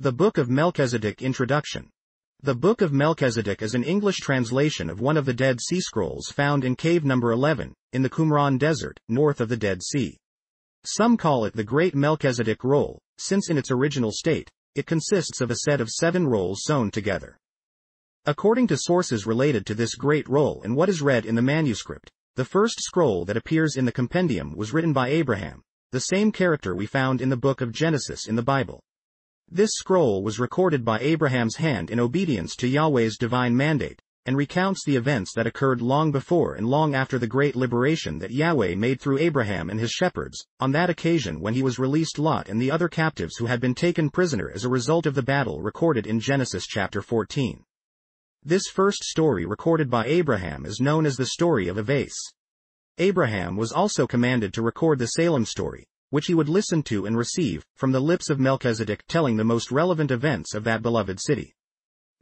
The Book of Melchizedek Introduction. The Book of Melchizedek is an English translation of one of the Dead Sea Scrolls found in cave number 11, in the Qumran Desert, north of the Dead Sea. Some call it the Great Melchizedek Roll, since in its original state, it consists of a set of seven rolls sewn together. According to sources related to this great roll and what is read in the manuscript, the first scroll that appears in the compendium was written by Abraham, the same character we found in the book of Genesis in the Bible. This scroll was recorded by Abraham's hand in obedience to Yahweh's divine mandate, and recounts the events that occurred long before and long after the great liberation that Yahweh made through Abraham and his shepherds, on that occasion when he was released Lot and the other captives who had been taken prisoner as a result of the battle recorded in Genesis chapter 14. This first story recorded by Abraham is known as the story of a vase. Abraham was also commanded to record the Salem story, which he would listen to and receive, from the lips of Melchizedek telling the most relevant events of that beloved city.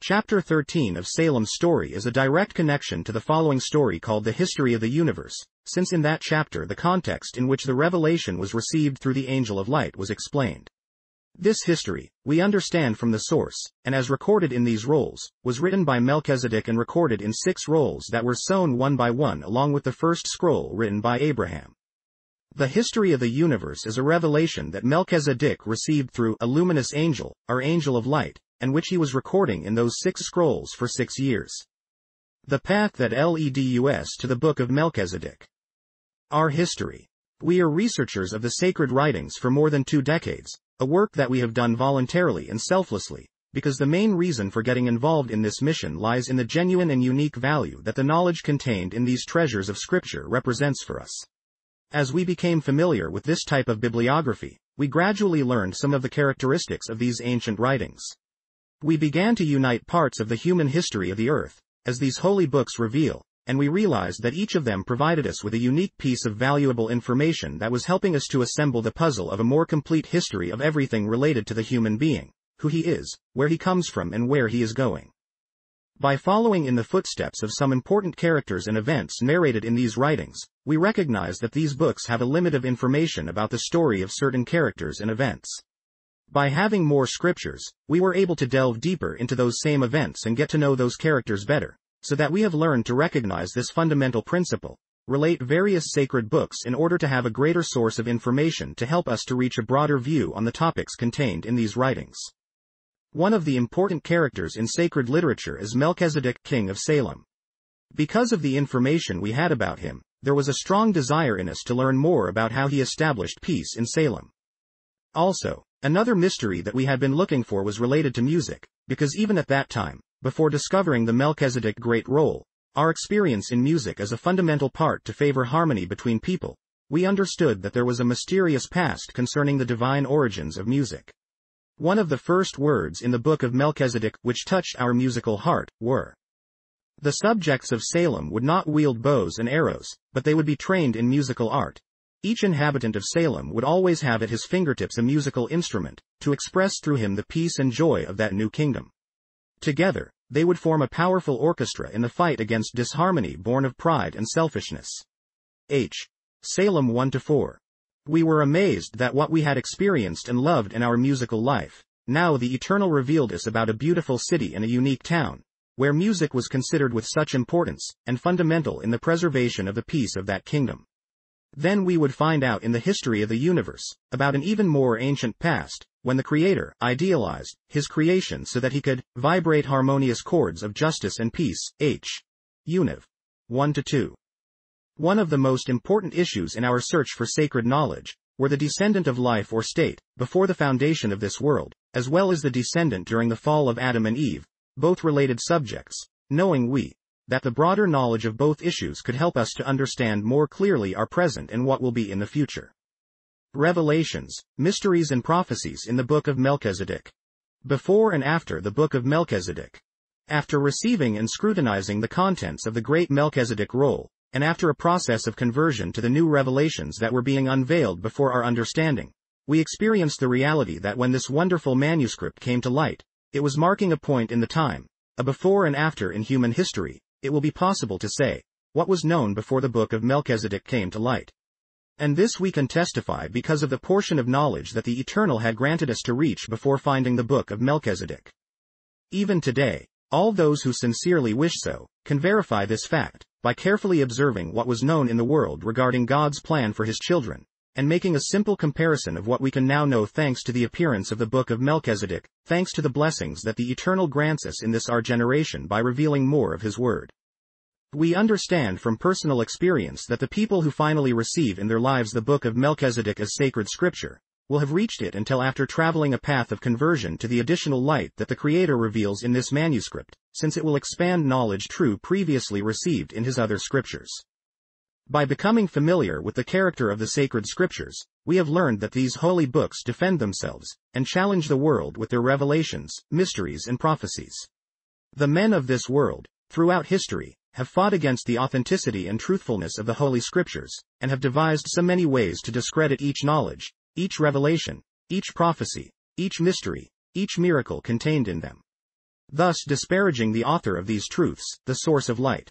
Chapter 13 of Salem's story is a direct connection to the following story called The History of the Universe, since in that chapter the context in which the revelation was received through the angel of light was explained. This history, we understand from the source, and as recorded in these rolls, was written by Melchizedek and recorded in six rolls that were sewn one by one along with the first scroll written by Abraham. The history of the universe is a revelation that Melchizedek received through a luminous angel, our angel of light, and which he was recording in those six scrolls for six years. The path that leads to the book of Melchizedek. Our history. We are researchers of the sacred writings for more than two decades, a work that we have done voluntarily and selflessly, because the main reason for getting involved in this mission lies in the genuine and unique value that the knowledge contained in these treasures of Scripture represents for us. As we became familiar with this type of bibliography, we gradually learned some of the characteristics of these ancient writings. We began to unite parts of the human history of the earth, as these holy books reveal, and we realized that each of them provided us with a unique piece of valuable information that was helping us to assemble the puzzle of a more complete history of everything related to the human being, who he is, where he comes from and where he is going. By following in the footsteps of some important characters and events narrated in these writings, we recognize that these books have a limit of information about the story of certain characters and events. By having more scriptures, we were able to delve deeper into those same events and get to know those characters better, so that we have learned to recognize this fundamental principle, relate various sacred books in order to have a greater source of information to help us to reach a broader view on the topics contained in these writings. One of the important characters in sacred literature is Melchizedek, king of Salem. Because of the information we had about him, there was a strong desire in us to learn more about how he established peace in Salem. Also, another mystery that we had been looking for was related to music, because even at that time, before discovering the Melchizedek great roll, our experience in music as a fundamental part to favor harmony between people, we understood that there was a mysterious past concerning the divine origins of music. One of the first words in the book of Melchizedek which touched our musical heart were The subjects of Salem would not wield bows and arrows, but they would be trained in musical art. Each inhabitant of Salem would always have at his fingertips a musical instrument, to express through him the peace and joy of that new kingdom. Together, they would form a powerful orchestra in the fight against disharmony born of pride and selfishness. H. Salem 1 4. We were amazed that what we had experienced and loved in our musical life, now the Eternal revealed us about a beautiful city and a unique town, where music was considered with such importance, and fundamental in the preservation of the peace of that kingdom. Then we would find out in the history of the universe, about an even more ancient past, when the Creator idealized his creation so that he could vibrate harmonious chords of justice and peace. H. Univ. 1 to 2. One of the most important issues in our search for sacred knowledge were the descendant of life or state, before the foundation of this world, as well as the descendant during the fall of Adam and Eve, both related subjects, knowing we, that the broader knowledge of both issues could help us to understand more clearly our present and what will be in the future. Revelations, Mysteries and Prophecies in the Book of Melchizedek. Before and after the Book of Melchizedek. After receiving and scrutinizing the contents of the great Melchizedek roll, and after a process of conversion to the new revelations that were being unveiled before our understanding, we experienced the reality that when this wonderful manuscript came to light, it was marking a point in the time, a before and after in human history, it will be possible to say, what was known before the book of Melchizedek came to light. And this we can testify because of the portion of knowledge that the Eternal had granted us to reach before finding the book of Melchizedek. Even today, all those who sincerely wish so, can verify this fact, by carefully observing what was known in the world regarding God's plan for his children, and making a simple comparison of what we can now know thanks to the appearance of the book of Melchizedek, thanks to the blessings that the Eternal grants us in this our generation by revealing more of his word. We understand from personal experience that the people who finally receive in their lives the book of Melchizedek as sacred scripture, will have reached it until after traveling a path of conversion to the additional light that the Creator reveals in this manuscript, since it will expand knowledge true previously received in his other scriptures. By becoming familiar with the character of the sacred scriptures, we have learned that these holy books defend themselves, and challenge the world with their revelations, mysteries and prophecies. The men of this world, throughout history, have fought against the authenticity and truthfulness of the holy scriptures, and have devised so many ways to discredit each knowledge, each revelation, each prophecy, each mystery, each miracle contained in them. Thus disparaging the author of these truths, the source of light.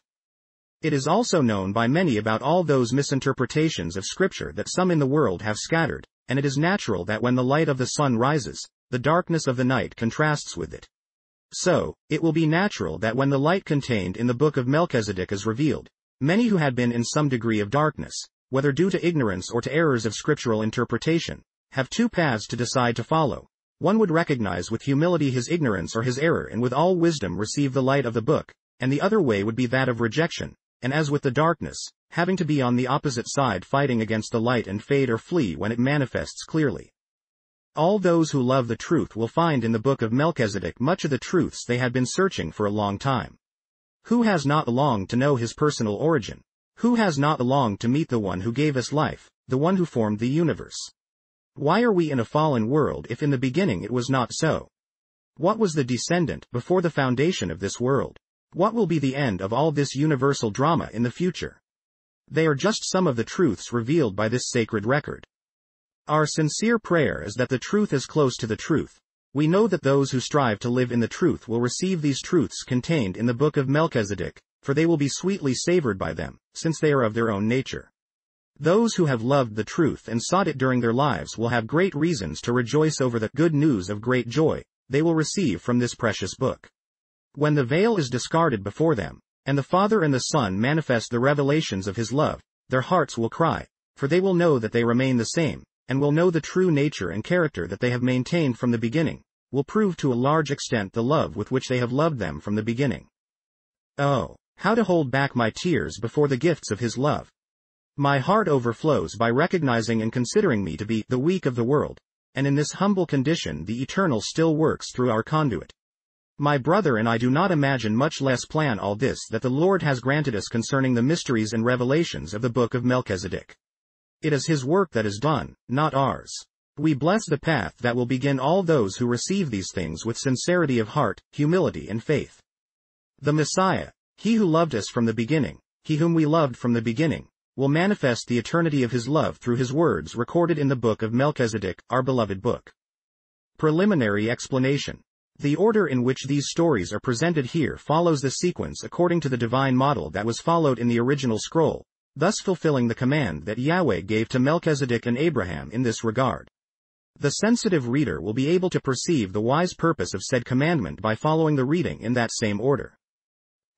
It is also known by many about all those misinterpretations of Scripture that some in the world have scattered, and it is natural that when the light of the sun rises, the darkness of the night contrasts with it. So, it will be natural that when the light contained in the book of Melchizedek is revealed, many who had been in some degree of darkness, whether due to ignorance or to errors of scriptural interpretation, have two paths to decide to follow. One would recognize with humility his ignorance or his error and with all wisdom receive the light of the book, and the other way would be that of rejection, and as with the darkness, having to be on the opposite side fighting against the light and fade or flee when it manifests clearly. All those who love the truth will find in the book of Melchizedek much of the truths they had been searching for a long time. Who has not longed to know his personal origin? Who has not longed to meet the one who gave us life, the one who formed the universe? Why are we in a fallen world if in the beginning it was not so? What was the descendant before the foundation of this world? What will be the end of all this universal drama in the future? They are just some of the truths revealed by this sacred record. Our sincere prayer is that the truth is close to the truth. We know that those who strive to live in the truth will receive these truths contained in the book of Melchizedek, for they will be sweetly savored by them, since they are of their own nature. Those who have loved the truth and sought it during their lives will have great reasons to rejoice over the good news of great joy they will receive from this precious book. When the veil is discarded before them, and the Father and the Son manifest the revelations of His love, their hearts will cry, for they will know that they remain the same, and will know the true nature and character that they have maintained from the beginning, will prove to a large extent the love with which they have loved them from the beginning. Oh, how to hold back my tears before the gifts of His love. My heart overflows by recognizing and considering me to be the weak of the world, and in this humble condition the Eternal still works through our conduit. My brother and I do not imagine much less plan all this that the Lord has granted us concerning the mysteries and revelations of the book of Melchizedek. It is his work that is done, not ours. We bless the path that will begin all those who receive these things with sincerity of heart, humility and faith. The Messiah, he who loved us from the beginning, he whom we loved from the beginning, will manifest the eternity of his love through his words recorded in the book of Melchizedek, our beloved book. Preliminary explanation. The order in which these stories are presented here follows the sequence according to the divine model that was followed in the original scroll, thus fulfilling the command that Yahweh gave to Melchizedek and Abraham in this regard. The sensitive reader will be able to perceive the wise purpose of said commandment by following the reading in that same order.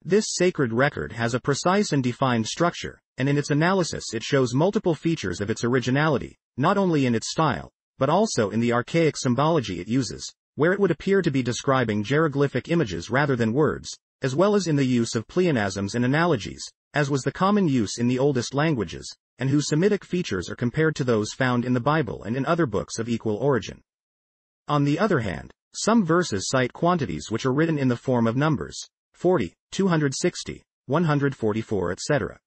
This sacred record has a precise and defined structure, and in its analysis it shows multiple features of its originality, not only in its style, but also in the archaic symbology it uses, where it would appear to be describing hieroglyphic images rather than words, as well as in the use of pleonasms and analogies, as was the common use in the oldest languages, and whose Semitic features are compared to those found in the Bible and in other books of equal origin. On the other hand, some verses cite quantities which are written in the form of numbers, 40, 260, 144 etc.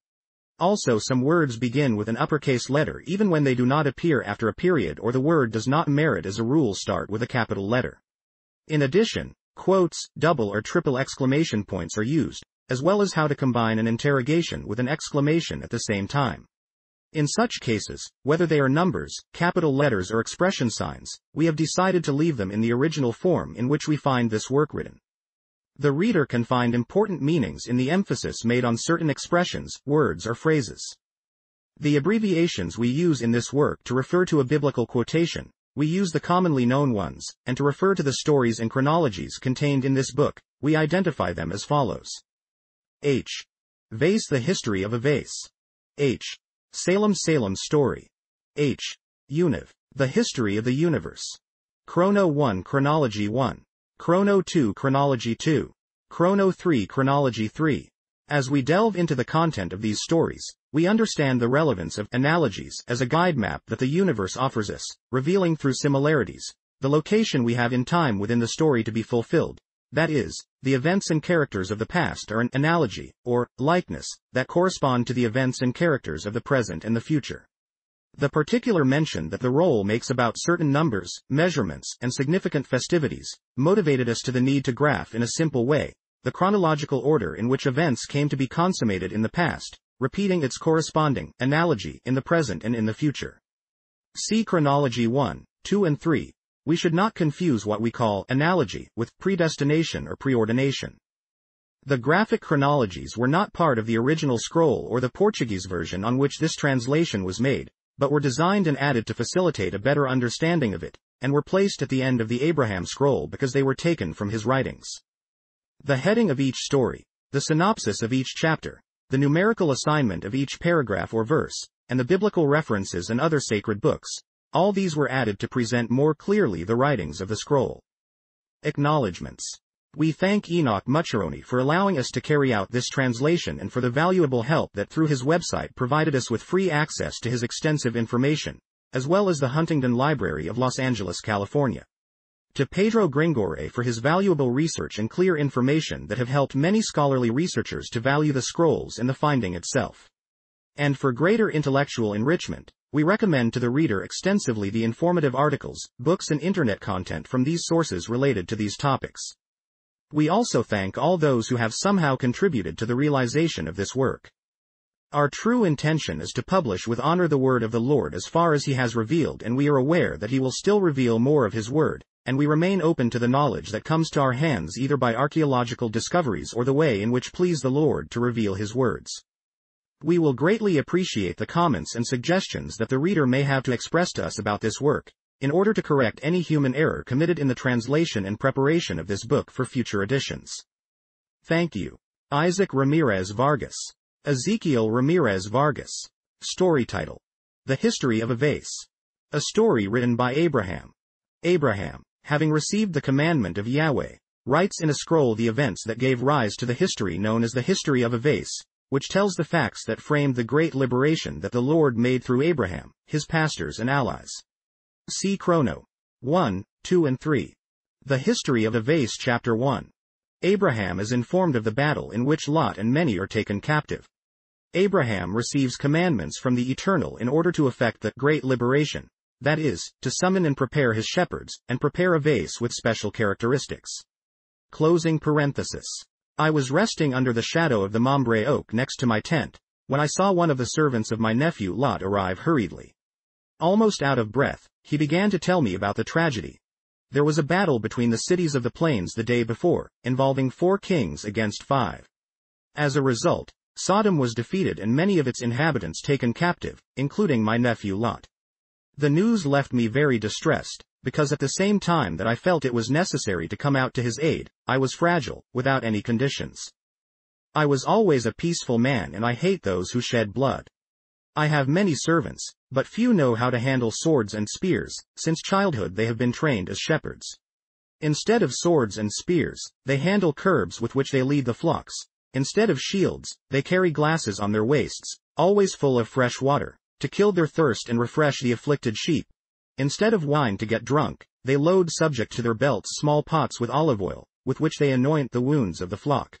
Also some words begin with an uppercase letter even when they do not appear after a period or the word does not merit as a rule start with a capital letter. In addition, quotes, double or triple exclamation points are used, as well as how to combine an interrogation with an exclamation at the same time. In such cases, whether they are numbers, capital letters or expression signs, we have decided to leave them in the original form in which we find this work written. The reader can find important meanings in the emphasis made on certain expressions, words or phrases. The abbreviations we use in this work to refer to a biblical quotation, we use the commonly known ones, and to refer to the stories and chronologies contained in this book, we identify them as follows. H. Vase the history of a vase. H. Salem Salem story. H. Univ. The history of the universe. Chrono 1 Chronology 1. Chrono 2 Chronology 2. Chrono 3 Chronology 3. As we delve into the content of these stories, we understand the relevance of analogies as a guide map that the universe offers us, revealing through similarities the location we have in time within the story to be fulfilled. That is, the events and characters of the past are an analogy, or likeness, that correspond to the events and characters of the present and the future. The particular mention that the roll makes about certain numbers, measurements, and significant festivities, motivated us to the need to graph in a simple way, the chronological order in which events came to be consummated in the past, repeating its corresponding analogy in the present and in the future. See chronology 1, 2 and 3. We should not confuse what we call analogy with predestination or preordination. The graphic chronologies were not part of the original scroll or the Portuguese version on which this translation was made, but were designed and added to facilitate a better understanding of it, and were placed at the end of the Abraham scroll because they were taken from his writings. The heading of each story, the synopsis of each chapter, the numerical assignment of each paragraph or verse, and the biblical references and other sacred books, all these were added to present more clearly the writings of the scroll. Acknowledgements. We thank Enoch Mucheroni for allowing us to carry out this translation and for the valuable help that through his website provided us with free access to his extensive information, as well as the Huntington Library of Los Angeles, California to Pedro Gringore for his valuable research and clear information that have helped many scholarly researchers to value the scrolls and the finding itself. And for greater intellectual enrichment, we recommend to the reader extensively the informative articles, books and internet content from these sources related to these topics. We also thank all those who have somehow contributed to the realization of this work. Our true intention is to publish with honor the word of the Lord as far as he has revealed and we are aware that he will still reveal more of his word, and we remain open to the knowledge that comes to our hands either by archaeological discoveries or the way in which please the Lord to reveal His words. We will greatly appreciate the comments and suggestions that the reader may have to express to us about this work, in order to correct any human error committed in the translation and preparation of this book for future editions. Thank you. Isaac Ramirez Vargas. Ezekiel Ramirez Vargas. Story title. The History of a Vase. A story written by Abraham. Abraham having received the commandment of Yahweh, writes in a scroll the events that gave rise to the history known as the history of a vase, which tells the facts that framed the great liberation that the Lord made through Abraham, his pastors and allies. See Chrono 1, 2 and 3. The History of a Vase Chapter 1. Abraham is informed of the battle in which Lot and many are taken captive. Abraham receives commandments from the Eternal in order to effect the great liberation, that is, to summon and prepare his shepherds, and prepare a vase with special characteristics. Closing parenthesis. I was resting under the shadow of the Mambre oak next to my tent, when I saw one of the servants of my nephew Lot arrive hurriedly. Almost out of breath, he began to tell me about the tragedy. There was a battle between the cities of the plains the day before, involving four kings against five. As a result, Sodom was defeated and many of its inhabitants taken captive, including my nephew Lot. The news left me very distressed, because at the same time that I felt it was necessary to come out to his aid, I was fragile, without any conditions. I was always a peaceful man and I hate those who shed blood. I have many servants, but few know how to handle swords and spears, since childhood they have been trained as shepherds. Instead of swords and spears, they handle curbs with which they lead the flocks. Instead of shields, they carry glasses on their waists, always full of fresh water, to kill their thirst and refresh the afflicted sheep. Instead of wine to get drunk, they load subject to their belts small pots with olive oil, with which they anoint the wounds of the flock.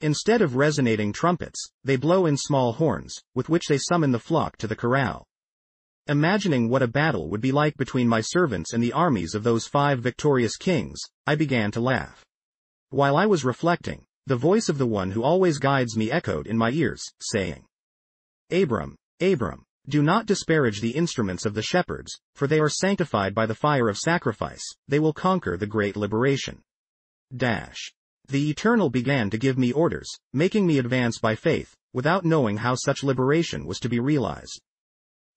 Instead of resonating trumpets, they blow in small horns, with which they summon the flock to the corral. Imagining what a battle would be like between my servants and the armies of those five victorious kings, I began to laugh. While I was reflecting, the voice of the one who always guides me echoed in my ears, saying, Abram, Abram, do not disparage the instruments of the shepherds, for they are sanctified by the fire of sacrifice, they will conquer the great liberation. Dash. The Eternal began to give me orders, making me advance by faith, without knowing how such liberation was to be realized.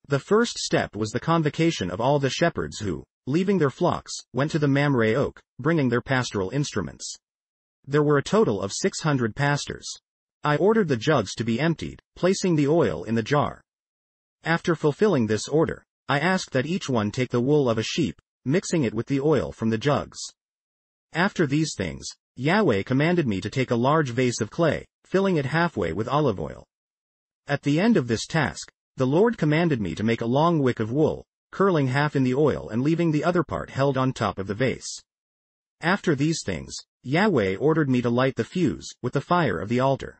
The first step was the convocation of all the shepherds who, leaving their flocks, went to the Mamre Oak, bringing their pastoral instruments. There were a total of 600 pastors. I ordered the jugs to be emptied, placing the oil in the jar. After fulfilling this order, I asked that each one take the wool of a sheep, mixing it with the oil from the jugs. After these things, Yahweh commanded me to take a large vase of clay, filling it halfway with olive oil. At the end of this task, the Lord commanded me to make a long wick of wool, curling half in the oil and leaving the other part held on top of the vase. After these things, Yahweh ordered me to light the fuse, with the fire of the altar.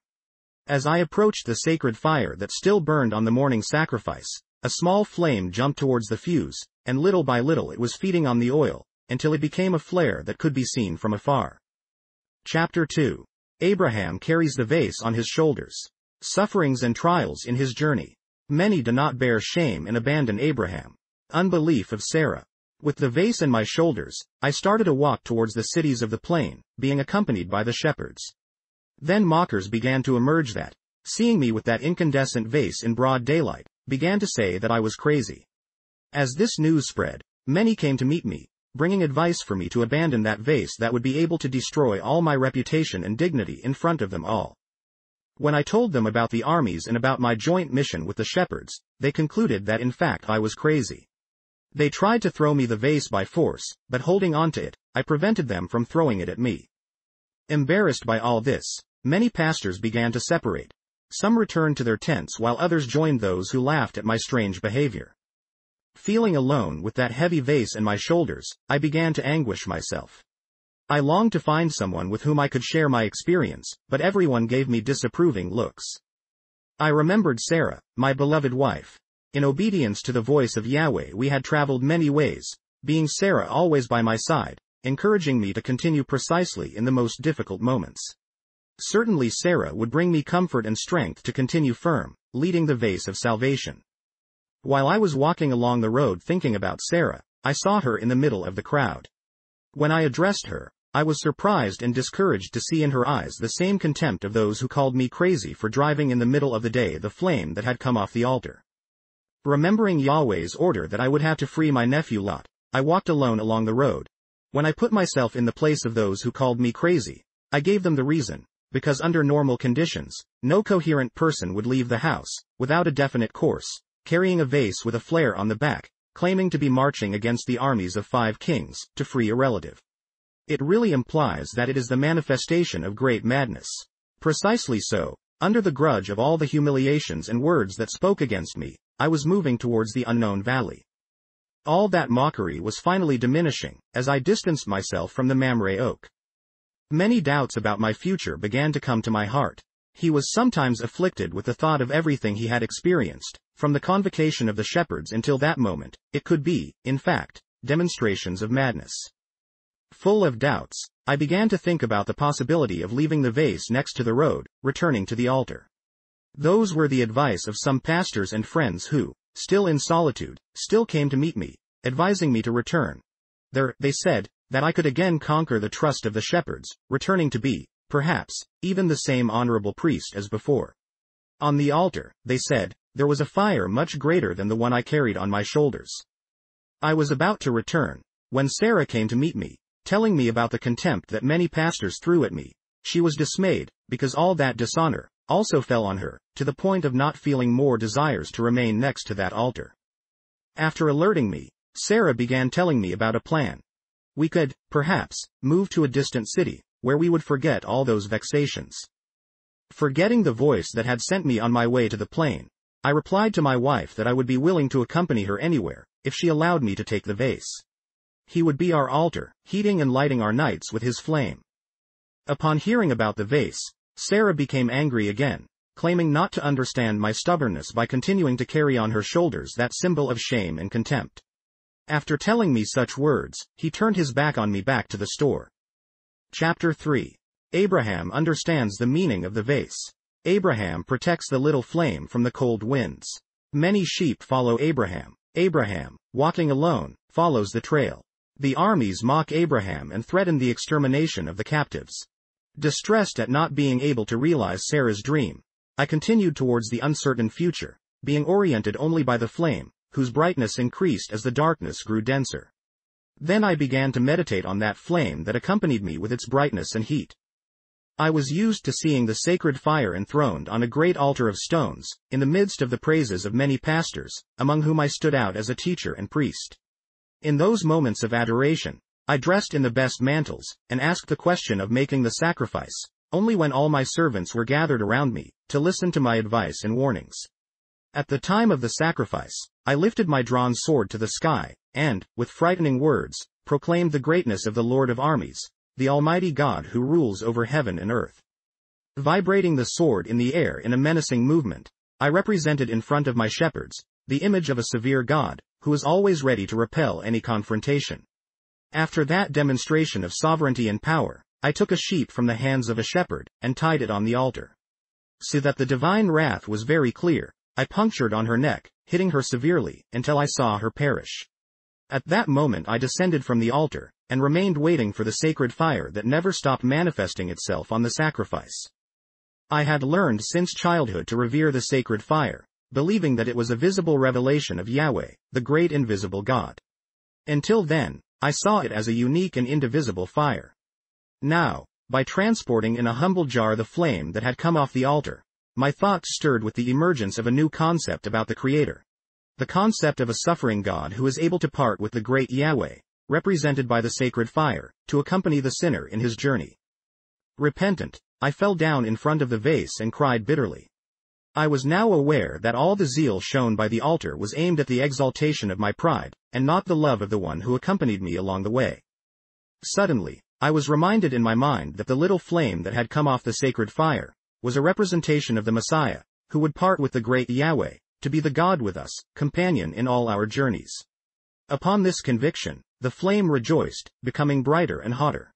As I approached the sacred fire that still burned on the morning sacrifice, a small flame jumped towards the fuse, and little by little it was feeding on the oil, until it became a flare that could be seen from afar. Chapter 2. Abraham carries the vase on his shoulders. Sufferings and trials in his journey. Many do not bear shame and abandon Abraham. Unbelief of Sarah. With the vase in my shoulders, I started a walk towards the cities of the plain, being accompanied by the shepherds. Then mockers began to emerge that, seeing me with that incandescent vase in broad daylight, began to say that I was crazy. As this news spread, many came to meet me, bringing advice for me to abandon that vase that would be able to destroy all my reputation and dignity in front of them all. When I told them about the armies and about my joint mission with the shepherds, they concluded that in fact I was crazy. They tried to throw me the vase by force, but holding on to it, I prevented them from throwing it at me. Embarrassed by all this, many pastors began to separate. Some returned to their tents while others joined those who laughed at my strange behavior. Feeling alone with that heavy vase in my shoulders, I began to anguish myself. I longed to find someone with whom I could share my experience, but everyone gave me disapproving looks. I remembered Sarah, my beloved wife. In obedience to the voice of Yahweh we had traveled many ways, being Sarah always by my side, encouraging me to continue precisely in the most difficult moments. Certainly Sarah would bring me comfort and strength to continue firm, leading the vase of salvation. While I was walking along the road thinking about Sarah, I saw her in the middle of the crowd. When I addressed her, I was surprised and discouraged to see in her eyes the same contempt of those who called me crazy for driving in the middle of the day the flame that had come off the altar. Remembering Yahweh's order that I would have to free my nephew Lot, I walked alone along the road. When I put myself in the place of those who called me crazy, I gave them the reason, because under normal conditions, no coherent person would leave the house, without a definite course, carrying a vase with a flare on the back, claiming to be marching against the armies of five kings, to free a relative. It really implies that it is the manifestation of great madness. Precisely so, under the grudge of all the humiliations and words that spoke against me, I was moving towards the unknown valley. All that mockery was finally diminishing, as I distanced myself from the Mamre oak. Many doubts about my future began to come to my heart. He was sometimes afflicted with the thought of everything he had experienced, from the convocation of the shepherds until that moment, it could be, in fact, demonstrations of madness. Full of doubts, I began to think about the possibility of leaving the vase next to the road, returning to the altar. Those were the advice of some pastors and friends who, still in solitude, still came to meet me, advising me to return. There, they said, that I could again conquer the trust of the shepherds, returning to be, perhaps, even the same honorable priest as before. On the altar, they said, there was a fire much greater than the one I carried on my shoulders. I was about to return, when Sarah came to meet me, telling me about the contempt that many pastors threw at me. She was dismayed, because all that dishonor, also fell on her, to the point of not feeling more desires to remain next to that altar. After alerting me, Sarah began telling me about a plan. We could, perhaps, move to a distant city, where we would forget all those vexations. Forgetting the voice that had sent me on my way to the plain, I replied to my wife that I would be willing to accompany her anywhere, if she allowed me to take the vase. He would be our altar, heating and lighting our nights with his flame. Upon hearing about the vase, Sarah became angry again, claiming not to understand my stubbornness by continuing to carry on her shoulders that symbol of shame and contempt. After telling me such words, he turned his back on me back to the store. Chapter 3. Abraham understands the meaning of the vase. Abraham protects the little flame from the cold winds. Many sheep follow Abraham. Abraham, walking alone, follows the trail. The armies mock Abraham and threaten the extermination of the captives. Distressed at not being able to realize Sarah's dream, I continued towards the uncertain future, being oriented only by the flame, whose brightness increased as the darkness grew denser. Then I began to meditate on that flame that accompanied me with its brightness and heat. I was used to seeing the sacred fire enthroned on a great altar of stones, in the midst of the praises of many pastors, among whom I stood out as a teacher and priest. In those moments of adoration, I dressed in the best mantles, and asked the question of making the sacrifice, only when all my servants were gathered around me, to listen to my advice and warnings. At the time of the sacrifice, I lifted my drawn sword to the sky, and, with frightening words, proclaimed the greatness of the Lord of armies, the Almighty God who rules over heaven and earth. Vibrating the sword in the air in a menacing movement, I represented in front of my shepherds, the image of a severe God, who is always ready to repel any confrontation. After that demonstration of sovereignty and power, I took a sheep from the hands of a shepherd, and tied it on the altar. So that the divine wrath was very clear, I punctured on her neck, hitting her severely, until I saw her perish. At that moment I descended from the altar, and remained waiting for the sacred fire that never stopped manifesting itself on the sacrifice. I had learned since childhood to revere the sacred fire, believing that it was a visible revelation of Yahweh, the great invisible God. Until then, I saw it as a unique and indivisible fire. Now, by transporting in a humble jar the flame that had come off the altar, my thoughts stirred with the emergence of a new concept about the Creator, the concept of a suffering God who is able to part with the great Yahweh, represented by the sacred fire, to accompany the sinner in his journey. Repentant, I fell down in front of the vase and cried bitterly. I was now aware that all the zeal shown by the altar was aimed at the exaltation of my pride, and not the love of the one who accompanied me along the way. Suddenly, I was reminded in my mind that the little flame that had come off the sacred fire, was a representation of the Messiah, who would part with the great Yahweh, to be the God with us, companion in all our journeys. Upon this conviction, the flame rejoiced, becoming brighter and hotter.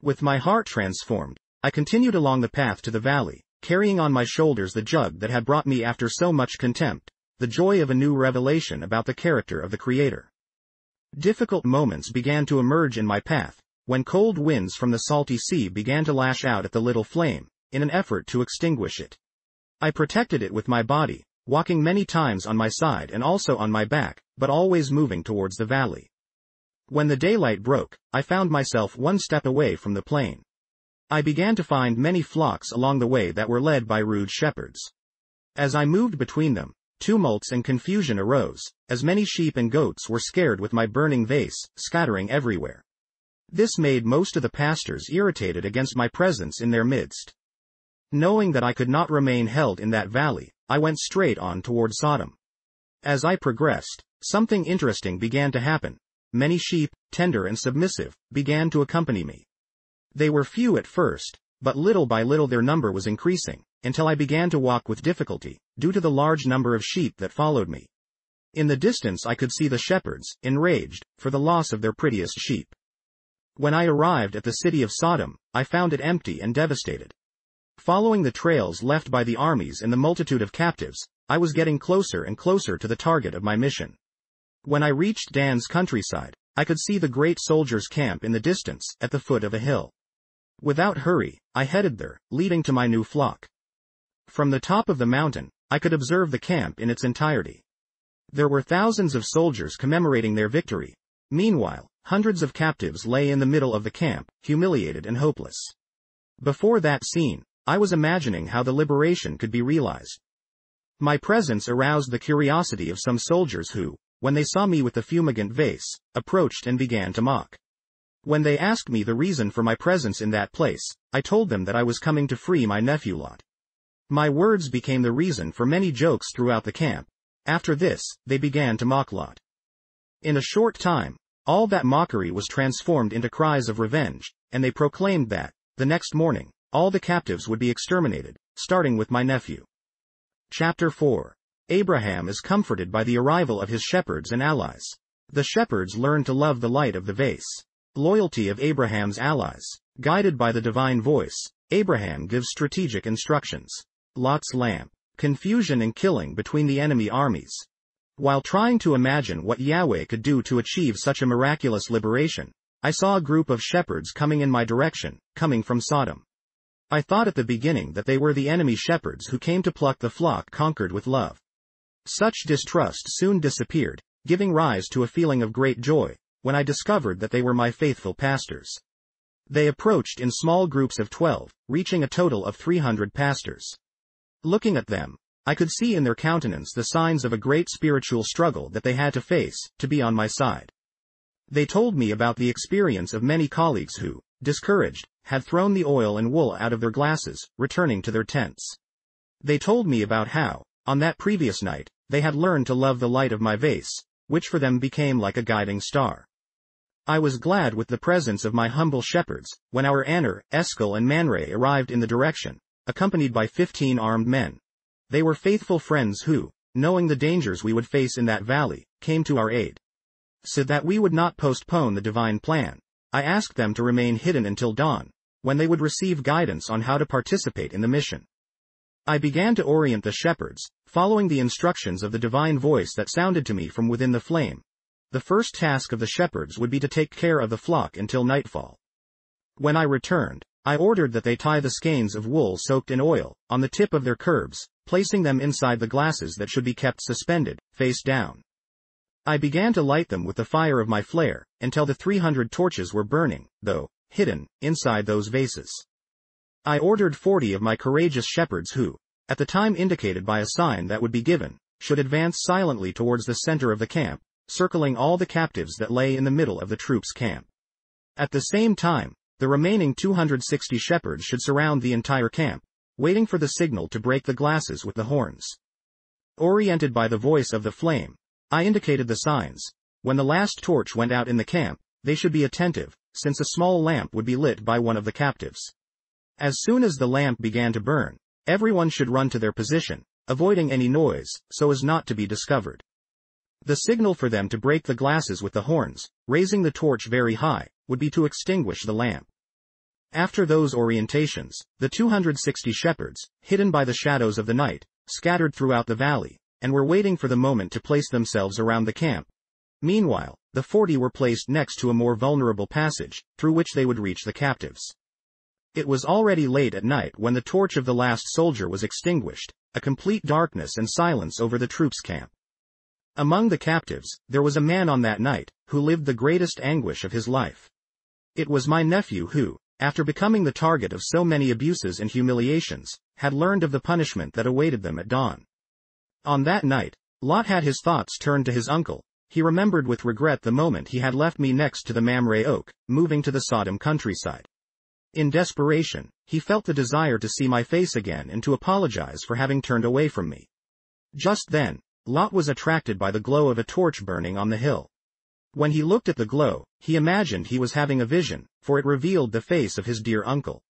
With my heart transformed, I continued along the path to the valley, carrying on my shoulders the jug that had brought me after so much contempt, the joy of a new revelation about the character of the Creator. Difficult moments began to emerge in my path, when cold winds from the salty sea began to lash out at the little flame, in an effort to extinguish it. I protected it with my body, walking many times on my side and also on my back, but always moving towards the valley. When the daylight broke, I found myself one step away from the plain. I began to find many flocks along the way that were led by rude shepherds. As I moved between them, tumults and confusion arose, as many sheep and goats were scared with my burning vase, scattering everywhere. This made most of the pastors irritated against my presence in their midst. Knowing that I could not remain held in that valley, I went straight on toward Sodom. As I progressed, something interesting began to happen. Many sheep, tender and submissive, began to accompany me. They were few at first, but little by little their number was increasing, until I began to walk with difficulty, due to the large number of sheep that followed me. In the distance I could see the shepherds, enraged, for the loss of their prettiest sheep. When I arrived at the city of Sodom, I found it empty and devastated. Following the trails left by the armies and the multitude of captives, I was getting closer and closer to the target of my mission. When I reached Dan's countryside, I could see the great soldiers' camp in the distance, at the foot of a hill. Without hurry, I headed there, leading to my new flock. From the top of the mountain, I could observe the camp in its entirety. There were thousands of soldiers commemorating their victory. Meanwhile, hundreds of captives lay in the middle of the camp, humiliated and hopeless. Before that scene, I was imagining how the liberation could be realized. My presence aroused the curiosity of some soldiers who, when they saw me with the fumigant vase, approached and began to mock. When they asked me the reason for my presence in that place, I told them that I was coming to free my nephew Lot. My words became the reason for many jokes throughout the camp. After this, they began to mock Lot. In a short time, all that mockery was transformed into cries of revenge, and they proclaimed that, the next morning, all the captives would be exterminated, starting with my nephew. Chapter 4. Abraham is comforted by the arrival of his shepherds and allies. The shepherds learn to love the light of the vase. Loyalty of Abraham's allies. Guided by the divine voice, Abraham gives strategic instructions. Lot's lamp. Confusion and killing between the enemy armies. While trying to imagine what Yahweh could do to achieve such a miraculous liberation, I saw a group of shepherds coming in my direction, coming from Sodom. I thought at the beginning that they were the enemy shepherds who came to pluck the flock conquered with love. Such distrust soon disappeared, giving rise to a feeling of great joy, when I discovered that they were my faithful pastors. They approached in small groups of twelve, reaching a total of 300 pastors. Looking at them, I could see in their countenance the signs of a great spiritual struggle that they had to face, to be on my side. They told me about the experience of many colleagues who, discouraged, had thrown the oil and wool out of their glasses, returning to their tents. They told me about how, on that previous night, they had learned to love the light of my vase, which for them became like a guiding star. I was glad with the presence of my humble shepherds, when our Aner, Eshcol and Mamre arrived in the direction, accompanied by fifteen armed men. They were faithful friends who, knowing the dangers we would face in that valley, came to our aid. So that we would not postpone the divine plan, I asked them to remain hidden until dawn, when they would receive guidance on how to participate in the mission. I began to orient the shepherds, following the instructions of the divine voice that sounded to me from within the flame, the first task of the shepherds would be to take care of the flock until nightfall. When I returned, I ordered that they tie the skeins of wool soaked in oil, on the tip of their curbs, placing them inside the glasses that should be kept suspended, face down. I began to light them with the fire of my flare, until the 300 torches were burning, though, hidden, inside those vases. I ordered 40 of my courageous shepherds who, at the time indicated by a sign that would be given, should advance silently towards the center of the camp, circling all the captives that lay in the middle of the troops' camp. At the same time, the remaining 260 shepherds should surround the entire camp, waiting for the signal to break the glasses with the horns. Oriented by the voice of the flame, I indicated the signs. When the last torch went out in the camp, they should be attentive, since a small lamp would be lit by one of the captives. As soon as the lamp began to burn, everyone should run to their position, avoiding any noise, so as not to be discovered. The signal for them to break the glasses with the horns, raising the torch very high, would be to extinguish the lamp. After those orientations, the 260 shepherds, hidden by the shadows of the night, scattered throughout the valley, and were waiting for the moment to place themselves around the camp. Meanwhile, the 40 were placed next to a more vulnerable passage, through which they would reach the captives. It was already late at night when the torch of the last soldier was extinguished, a complete darkness and silence over the troops' camp. Among the captives, there was a man on that night, who lived the greatest anguish of his life. It was my nephew who, after becoming the target of so many abuses and humiliations, had learned of the punishment that awaited them at dawn. On that night, Lot had his thoughts turned to his uncle, he remembered with regret the moment he had left me next to the Mamre oak, moving to the Sodom countryside. In desperation, he felt the desire to see my face again and to apologize for having turned away from me. Just then, Lot was attracted by the glow of a torch burning on the hill. When he looked at the glow, he imagined he was having a vision, for it revealed the face of his dear uncle.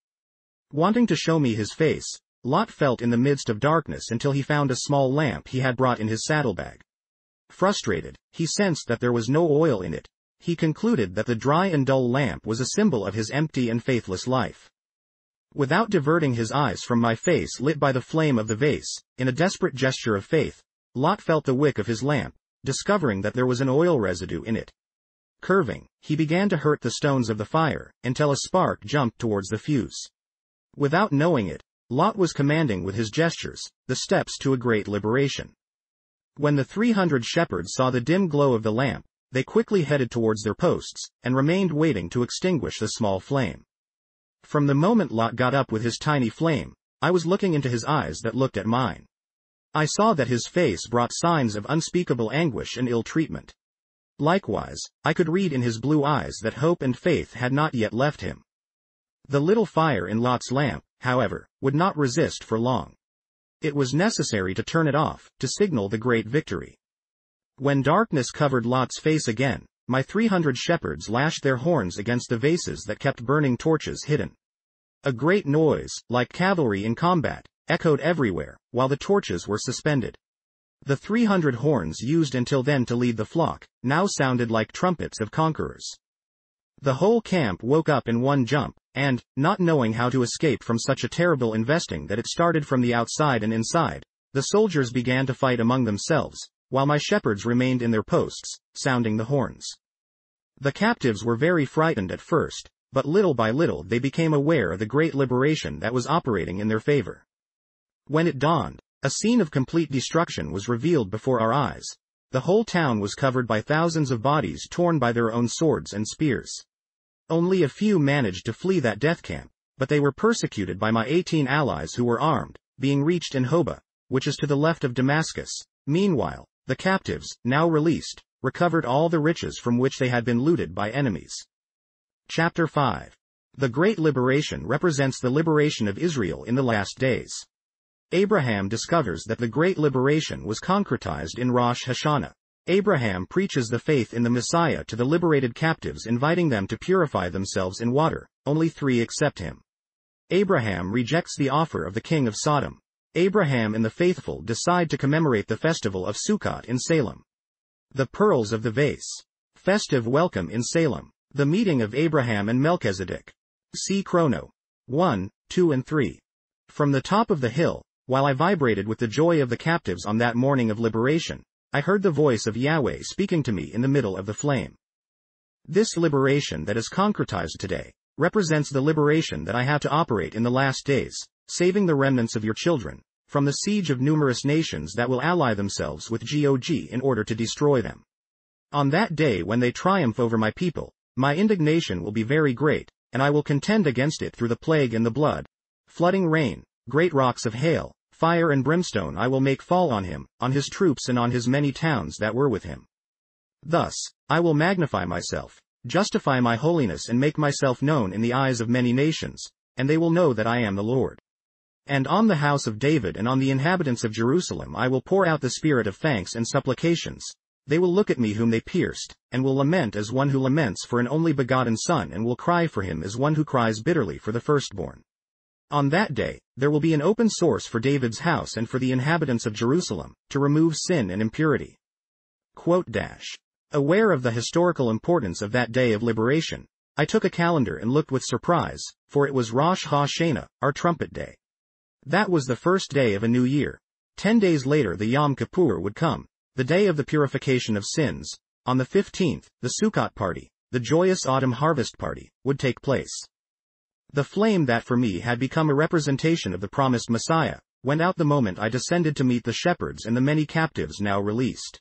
Wanting to show me his face, Lot felt in the midst of darkness until he found a small lamp he had brought in his saddlebag. Frustrated, he sensed that there was no oil in it. He concluded that the dry and dull lamp was a symbol of his empty and faithless life. Without diverting his eyes from my face lit by the flame of the vase, in a desperate gesture of faith, Lot felt the wick of his lamp, discovering that there was an oil residue in it. Curving, he began to hurt the stones of the fire, until a spark jumped towards the fuse. Without knowing it, Lot was commanding with his gestures, the steps to a great liberation. When the 300 shepherds saw the dim glow of the lamp, they quickly headed towards their posts, and remained waiting to extinguish the small flame. From the moment Lot got up with his tiny flame, I was looking into his eyes that looked at mine. I saw that his face brought signs of unspeakable anguish and ill treatment. Likewise, I could read in his blue eyes that hope and faith had not yet left him. The little fire in Lot's lamp, however, would not resist for long. It was necessary to turn it off, to signal the great victory. When darkness covered Lot's face again, my 300 shepherds lashed their horns against the vases that kept burning torches hidden. A great noise, like cavalry in combat, echoed everywhere, while the torches were suspended. The 300 horns used until then to lead the flock, now sounded like trumpets of conquerors. The whole camp woke up in one jump, and, not knowing how to escape from such a terrible investing that it started from the outside and inside, the soldiers began to fight among themselves, while my shepherds remained in their posts, sounding the horns. The captives were very frightened at first, but little by little they became aware of the great liberation that was operating in their favor. When it dawned, a scene of complete destruction was revealed before our eyes. The whole town was covered by thousands of bodies torn by their own swords and spears. Only a few managed to flee that death camp, but they were persecuted by my 18 allies who were armed, being reached in Hoba, which is to the left of Damascus. Meanwhile, the captives, now released, recovered all the riches from which they had been looted by enemies. Chapter 5. The Great Liberation represents the liberation of Israel in the last days. Abraham discovers that the Great Liberation was concretized in Rosh Hashanah. Abraham preaches the faith in the Messiah to the liberated captives inviting them to purify themselves in water, only three accept him. Abraham rejects the offer of the king of Sodom. Abraham and the faithful decide to commemorate the festival of Sukkot in Salem. The pearls of the vase. Festive welcome in Salem. The meeting of Abraham and Melchizedek. See Chrono. 1, 2 and 3. From the top of the hill, while I vibrated with the joy of the captives on that morning of liberation, I heard the voice of Yahweh speaking to me in the middle of the flame. This liberation that is concretized today, represents the liberation that I have to operate in the last days, saving the remnants of your children, from the siege of numerous nations that will ally themselves with Gog in order to destroy them. On that day when they triumph over my people, my indignation will be very great, and I will contend against it through the plague and the blood, flooding rain, great rocks of hail, fire and brimstone I will make fall on him, on his troops and on his many towns that were with him. Thus, I will magnify myself, justify my holiness and make myself known in the eyes of many nations, and they will know that I am the Lord. And on the house of David and on the inhabitants of Jerusalem I will pour out the spirit of thanks and supplications. They will look at me whom they pierced, and will lament as one who laments for an only begotten son and will cry for him as one who cries bitterly for the firstborn. On that day, there will be an open source for David's house and for the inhabitants of Jerusalem, to remove sin and impurity. Quote dash. Aware of the historical importance of that day of liberation, I took a calendar and looked with surprise, for it was Rosh Hashanah, our trumpet day. That was the first day of a new year. Ten days later the Yom Kippur would come, the day of the purification of sins. On the 15th, the Sukkot party, the joyous autumn harvest party, would take place. The flame that for me had become a representation of the promised Messiah, went out the moment I descended to meet the shepherds and the many captives now released.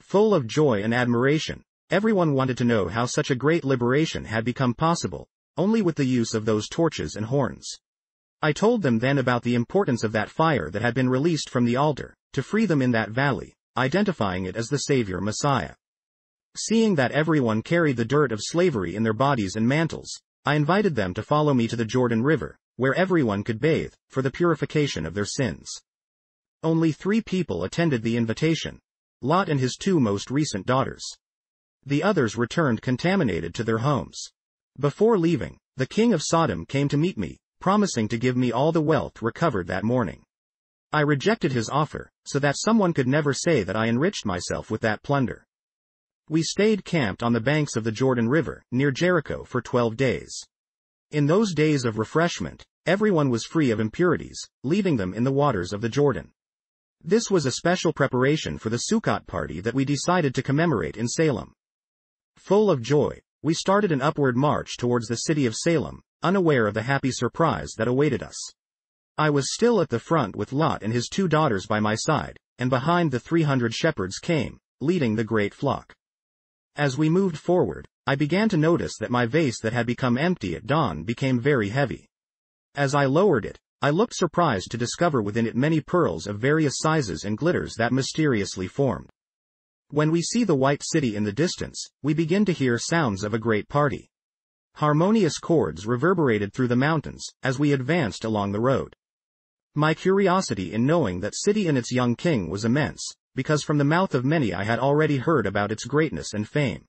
Full of joy and admiration, everyone wanted to know how such a great liberation had become possible, only with the use of those torches and horns. I told them then about the importance of that fire that had been released from the altar, to free them in that valley, identifying it as the Savior Messiah. Seeing that everyone carried the dirt of slavery in their bodies and mantles, I invited them to follow me to the Jordan River, where everyone could bathe, for the purification of their sins. Only three people attended the invitation. Lot and his two most recent daughters. The others returned contaminated to their homes. Before leaving, the king of Sodom came to meet me, promising to give me all the wealth recovered that morning. I rejected his offer, so that someone could never say that I enriched myself with that plunder. We stayed camped on the banks of the Jordan River, near Jericho for 12 days. In those days of refreshment, everyone was free of impurities, leaving them in the waters of the Jordan. This was a special preparation for the Sukkot party that we decided to commemorate in Salem. Full of joy, we started an upward march towards the city of Salem, unaware of the happy surprise that awaited us. I was still at the front with Lot and his two daughters by my side, and behind the 300 shepherds came, leading the great flock. As we moved forward, I began to notice that my vase that had become empty at dawn became very heavy. As I lowered it, I looked surprised to discover within it many pearls of various sizes and glitters that mysteriously formed. When we see the white city in the distance, we begin to hear sounds of a great party. Harmonious chords reverberated through the mountains, as we advanced along the road. My curiosity in knowing that city and its young king was immense, because from the mouth of many I had already heard about its greatness and fame.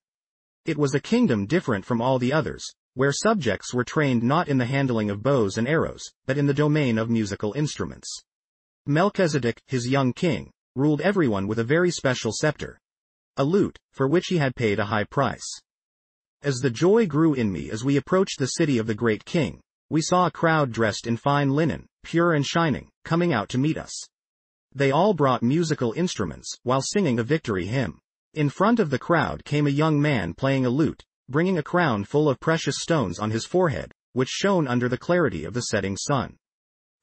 It was a kingdom different from all the others, where subjects were trained not in the handling of bows and arrows, but in the domain of musical instruments. Melchizedek, his young king, ruled everyone with a very special scepter. A lute, for which he had paid a high price. As the joy grew in me as we approached the city of the great king, we saw a crowd dressed in fine linen, pure and shining, coming out to meet us. They all brought musical instruments, while singing a victory hymn. In front of the crowd came a young man playing a lute, bringing a crown full of precious stones on his forehead, which shone under the clarity of the setting sun.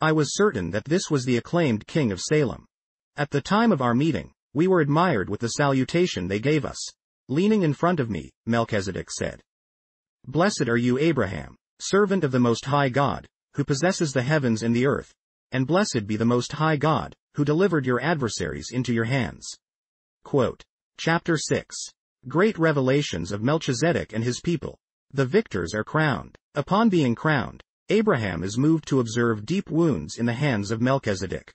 I was certain that this was the acclaimed king of Salem. At the time of our meeting, we were admired with the salutation they gave us. Leaning in front of me, Melchizedek said, Blessed are you Abraham, servant of the Most High God, who possesses the heavens and the earth, and blessed be the Most High God, who delivered your adversaries into your hands. Quote. Chapter 6. Great Revelations of Melchizedek and his people. The victors are crowned. Upon being crowned, Abraham is moved to observe deep wounds in the hands of Melchizedek.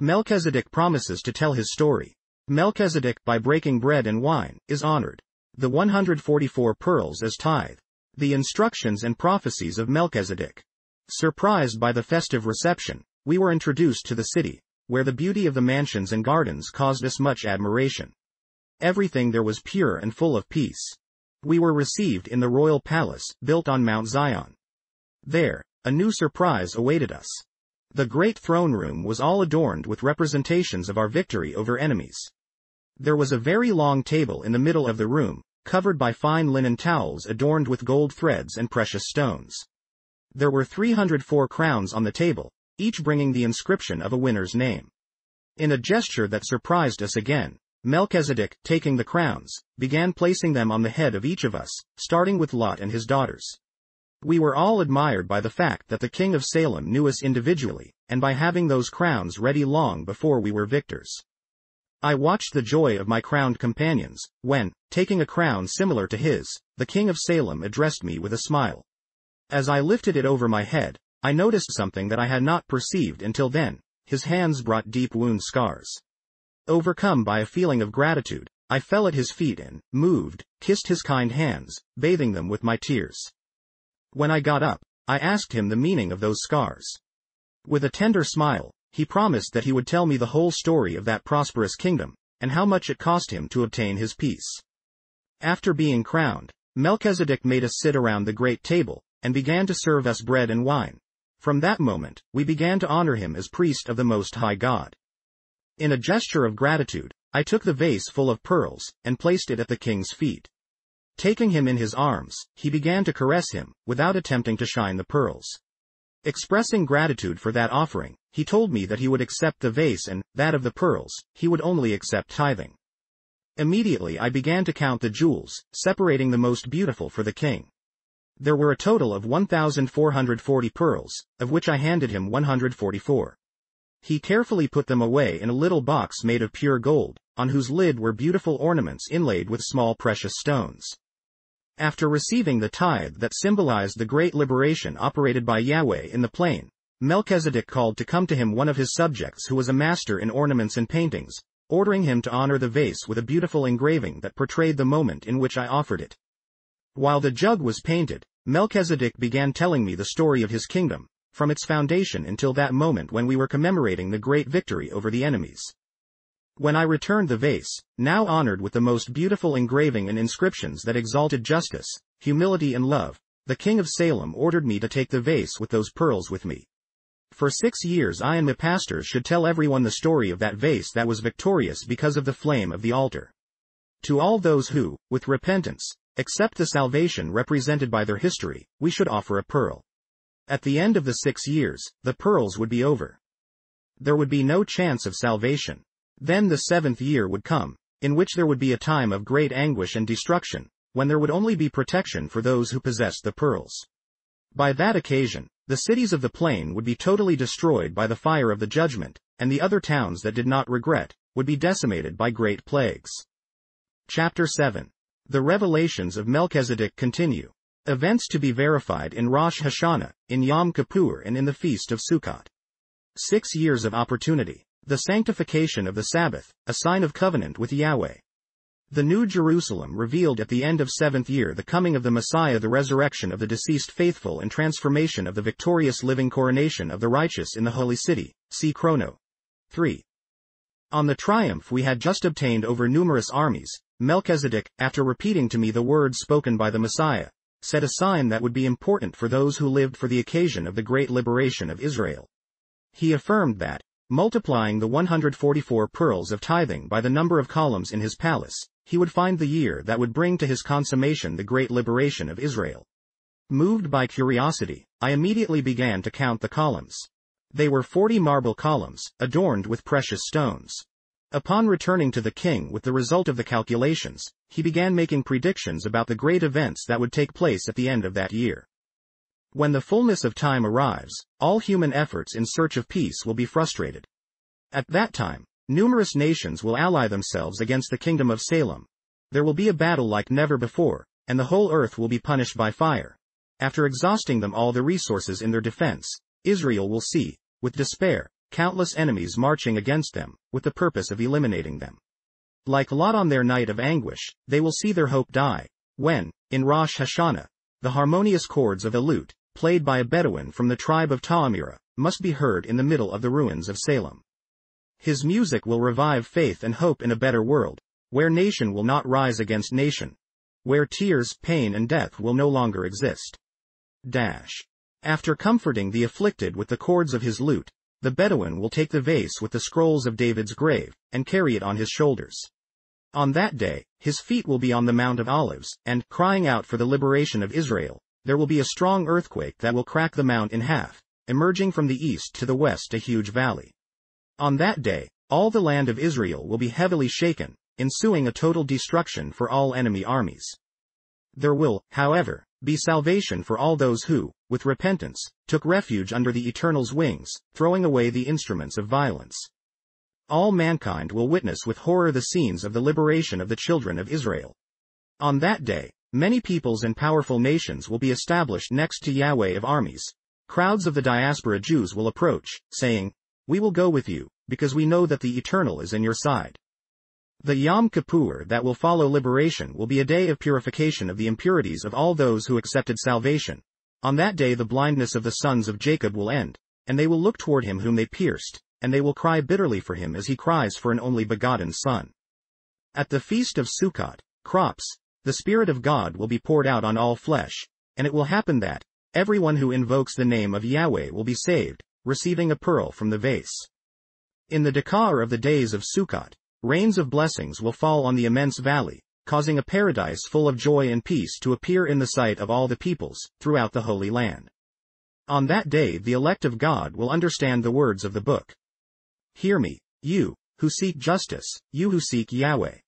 Melchizedek promises to tell his story. Melchizedek, by breaking bread and wine, is honored. The 144 pearls as tithe. The instructions and prophecies of Melchizedek. Surprised by the festive reception, we were introduced to the city, where the beauty of the mansions and gardens caused us much admiration. Everything there was pure and full of peace. We were received in the royal palace, built on Mount Zion. There, a new surprise awaited us. The great throne room was all adorned with representations of our victory over enemies. There was a very long table in the middle of the room, covered by fine linen towels adorned with gold threads and precious stones. There were 304 crowns on the table, each bringing the inscription of a winner's name. In a gesture that surprised us again, Melchizedek, taking the crowns, began placing them on the head of each of us, starting with Lot and his daughters. We were all admired by the fact that the king of Salem knew us individually, and by having those crowns ready long before we were victors. I watched the joy of my crowned companions, when, taking a crown similar to his, the king of Salem addressed me with a smile. As I lifted it over my head, I noticed something that I had not perceived until then, his hands brought deep wound scars. Overcome by a feeling of gratitude, I fell at his feet and, moved, kissed his kind hands, bathing them with my tears. When I got up, I asked him the meaning of those scars. With a tender smile, he promised that he would tell me the whole story of that prosperous kingdom, and how much it cost him to obtain his peace. After being crowned, Melchizedek made us sit around the great table, and began to serve us bread and wine. From that moment, we began to honor him as priest of the Most High God. In a gesture of gratitude, I took the vase full of pearls, and placed it at the king's feet. Taking him in his arms, he began to caress him, without attempting to shine the pearls. Expressing gratitude for that offering, he told me that he would accept the vase and, that of the pearls, he would only accept tithing. Immediately I began to count the jewels, separating the most beautiful for the king. There were a total of 1,440 pearls, of which I handed him 144. He carefully put them away in a little box made of pure gold, on whose lid were beautiful ornaments inlaid with small precious stones. After receiving the tithe that symbolized the great liberation operated by Yahweh in the plain, Melchizedek called to come to him one of his subjects who was a master in ornaments and paintings, ordering him to honor the vase with a beautiful engraving that portrayed the moment in which I offered it. While the jug was painted, Melchizedek began telling me the story of his kingdom, from its foundation until that moment when we were commemorating the great victory over the enemies. When I returned the vase, now honored with the most beautiful engraving and inscriptions that exalted justice, humility and love, the king of Salem ordered me to take the vase with those pearls with me. For six years I and my pastors should tell everyone the story of that vase that was victorious because of the flame of the altar. To all those who, with repentance, accept the salvation represented by their history, we should offer a pearl. At the end of the six years, the pearls would be over. There would be no chance of salvation. Then the seventh year would come, in which there would be a time of great anguish and destruction, when there would only be protection for those who possessed the pearls. By that occasion, the cities of the plain would be totally destroyed by the fire of the judgment, and the other towns that did not regret, would be decimated by great plagues. Chapter 7. The revelations of Melchizedek continue. Events to be verified in Rosh Hashanah, in Yom Kippur and in the Feast of Sukkot. Six years of opportunity. The sanctification of the Sabbath, a sign of covenant with Yahweh. The New Jerusalem revealed at the end of seventh year the coming of the Messiah the resurrection of the deceased faithful and transformation of the victorious living coronation of the righteous in the holy city. See Chrono. 3. On the triumph we had just obtained over numerous armies, Melchizedek, after repeating to me the words spoken by the Messiah, said a sign that would be important for those who lived for the occasion of the great liberation of Israel. He affirmed that, multiplying the 144 pearls of tithing by the number of columns in his palace, he would find the year that would bring to his consummation the great liberation of Israel. Moved by curiosity, I immediately began to count the columns. They were forty marble columns, adorned with precious stones. Upon returning to the king with the result of the calculations, he began making predictions about the great events that would take place at the end of that year. When the fullness of time arrives, all human efforts in search of peace will be frustrated. At that time, numerous nations will ally themselves against the kingdom of Salem. There will be a battle like never before, and the whole earth will be punished by fire. After exhausting them all the resources in their defense, Israel will see, with despair, countless enemies marching against them, with the purpose of eliminating them. Like Lot on their night of anguish, they will see their hope die, when, in Rosh Hashanah, the harmonious chords of a lute, played by a Bedouin from the tribe of Ta'amira, must be heard in the middle of the ruins of Salem. His music will revive faith and hope in a better world, where nation will not rise against nation, where tears, pain and death will no longer exist. Dash. After comforting the afflicted with the chords of his lute, the Bedouin will take the vase with the scrolls of David's grave, and carry it on his shoulders. On that day, his feet will be on the Mount of Olives, and, crying out for the liberation of Israel, there will be a strong earthquake that will crack the mount in half, emerging from the east to the west a huge valley. On that day, all the land of Israel will be heavily shaken, ensuing a total destruction for all enemy armies. There will, however, be salvation for all those who, with repentance, took refuge under the Eternal's wings, throwing away the instruments of violence. All mankind will witness with horror the scenes of the liberation of the children of Israel. On that day, many peoples and powerful nations will be established next to Yahweh of armies. Crowds of the diaspora Jews will approach, saying, We will go with you, because we know that the Eternal is in your side. The Yom Kippur that will follow liberation will be a day of purification of the impurities of all those who accepted salvation. On that day the blindness of the sons of Jacob will end, and they will look toward him whom they pierced, and they will cry bitterly for him as he cries for an only begotten son. At the feast of Sukkot, crops, the Spirit of God will be poured out on all flesh, and it will happen that, everyone who invokes the name of Yahweh will be saved, receiving a pearl from the vase. In the Dakar of the days of Sukkot, Rains of blessings will fall on the immense valley, causing a paradise full of joy and peace to appear in the sight of all the peoples, throughout the Holy Land. On that day the elect of God will understand the words of the book. Hear me, you, who seek justice, you who seek Yahweh.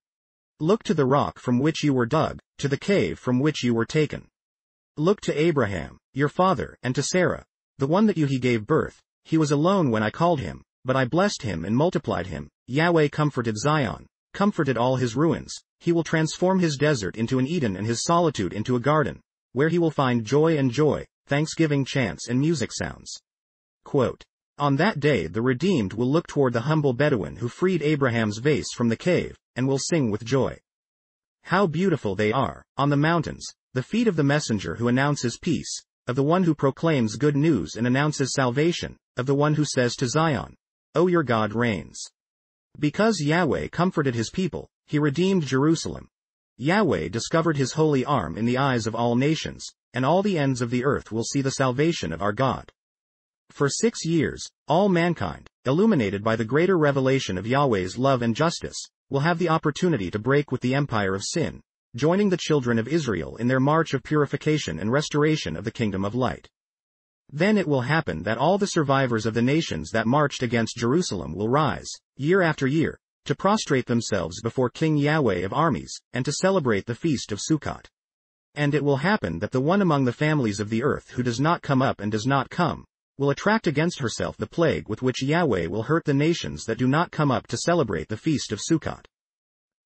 Look to the rock from which you were dug, to the cave from which you were taken. Look to Abraham, your father, and to Sarah, the one that you he gave birth, he was alone when I called him, but I blessed him and multiplied him, Yahweh comforted Zion, comforted all his ruins, he will transform his desert into an Eden and his solitude into a garden, where he will find joy and joy, thanksgiving chants and music sounds. Quote, on that day the redeemed will look toward the humble Bedouin who freed Abraham's vase from the cave, and will sing with joy. How beautiful they are, on the mountains, the feet of the messenger who announces peace, of the one who proclaims good news and announces salvation, of the one who says to Zion, O your God reigns. Because Yahweh comforted his people, he redeemed Jerusalem. Yahweh discovered his holy arm in the eyes of all nations, and all the ends of the earth will see the salvation of our God. For six years, all mankind, illuminated by the greater revelation of Yahweh's love and justice, will have the opportunity to break with the empire of sin, joining the children of Israel in their march of purification and restoration of the kingdom of light. Then it will happen that all the survivors of the nations that marched against Jerusalem will rise, year after year, to prostrate themselves before King Yahweh of armies, and to celebrate the feast of Sukkot. And it will happen that the one among the families of the earth who does not come up and does not come, will attract against herself the plague with which Yahweh will hurt the nations that do not come up to celebrate the feast of Sukkot.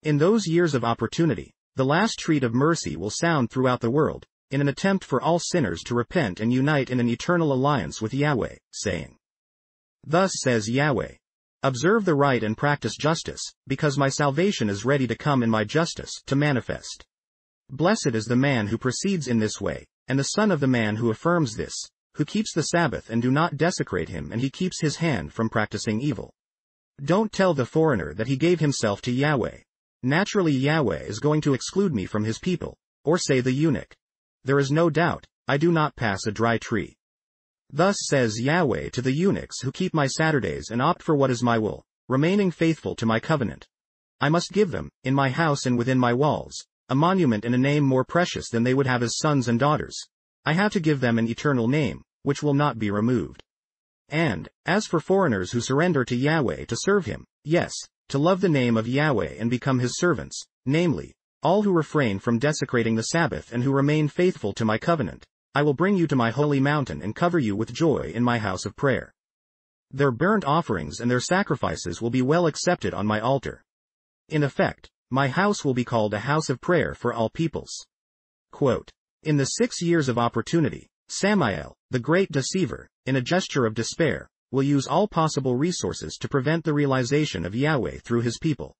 In those years of opportunity, the last treat of mercy will sound throughout the world, in an attempt for all sinners to repent and unite in an eternal alliance with Yahweh, saying, Thus says Yahweh, Observe the right and practice justice, because my salvation is ready to come in my justice to manifest. Blessed is the man who proceeds in this way, and the son of the man who affirms this, who keeps the Sabbath and do not desecrate him and he keeps his hand from practicing evil. Don't tell the foreigner that he gave himself to Yahweh. Naturally Yahweh is going to exclude me from his people, or say the eunuch. There is no doubt, I do not pass a dry tree. Thus says Yahweh to the eunuchs who keep my Saturdays and opt for what is my will, remaining faithful to my covenant. I must give them, in my house and within my walls, a monument and a name more precious than they would have as sons and daughters. I have to give them an eternal name, which will not be removed. And, as for foreigners who surrender to Yahweh to serve him, yes, to love the name of Yahweh and become his servants, namely, all who refrain from desecrating the Sabbath and who remain faithful to my covenant, I will bring you to my holy mountain and cover you with joy in my house of prayer. Their burnt offerings and their sacrifices will be well accepted on my altar. In effect, my house will be called a house of prayer for all peoples. Quote, in the six years of opportunity, Samael, the great deceiver, in a gesture of despair, will use all possible resources to prevent the realization of Yahweh through his people.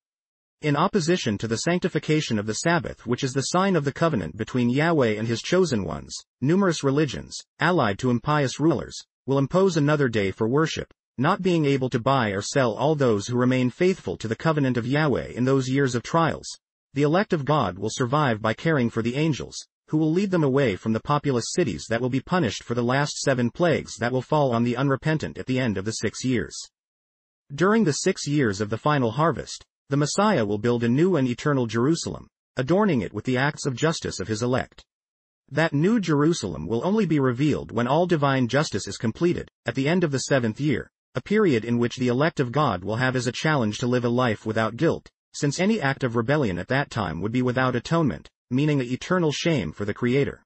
In opposition to the sanctification of the Sabbath which is the sign of the covenant between Yahweh and his chosen ones, numerous religions, allied to impious rulers, will impose another day for worship, not being able to buy or sell all those who remain faithful to the covenant of Yahweh in those years of trials. The elect of God will survive by caring for the angels, who will lead them away from the populous cities that will be punished for the last seven plagues that will fall on the unrepentant at the end of the six years. During the six years of the final harvest, the Messiah will build a new and eternal Jerusalem, adorning it with the acts of justice of his elect. That new Jerusalem will only be revealed when all divine justice is completed, at the end of the seventh year, a period in which the elect of God will have as a challenge to live a life without guilt, since any act of rebellion at that time would be without atonement, meaning a eternal shame for the Creator.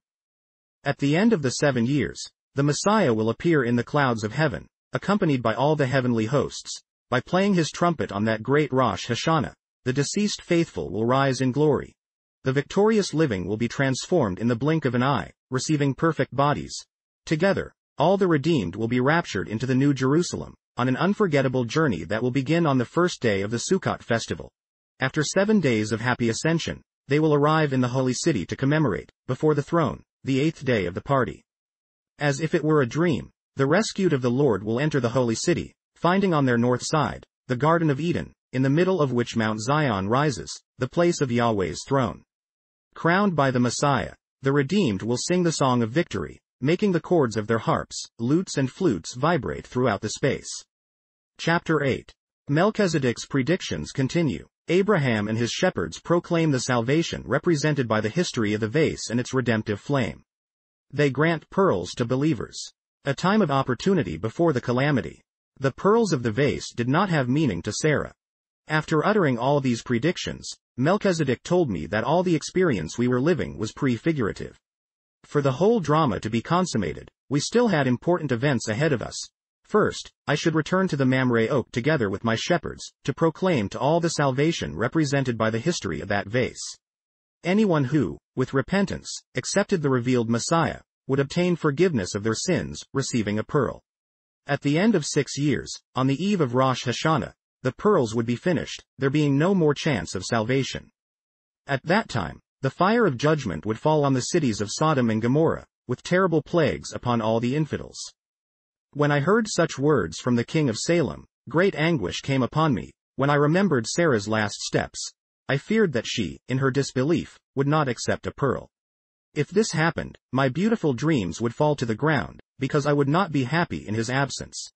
At the end of the seven years, the Messiah will appear in the clouds of heaven, accompanied by all the heavenly hosts. By playing his trumpet on that great Rosh Hashanah, the deceased faithful will rise in glory. The victorious living will be transformed in the blink of an eye, receiving perfect bodies. Together, all the redeemed will be raptured into the New Jerusalem, on an unforgettable journey that will begin on the first day of the Sukkot festival. After seven days of happy ascension, they will arrive in the holy city to commemorate, before the throne, the eighth day of the party. As if it were a dream, the rescued of the Lord will enter the holy city, finding on their north side, the Garden of Eden, in the middle of which Mount Zion rises, the place of Yahweh's throne. Crowned by the Messiah, the redeemed will sing the song of victory, making the chords of their harps, lutes and flutes vibrate throughout the space. Chapter 8. Melchizedek's predictions continue. Abraham and his shepherds proclaim the salvation represented by the history of the vase and its redemptive flame. They grant pearls to believers. A time of opportunity before the calamity. The pearls of the vase did not have meaning to Sarah. After uttering all these predictions, Melchizedek told me that all the experience we were living was prefigurative. For the whole drama to be consummated, we still had important events ahead of us, First, I should return to the Mamre oak together with my shepherds, to proclaim to all the salvation represented by the history of that vase. Anyone who, with repentance, accepted the revealed Messiah, would obtain forgiveness of their sins, receiving a pearl. At the end of six years, on the eve of Rosh Hashanah, the pearls would be finished, there being no more chance of salvation. At that time, the fire of judgment would fall on the cities of Sodom and Gomorrah, with terrible plagues upon all the infidels. When I heard such words from the king of Salem, great anguish came upon me, when I remembered Sarah's last steps. I feared that she, in her disbelief, would not accept a pearl. If this happened, my beautiful dreams would fall to the ground, because I would not be happy in his absence.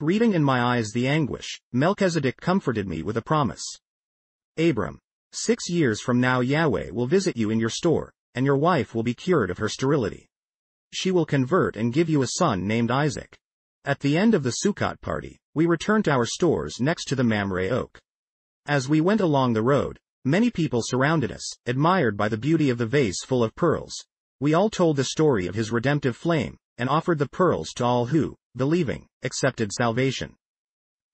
Reading in my eyes the anguish, Melchizedek comforted me with a promise. Abram, six years from now Yahweh will visit you in your store, and your wife will be cured of her sterility. She will convert and give you a son named Isaac. At the end of the Sukkot party, we returned to our stores next to the Mamre oak. As we went along the road, many people surrounded us, admired by the beauty of the vase full of pearls. We all told the story of his redemptive flame, and offered the pearls to all who, believing, accepted salvation.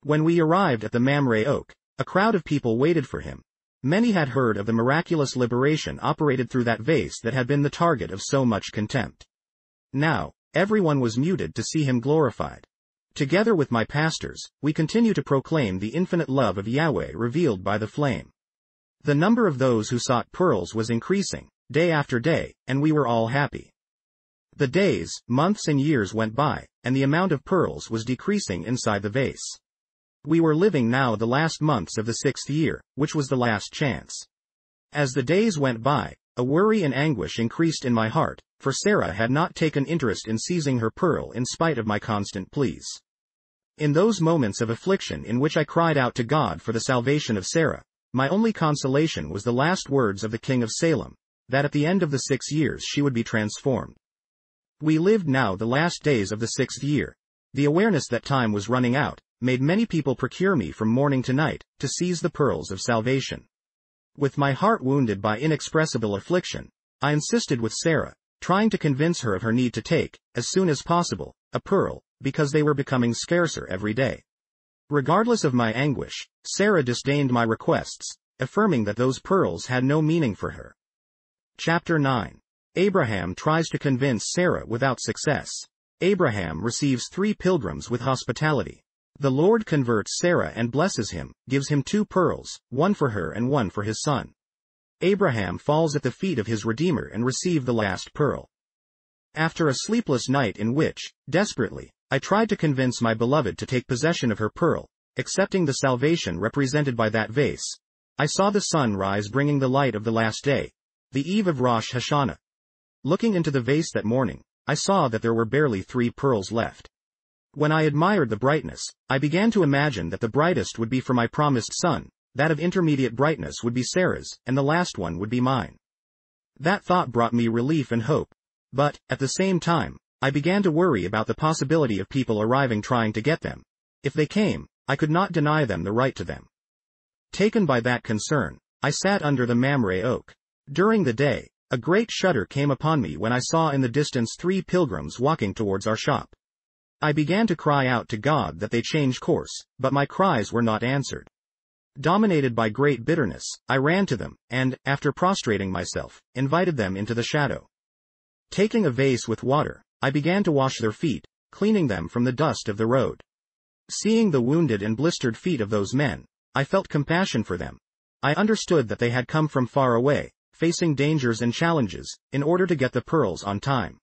When we arrived at the Mamre oak, a crowd of people waited for him. Many had heard of the miraculous liberation operated through that vase that had been the target of so much contempt. Now, Everyone was muted to see him glorified. Together with my pastors, we continue to proclaim the infinite love of Yahweh revealed by the flame. The number of those who sought pearls was increasing, day after day, and we were all happy. The days, months and years went by, and the amount of pearls was decreasing inside the vase. We were living now the last months of the sixth year, which was the last chance. As the days went by, a worry and anguish increased in my heart, for Sarah had not taken interest in seizing her pearl in spite of my constant pleas. In those moments of affliction in which I cried out to God for the salvation of Sarah, my only consolation was the last words of the king of Salem, that at the end of the six years she would be transformed. We lived now the last days of the sixth year. The awareness that time was running out, made many people procure me from morning to night, to seize the pearls of salvation. With my heart wounded by inexpressible affliction, I insisted with Sarah, trying to convince her of her need to take, as soon as possible, a pearl, because they were becoming scarcer every day. Regardless of my anguish, Sarah disdained my requests, affirming that those pearls had no meaning for her. Chapter 9. Abraham tries to convince Sarah without success. Abraham receives three pilgrims with hospitality. The Lord converts Sarah and blesses him, gives him two pearls, one for her and one for his son. Abraham falls at the feet of his Redeemer and receives the last pearl. After a sleepless night in which, desperately, I tried to convince my beloved to take possession of her pearl, accepting the salvation represented by that vase, I saw the sun rise bringing the light of the last day, the eve of Rosh Hashanah. Looking into the vase that morning, I saw that there were barely three pearls left. When I admired the brightness, I began to imagine that the brightest would be for my promised son, that of intermediate brightness would be Sarah's, and the last one would be mine. That thought brought me relief and hope. But, at the same time, I began to worry about the possibility of people arriving trying to get them. If they came, I could not deny them the right to them. Taken by that concern, I sat under the Mamre oak. During the day, a great shudder came upon me when I saw in the distance three pilgrims walking towards our shop. I began to cry out to God that they change course, but my cries were not answered. Dominated by great bitterness, I ran to them, and, after prostrating myself, invited them into the shadow. Taking a vase with water, I began to wash their feet, cleaning them from the dust of the road. Seeing the wounded and blistered feet of those men, I felt compassion for them. I understood that they had come from far away, facing dangers and challenges, in order to get the pearls on time.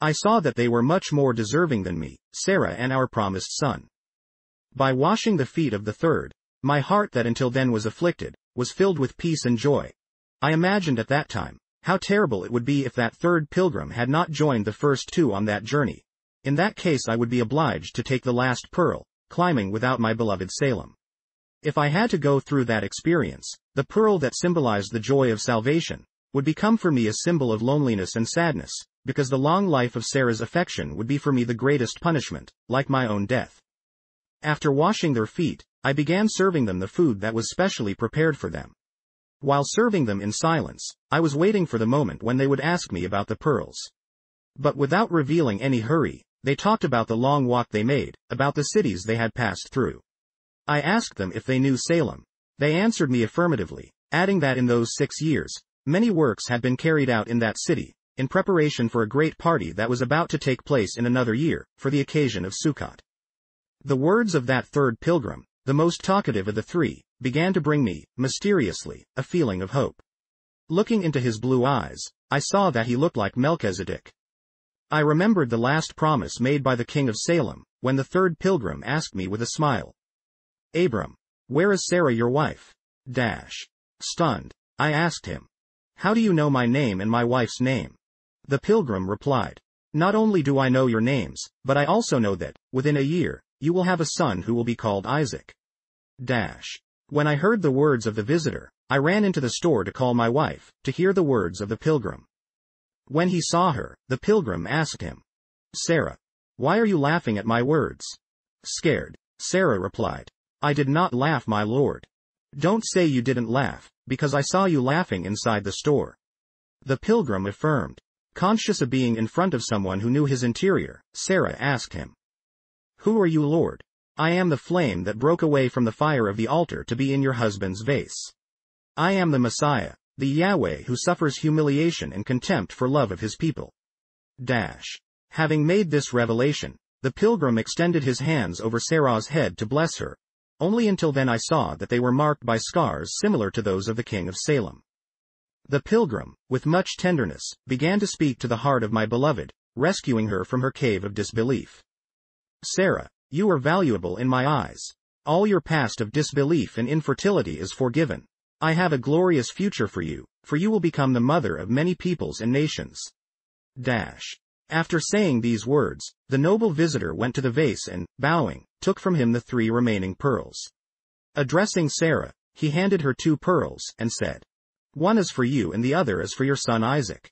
I saw that they were much more deserving than me, Sarah and our promised son. By washing the feet of the third, my heart that until then was afflicted, was filled with peace and joy. I imagined at that time, how terrible it would be if that third pilgrim had not joined the first two on that journey. In that case I would be obliged to take the last pearl, climbing without my beloved Salem. If I had to go through that experience, the pearl that symbolized the joy of salvation, would become for me a symbol of loneliness and sadness, because the long life of Sarah's affection would be for me the greatest punishment, like my own death. After washing their feet, I began serving them the food that was specially prepared for them. While serving them in silence, I was waiting for the moment when they would ask me about the pearls. But without revealing any hurry, they talked about the long walk they made, about the cities they had passed through. I asked them if they knew Salem. They answered me affirmatively, adding that in those six years, many works had been carried out in that city, in preparation for a great party that was about to take place in another year, for the occasion of Sukkot. The words of that third pilgrim, the most talkative of the three, began to bring me, mysteriously, a feeling of hope. Looking into his blue eyes, I saw that he looked like Melchizedek. I remembered the last promise made by the king of Salem, when the third pilgrim asked me with a smile. Abram, where is Sarah your wife? Dash. Stunned, I asked him. How do you know my name and my wife's name? The pilgrim replied, Not only do I know your names, but I also know that, within a year, you will have a son who will be called Isaac. Dash. When I heard the words of the visitor, I ran into the store to call my wife, to hear the words of the pilgrim. When he saw her, the pilgrim asked him, Sarah, why are you laughing at my words? Scared, Sarah replied, I did not laugh my lord. Don't say you didn't laugh, because I saw you laughing inside the store. The pilgrim affirmed, Conscious of being in front of someone who knew his interior, Sarah asked him, Who are you, Lord? I am the flame that broke away from the fire of the altar to be in your husband's vase. I am the Messiah, the Yahweh who suffers humiliation and contempt for love of his people. Dash. Having made this revelation, the pilgrim extended his hands over Sarah's head to bless her. Only until then I saw that they were marked by scars similar to those of the king of Salem. The pilgrim, with much tenderness, began to speak to the heart of my beloved, rescuing her from her cave of disbelief. Sarah, you are valuable in my eyes. All your past of disbelief and infertility is forgiven. I have a glorious future for you, for you will become the mother of many peoples and nations. Dash. After saying these words, the noble visitor went to the vase and, bowing, took from him the three remaining pearls. Addressing Sarah, he handed her two pearls, and said, One is for you and the other is for your son Isaac.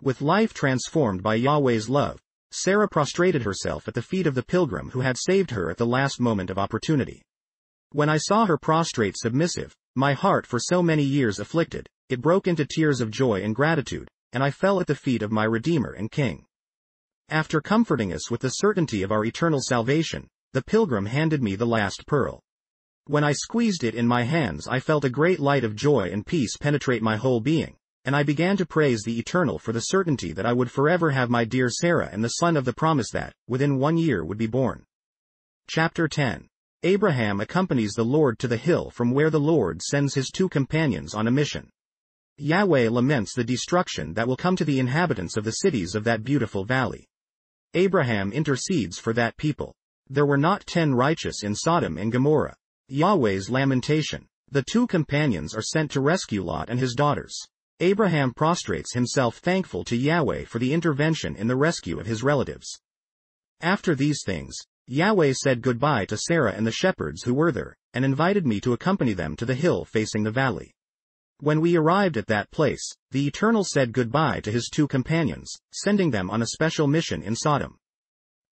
With life transformed by Yahweh's love, Sarah prostrated herself at the feet of the pilgrim who had saved her at the last moment of opportunity. When I saw her prostrate submissive, my heart for so many years afflicted, it broke into tears of joy and gratitude, and I fell at the feet of my Redeemer and King. After comforting us with the certainty of our eternal salvation, the pilgrim handed me the last pearl. When I squeezed it in my hands I felt a great light of joy and peace penetrate my whole being, and I began to praise the Eternal for the certainty that I would forever have my dear Sarah and the son of the promise that, within one year would be born. Chapter 10 Abraham accompanies the Lord to the hill from where the Lord sends his two companions on a mission. Yahweh laments the destruction that will come to the inhabitants of the cities of that beautiful valley. Abraham intercedes for that people. There were not ten righteous in Sodom and Gomorrah. Yahweh's lamentation. The two companions are sent to rescue Lot and his daughters. Abraham prostrates himself thankful to Yahweh for the intervention in the rescue of his relatives. After these things, Yahweh said goodbye to Sarah and the shepherds who were there, and invited me to accompany them to the hill facing the valley. When we arrived at that place, the Eternal said goodbye to his two companions, sending them on a special mission in Sodom.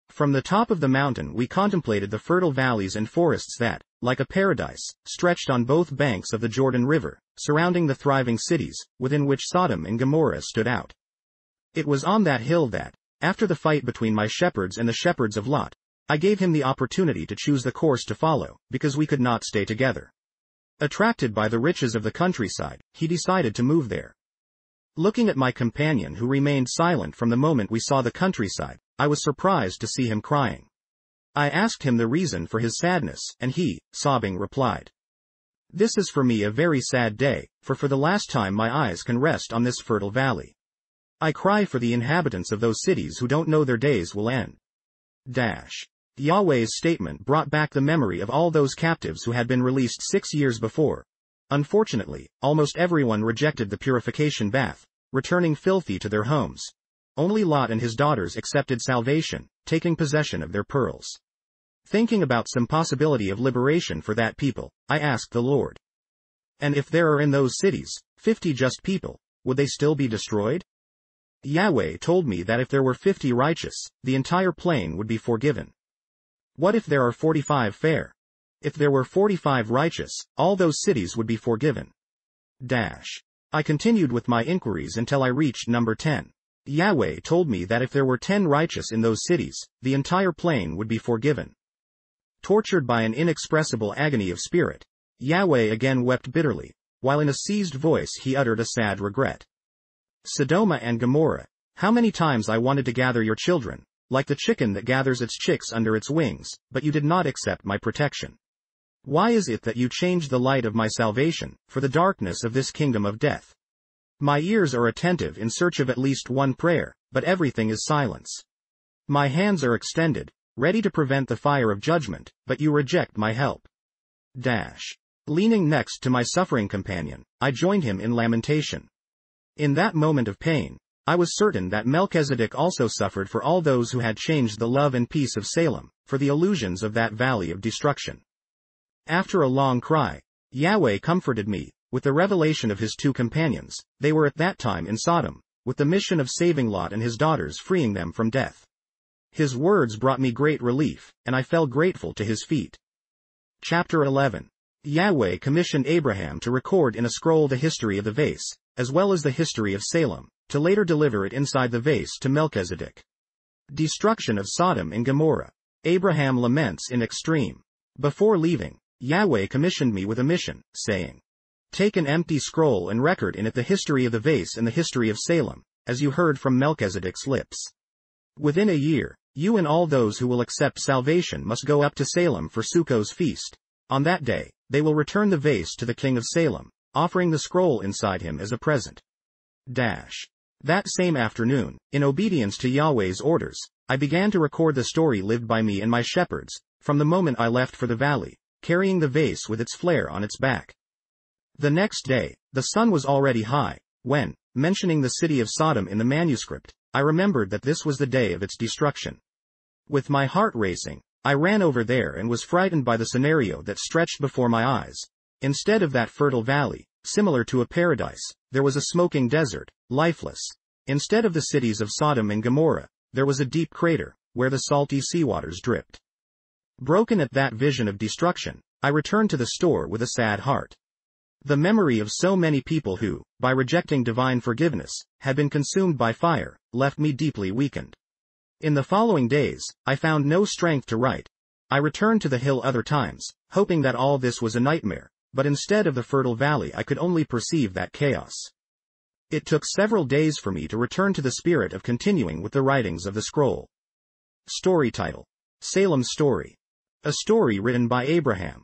From the top of the mountain we contemplated the fertile valleys and forests that, like a paradise, stretched on both banks of the Jordan River, surrounding the thriving cities, within which Sodom and Gomorrah stood out. It was on that hill that, after the fight between my shepherds and the shepherds of Lot, I gave him the opportunity to choose the course to follow, because we could not stay together. Attracted by the riches of the countryside, he decided to move there. Looking at my companion who remained silent from the moment we saw the countryside, I was surprised to see him crying. I asked him the reason for his sadness, and he, sobbing, replied. This is for me a very sad day, for for the last time my eyes can rest on this fertile valley. I cry for the inhabitants of those cities who don't know their days will end. Dash. Yahweh's statement brought back the memory of all those captives who had been released six years before. Unfortunately, almost everyone rejected the purification bath, returning filthy to their homes. Only Lot and his daughters accepted salvation, taking possession of their pearls. Thinking about some possibility of liberation for that people, I asked the Lord. And if there are in those cities, fifty just people, would they still be destroyed? Yahweh told me that if there were fifty righteous, the entire plain would be forgiven. What if there are forty-five fair? If there were forty-five righteous, all those cities would be forgiven. Dash. I continued with my inquiries until I reached number 10. Yahweh told me that if there were ten righteous in those cities, the entire plain would be forgiven. Tortured by an inexpressible agony of spirit, Yahweh again wept bitterly, while in a seized voice he uttered a sad regret. Sodoma and Gomorrah, how many times I wanted to gather your children, like the chicken that gathers its chicks under its wings, but you did not accept my protection. Why is it that you changed the light of my salvation, for the darkness of this kingdom of death? My ears are attentive in search of at least one prayer, but everything is silence. My hands are extended, ready to prevent the fire of judgment, but you reject my help. Dash. Leaning next to my suffering companion, I joined him in lamentation. In that moment of pain, I was certain that Melchizedek also suffered for all those who had changed the love and peace of Salem, for the illusions of that valley of destruction. After a long cry, Yahweh comforted me, with the revelation of his two companions, they were at that time in Sodom, with the mission of saving Lot and his daughters freeing them from death. His words brought me great relief, and I fell grateful to his feet. Chapter 11 Yahweh commissioned Abraham to record in a scroll the history of the vase, as well as the history of Salem, to later deliver it inside the vase to Melchizedek. Destruction of Sodom and Gomorrah. Abraham laments in extreme. Before leaving, Yahweh commissioned me with a mission, saying, Take an empty scroll and record in it the history of the vase and the history of Salem, as you heard from Melchizedek's lips. Within a year, you and all those who will accept salvation must go up to Salem for Sukkot's feast. On that day, they will return the vase to the king of Salem, offering the scroll inside him as a present. Dash. That same afternoon, in obedience to Yahweh's orders, I began to record the story lived by me and my shepherds, from the moment I left for the valley, carrying the vase with its flare on its back. The next day, the sun was already high, when, mentioning the city of Sodom in the manuscript, I remembered that this was the day of its destruction. With my heart racing, I ran over there and was frightened by the scenario that stretched before my eyes. Instead of that fertile valley, similar to a paradise, there was a smoking desert, lifeless. Instead of the cities of Sodom and Gomorrah, there was a deep crater, where the salty seawaters dripped. Broken at that vision of destruction, I returned to the store with a sad heart. The memory of so many people who, by rejecting divine forgiveness, had been consumed by fire, left me deeply weakened. In the following days, I found no strength to write. I returned to the hill other times, hoping that all this was a nightmare, but instead of the fertile valley I could only perceive that chaos. It took several days for me to return to the spirit of continuing with the writings of the scroll. Story title. Salem's Story. A story written by Abraham.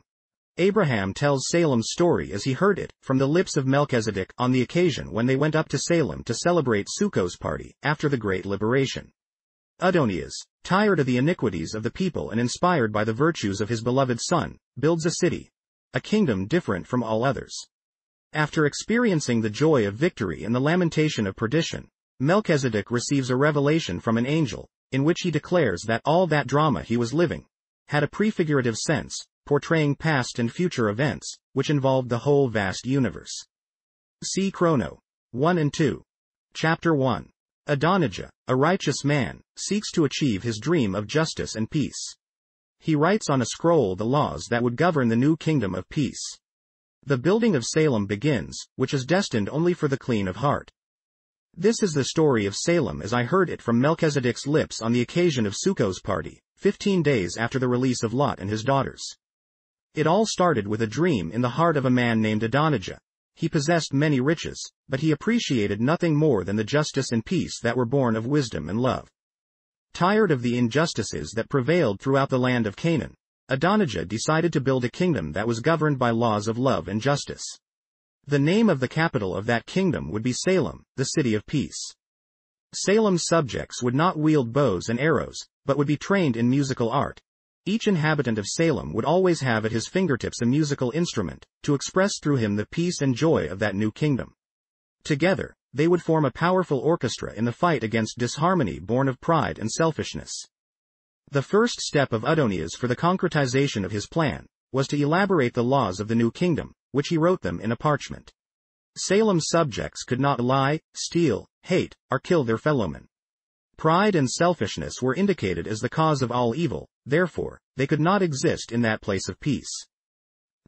Abraham tells Salem's story as he heard it, from the lips of Melchizedek, on the occasion when they went up to Salem to celebrate Sukkos party, after the Great Liberation. Adonias, tired of the iniquities of the people and inspired by the virtues of his beloved son, builds a city. A kingdom different from all others. After experiencing the joy of victory and the lamentation of perdition, Melchizedek receives a revelation from an angel, in which he declares that all that drama he was living, had a prefigurative sense, portraying past and future events, which involved the whole vast universe. See Chrono. 1 and 2. Chapter 1. Adonijah, a righteous man, seeks to achieve his dream of justice and peace. He writes on a scroll the laws that would govern the new kingdom of peace. The building of Salem begins, which is destined only for the clean of heart. This is the story of Salem as I heard it from Melchizedek's lips on the occasion of Sukkos party, 15 days after the release of Lot and his daughters. It all started with a dream in the heart of a man named Adonijah. He possessed many riches, but he appreciated nothing more than the justice and peace that were born of wisdom and love. Tired of the injustices that prevailed throughout the land of Canaan, Adonijah decided to build a kingdom that was governed by laws of love and justice. The name of the capital of that kingdom would be Salem, the city of peace. Salem's subjects would not wield bows and arrows, but would be trained in musical art, each inhabitant of Salem would always have at his fingertips a musical instrument, to express through him the peace and joy of that new kingdom. Together, they would form a powerful orchestra in the fight against disharmony born of pride and selfishness. The first step of Adonias for the concretization of his plan, was to elaborate the laws of the new kingdom, which he wrote them in a parchment. Salem's subjects could not lie, steal, hate, or kill their fellowmen. Pride and selfishness were indicated as the cause of all evil, therefore, they could not exist in that place of peace.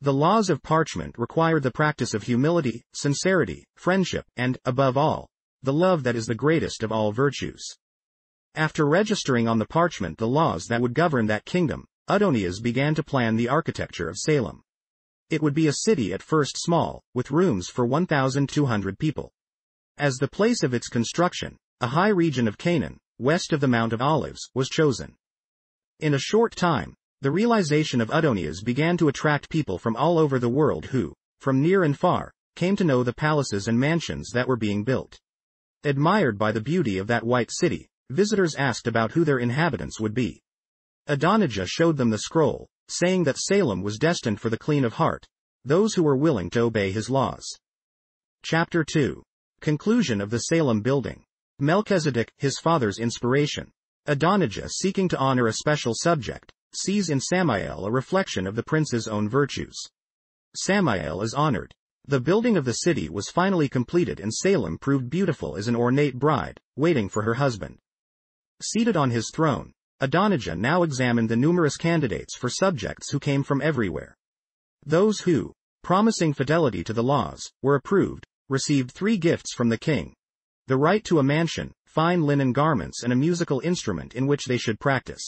The laws of parchment required the practice of humility, sincerity, friendship, and, above all, the love that is the greatest of all virtues. After registering on the parchment the laws that would govern that kingdom, Adonias began to plan the architecture of Salem. It would be a city at first small, with rooms for 1,200 people. As the place of its construction, a high region of Canaan, west of the Mount of Olives, was chosen. In a short time, the realization of Adonias began to attract people from all over the world who, from near and far, came to know the palaces and mansions that were being built. Admired by the beauty of that white city, visitors asked about who their inhabitants would be. Adonijah showed them the scroll, saying that Salem was destined for the clean of heart, those who were willing to obey his laws. Chapter 2. Conclusion of the Salem building. Melchizedek, his father's inspiration. Adonijah seeking to honor a special subject, sees in Samael a reflection of the prince's own virtues. Samael is honored. The building of the city was finally completed and Salem proved beautiful as an ornate bride, waiting for her husband. Seated on his throne, Adonijah now examined the numerous candidates for subjects who came from everywhere. Those who, promising fidelity to the laws, were approved, received three gifts from the king, the right to a mansion, fine linen garments and a musical instrument in which they should practice.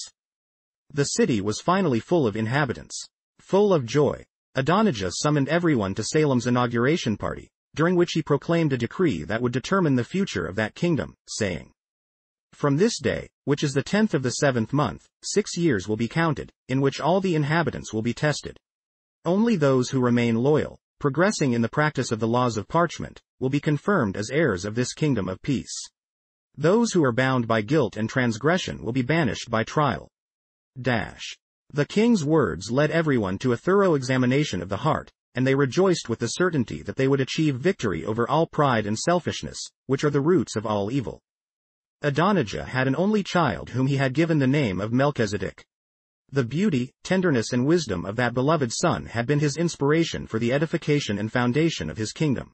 The city was finally full of inhabitants. Full of joy, Adonijah summoned everyone to Salem's inauguration party, during which he proclaimed a decree that would determine the future of that kingdom, saying, From this day, which is the tenth of the seventh month, six years will be counted, in which all the inhabitants will be tested. Only those who remain loyal, progressing in the practice of the laws of parchment, will be confirmed as heirs of this kingdom of peace. Those who are bound by guilt and transgression will be banished by trial. Dash. The king's words led everyone to a thorough examination of the heart, and they rejoiced with the certainty that they would achieve victory over all pride and selfishness, which are the roots of all evil. Adonijah had an only child whom he had given the name of Melchizedek. The beauty, tenderness and wisdom of that beloved son had been his inspiration for the edification and foundation of his kingdom.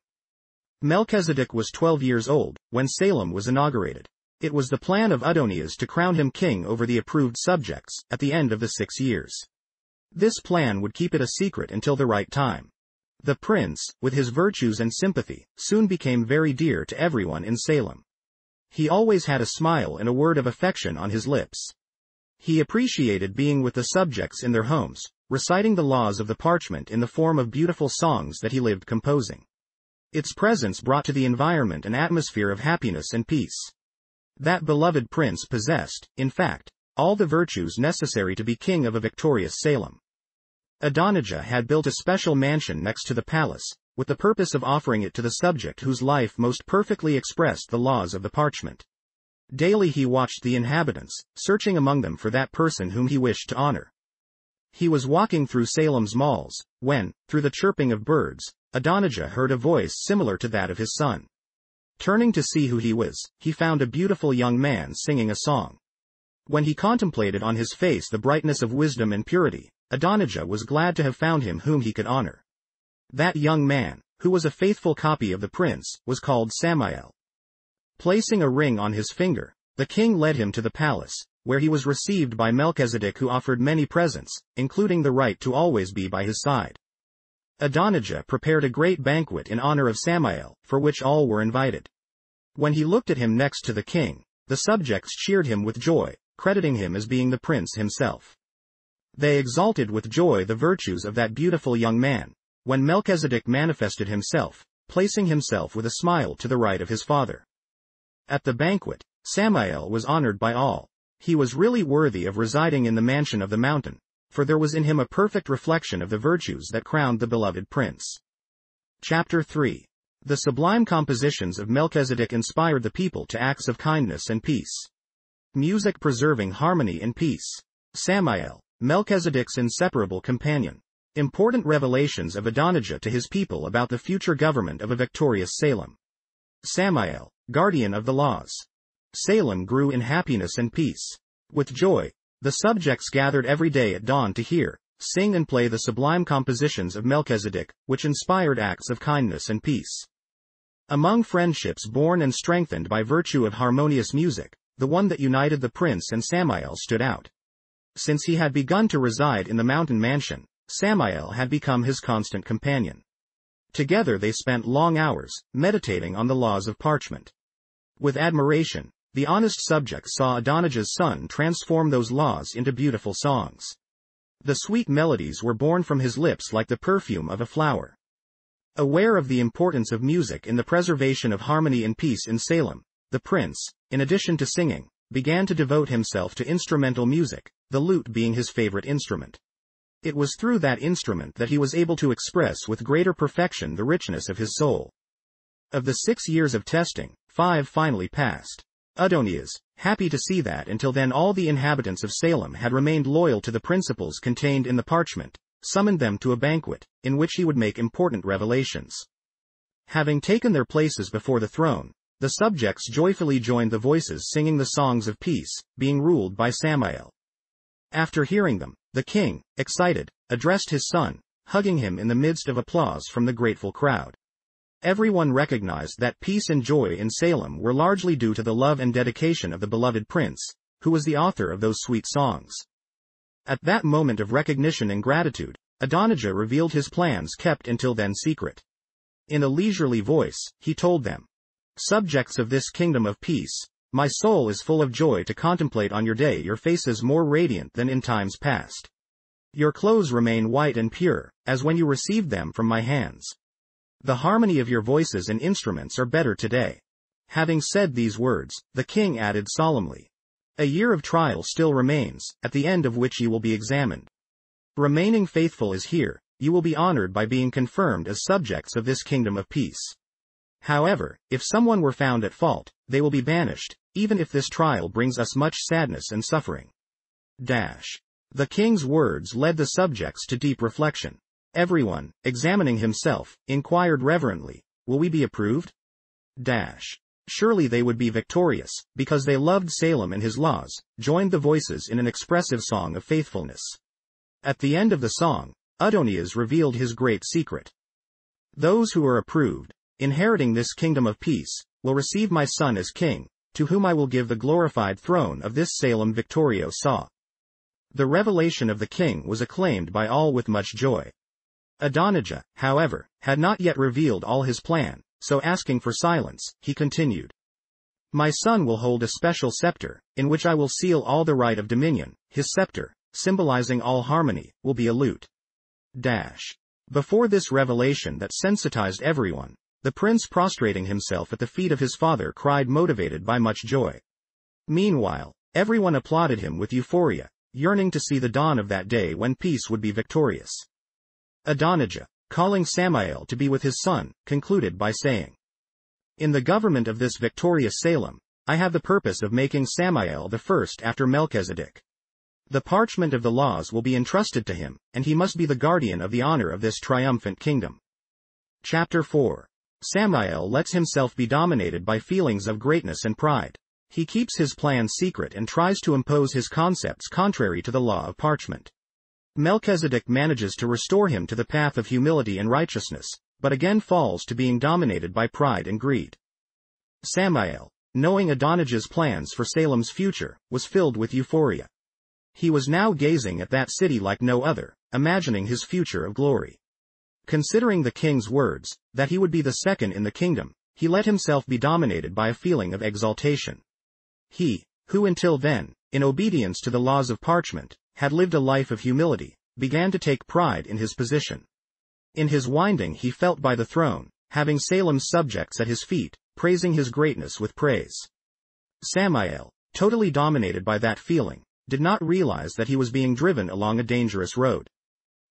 Melchizedek was 12 years old, when Salem was inaugurated. It was the plan of Adonias to crown him king over the approved subjects, at the end of the six years. This plan would keep it a secret until the right time. The prince, with his virtues and sympathy, soon became very dear to everyone in Salem. He always had a smile and a word of affection on his lips. He appreciated being with the subjects in their homes, reciting the laws of the parchment in the form of beautiful songs that he lived composing. Its presence brought to the environment an atmosphere of happiness and peace. That beloved prince possessed, in fact, all the virtues necessary to be king of a victorious Salem. Adonijah had built a special mansion next to the palace, with the purpose of offering it to the subject whose life most perfectly expressed the laws of the parchment. Daily he watched the inhabitants, searching among them for that person whom he wished to honor. He was walking through Salem's malls, when, through the chirping of birds, Adonijah heard a voice similar to that of his son. Turning to see who he was, he found a beautiful young man singing a song. When he contemplated on his face the brightness of wisdom and purity, Adonijah was glad to have found him whom he could honor. That young man, who was a faithful copy of the prince, was called Samael. Placing a ring on his finger, the king led him to the palace, where he was received by Melchizedek who offered many presents, including the right to always be by his side. Adonijah prepared a great banquet in honor of Samael, for which all were invited. When he looked at him next to the king, the subjects cheered him with joy, crediting him as being the prince himself. They exalted with joy the virtues of that beautiful young man, when Melchizedek manifested himself, placing himself with a smile to the right of his father. At the banquet, Samael was honored by all. He was really worthy of residing in the mansion of the mountain, for there was in him a perfect reflection of the virtues that crowned the beloved prince. Chapter 3 The sublime compositions of Melchizedek inspired the people to acts of kindness and peace. Music preserving harmony and peace. Samael, Melchizedek's inseparable companion. Important revelations of Adonijah to his people about the future government of a victorious Salem. Samael, guardian of the laws. Salem grew in happiness and peace. With joy, the subjects gathered every day at dawn to hear, sing and play the sublime compositions of Melchizedek, which inspired acts of kindness and peace. Among friendships born and strengthened by virtue of harmonious music, the one that united the prince and Samael stood out. Since he had begun to reside in the mountain mansion, Samael had become his constant companion. Together they spent long hours, meditating on the laws of parchment. With admiration, the honest subject saw Adonijah's son transform those laws into beautiful songs. The sweet melodies were born from his lips like the perfume of a flower. Aware of the importance of music in the preservation of harmony and peace in Salem, the prince, in addition to singing, began to devote himself to instrumental music, the lute being his favorite instrument. It was through that instrument that he was able to express with greater perfection the richness of his soul. Of the six years of testing, five finally passed. Adonias, happy to see that until then all the inhabitants of Salem had remained loyal to the principles contained in the parchment, summoned them to a banquet, in which he would make important revelations. Having taken their places before the throne, the subjects joyfully joined the voices singing the songs of peace, being ruled by Samael. After hearing them, the king, excited, addressed his son, hugging him in the midst of applause from the grateful crowd. Everyone recognized that peace and joy in Salem were largely due to the love and dedication of the beloved prince, who was the author of those sweet songs. At that moment of recognition and gratitude, Adonijah revealed his plans kept until then secret. In a leisurely voice, he told them, Subjects of this kingdom of peace, my soul is full of joy to contemplate on your day your faces more radiant than in times past. Your clothes remain white and pure, as when you received them from my hands. The harmony of your voices and instruments are better today. Having said these words, the king added solemnly, A year of trial still remains, at the end of which you will be examined. Remaining faithful is here, you will be honored by being confirmed as subjects of this kingdom of peace. However, if someone were found at fault, they will be banished, even if this trial brings us much sadness and suffering. Dash. The king's words led the subjects to deep reflection. Everyone, examining himself, inquired reverently, Will we be approved? Dash. Surely they would be victorious, because they loved Salem and his laws, joined the voices in an expressive song of faithfulness. At the end of the song, Adonias revealed his great secret. Those who are approved, inheriting this kingdom of peace, will receive my son as king, to whom I will give the glorified throne of this Salem Victorio Saw. The revelation of the king was acclaimed by all with much joy. Adonijah, however, had not yet revealed all his plan, so asking for silence, he continued. My son will hold a special scepter, in which I will seal all the right of dominion, his scepter, symbolizing all harmony, will be a lute. Dash. Before this revelation that sensitized everyone, the prince prostrating himself at the feet of his father cried motivated by much joy. Meanwhile, everyone applauded him with euphoria, yearning to see the dawn of that day when peace would be victorious. Adonijah, calling Samael to be with his son, concluded by saying, In the government of this victorious Salem, I have the purpose of making Samael the first after Melchizedek. The parchment of the laws will be entrusted to him, and he must be the guardian of the honor of this triumphant kingdom. Chapter 4 Samael lets himself be dominated by feelings of greatness and pride. He keeps his plans secret and tries to impose his concepts contrary to the law of parchment. Melchizedek manages to restore him to the path of humility and righteousness, but again falls to being dominated by pride and greed. Samael, knowing Adonijah's plans for Salem's future, was filled with euphoria. He was now gazing at that city like no other, imagining his future of glory. Considering the king's words, that he would be the second in the kingdom, he let himself be dominated by a feeling of exaltation. He, who until then, in obedience to the laws of parchment, had lived a life of humility, began to take pride in his position. In his winding he felt by the throne, having Salem's subjects at his feet, praising his greatness with praise. Samael, totally dominated by that feeling, did not realize that he was being driven along a dangerous road.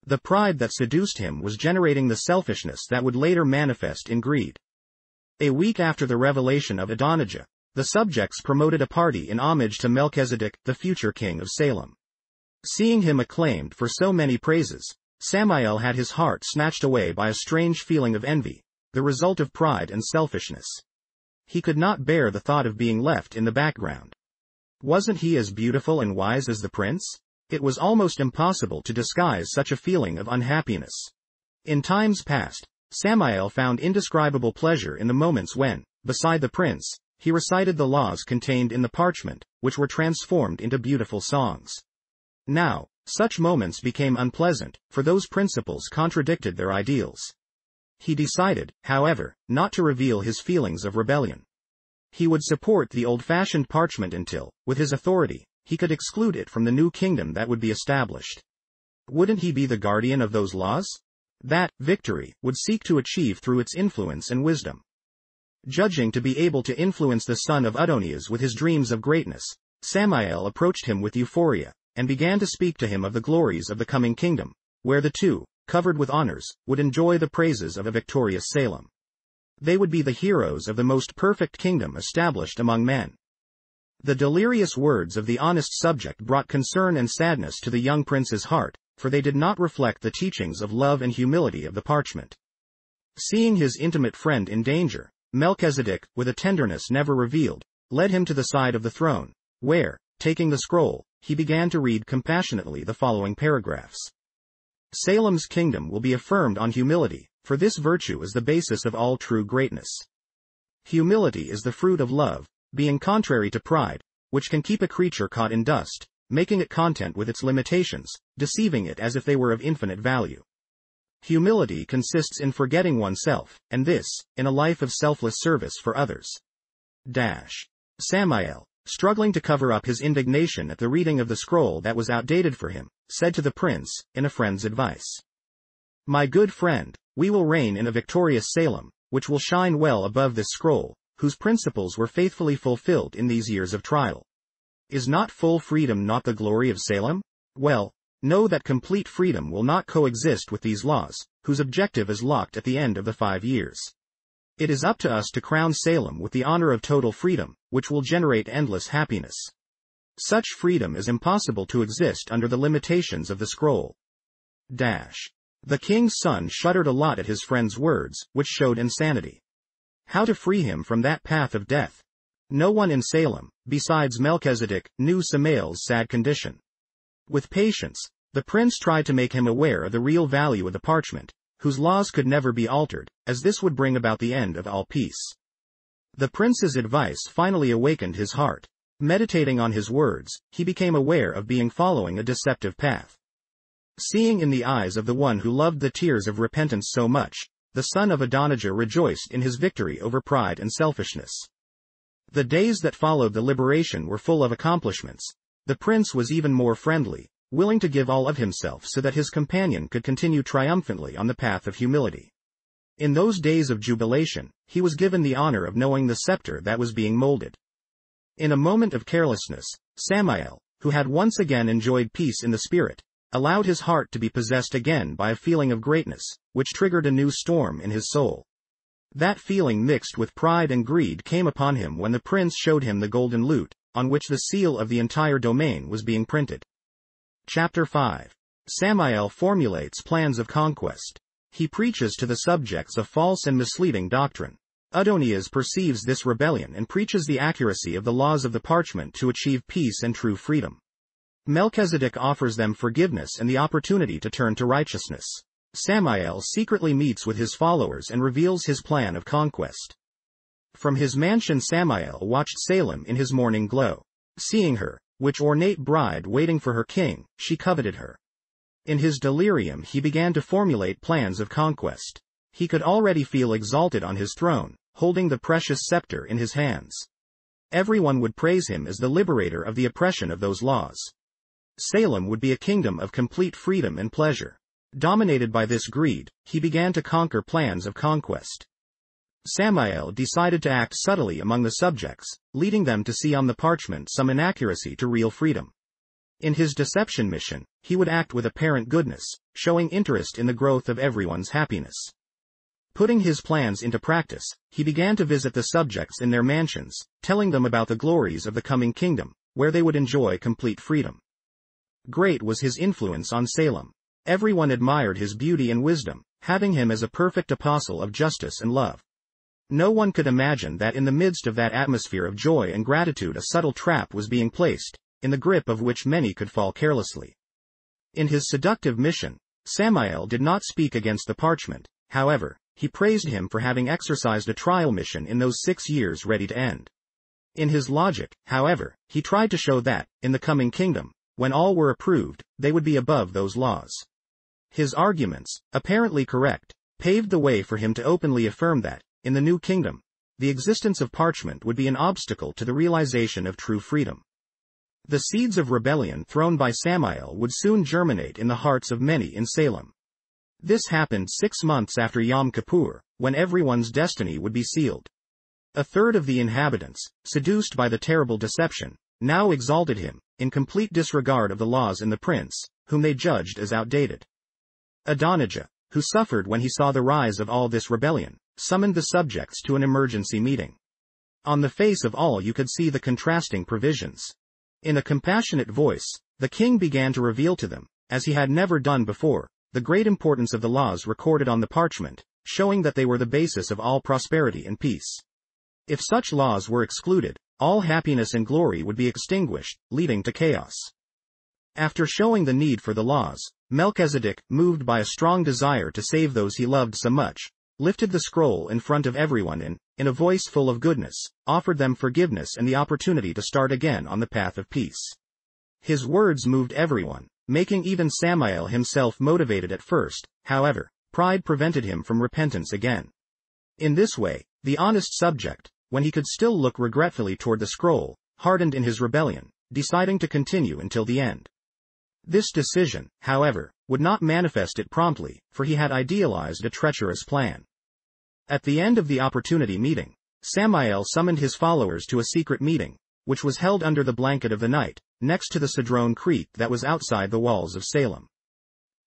The pride that seduced him was generating the selfishness that would later manifest in greed. A week after the revelation of Adonijah, the subjects promoted a party in homage to Melchizedek, the future king of Salem. Seeing him acclaimed for so many praises, Samael had his heart snatched away by a strange feeling of envy, the result of pride and selfishness. He could not bear the thought of being left in the background. Wasn't he as beautiful and wise as the prince? It was almost impossible to disguise such a feeling of unhappiness. In times past, Samael found indescribable pleasure in the moments when, beside the prince, he recited the laws contained in the parchment, which were transformed into beautiful songs. Now, such moments became unpleasant, for those principles contradicted their ideals. He decided, however, not to reveal his feelings of rebellion. He would support the old-fashioned parchment until, with his authority, he could exclude it from the new kingdom that would be established. Wouldn't he be the guardian of those laws? That, victory, would seek to achieve through its influence and wisdom. Judging to be able to influence the son of Adonias with his dreams of greatness, Samael approached him with euphoria, and began to speak to him of the glories of the coming kingdom, where the two, covered with honors, would enjoy the praises of a victorious Salem. They would be the heroes of the most perfect kingdom established among men. The delirious words of the honest subject brought concern and sadness to the young prince's heart, for they did not reflect the teachings of love and humility of the parchment. Seeing his intimate friend in danger, Melchizedek, with a tenderness never revealed, led him to the side of the throne, where, taking the scroll, he began to read compassionately the following paragraphs. Salem's kingdom will be affirmed on humility, for this virtue is the basis of all true greatness. Humility is the fruit of love, being contrary to pride, which can keep a creature caught in dust, making it content with its limitations, deceiving it as if they were of infinite value. Humility consists in forgetting oneself, and this, in a life of selfless service for others. Dash. Samael, struggling to cover up his indignation at the reading of the scroll that was outdated for him, said to the prince, in a friend's advice. My good friend, we will reign in a victorious Salem, which will shine well above this scroll, whose principles were faithfully fulfilled in these years of trial. Is not full freedom not the glory of Salem? Well, know that complete freedom will not coexist with these laws, whose objective is locked at the end of the five years. It is up to us to crown Salem with the honor of total freedom, which will generate endless happiness. Such freedom is impossible to exist under the limitations of the scroll. Dash. The king's son shuddered a lot at his friend's words, which showed insanity. How to free him from that path of death. No one in Salem, besides Melchizedek, knew Samael's sad condition. With patience, the prince tried to make him aware of the real value of the parchment, whose laws could never be altered, as this would bring about the end of all peace. The prince's advice finally awakened his heart. Meditating on his words, he became aware of being following a deceptive path. Seeing in the eyes of the one who loved the tears of repentance so much, the son of Adonijah rejoiced in his victory over pride and selfishness. The days that followed the liberation were full of accomplishments. The prince was even more friendly, willing to give all of himself so that his companion could continue triumphantly on the path of humility. In those days of jubilation, he was given the honor of knowing the scepter that was being molded. In a moment of carelessness, Samael, who had once again enjoyed peace in the spirit, allowed his heart to be possessed again by a feeling of greatness, which triggered a new storm in his soul. That feeling mixed with pride and greed came upon him when the prince showed him the golden lute, on which the seal of the entire domain was being printed. Chapter 5. Samael formulates plans of conquest. He preaches to the subjects a false and misleading doctrine. Adonias perceives this rebellion and preaches the accuracy of the laws of the parchment to achieve peace and true freedom. Melchizedek offers them forgiveness and the opportunity to turn to righteousness. Samael secretly meets with his followers and reveals his plan of conquest. From his mansion Samael watched Salem in his morning glow. Seeing her, which ornate bride waiting for her king, she coveted her. In his delirium he began to formulate plans of conquest. He could already feel exalted on his throne, holding the precious scepter in his hands. Everyone would praise him as the liberator of the oppression of those laws. Salem would be a kingdom of complete freedom and pleasure. Dominated by this greed, he began to conquer plans of conquest. Samael decided to act subtly among the subjects, leading them to see on the parchment some inaccuracy to real freedom. In his deception mission, he would act with apparent goodness, showing interest in the growth of everyone's happiness. Putting his plans into practice, he began to visit the subjects in their mansions, telling them about the glories of the coming kingdom, where they would enjoy complete freedom. Great was his influence on Salem. Everyone admired his beauty and wisdom, having him as a perfect apostle of justice and love. No one could imagine that in the midst of that atmosphere of joy and gratitude a subtle trap was being placed, in the grip of which many could fall carelessly. In his seductive mission, Samael did not speak against the parchment, however, he praised him for having exercised a trial mission in those six years ready to end. In his logic, however, he tried to show that, in the coming kingdom, when all were approved, they would be above those laws. His arguments, apparently correct, paved the way for him to openly affirm that, in the new kingdom, the existence of parchment would be an obstacle to the realization of true freedom. The seeds of rebellion thrown by Samael would soon germinate in the hearts of many in Salem. This happened six months after Yom Kippur, when everyone's destiny would be sealed. A third of the inhabitants, seduced by the terrible deception, now exalted him, in complete disregard of the laws and the prince, whom they judged as outdated. Adonijah, who suffered when he saw the rise of all this rebellion, summoned the subjects to an emergency meeting. On the face of all you could see the contrasting provisions. In a compassionate voice, the king began to reveal to them, as he had never done before, the great importance of the laws recorded on the parchment, showing that they were the basis of all prosperity and peace. If such laws were excluded, all happiness and glory would be extinguished, leading to chaos. After showing the need for the laws, Melchizedek, moved by a strong desire to save those he loved so much, lifted the scroll in front of everyone and, in a voice full of goodness, offered them forgiveness and the opportunity to start again on the path of peace. His words moved everyone, making even Samael himself motivated at first, however, pride prevented him from repentance again. In this way, the honest subject, when he could still look regretfully toward the scroll, hardened in his rebellion, deciding to continue until the end. This decision, however, would not manifest it promptly, for he had idealized a treacherous plan. At the end of the opportunity meeting, Samael summoned his followers to a secret meeting, which was held under the blanket of the night, next to the Cedron Creek that was outside the walls of Salem.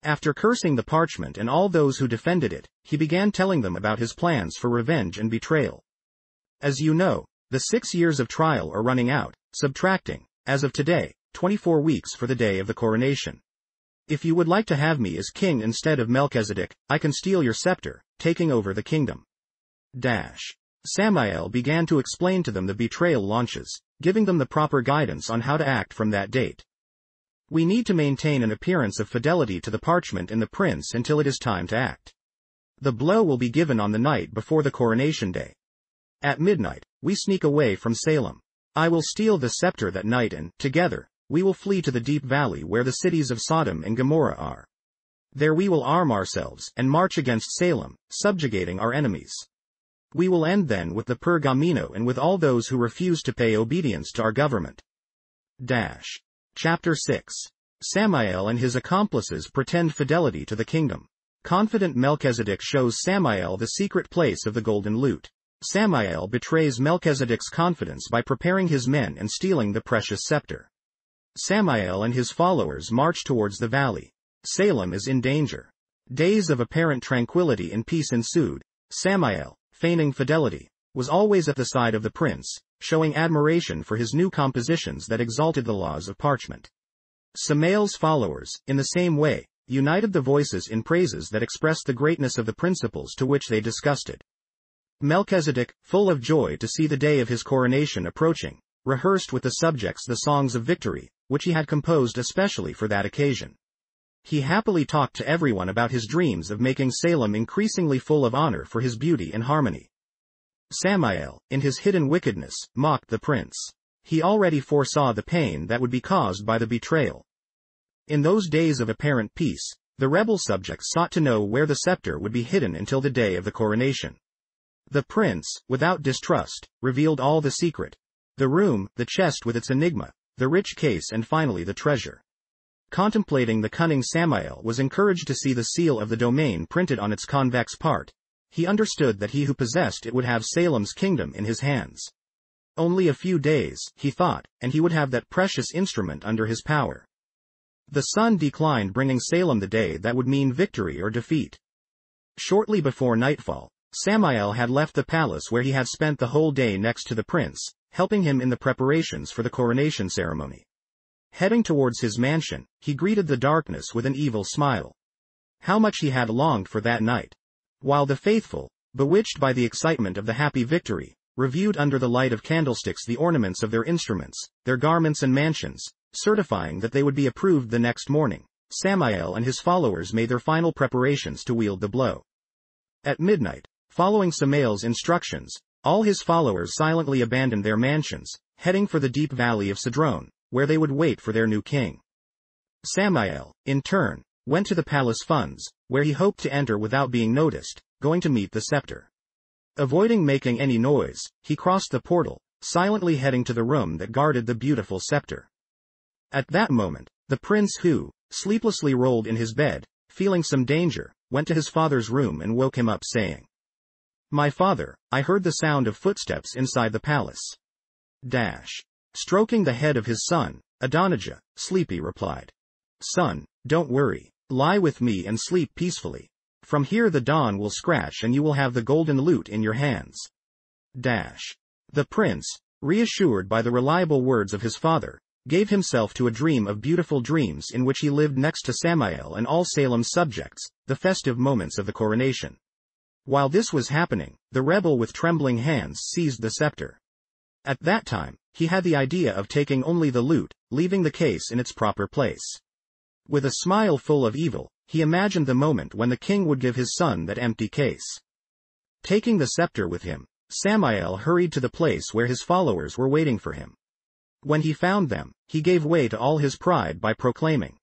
After cursing the parchment and all those who defended it, he began telling them about his plans for revenge and betrayal. As you know, the six years of trial are running out, subtracting, as of today, 24 weeks for the day of the coronation. If you would like to have me as king instead of Melchizedek, I can steal your scepter, taking over the kingdom. Dash. Samael began to explain to them the betrayal launches, giving them the proper guidance on how to act from that date. We need to maintain an appearance of fidelity to the parchment and the prince until it is time to act. The blow will be given on the night before the coronation day. At midnight, we sneak away from Salem. I will steal the scepter that night and, together, we will flee to the deep valley where the cities of Sodom and Gomorrah are. There we will arm ourselves and march against Salem, subjugating our enemies. We will end then with the Pergamino and with all those who refuse to pay obedience to our government. Dash. Chapter 6. Samael and his accomplices pretend fidelity to the kingdom. Confident Melchizedek shows Samael the secret place of the golden lute. Samael betrays Melchizedek's confidence by preparing his men and stealing the precious scepter. Samael and his followers march towards the valley. Salem is in danger. Days of apparent tranquility and peace ensued. Samael, feigning fidelity, was always at the side of the prince, showing admiration for his new compositions that exalted the laws of parchment. Samael's followers, in the same way, united the voices in praises that expressed the greatness of the principles to which they discussed it. Melchizedek, full of joy to see the day of his coronation approaching, rehearsed with the subjects the songs of victory, which he had composed especially for that occasion. He happily talked to everyone about his dreams of making Salem increasingly full of honor for his beauty and harmony. Samael, in his hidden wickedness, mocked the prince. He already foresaw the pain that would be caused by the betrayal. In those days of apparent peace, the rebel subjects sought to know where the scepter would be hidden until the day of the coronation. The prince, without distrust, revealed all the secret. The room, the chest with its enigma, the rich case and finally the treasure. Contemplating the cunning Samael was encouraged to see the seal of the domain printed on its convex part. He understood that he who possessed it would have Salem's kingdom in his hands. Only a few days, he thought, and he would have that precious instrument under his power. The sun declined bringing Salem the day that would mean victory or defeat. Shortly before nightfall, Samael had left the palace where he had spent the whole day next to the prince, helping him in the preparations for the coronation ceremony. Heading towards his mansion, he greeted the darkness with an evil smile. How much he had longed for that night. While the faithful, bewitched by the excitement of the happy victory, reviewed under the light of candlesticks the ornaments of their instruments, their garments and mansions, certifying that they would be approved the next morning, Samael and his followers made their final preparations to wield the blow. At midnight, following Samael's instructions, all his followers silently abandoned their mansions, heading for the deep valley of Cedron, where they would wait for their new king. Samael, in turn, went to the palace funds, where he hoped to enter without being noticed, going to meet the scepter. Avoiding making any noise, he crossed the portal, silently heading to the room that guarded the beautiful scepter. At that moment, the prince who, sleeplessly rolled in his bed, feeling some danger, went to his father's room and woke him up saying, My father, I heard the sound of footsteps inside the palace. Dash. Stroking the head of his son, Adonijah, sleepy replied. Son, don't worry. Lie with me and sleep peacefully. From here the dawn will scratch and you will have the golden lute in your hands. Dash. The prince, reassured by the reliable words of his father, gave himself to a dream of beautiful dreams in which he lived next to Samael and all Salem's subjects, the festive moments of the coronation. While this was happening, the rebel with trembling hands seized the scepter. At that time, he had the idea of taking only the loot, leaving the case in its proper place. With a smile full of evil, he imagined the moment when the king would give his son that empty case. Taking the scepter with him, Samael hurried to the place where his followers were waiting for him. When he found them, he gave way to all his pride by proclaiming,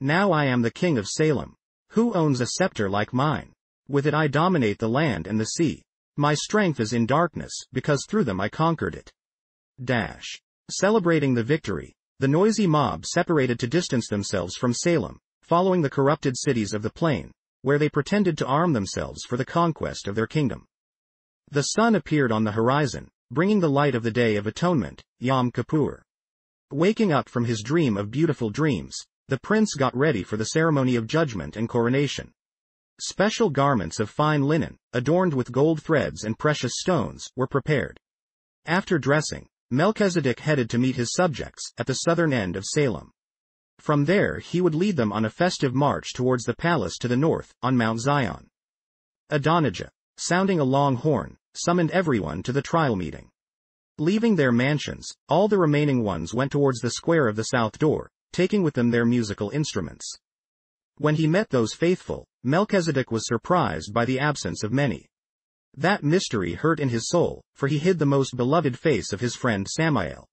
Now I am the king of Salem. Who owns a scepter like mine? With it I dominate the land and the sea. My strength is in darkness, because through them I conquered it. Dash. Celebrating the victory, the noisy mob separated to distance themselves from Salem, following the corrupted cities of the plain, where they pretended to arm themselves for the conquest of their kingdom. The sun appeared on the horizon, bringing the light of the Day of Atonement, Yom Kippur. Waking up from his dream of beautiful dreams, the prince got ready for the ceremony of judgment and coronation. Special garments of fine linen, adorned with gold threads and precious stones, were prepared. After dressing, Melchizedek headed to meet his subjects at the southern end of Salem. From there he would lead them on a festive march towards the palace to the north, on Mount Zion. Adonijah, sounding a long horn, summoned everyone to the trial meeting. Leaving their mansions, all the remaining ones went towards the square of the south door, taking with them their musical instruments. When he met those faithful, Melchizedek was surprised by the absence of many. That mystery hurt in his soul, for he hid the most beloved face of his friend Samael.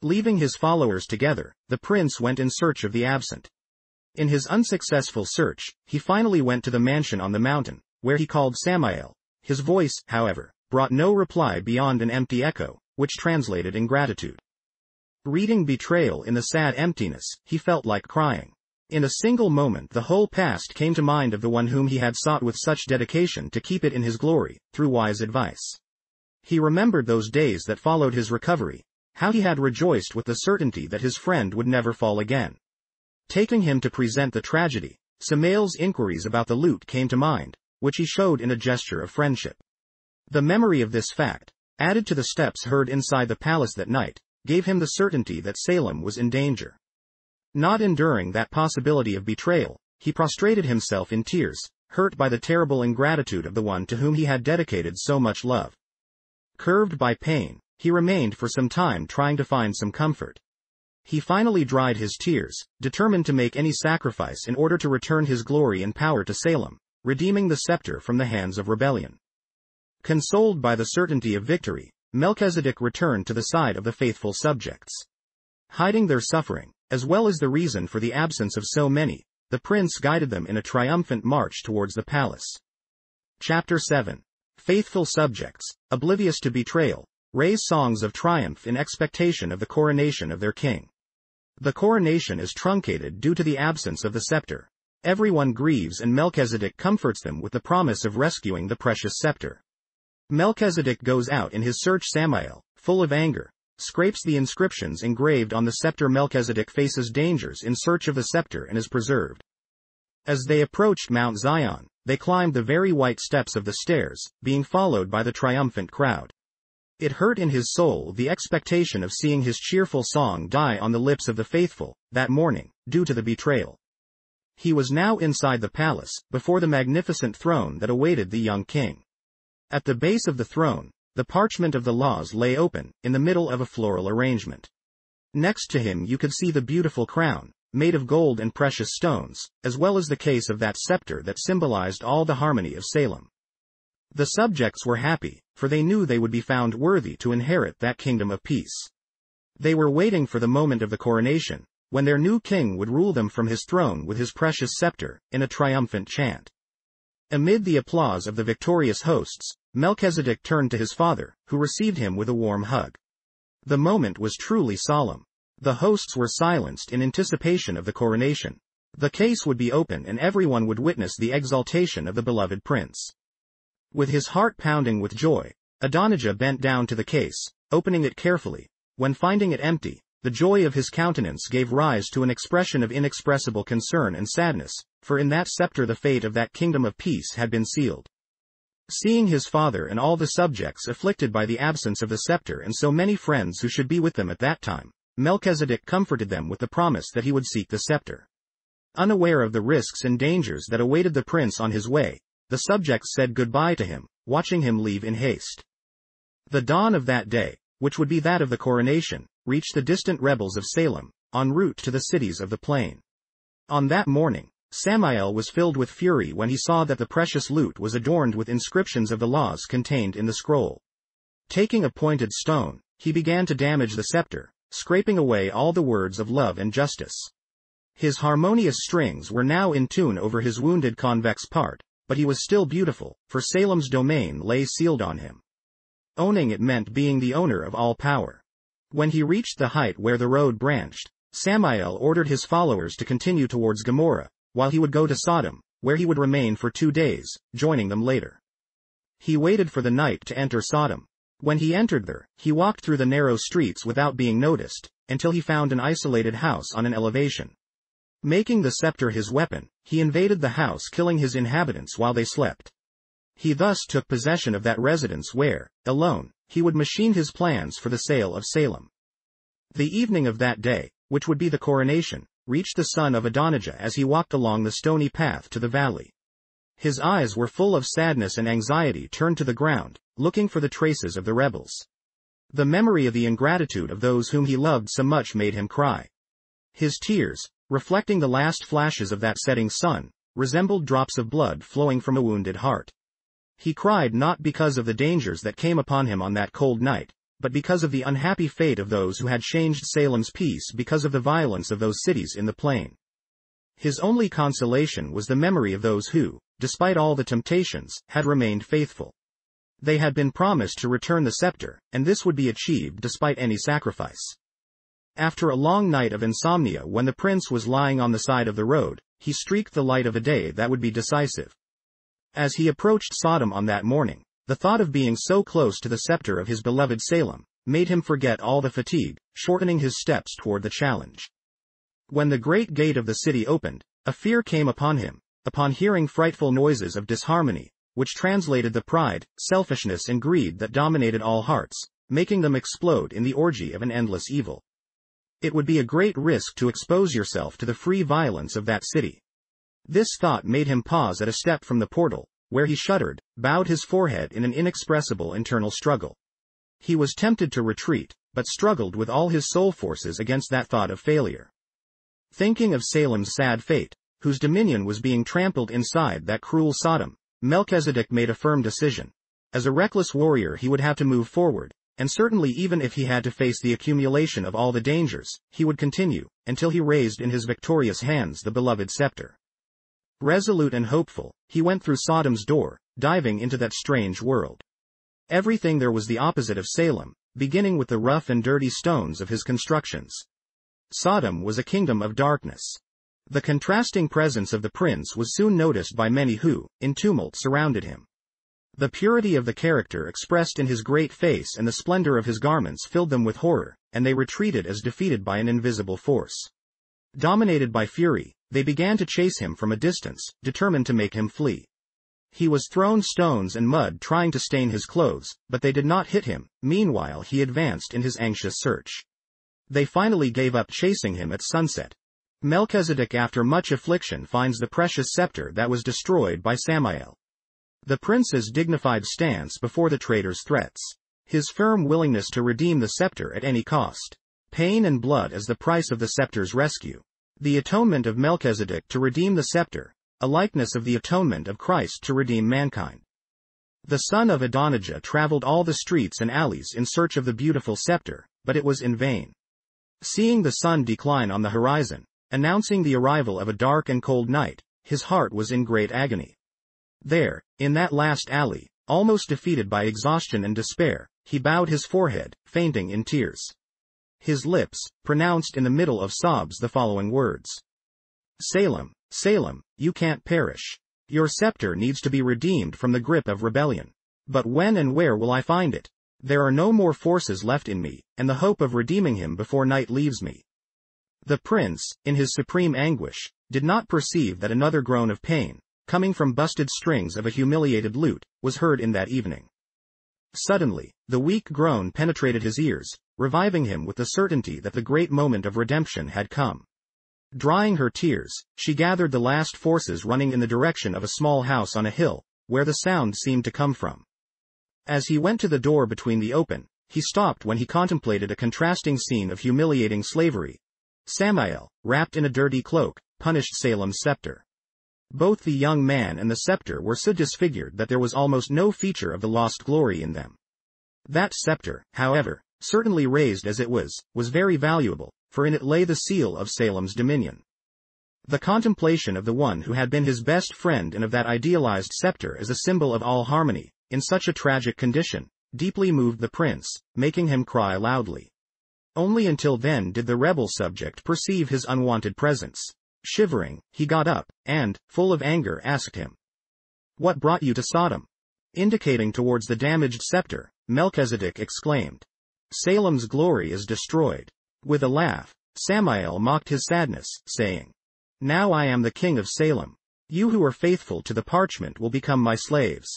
Leaving his followers together, the prince went in search of the absent. In his unsuccessful search, he finally went to the mansion on the mountain, where he called Samael. His voice, however, brought no reply beyond an empty echo, which translated ingratitude. Reading betrayal in the sad emptiness, he felt like crying. In a single moment the whole past came to mind of the one whom he had sought with such dedication to keep it in his glory, through wise advice. He remembered those days that followed his recovery, how he had rejoiced with the certainty that his friend would never fall again. Taking him to present the tragedy, Samael's inquiries about the loot came to mind, which he showed in a gesture of friendship. The memory of this fact, added to the steps heard inside the palace that night, gave him the certainty that Salem was in danger. Not enduring that possibility of betrayal, he prostrated himself in tears, hurt by the terrible ingratitude of the one to whom he had dedicated so much love. Curved by pain, he remained for some time trying to find some comfort. He finally dried his tears, determined to make any sacrifice in order to return his glory and power to Salem, redeeming the scepter from the hands of rebellion. Consoled by the certainty of victory, Melchizedek returned to the side of the faithful subjects. Hiding their suffering, as well as the reason for the absence of so many, the prince guided them in a triumphant march towards the palace. Chapter 7. Faithful subjects, oblivious to betrayal, raise songs of triumph in expectation of the coronation of their king. The coronation is truncated due to the absence of the scepter. Everyone grieves and Melchizedek comforts them with the promise of rescuing the precious scepter. Melchizedek goes out in his search Samael, full of anger, scrapes the inscriptions engraved on the scepter Melchizedek faces dangers in search of the scepter and is preserved. As they approached Mount Zion, they climbed the very white steps of the stairs, being followed by the triumphant crowd. It hurt in his soul the expectation of seeing his cheerful song die on the lips of the faithful, that morning, due to the betrayal. He was now inside the palace, before the magnificent throne that awaited the young king. At the base of the throne, the parchment of the laws lay open, in the middle of a floral arrangement. Next to him you could see the beautiful crown, made of gold and precious stones, as well as the case of that scepter that symbolized all the harmony of Salem. The subjects were happy, for they knew they would be found worthy to inherit that kingdom of peace. They were waiting for the moment of the coronation, when their new king would rule them from his throne with his precious scepter, in a triumphant chant. Amid the applause of the victorious hosts, Melchizedek turned to his father, who received him with a warm hug. The moment was truly solemn. The hosts were silenced in anticipation of the coronation. The case would be open and everyone would witness the exaltation of the beloved prince. With his heart pounding with joy, Adonijah bent down to the case, opening it carefully. When finding it empty, the joy of his countenance gave rise to an expression of inexpressible concern and sadness, for in that scepter the fate of that kingdom of peace had been sealed. Seeing his father and all the subjects afflicted by the absence of the scepter and so many friends who should be with them at that time, Melchizedek comforted them with the promise that he would seek the scepter. Unaware of the risks and dangers that awaited the prince on his way, the subjects said goodbye to him, watching him leave in haste. The dawn of that day, which would be that of the coronation, reached the distant rebels of Salem, en route to the cities of the plain. On that morning, Samael was filled with fury when he saw that the precious lute was adorned with inscriptions of the laws contained in the scroll. Taking a pointed stone, he began to damage the scepter, scraping away all the words of love and justice. His harmonious strings were now in tune over his wounded convex part, but he was still beautiful, for Salem's domain lay sealed on him. Owning it meant being the owner of all power. When he reached the height where the road branched, Samael ordered his followers to continue towards Gomorrah, while he would go to Sodom, where he would remain for two days, joining them later. He waited for the night to enter Sodom. When he entered there, he walked through the narrow streets without being noticed, until he found an isolated house on an elevation. Making the scepter his weapon, he invaded the house killing his inhabitants while they slept. He thus took possession of that residence where, alone, he would machine his plans for the sale of Salem. The evening of that day, which would be the coronation, reached the son of Adonijah as he walked along the stony path to the valley. His eyes were full of sadness and anxiety turned to the ground, looking for the traces of the rebels. The memory of the ingratitude of those whom he loved so much made him cry. His tears, reflecting the last flashes of that setting sun, resembled drops of blood flowing from a wounded heart. He cried not because of the dangers that came upon him on that cold night, but because of the unhappy fate of those who had changed Salem's peace because of the violence of those cities in the plain. His only consolation was the memory of those who, despite all the temptations, had remained faithful. They had been promised to return the scepter, and this would be achieved despite any sacrifice. After a long night of insomnia when the prince was lying on the side of the road, he streaked the light of a day that would be decisive. As he approached Sodom on that morning, the thought of being so close to the scepter of his beloved Salem, made him forget all the fatigue, shortening his steps toward the challenge. When the great gate of the city opened, a fear came upon him, upon hearing frightful noises of disharmony, which translated the pride, selfishness and greed that dominated all hearts, making them explode in the orgy of an endless evil. It would be a great risk to expose yourself to the free violence of that city. This thought made him pause at a step from the portal, where he shuddered, bowed his forehead in an inexpressible internal struggle. He was tempted to retreat, but struggled with all his soul forces against that thought of failure. Thinking of Salem's sad fate, whose dominion was being trampled inside that cruel Sodom, Melchizedek made a firm decision. As a reckless warrior he would have to move forward, and certainly even if he had to face the accumulation of all the dangers, he would continue, until he raised in his victorious hands the beloved scepter. Resolute and hopeful, he went through Sodom's door, diving into that strange world. Everything there was the opposite of Salem, beginning with the rough and dirty stones of his constructions. Sodom was a kingdom of darkness. The contrasting presence of the prince was soon noticed by many who, in tumult surrounded him. The purity of the character expressed in his great face and the splendor of his garments filled them with horror, and they retreated as defeated by an invisible force. Dominated by fury, they began to chase him from a distance, determined to make him flee. He was thrown stones and mud trying to stain his clothes, but they did not hit him, meanwhile he advanced in his anxious search. They finally gave up chasing him at sunset, Melchizedek after much affliction finds the precious scepter that was destroyed by Samael. The prince's dignified stance before the traitor's threats. His firm willingness to redeem the scepter at any cost. Pain and blood as the price of the scepter's rescue. The atonement of Melchizedek to redeem the scepter, a likeness of the atonement of Christ to redeem mankind. The son of Adonijah traveled all the streets and alleys in search of the beautiful scepter, but it was in vain. Seeing the sun decline on the horizon, announcing the arrival of a dark and cold night, his heart was in great agony. There, in that last alley, almost defeated by exhaustion and despair, he bowed his forehead, fainting in tears. His lips, pronounced in the middle of sobs the following words. Salem, Salem, you can't perish. Your scepter needs to be redeemed from the grip of rebellion. But when and where will I find it? There are no more forces left in me, and the hope of redeeming him before night leaves me. The prince, in his supreme anguish, did not perceive that another groan of pain, coming from busted strings of a humiliated lute, was heard in that evening. Suddenly, the weak groan penetrated his ears, reviving him with the certainty that the great moment of redemption had come. Drying her tears, she gathered the last forces running in the direction of a small house on a hill, where the sound seemed to come from. As he went to the door between the open, he stopped when he contemplated a contrasting scene of humiliating slavery, Samael, wrapped in a dirty cloak, punished Salem's scepter. Both the young man and the scepter were so disfigured that there was almost no feature of the lost glory in them. That scepter, however, certainly raised as it was, was very valuable, for in it lay the seal of Salem's dominion. The contemplation of the one who had been his best friend and of that idealized scepter as a symbol of all harmony, in such a tragic condition, deeply moved the prince, making him cry loudly. Only until then did the rebel subject perceive his unwanted presence. Shivering, he got up, and, full of anger asked him, What brought you to Sodom? Indicating towards the damaged scepter, Melchizedek exclaimed, Salem's glory is destroyed. With a laugh, Samael mocked his sadness, saying, Now I am the king of Salem. You who are faithful to the parchment will become my slaves.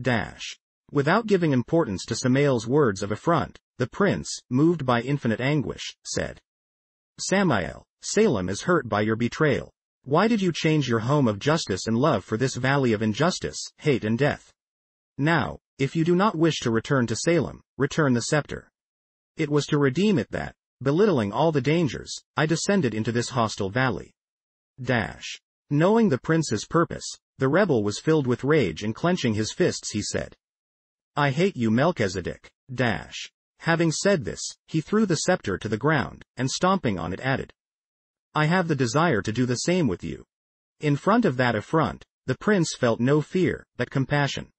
Dash. Without giving importance to Samael's words of affront, the prince, moved by infinite anguish, said, Samael, Salem is hurt by your betrayal. Why did you change your home of justice and love for this valley of injustice, hate and death? Now, if you do not wish to return to Salem, return the scepter. It was to redeem it that, belittling all the dangers, I descended into this hostile valley. Dash. Knowing the prince's purpose, the rebel was filled with rage and clenching his fists he said. I hate you Melchizedek. Dash. Having said this, he threw the scepter to the ground, and stomping on it added. I have the desire to do the same with you. In front of that affront, the prince felt no fear, but compassion.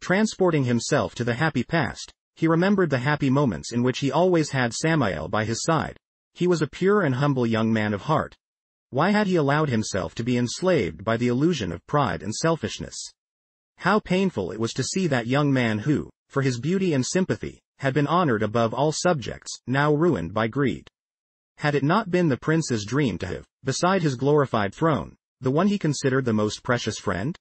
Transporting himself to the happy past, he remembered the happy moments in which he always had Samael by his side. He was a pure and humble young man of heart. Why had he allowed himself to be enslaved by the illusion of pride and selfishness? How painful it was to see that young man who, for his beauty and sympathy, had been honored above all subjects, now ruined by greed. Had it not been the prince's dream to have, beside his glorified throne, the one he considered the most precious friend?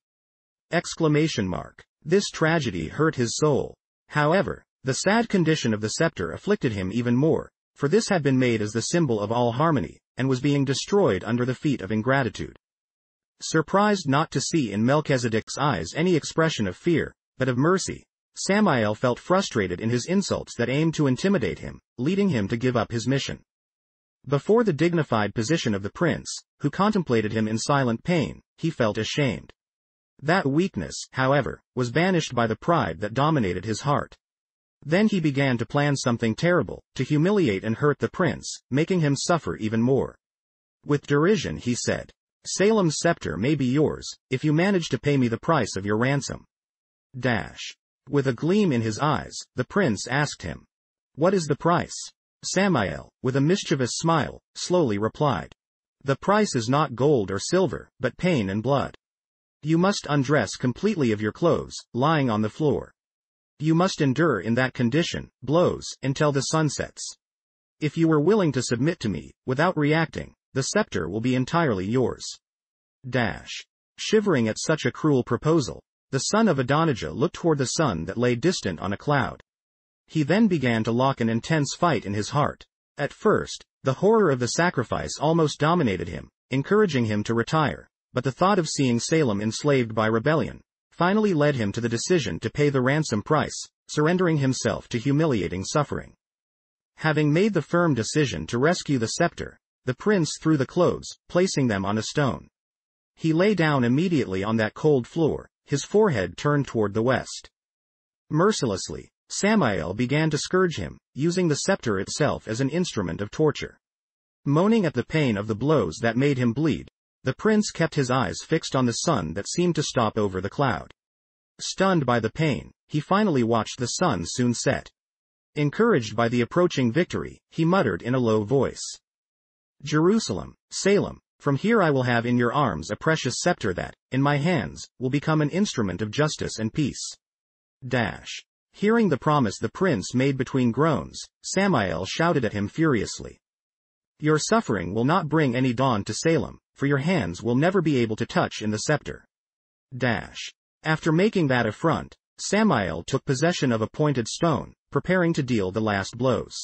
Exclamation mark. This tragedy hurt his soul. However, the sad condition of the scepter afflicted him even more, for this had been made as the symbol of all harmony, and was being destroyed under the feet of ingratitude. Surprised not to see in Melchizedek's eyes any expression of fear, but of mercy, Samael felt frustrated in his insults that aimed to intimidate him, leading him to give up his mission. Before the dignified position of the prince, who contemplated him in silent pain, he felt ashamed. That weakness, however, was banished by the pride that dominated his heart. Then he began to plan something terrible, to humiliate and hurt the prince, making him suffer even more. With derision he said, Salem's scepter may be yours, if you manage to pay me the price of your ransom. Dash. With a gleam in his eyes, the prince asked him, What is the price? Samael, with a mischievous smile, slowly replied, The price is not gold or silver, but pain and blood. You must undress completely of your clothes, lying on the floor. You must endure in that condition, blows, until the sun sets. If you are willing to submit to me, without reacting, the scepter will be entirely yours. Dash. Shivering at such a cruel proposal, the son of Adonijah looked toward the sun that lay distant on a cloud. He then began to lock an intense fight in his heart. At first, the horror of the sacrifice almost dominated him, encouraging him to retire, but the thought of seeing Salem enslaved by rebellion, finally led him to the decision to pay the ransom price, surrendering himself to humiliating suffering. Having made the firm decision to rescue the scepter, the prince threw the clothes, placing them on a stone. He lay down immediately on that cold floor, his forehead turned toward the west. Mercilessly, Samael began to scourge him, using the scepter itself as an instrument of torture. Moaning at the pain of the blows that made him bleed, the prince kept his eyes fixed on the sun that seemed to stop over the cloud. Stunned by the pain, he finally watched the sun soon set. Encouraged by the approaching victory, he muttered in a low voice. Jerusalem, Salem, from here I will have in your arms a precious scepter that, in my hands, will become an instrument of justice and peace. Dash. Hearing the promise the prince made between groans, Samael shouted at him furiously. Your suffering will not bring any dawn to Salem, for your hands will never be able to touch in the scepter. Dash. After making that affront, Samael took possession of a pointed stone, preparing to deal the last blows.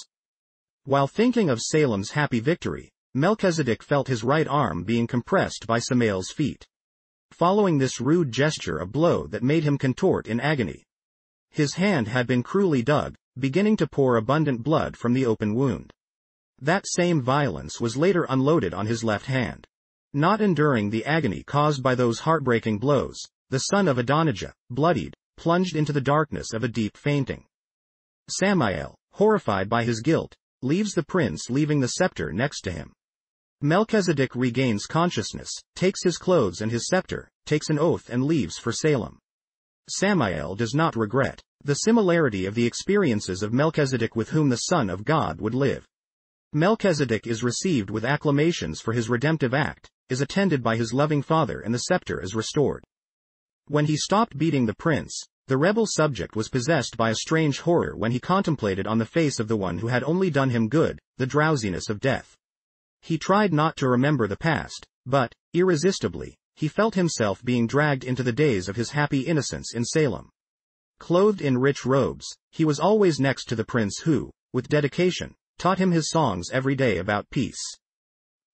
While thinking of Salem's happy victory, Melchizedek felt his right arm being compressed by Samael's feet. Following this rude gesture a blow that made him contort in agony. His hand had been cruelly dug, beginning to pour abundant blood from the open wound. That same violence was later unloaded on his left hand. Not enduring the agony caused by those heartbreaking blows, the son of Adonijah, bloodied, plunged into the darkness of a deep fainting. Samael, horrified by his guilt, leaves the prince leaving the scepter next to him. Melchizedek regains consciousness, takes his clothes and his scepter, takes an oath and leaves for Salem. Samael does not regret the similarity of the experiences of Melchizedek with whom the Son of God would live. Melchizedek is received with acclamations for his redemptive act, is attended by his loving father and the scepter is restored. When he stopped beating the prince, the rebel subject was possessed by a strange horror when he contemplated on the face of the one who had only done him good, the drowsiness of death. He tried not to remember the past, but, irresistibly, he felt himself being dragged into the days of his happy innocence in Salem. Clothed in rich robes, he was always next to the prince who, with dedication, taught him his songs every day about peace.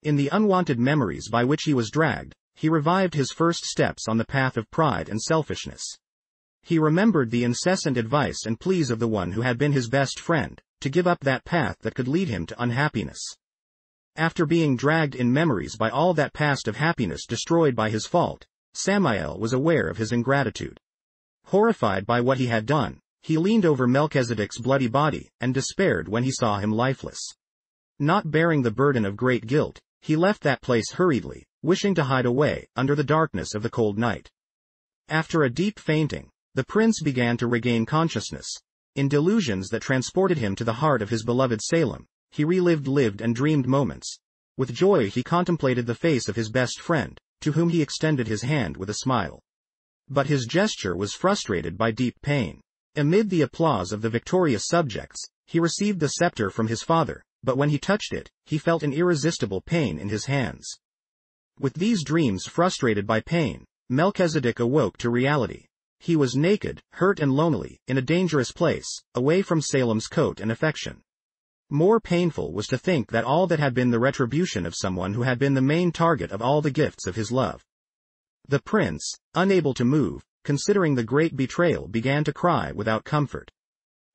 In the unwanted memories by which he was dragged, he revived his first steps on the path of pride and selfishness. He remembered the incessant advice and pleas of the one who had been his best friend, to give up that path that could lead him to unhappiness. After being dragged in memories by all that past of happiness destroyed by his fault, Samael was aware of his ingratitude. Horrified by what he had done, he leaned over Melchizedek's bloody body, and despaired when he saw him lifeless. Not bearing the burden of great guilt, he left that place hurriedly, wishing to hide away, under the darkness of the cold night. After a deep fainting, the prince began to regain consciousness. In delusions that transported him to the heart of his beloved Salem, he relived lived and dreamed moments. With joy he contemplated the face of his best friend, to whom he extended his hand with a smile. But his gesture was frustrated by deep pain. Amid the applause of the victorious subjects, he received the scepter from his father, but when he touched it, he felt an irresistible pain in his hands. With these dreams frustrated by pain, Melchizedek awoke to reality. He was naked, hurt and lonely, in a dangerous place, away from Salem's coat and affection. More painful was to think that all that had been the retribution of someone who had been the main target of all the gifts of his love. The prince, unable to move, considering the great betrayal began to cry without comfort.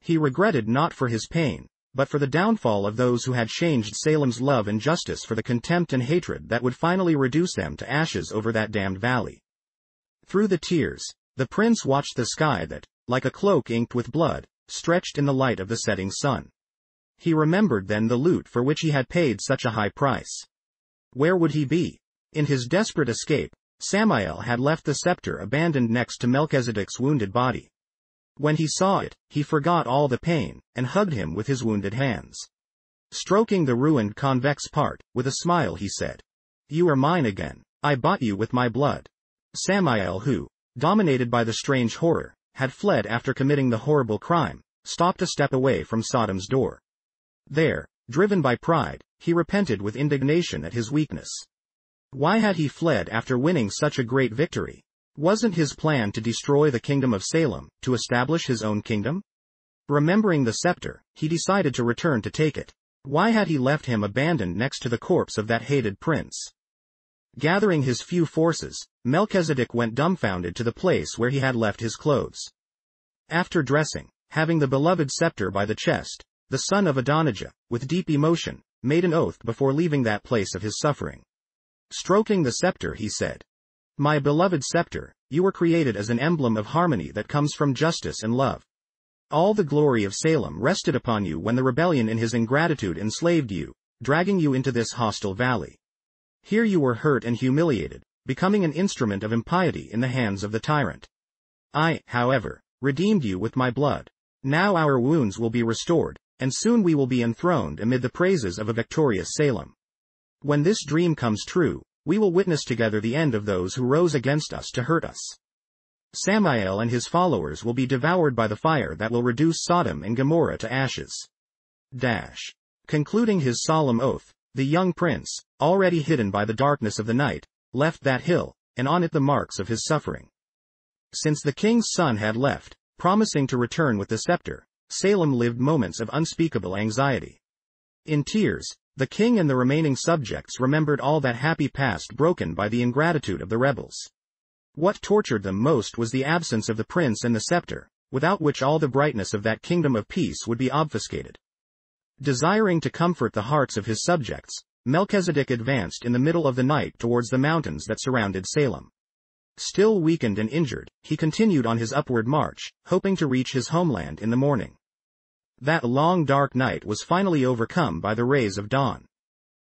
He regretted not for his pain, but for the downfall of those who had changed Salem's love and justice for the contempt and hatred that would finally reduce them to ashes over that damned valley. Through the tears, the prince watched the sky that, like a cloak inked with blood, stretched in the light of the setting sun. He remembered then the loot for which he had paid such a high price. Where would he be? In his desperate escape, Samael had left the scepter abandoned next to Melchizedek's wounded body. When he saw it, he forgot all the pain, and hugged him with his wounded hands. Stroking the ruined convex part, with a smile he said, You are mine again. I bought you with my blood. Samael who, dominated by the strange horror, had fled after committing the horrible crime, stopped a step away from Sodom's door. There, driven by pride, he repented with indignation at his weakness. Why had he fled after winning such a great victory? Wasn't his plan to destroy the kingdom of Salem, to establish his own kingdom? Remembering the scepter, he decided to return to take it. Why had he left him abandoned next to the corpse of that hated prince? Gathering his few forces, Melchizedek went dumbfounded to the place where he had left his clothes. After dressing, having the beloved scepter by the chest, the son of Adonijah, with deep emotion, made an oath before leaving that place of his suffering. Stroking the scepter he said, My beloved scepter, you were created as an emblem of harmony that comes from justice and love. All the glory of Salem rested upon you when the rebellion in his ingratitude enslaved you, dragging you into this hostile valley. Here you were hurt and humiliated, becoming an instrument of impiety in the hands of the tyrant. I, however, redeemed you with my blood. Now our wounds will be restored, and soon we will be enthroned amid the praises of a victorious Salem. When this dream comes true, we will witness together the end of those who rose against us to hurt us. Samael and his followers will be devoured by the fire that will reduce Sodom and Gomorrah to ashes. Dash. Concluding his solemn oath, the young prince, already hidden by the darkness of the night, left that hill, and on it the marks of his suffering. Since the king's son had left, promising to return with the scepter, Salem lived moments of unspeakable anxiety. In tears, the king and the remaining subjects remembered all that happy past broken by the ingratitude of the rebels. What tortured them most was the absence of the prince and the scepter, without which all the brightness of that kingdom of peace would be obfuscated. Desiring to comfort the hearts of his subjects, Melchizedek advanced in the middle of the night towards the mountains that surrounded Salem. Still weakened and injured, he continued on his upward march, hoping to reach his homeland in the morning. That long dark night was finally overcome by the rays of dawn.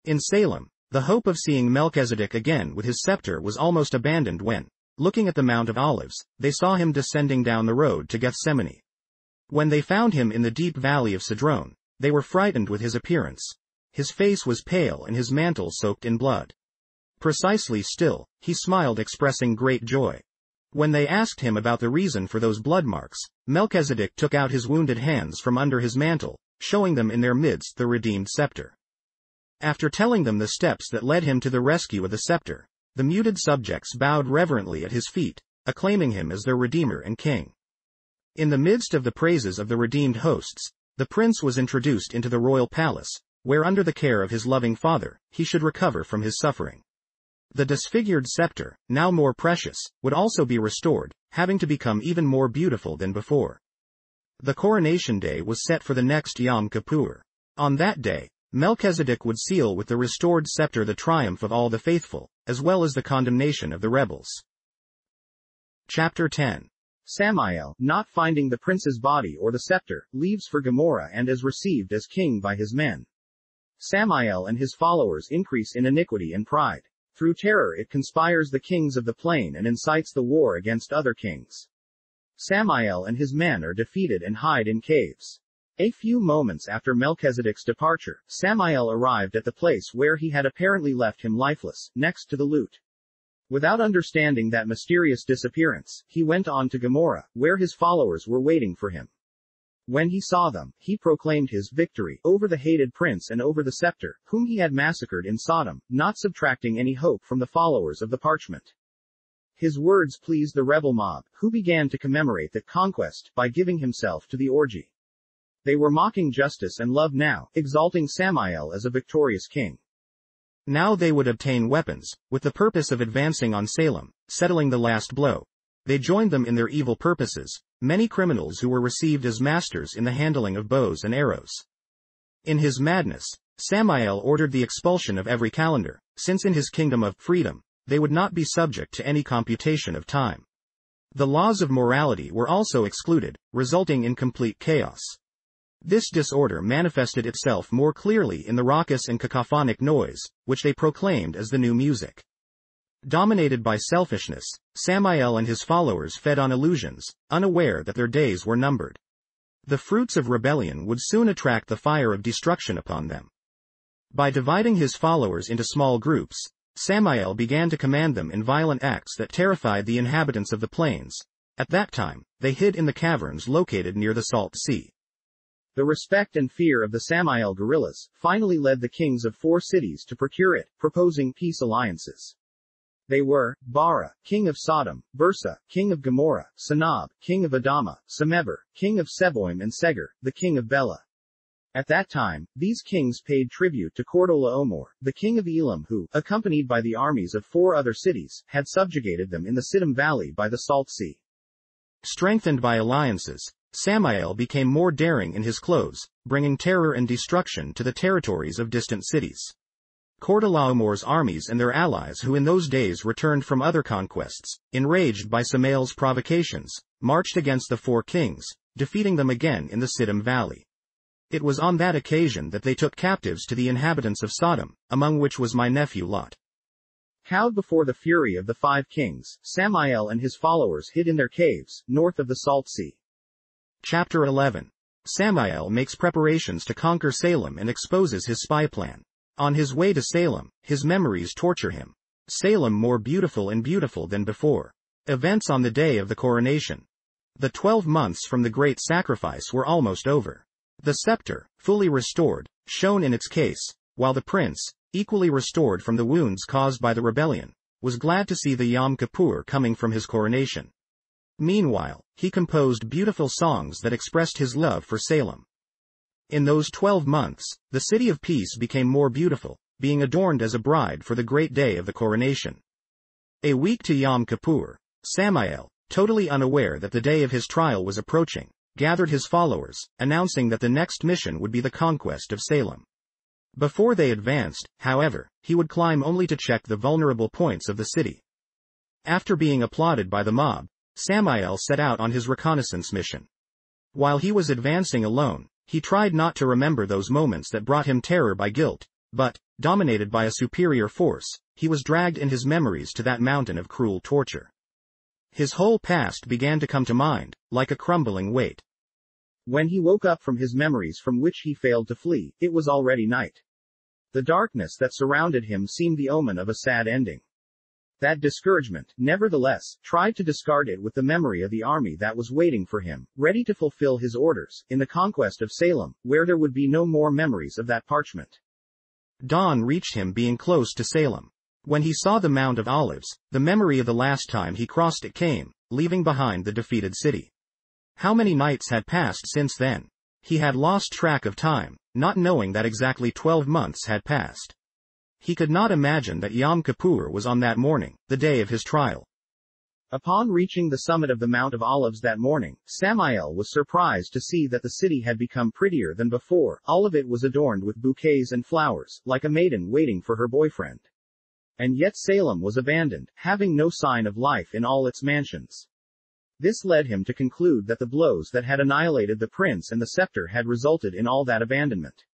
In Salem, the hope of seeing Melchizedek again with his scepter was almost abandoned when, looking at the Mount of Olives, they saw him descending down the road to Gethsemane. When they found him in the deep valley of Cedron, they were frightened with his appearance. His face was pale and his mantle soaked in blood. Precisely still, he smiled expressing great joy. When they asked him about the reason for those blood marks, Melchizedek took out his wounded hands from under his mantle, showing them in their midst the redeemed scepter. After telling them the steps that led him to the rescue of the scepter, the muted subjects bowed reverently at his feet, acclaiming him as their Redeemer and King. In the midst of the praises of the redeemed hosts, the prince was introduced into the royal palace, where under the care of his loving father, he should recover from his suffering. The disfigured scepter, now more precious, would also be restored, having to become even more beautiful than before. The coronation day was set for the next Yom Kippur. On that day, Melchizedek would seal with the restored scepter the triumph of all the faithful, as well as the condemnation of the rebels. Chapter 10 Samael, not finding the prince's body or the scepter, leaves for Gomorrah and is received as king by his men. Samael and his followers increase in iniquity and pride. Through terror it conspires the kings of the plain and incites the war against other kings. Samael and his men are defeated and hide in caves. A few moments after Melchizedek's departure, Samael arrived at the place where he had apparently left him lifeless, next to the loot. Without understanding that mysterious disappearance, he went on to Gomorrah, where his followers were waiting for him. When he saw them, he proclaimed his victory over the hated prince and over the scepter, whom he had massacred in Sodom, not subtracting any hope from the followers of the parchment. His words pleased the rebel mob, who began to commemorate the conquest by giving himself to the orgy. They were mocking justice and love now, exalting Samael as a victorious king. Now they would obtain weapons, with the purpose of advancing on Salem, settling the last blow. They joined them in their evil purposes, many criminals who were received as masters in the handling of bows and arrows. In his madness, Samael ordered the expulsion of every calendar, since in his kingdom of freedom, they would not be subject to any computation of time. The laws of morality were also excluded, resulting in complete chaos. This disorder manifested itself more clearly in the raucous and cacophonic noise, which they proclaimed as the new music. Dominated by selfishness, Samael and his followers fed on illusions, unaware that their days were numbered. The fruits of rebellion would soon attract the fire of destruction upon them. By dividing his followers into small groups, Samael began to command them in violent acts that terrified the inhabitants of the plains. At that time, they hid in the caverns located near the Salt Sea. The respect and fear of the Samael guerrillas finally led the kings of four cities to procure it, proposing peace alliances. They were, Bara, king of Sodom, Bursa, king of Gomorrah, Sanab, king of Adama, Semeber, king of Seboim and Seger, the king of Bela. At that time, these kings paid tribute to Chordolaomer, the king of Elam who, accompanied by the armies of four other cities, had subjugated them in the Siddim Valley by the Salt Sea. Strengthened by alliances, Samael became more daring in his clothes, bringing terror and destruction to the territories of distant cities. Chordolaomer's armies and their allies who in those days returned from other conquests, enraged by Samael's provocations, marched against the four kings, defeating them again in the Siddim Valley. It was on that occasion that they took captives to the inhabitants of Sodom, among which was my nephew Lot. Cowed before the fury of the five kings, Samael and his followers hid in their caves, north of the Salt Sea. Chapter 11. Samael makes preparations to conquer Salem and exposes his spy plan. On his way to Salem, his memories torture him. Salem more beautiful and beautiful than before. Events on the day of the coronation. The twelve months from the great sacrifice were almost over. The scepter, fully restored, shone in its case, while the prince, equally restored from the wounds caused by the rebellion, was glad to see the Yom Kippur coming from his coronation. Meanwhile, he composed beautiful songs that expressed his love for Salem. In those twelve months, the city of peace became more beautiful, being adorned as a bride for the great day of the coronation. A week to Yom Kippur, Samael, totally unaware that the day of his trial was approaching, gathered his followers, announcing that the next mission would be the conquest of Salem. Before they advanced, however, he would climb only to check the vulnerable points of the city. After being applauded by the mob, Samael set out on his reconnaissance mission. While he was advancing alone, he tried not to remember those moments that brought him terror by guilt, but, dominated by a superior force, he was dragged in his memories to that mountain of cruel torture. His whole past began to come to mind, like a crumbling weight. When he woke up from his memories from which he failed to flee, it was already night. The darkness that surrounded him seemed the omen of a sad ending. That discouragement, nevertheless, tried to discard it with the memory of the army that was waiting for him, ready to fulfill his orders, in the conquest of Salem, where there would be no more memories of that parchment. Dawn reached him being close to Salem. When he saw the Mount of Olives, the memory of the last time he crossed it came, leaving behind the defeated city. How many nights had passed since then? He had lost track of time, not knowing that exactly twelve months had passed. He could not imagine that Yom Kippur was on that morning, the day of his trial. Upon reaching the summit of the Mount of Olives that morning, Samael was surprised to see that the city had become prettier than before, all of it was adorned with bouquets and flowers, like a maiden waiting for her boyfriend. And yet Salem was abandoned, having no sign of life in all its mansions. This led him to conclude that the blows that had annihilated the prince and the scepter had resulted in all that abandonment.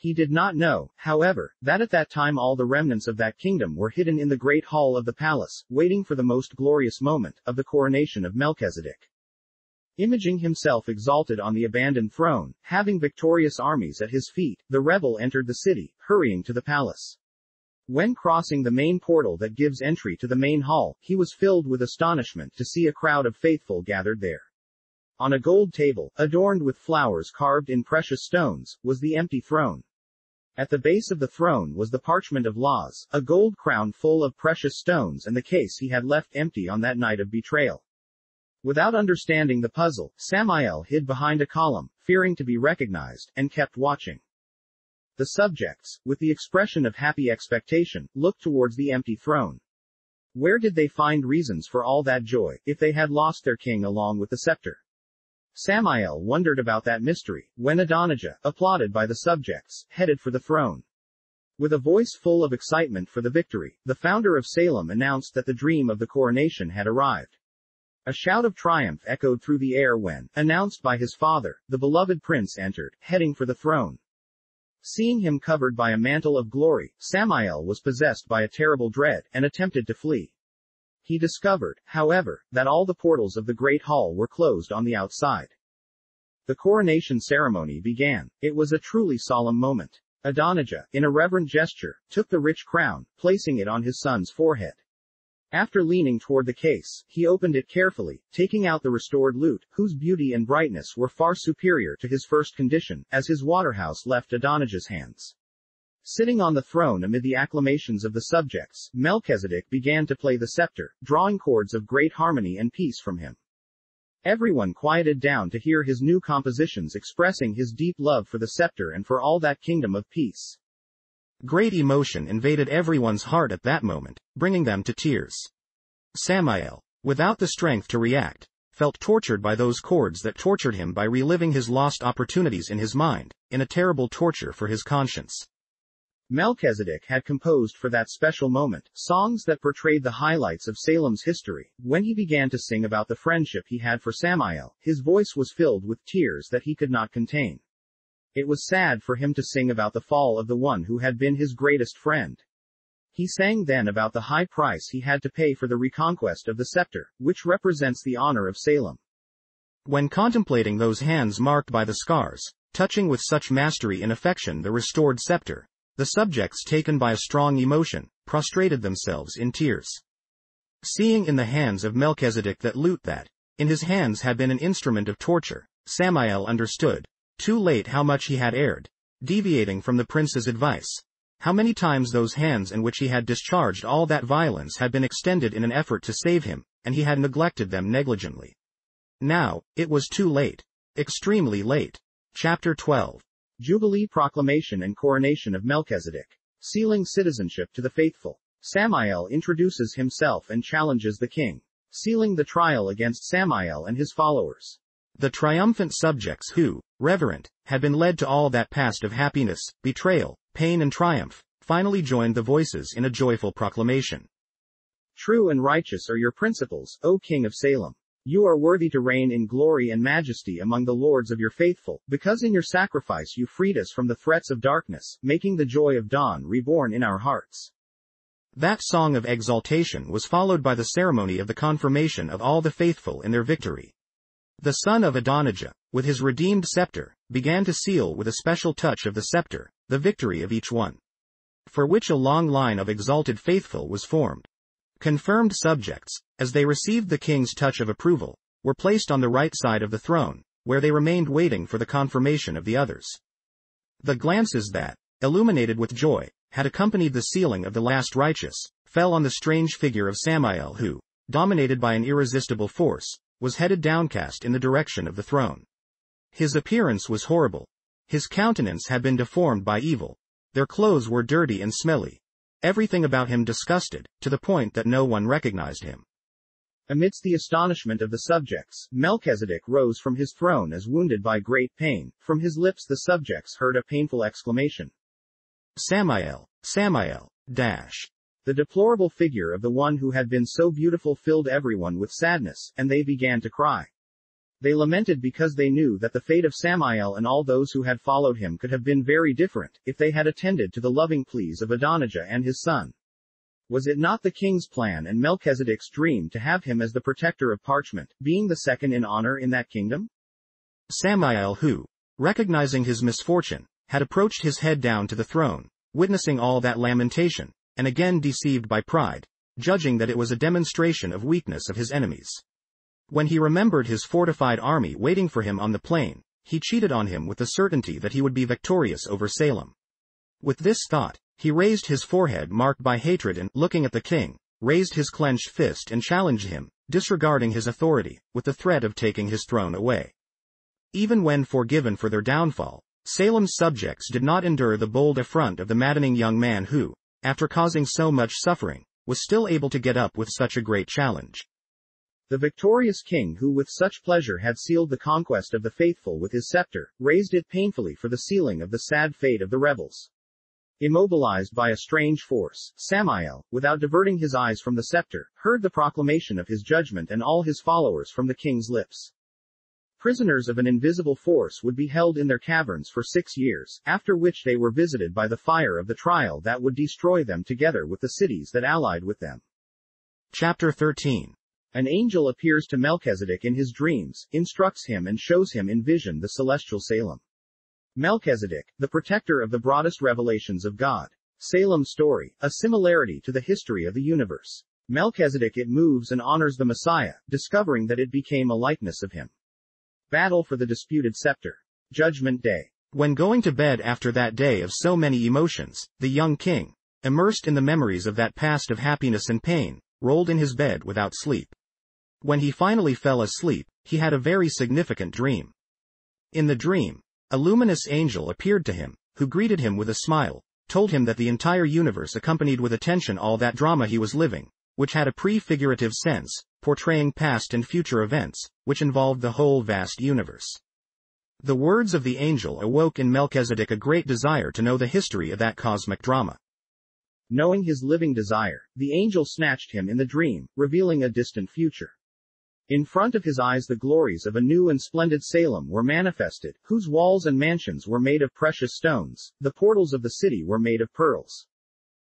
He did not know, however, that at that time all the remnants of that kingdom were hidden in the great hall of the palace, waiting for the most glorious moment of the coronation of Melchizedek. Imaging himself exalted on the abandoned throne, having victorious armies at his feet, the rebel entered the city, hurrying to the palace. When crossing the main portal that gives entry to the main hall, he was filled with astonishment to see a crowd of faithful gathered there. On a gold table, adorned with flowers carved in precious stones, was the empty throne. At the base of the throne was the parchment of laws, a gold crown full of precious stones and the case he had left empty on that night of betrayal. Without understanding the puzzle, Samael hid behind a column, fearing to be recognized, and kept watching. The subjects, with the expression of happy expectation, looked towards the empty throne. Where did they find reasons for all that joy, if they had lost their king along with the scepter? Samael wondered about that mystery, when Adonijah, applauded by the subjects, headed for the throne. With a voice full of excitement for the victory, the founder of Salem announced that the dream of the coronation had arrived. A shout of triumph echoed through the air when, announced by his father, the beloved prince entered, heading for the throne. Seeing him covered by a mantle of glory, Samael was possessed by a terrible dread, and attempted to flee. He discovered, however, that all the portals of the Great Hall were closed on the outside. The coronation ceremony began. It was a truly solemn moment. Adonijah, in a reverent gesture, took the rich crown, placing it on his son's forehead. After leaning toward the case, he opened it carefully, taking out the restored lute, whose beauty and brightness were far superior to his first condition, as his waterhouse left Adonijah's hands. Sitting on the throne amid the acclamations of the subjects, Melchizedek began to play the scepter, drawing chords of great harmony and peace from him. Everyone quieted down to hear his new compositions expressing his deep love for the scepter and for all that kingdom of peace. Great emotion invaded everyone's heart at that moment, bringing them to tears. Samael, without the strength to react, felt tortured by those chords that tortured him by reliving his lost opportunities in his mind, in a terrible torture for his conscience. Melchizedek had composed for that special moment, songs that portrayed the highlights of Salem's history. When he began to sing about the friendship he had for Samael, his voice was filled with tears that he could not contain. It was sad for him to sing about the fall of the one who had been his greatest friend. He sang then about the high price he had to pay for the reconquest of the scepter, which represents the honor of Salem. When contemplating those hands marked by the scars, touching with such mastery and affection the restored scepter, the subjects taken by a strong emotion, prostrated themselves in tears. Seeing in the hands of Melchizedek that lute that, in his hands had been an instrument of torture, Samael understood, too late how much he had erred, deviating from the prince's advice. How many times those hands in which he had discharged all that violence had been extended in an effort to save him, and he had neglected them negligently. Now, it was too late. Extremely late. Chapter 12. Jubilee Proclamation and Coronation of Melchizedek. Sealing citizenship to the faithful. Samael introduces himself and challenges the king. Sealing the trial against Samael and his followers. The triumphant subjects who, reverent, had been led to all that past of happiness, betrayal, pain and triumph, finally joined the voices in a joyful proclamation. True and righteous are your principles, O King of Salem. You are worthy to reign in glory and majesty among the lords of your faithful, because in your sacrifice you freed us from the threats of darkness, making the joy of dawn reborn in our hearts. That song of exaltation was followed by the ceremony of the confirmation of all the faithful in their victory. The son of Adonijah, with his redeemed scepter, began to seal with a special touch of the scepter, the victory of each one. For which a long line of exalted faithful was formed. Confirmed subjects, as they received the king's touch of approval, were placed on the right side of the throne, where they remained waiting for the confirmation of the others. The glances that, illuminated with joy, had accompanied the sealing of the last righteous, fell on the strange figure of Samael who, dominated by an irresistible force, was headed downcast in the direction of the throne. His appearance was horrible. His countenance had been deformed by evil. Their clothes were dirty and smelly, Everything about him disgusted, to the point that no one recognized him. Amidst the astonishment of the subjects, Melchizedek rose from his throne as wounded by great pain. From his lips the subjects heard a painful exclamation. Samael, Samael, dash. The deplorable figure of the one who had been so beautiful filled everyone with sadness, and they began to cry. They lamented because they knew that the fate of Samael and all those who had followed him could have been very different, if they had attended to the loving pleas of Adonijah and his son. Was it not the king's plan and Melchizedek's dream to have him as the protector of parchment, being the second in honor in that kingdom? Samael who, recognizing his misfortune, had approached his head down to the throne, witnessing all that lamentation, and again deceived by pride, judging that it was a demonstration of weakness of his enemies. When he remembered his fortified army waiting for him on the plain, he cheated on him with the certainty that he would be victorious over Salem. With this thought, he raised his forehead marked by hatred and, looking at the king, raised his clenched fist and challenged him, disregarding his authority, with the threat of taking his throne away. Even when forgiven for their downfall, Salem's subjects did not endure the bold affront of the maddening young man who, after causing so much suffering, was still able to get up with such a great challenge. The victorious king who with such pleasure had sealed the conquest of the faithful with his scepter, raised it painfully for the sealing of the sad fate of the rebels. Immobilized by a strange force, Samael, without diverting his eyes from the scepter, heard the proclamation of his judgment and all his followers from the king's lips. Prisoners of an invisible force would be held in their caverns for six years, after which they were visited by the fire of the trial that would destroy them together with the cities that allied with them. Chapter 13 an angel appears to Melchizedek in his dreams, instructs him and shows him in vision the celestial Salem. Melchizedek, the protector of the broadest revelations of God. Salem story, a similarity to the history of the universe. Melchizedek it moves and honors the Messiah, discovering that it became a likeness of him. Battle for the disputed scepter. Judgment Day. When going to bed after that day of so many emotions, the young king, immersed in the memories of that past of happiness and pain, rolled in his bed without sleep. When he finally fell asleep, he had a very significant dream. In the dream, a luminous angel appeared to him, who greeted him with a smile, told him that the entire universe accompanied with attention all that drama he was living, which had a prefigurative sense, portraying past and future events, which involved the whole vast universe. The words of the angel awoke in Melchizedek a great desire to know the history of that cosmic drama. Knowing his living desire, the angel snatched him in the dream, revealing a distant future. In front of his eyes the glories of a new and splendid Salem were manifested, whose walls and mansions were made of precious stones, the portals of the city were made of pearls.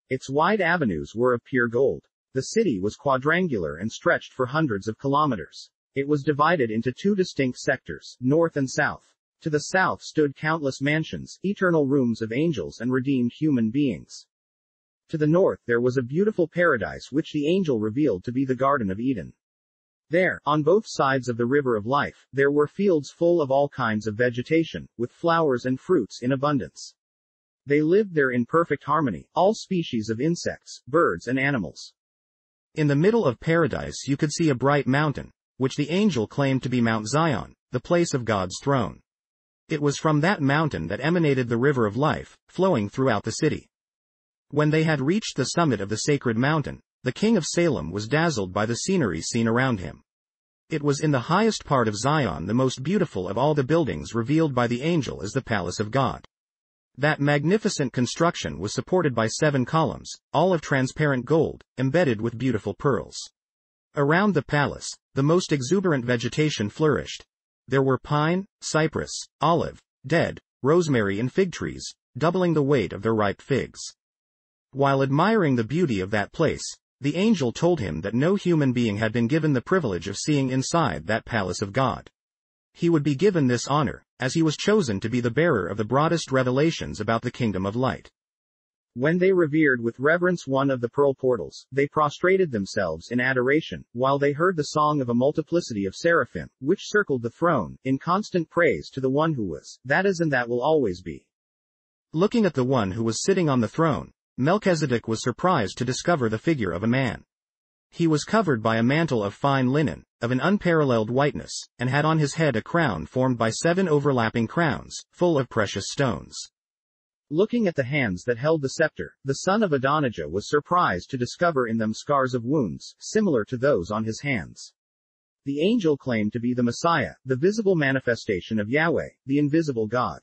Its wide avenues were of pure gold. The city was quadrangular and stretched for hundreds of kilometers. It was divided into two distinct sectors, north and south. To the south stood countless mansions, eternal rooms of angels and redeemed human beings. To the north there was a beautiful paradise which the angel revealed to be the Garden of Eden. There, on both sides of the river of life, there were fields full of all kinds of vegetation, with flowers and fruits in abundance. They lived there in perfect harmony, all species of insects, birds and animals. In the middle of paradise you could see a bright mountain, which the angel claimed to be Mount Zion, the place of God's throne. It was from that mountain that emanated the river of life, flowing throughout the city. When they had reached the summit of the sacred mountain, the king of Salem was dazzled by the scenery seen around him. It was in the highest part of Zion the most beautiful of all the buildings revealed by the angel as the palace of God. That magnificent construction was supported by seven columns, all of transparent gold, embedded with beautiful pearls. Around the palace, the most exuberant vegetation flourished. There were pine, cypress, olive, dead, rosemary and fig trees, doubling the weight of their ripe figs. While admiring the beauty of that place, the angel told him that no human being had been given the privilege of seeing inside that palace of God. He would be given this honor, as he was chosen to be the bearer of the broadest revelations about the kingdom of light. When they revered with reverence one of the pearl portals, they prostrated themselves in adoration, while they heard the song of a multiplicity of seraphim, which circled the throne, in constant praise to the one who was, that is and that will always be. Looking at the one who was sitting on the throne, Melchizedek was surprised to discover the figure of a man. He was covered by a mantle of fine linen, of an unparalleled whiteness, and had on his head a crown formed by seven overlapping crowns, full of precious stones. Looking at the hands that held the scepter, the son of Adonijah was surprised to discover in them scars of wounds, similar to those on his hands. The angel claimed to be the Messiah, the visible manifestation of Yahweh, the invisible God.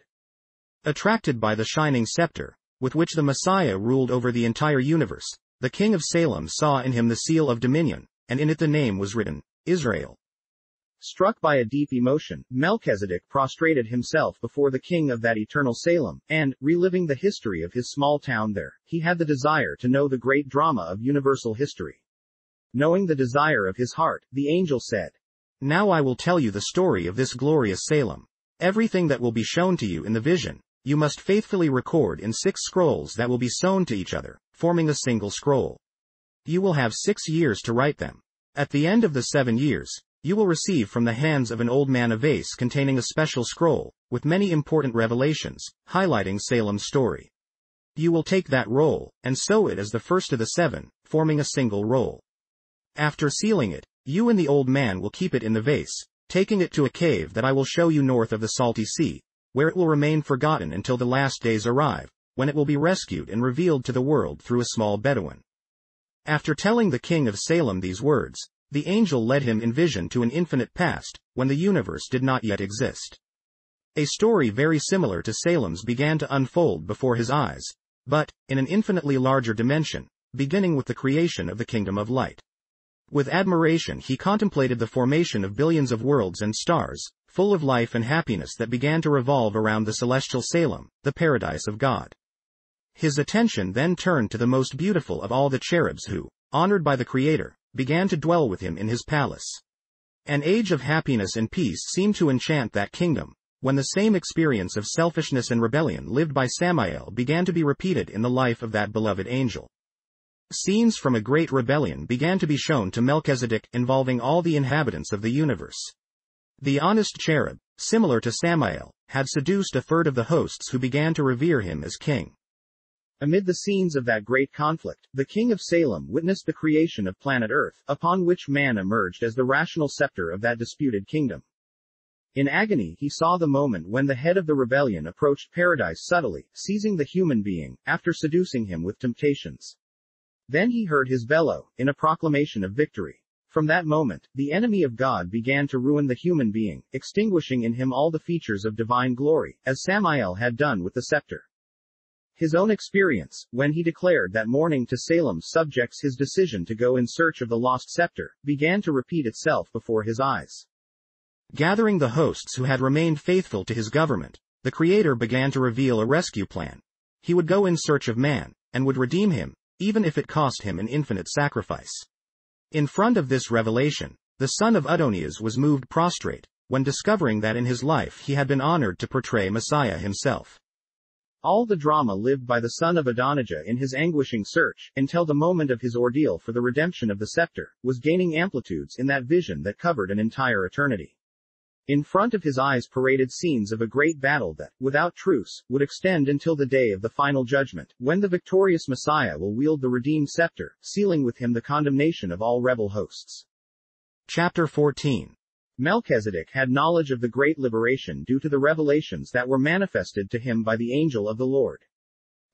Attracted by the shining scepter, with which the Messiah ruled over the entire universe, the king of Salem saw in him the seal of dominion, and in it the name was written, Israel. Struck by a deep emotion, Melchizedek prostrated himself before the king of that eternal Salem, and, reliving the history of his small town there, he had the desire to know the great drama of universal history. Knowing the desire of his heart, the angel said, Now I will tell you the story of this glorious Salem. Everything that will be shown to you in the vision, you must faithfully record in six scrolls that will be sewn to each other, forming a single scroll. You will have six years to write them. At the end of the seven years, you will receive from the hands of an old man a vase containing a special scroll, with many important revelations, highlighting Salem's story. You will take that roll, and sew it as the first of the seven, forming a single roll. After sealing it, you and the old man will keep it in the vase, taking it to a cave that I will show you north of the salty sea, where it will remain forgotten until the last days arrive, when it will be rescued and revealed to the world through a small Bedouin. After telling the king of Salem these words, the angel led him in vision to an infinite past, when the universe did not yet exist. A story very similar to Salem's began to unfold before his eyes, but, in an infinitely larger dimension, beginning with the creation of the kingdom of light. With admiration he contemplated the formation of billions of worlds and stars, full of life and happiness that began to revolve around the celestial Salem, the paradise of God. His attention then turned to the most beautiful of all the cherubs who, honored by the Creator, began to dwell with him in his palace. An age of happiness and peace seemed to enchant that kingdom, when the same experience of selfishness and rebellion lived by Samael began to be repeated in the life of that beloved angel. Scenes from a great rebellion began to be shown to Melchizedek involving all the inhabitants of the universe. The honest cherub, similar to Samael, had seduced a third of the hosts who began to revere him as king. Amid the scenes of that great conflict, the king of Salem witnessed the creation of planet Earth, upon which man emerged as the rational scepter of that disputed kingdom. In agony he saw the moment when the head of the rebellion approached paradise subtly, seizing the human being, after seducing him with temptations. Then he heard his bellow, in a proclamation of victory. From that moment, the enemy of God began to ruin the human being, extinguishing in him all the features of divine glory, as Samael had done with the scepter. His own experience, when he declared that morning to Salem's subjects his decision to go in search of the lost scepter, began to repeat itself before his eyes. Gathering the hosts who had remained faithful to his government, the Creator began to reveal a rescue plan. He would go in search of man, and would redeem him, even if it cost him an infinite sacrifice. In front of this revelation, the son of Adonijah was moved prostrate, when discovering that in his life he had been honored to portray Messiah himself. All the drama lived by the son of Adonijah in his anguishing search, until the moment of his ordeal for the redemption of the scepter, was gaining amplitudes in that vision that covered an entire eternity. In front of his eyes paraded scenes of a great battle that, without truce, would extend until the day of the final judgment, when the victorious Messiah will wield the redeemed scepter, sealing with him the condemnation of all rebel hosts. Chapter 14 Melchizedek had knowledge of the great liberation due to the revelations that were manifested to him by the angel of the Lord.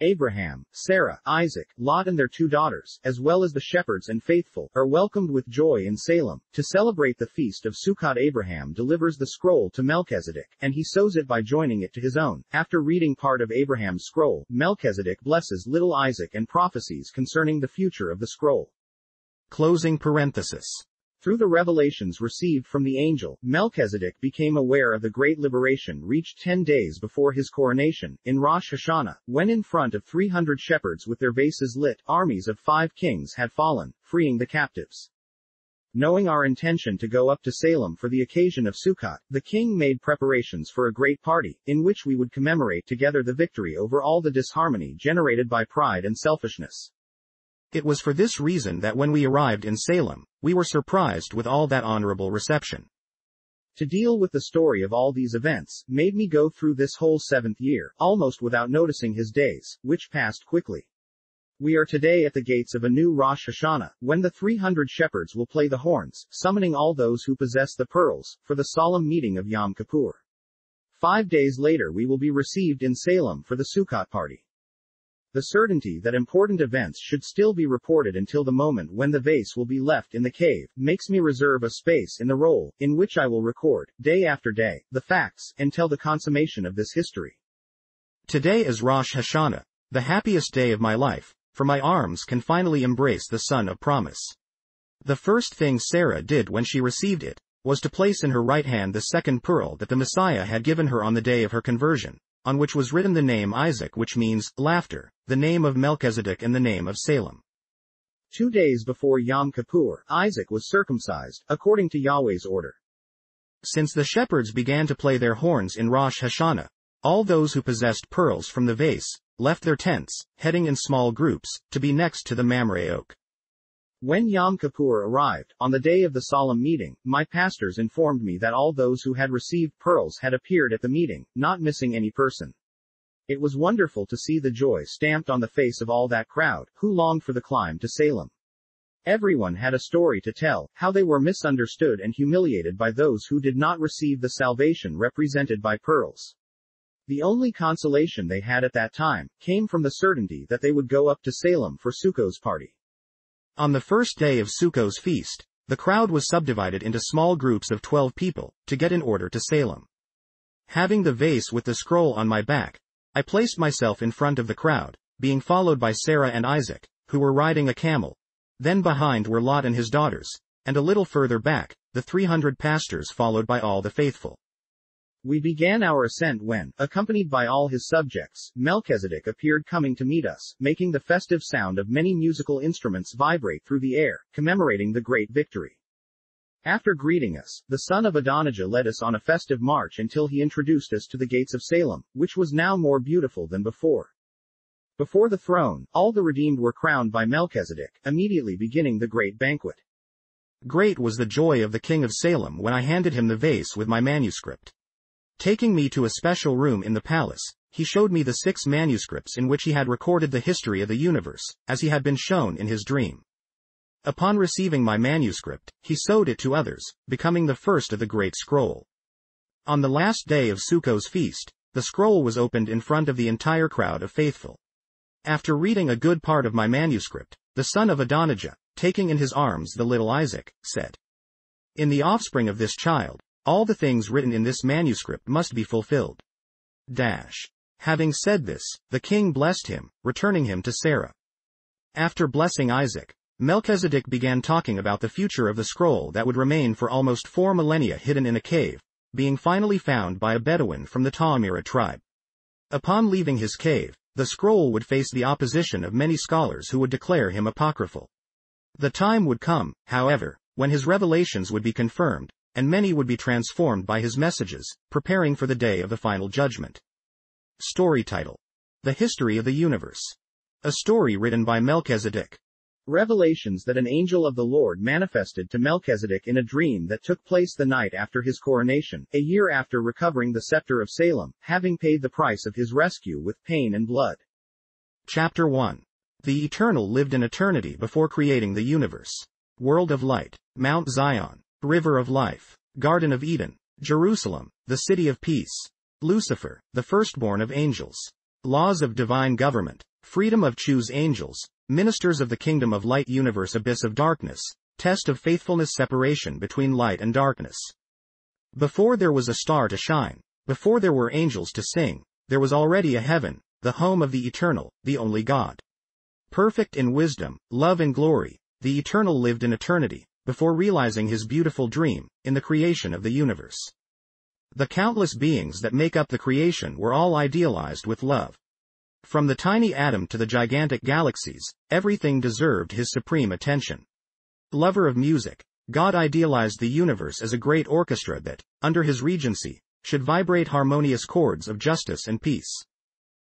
Abraham, Sarah, Isaac, Lot and their two daughters, as well as the shepherds and faithful, are welcomed with joy in Salem. To celebrate the feast of Sukkot Abraham delivers the scroll to Melchizedek, and he sews it by joining it to his own. After reading part of Abraham's scroll, Melchizedek blesses little Isaac and prophecies concerning the future of the scroll. Closing parenthesis. Through the revelations received from the angel, Melchizedek became aware of the great liberation reached ten days before his coronation, in Rosh Hashanah, when in front of 300 shepherds with their vases lit, armies of five kings had fallen, freeing the captives. Knowing our intention to go up to Salem for the occasion of Sukkot, the king made preparations for a great party, in which we would commemorate together the victory over all the disharmony generated by pride and selfishness. It was for this reason that when we arrived in Salem, we were surprised with all that honorable reception. To deal with the story of all these events, made me go through this whole seventh year, almost without noticing his days, which passed quickly. We are today at the gates of a new Rosh Hashanah, when the 300 shepherds will play the horns, summoning all those who possess the pearls, for the solemn meeting of Yom Kippur. Five days later we will be received in Salem for the Sukkot party. The certainty that important events should still be reported until the moment when the vase will be left in the cave, makes me reserve a space in the roll, in which I will record, day after day, the facts, until the consummation of this history. Today is Rosh Hashanah, the happiest day of my life, for my arms can finally embrace the son of promise. The first thing Sarah did when she received it, was to place in her right hand the second pearl that the Messiah had given her on the day of her conversion, on which was written the name Isaac which means, laughter, the name of Melchizedek and the name of Salem. Two days before Yom Kippur, Isaac was circumcised, according to Yahweh's order. Since the shepherds began to play their horns in Rosh Hashanah, all those who possessed pearls from the vase, left their tents, heading in small groups, to be next to the Mamre oak. When Yom Kippur arrived, on the day of the solemn meeting, my pastors informed me that all those who had received pearls had appeared at the meeting, not missing any person. It was wonderful to see the joy stamped on the face of all that crowd, who longed for the climb to Salem. Everyone had a story to tell, how they were misunderstood and humiliated by those who did not receive the salvation represented by pearls. The only consolation they had at that time, came from the certainty that they would go up to Salem for Sukkot's party. On the first day of Sukkot's feast, the crowd was subdivided into small groups of twelve people, to get in order to Salem. Having the vase with the scroll on my back, I placed myself in front of the crowd, being followed by Sarah and Isaac, who were riding a camel. Then behind were Lot and his daughters, and a little further back, the 300 pastors followed by all the faithful. We began our ascent when, accompanied by all his subjects, Melchizedek appeared coming to meet us, making the festive sound of many musical instruments vibrate through the air, commemorating the great victory. After greeting us, the son of Adonijah led us on a festive march until he introduced us to the gates of Salem, which was now more beautiful than before. Before the throne, all the redeemed were crowned by Melchizedek, immediately beginning the great banquet. Great was the joy of the king of Salem when I handed him the vase with my manuscript. Taking me to a special room in the palace, he showed me the six manuscripts in which he had recorded the history of the universe, as he had been shown in his dream. Upon receiving my manuscript, he sewed it to others, becoming the first of the great scroll. On the last day of Sukkot's feast, the scroll was opened in front of the entire crowd of faithful. After reading a good part of my manuscript, the son of Adonijah, taking in his arms the little Isaac, said, In the offspring of this child, all the things written in this manuscript must be fulfilled. Dash. Having said this, the king blessed him, returning him to Sarah. After blessing Isaac, Melchizedek began talking about the future of the scroll that would remain for almost four millennia hidden in a cave, being finally found by a Bedouin from the Ta'amira tribe. Upon leaving his cave, the scroll would face the opposition of many scholars who would declare him apocryphal. The time would come, however, when his revelations would be confirmed, and many would be transformed by his messages, preparing for the day of the final judgment. Story title. The History of the Universe. A story written by Melchizedek. Revelations that an angel of the Lord manifested to Melchizedek in a dream that took place the night after his coronation, a year after recovering the scepter of Salem, having paid the price of his rescue with pain and blood. Chapter 1. The Eternal lived in eternity before creating the universe. World of Light. Mount Zion. River of Life, Garden of Eden, Jerusalem, the City of Peace, Lucifer, the firstborn of angels, laws of divine government, freedom of choose angels, ministers of the kingdom of light universe abyss of darkness, test of faithfulness separation between light and darkness. Before there was a star to shine, before there were angels to sing, there was already a heaven, the home of the eternal, the only God. Perfect in wisdom, love and glory, the eternal lived in eternity, before realizing his beautiful dream, in the creation of the universe. The countless beings that make up the creation were all idealized with love. From the tiny atom to the gigantic galaxies, everything deserved his supreme attention. Lover of music, God idealized the universe as a great orchestra that, under his regency, should vibrate harmonious chords of justice and peace.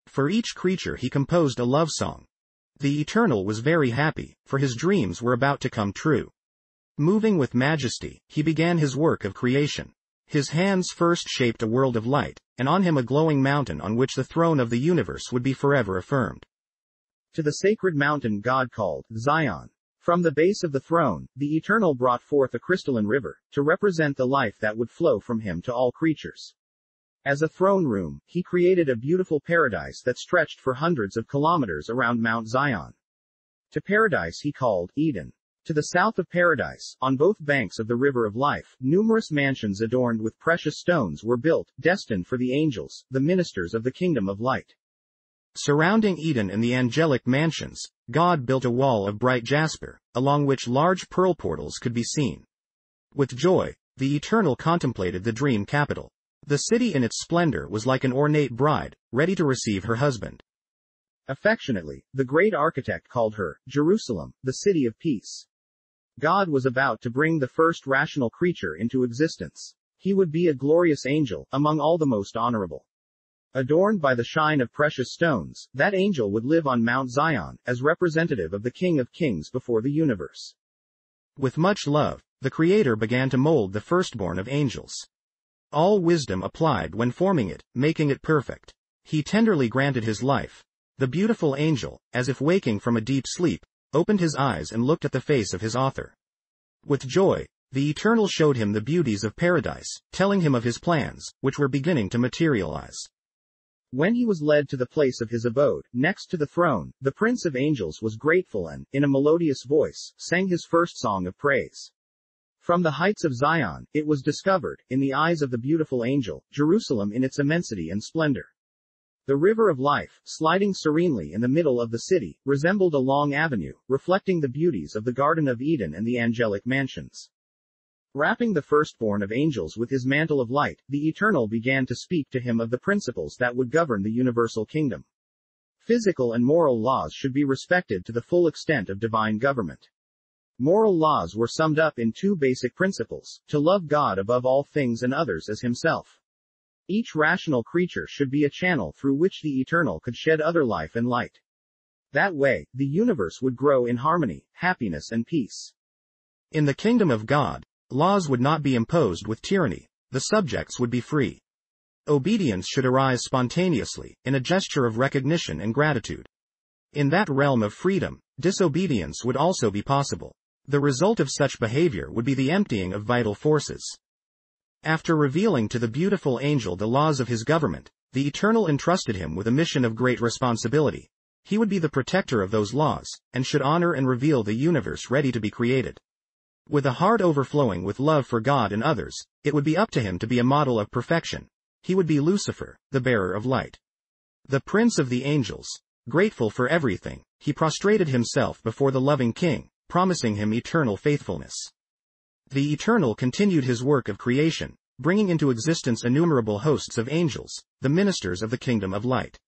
For each creature he composed a love song. The Eternal was very happy, for his dreams were about to come true. Moving with majesty, he began his work of creation. His hands first shaped a world of light, and on him a glowing mountain on which the throne of the universe would be forever affirmed. To the sacred mountain God called Zion. From the base of the throne, the Eternal brought forth a crystalline river, to represent the life that would flow from him to all creatures. As a throne room, he created a beautiful paradise that stretched for hundreds of kilometers around Mount Zion. To paradise he called Eden. To the south of paradise, on both banks of the river of life, numerous mansions adorned with precious stones were built, destined for the angels, the ministers of the kingdom of light. Surrounding Eden and the angelic mansions, God built a wall of bright jasper, along which large pearl portals could be seen. With joy, the Eternal contemplated the dream capital. The city in its splendor was like an ornate bride, ready to receive her husband. Affectionately, the great architect called her, Jerusalem, the city of peace. God was about to bring the first rational creature into existence. He would be a glorious angel, among all the most honorable. Adorned by the shine of precious stones, that angel would live on Mount Zion, as representative of the King of Kings before the universe. With much love, the Creator began to mold the firstborn of angels. All wisdom applied when forming it, making it perfect. He tenderly granted his life. The beautiful angel, as if waking from a deep sleep, opened his eyes and looked at the face of his author. With joy, the Eternal showed him the beauties of paradise, telling him of his plans, which were beginning to materialize. When he was led to the place of his abode, next to the throne, the Prince of Angels was grateful and, in a melodious voice, sang his first song of praise. From the heights of Zion, it was discovered, in the eyes of the beautiful angel, Jerusalem in its immensity and splendor. The river of life, sliding serenely in the middle of the city, resembled a long avenue, reflecting the beauties of the Garden of Eden and the angelic mansions. Wrapping the firstborn of angels with his mantle of light, the Eternal began to speak to him of the principles that would govern the universal kingdom. Physical and moral laws should be respected to the full extent of divine government. Moral laws were summed up in two basic principles, to love God above all things and others as himself. Each rational creature should be a channel through which the eternal could shed other life and light. That way, the universe would grow in harmony, happiness and peace. In the kingdom of God, laws would not be imposed with tyranny, the subjects would be free. Obedience should arise spontaneously, in a gesture of recognition and gratitude. In that realm of freedom, disobedience would also be possible. The result of such behavior would be the emptying of vital forces. After revealing to the beautiful angel the laws of his government, the Eternal entrusted him with a mission of great responsibility. He would be the protector of those laws, and should honor and reveal the universe ready to be created. With a heart overflowing with love for God and others, it would be up to him to be a model of perfection. He would be Lucifer, the bearer of light. The prince of the angels. Grateful for everything, he prostrated himself before the loving king, promising him eternal faithfulness. The Eternal continued his work of creation, bringing into existence innumerable hosts of angels, the ministers of the kingdom of light.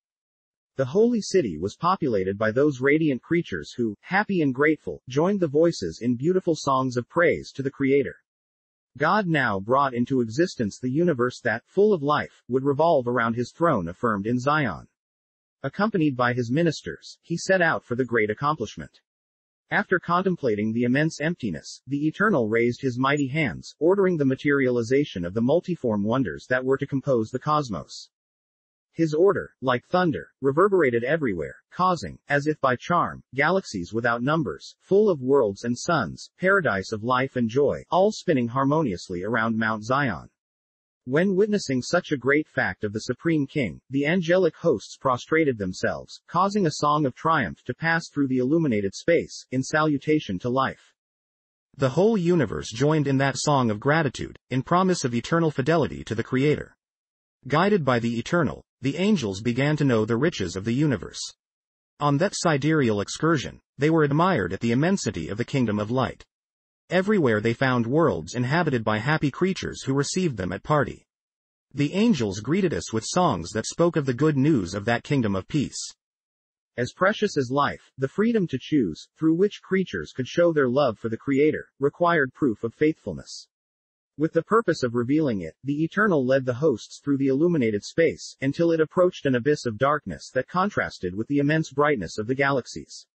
The holy city was populated by those radiant creatures who, happy and grateful, joined the voices in beautiful songs of praise to the Creator. God now brought into existence the universe that, full of life, would revolve around his throne affirmed in Zion. Accompanied by his ministers, he set out for the great accomplishment. After contemplating the immense emptiness, the Eternal raised his mighty hands, ordering the materialization of the multiform wonders that were to compose the cosmos. His order, like thunder, reverberated everywhere, causing, as if by charm, galaxies without numbers, full of worlds and suns, paradise of life and joy, all spinning harmoniously around Mount Zion. When witnessing such a great fact of the Supreme King, the angelic hosts prostrated themselves, causing a song of triumph to pass through the illuminated space, in salutation to life. The whole universe joined in that song of gratitude, in promise of eternal fidelity to the Creator. Guided by the Eternal, the angels began to know the riches of the universe. On that sidereal excursion, they were admired at the immensity of the kingdom of light. Everywhere they found worlds inhabited by happy creatures who received them at party. The angels greeted us with songs that spoke of the good news of that kingdom of peace. As precious as life, the freedom to choose, through which creatures could show their love for the Creator, required proof of faithfulness. With the purpose of revealing it, the Eternal led the hosts through the illuminated space, until it approached an abyss of darkness that contrasted with the immense brightness of the galaxies.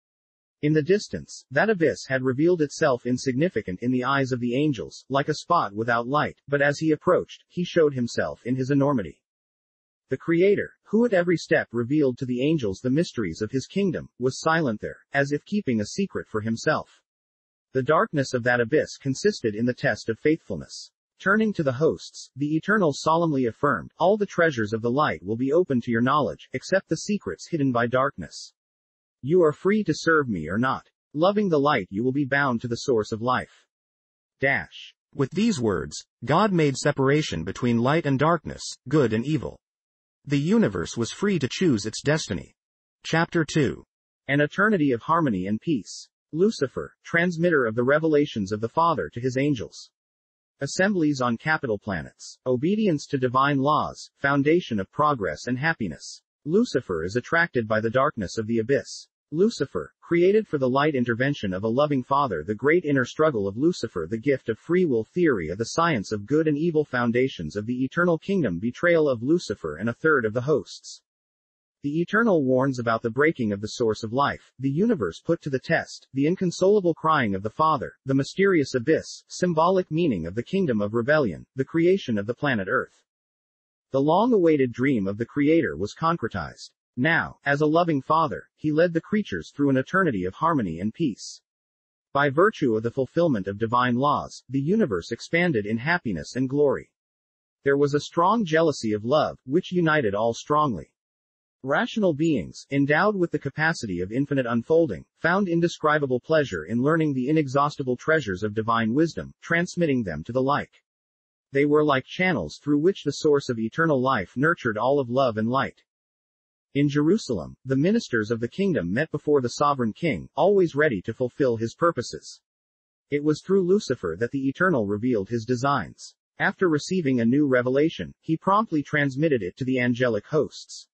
In the distance, that abyss had revealed itself insignificant in the eyes of the angels, like a spot without light, but as he approached, he showed himself in his enormity. The Creator, who at every step revealed to the angels the mysteries of his kingdom, was silent there, as if keeping a secret for himself. The darkness of that abyss consisted in the test of faithfulness. Turning to the hosts, the Eternal solemnly affirmed, All the treasures of the light will be open to your knowledge, except the secrets hidden by darkness. You are free to serve me or not. Loving the light you will be bound to the source of life. Dash. With these words, God made separation between light and darkness, good and evil. The universe was free to choose its destiny. Chapter 2. An eternity of harmony and peace. Lucifer, transmitter of the revelations of the Father to his angels. Assemblies on capital planets. Obedience to divine laws, foundation of progress and happiness. Lucifer is attracted by the darkness of the abyss. Lucifer, created for the light intervention of a loving father the great inner struggle of Lucifer the gift of free will theory of the science of good and evil foundations of the eternal kingdom betrayal of Lucifer and a third of the hosts. The Eternal warns about the breaking of the source of life, the universe put to the test, the inconsolable crying of the Father, the mysterious abyss, symbolic meaning of the kingdom of rebellion, the creation of the planet Earth. The long-awaited dream of the Creator was concretized. Now, as a loving Father, he led the creatures through an eternity of harmony and peace. By virtue of the fulfillment of divine laws, the universe expanded in happiness and glory. There was a strong jealousy of love, which united all strongly. Rational beings, endowed with the capacity of infinite unfolding, found indescribable pleasure in learning the inexhaustible treasures of divine wisdom, transmitting them to the like. They were like channels through which the source of eternal life nurtured all of love and light. In Jerusalem, the ministers of the kingdom met before the sovereign king, always ready to fulfill his purposes. It was through Lucifer that the Eternal revealed his designs. After receiving a new revelation, he promptly transmitted it to the angelic hosts.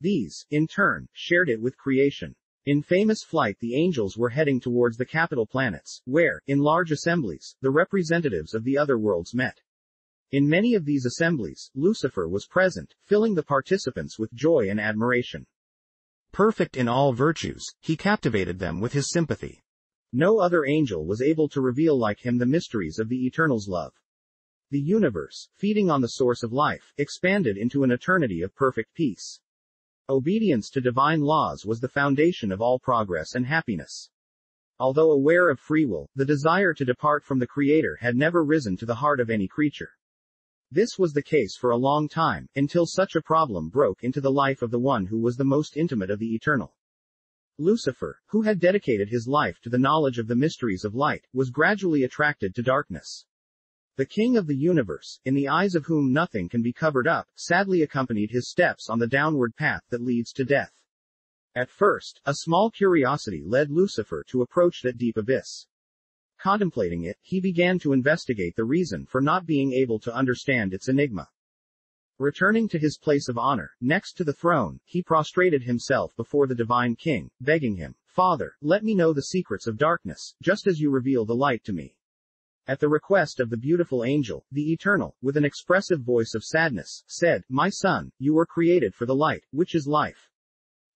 These, in turn, shared it with creation. In famous flight the angels were heading towards the capital planets, where, in large assemblies, the representatives of the other worlds met. In many of these assemblies, Lucifer was present, filling the participants with joy and admiration. Perfect in all virtues, he captivated them with his sympathy. No other angel was able to reveal like him the mysteries of the Eternal's love. The universe, feeding on the source of life, expanded into an eternity of perfect peace. Obedience to divine laws was the foundation of all progress and happiness. Although aware of free will, the desire to depart from the Creator had never risen to the heart of any creature. This was the case for a long time, until such a problem broke into the life of the one who was the most intimate of the eternal. Lucifer, who had dedicated his life to the knowledge of the mysteries of light, was gradually attracted to darkness. The king of the universe, in the eyes of whom nothing can be covered up, sadly accompanied his steps on the downward path that leads to death. At first, a small curiosity led Lucifer to approach that deep abyss. Contemplating it, he began to investigate the reason for not being able to understand its enigma. Returning to his place of honor, next to the throne, he prostrated himself before the divine king, begging him, Father, let me know the secrets of darkness, just as you reveal the light to me. At the request of the beautiful angel, the Eternal, with an expressive voice of sadness, said, My son, you were created for the light, which is life.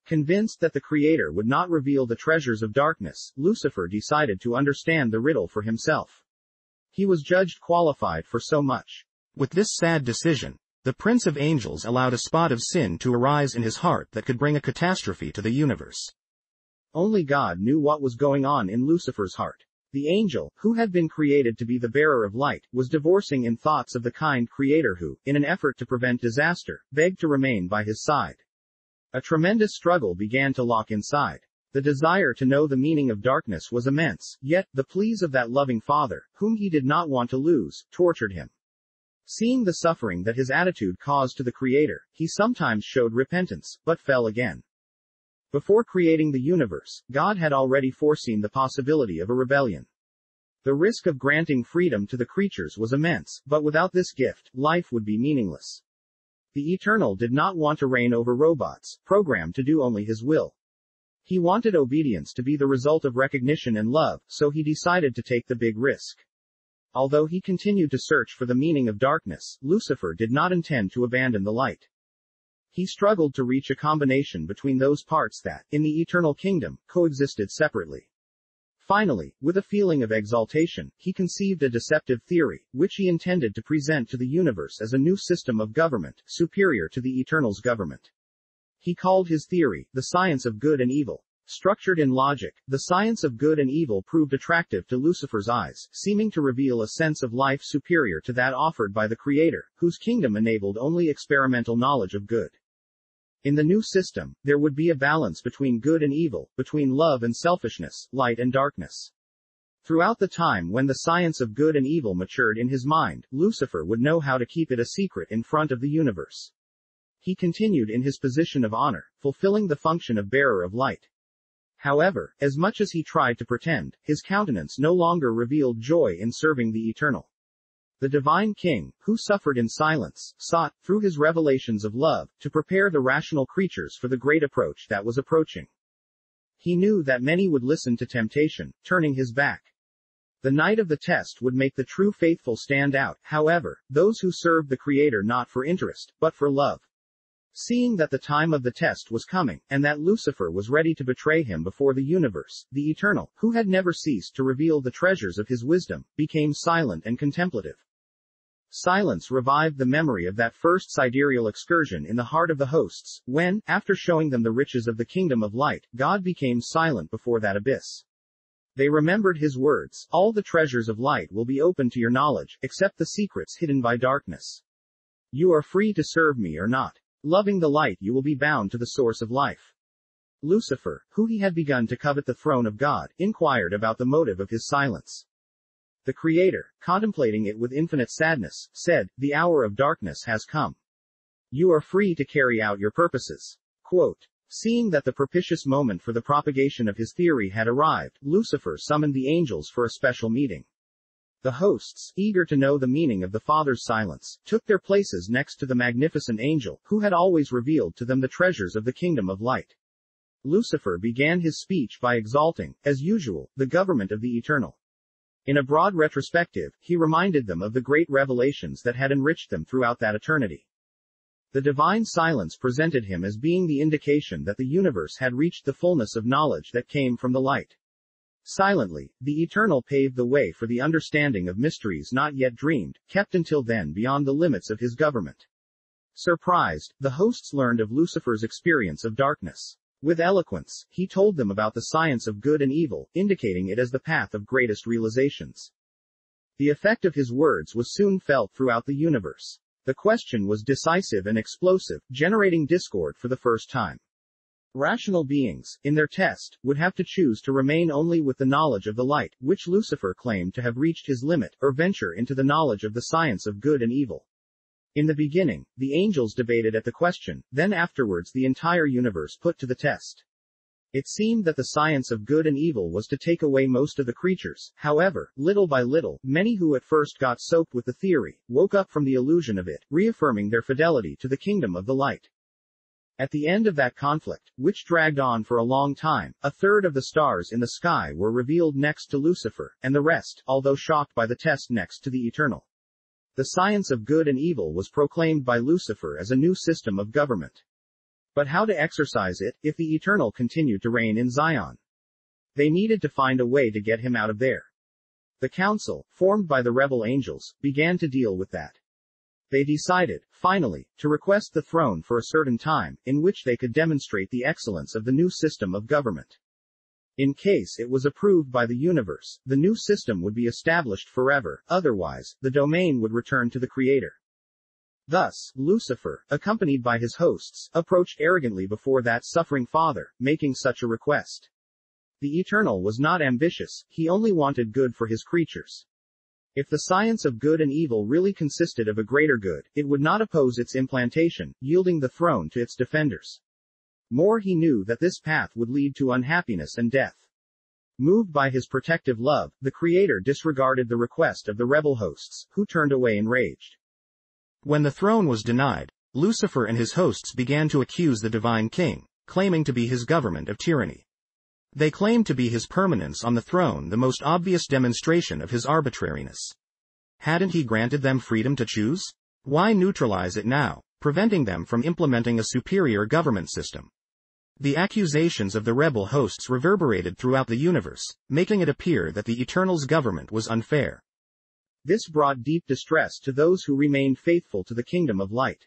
Convinced that the Creator would not reveal the treasures of darkness, Lucifer decided to understand the riddle for himself. He was judged qualified for so much. With this sad decision, the Prince of Angels allowed a spot of sin to arise in his heart that could bring a catastrophe to the universe. Only God knew what was going on in Lucifer's heart. The angel, who had been created to be the bearer of light, was divorcing in thoughts of the kind creator who, in an effort to prevent disaster, begged to remain by his side. A tremendous struggle began to lock inside. The desire to know the meaning of darkness was immense, yet, the pleas of that loving father, whom he did not want to lose, tortured him. Seeing the suffering that his attitude caused to the Creator, he sometimes showed repentance, but fell again. Before creating the universe, God had already foreseen the possibility of a rebellion. The risk of granting freedom to the creatures was immense, but without this gift, life would be meaningless. The Eternal did not want to reign over robots, programmed to do only his will. He wanted obedience to be the result of recognition and love, so he decided to take the big risk. Although he continued to search for the meaning of darkness, Lucifer did not intend to abandon the light. He struggled to reach a combination between those parts that, in the eternal kingdom, coexisted separately. Finally, with a feeling of exaltation, he conceived a deceptive theory, which he intended to present to the universe as a new system of government, superior to the Eternal's government. He called his theory, the science of good and evil. Structured in logic, the science of good and evil proved attractive to Lucifer's eyes, seeming to reveal a sense of life superior to that offered by the Creator, whose kingdom enabled only experimental knowledge of good. In the new system, there would be a balance between good and evil, between love and selfishness, light and darkness. Throughout the time when the science of good and evil matured in his mind, Lucifer would know how to keep it a secret in front of the universe. He continued in his position of honor, fulfilling the function of bearer of light. However, as much as he tried to pretend, his countenance no longer revealed joy in serving the eternal. The divine king, who suffered in silence, sought, through his revelations of love, to prepare the rational creatures for the great approach that was approaching. He knew that many would listen to temptation, turning his back. The night of the test would make the true faithful stand out, however, those who served the Creator not for interest, but for love. Seeing that the time of the test was coming, and that Lucifer was ready to betray him before the universe, the Eternal, who had never ceased to reveal the treasures of his wisdom, became silent and contemplative. Silence revived the memory of that first sidereal excursion in the heart of the hosts, when, after showing them the riches of the kingdom of light, God became silent before that abyss. They remembered his words, all the treasures of light will be open to your knowledge, except the secrets hidden by darkness. You are free to serve me or not. Loving the light you will be bound to the source of life. Lucifer, who he had begun to covet the throne of God, inquired about the motive of his silence. The Creator, contemplating it with infinite sadness, said, The hour of darkness has come. You are free to carry out your purposes. Quote, Seeing that the propitious moment for the propagation of his theory had arrived, Lucifer summoned the angels for a special meeting. The hosts, eager to know the meaning of the Father's silence, took their places next to the magnificent angel, who had always revealed to them the treasures of the kingdom of light. Lucifer began his speech by exalting, as usual, the government of the eternal. In a broad retrospective, he reminded them of the great revelations that had enriched them throughout that eternity. The divine silence presented him as being the indication that the universe had reached the fullness of knowledge that came from the light. Silently, the Eternal paved the way for the understanding of mysteries not yet dreamed, kept until then beyond the limits of his government. Surprised, the hosts learned of Lucifer's experience of darkness. With eloquence, he told them about the science of good and evil, indicating it as the path of greatest realizations. The effect of his words was soon felt throughout the universe. The question was decisive and explosive, generating discord for the first time. Rational beings, in their test, would have to choose to remain only with the knowledge of the light, which Lucifer claimed to have reached his limit, or venture into the knowledge of the science of good and evil. In the beginning, the angels debated at the question, then afterwards the entire universe put to the test. It seemed that the science of good and evil was to take away most of the creatures, however, little by little, many who at first got soaked with the theory, woke up from the illusion of it, reaffirming their fidelity to the kingdom of the light. At the end of that conflict, which dragged on for a long time, a third of the stars in the sky were revealed next to Lucifer, and the rest, although shocked by the test next to the eternal. The science of good and evil was proclaimed by Lucifer as a new system of government. But how to exercise it, if the eternal continued to reign in Zion? They needed to find a way to get him out of there. The council, formed by the rebel angels, began to deal with that. They decided, finally, to request the throne for a certain time, in which they could demonstrate the excellence of the new system of government. In case it was approved by the universe, the new system would be established forever, otherwise, the domain would return to the Creator. Thus, Lucifer, accompanied by his hosts, approached arrogantly before that suffering Father, making such a request. The Eternal was not ambitious, he only wanted good for his creatures. If the science of good and evil really consisted of a greater good, it would not oppose its implantation, yielding the throne to its defenders. More he knew that this path would lead to unhappiness and death. Moved by his protective love, the Creator disregarded the request of the rebel hosts, who turned away enraged. When the throne was denied, Lucifer and his hosts began to accuse the divine king, claiming to be his government of tyranny. They claimed to be his permanence on the throne the most obvious demonstration of his arbitrariness. Hadn't he granted them freedom to choose? Why neutralize it now, preventing them from implementing a superior government system? The accusations of the rebel hosts reverberated throughout the universe, making it appear that the Eternal's government was unfair. This brought deep distress to those who remained faithful to the kingdom of light.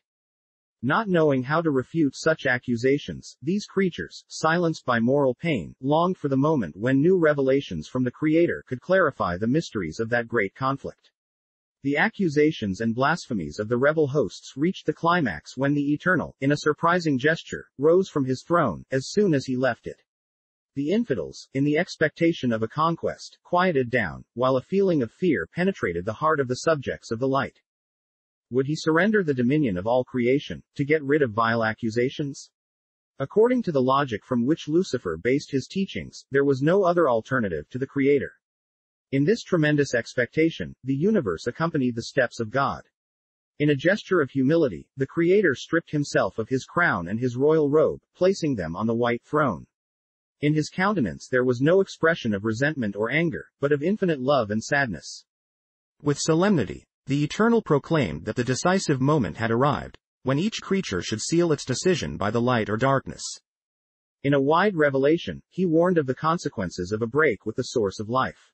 Not knowing how to refute such accusations, these creatures, silenced by moral pain, longed for the moment when new revelations from the Creator could clarify the mysteries of that great conflict. The accusations and blasphemies of the rebel hosts reached the climax when the Eternal, in a surprising gesture, rose from his throne, as soon as he left it. The infidels, in the expectation of a conquest, quieted down, while a feeling of fear penetrated the heart of the subjects of the light. Would he surrender the dominion of all creation, to get rid of vile accusations? According to the logic from which Lucifer based his teachings, there was no other alternative to the Creator. In this tremendous expectation, the universe accompanied the steps of God. In a gesture of humility, the Creator stripped himself of his crown and his royal robe, placing them on the white throne. In his countenance there was no expression of resentment or anger, but of infinite love and sadness. With solemnity, the Eternal proclaimed that the decisive moment had arrived, when each creature should seal its decision by the light or darkness. In a wide revelation, he warned of the consequences of a break with the source of life.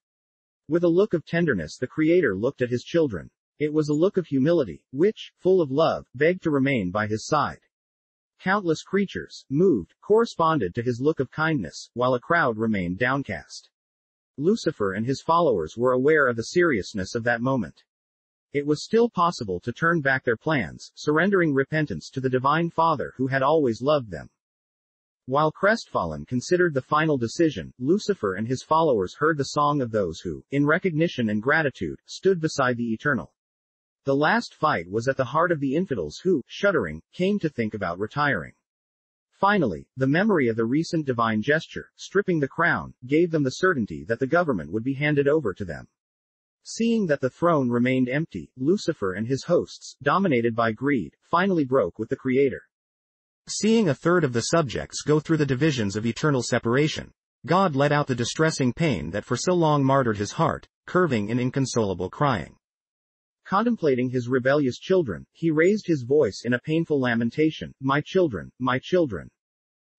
With a look of tenderness the Creator looked at his children. It was a look of humility, which, full of love, begged to remain by his side. Countless creatures, moved, corresponded to his look of kindness, while a crowd remained downcast. Lucifer and his followers were aware of the seriousness of that moment. It was still possible to turn back their plans, surrendering repentance to the Divine Father who had always loved them. While crestfallen considered the final decision, Lucifer and his followers heard the song of those who, in recognition and gratitude, stood beside the Eternal. The last fight was at the heart of the infidels who, shuddering, came to think about retiring. Finally, the memory of the recent divine gesture, stripping the crown, gave them the certainty that the government would be handed over to them. Seeing that the throne remained empty, Lucifer and his hosts, dominated by greed, finally broke with the Creator. Seeing a third of the subjects go through the divisions of eternal separation, God let out the distressing pain that for so long martyred his heart, curving in inconsolable crying. Contemplating his rebellious children, he raised his voice in a painful lamentation, My children, my children.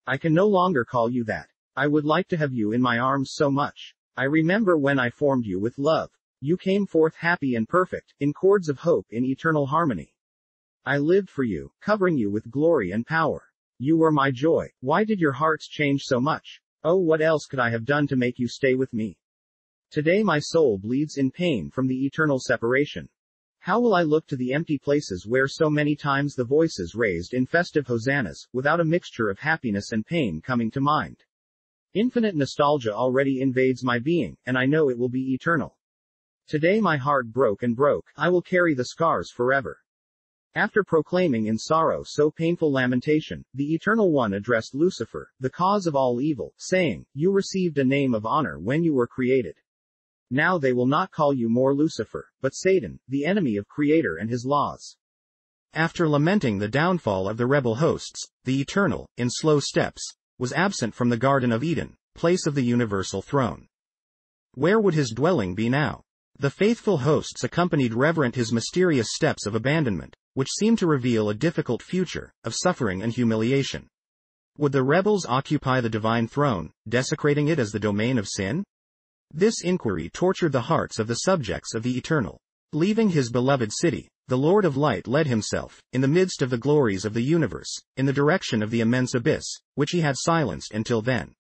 I can no longer call you that. I would like to have you in my arms so much. I remember when I formed you with love. You came forth happy and perfect, in chords of hope in eternal harmony. I lived for you, covering you with glory and power. You were my joy. Why did your hearts change so much? Oh, what else could I have done to make you stay with me? Today my soul bleeds in pain from the eternal separation. How will I look to the empty places where so many times the voices raised in festive hosannas, without a mixture of happiness and pain coming to mind? Infinite nostalgia already invades my being, and I know it will be eternal. Today my heart broke and broke, I will carry the scars forever. After proclaiming in sorrow so painful lamentation, the Eternal One addressed Lucifer, the cause of all evil, saying, You received a name of honor when you were created. Now they will not call you more Lucifer, but Satan, the enemy of Creator and his laws. After lamenting the downfall of the rebel hosts, the Eternal, in slow steps, was absent from the Garden of Eden, place of the universal throne. Where would his dwelling be now? The faithful hosts accompanied reverent his mysterious steps of abandonment, which seemed to reveal a difficult future, of suffering and humiliation. Would the rebels occupy the divine throne, desecrating it as the domain of sin? This inquiry tortured the hearts of the subjects of the Eternal. Leaving his beloved city, the Lord of Light led himself, in the midst of the glories of the universe, in the direction of the immense abyss, which he had silenced until then.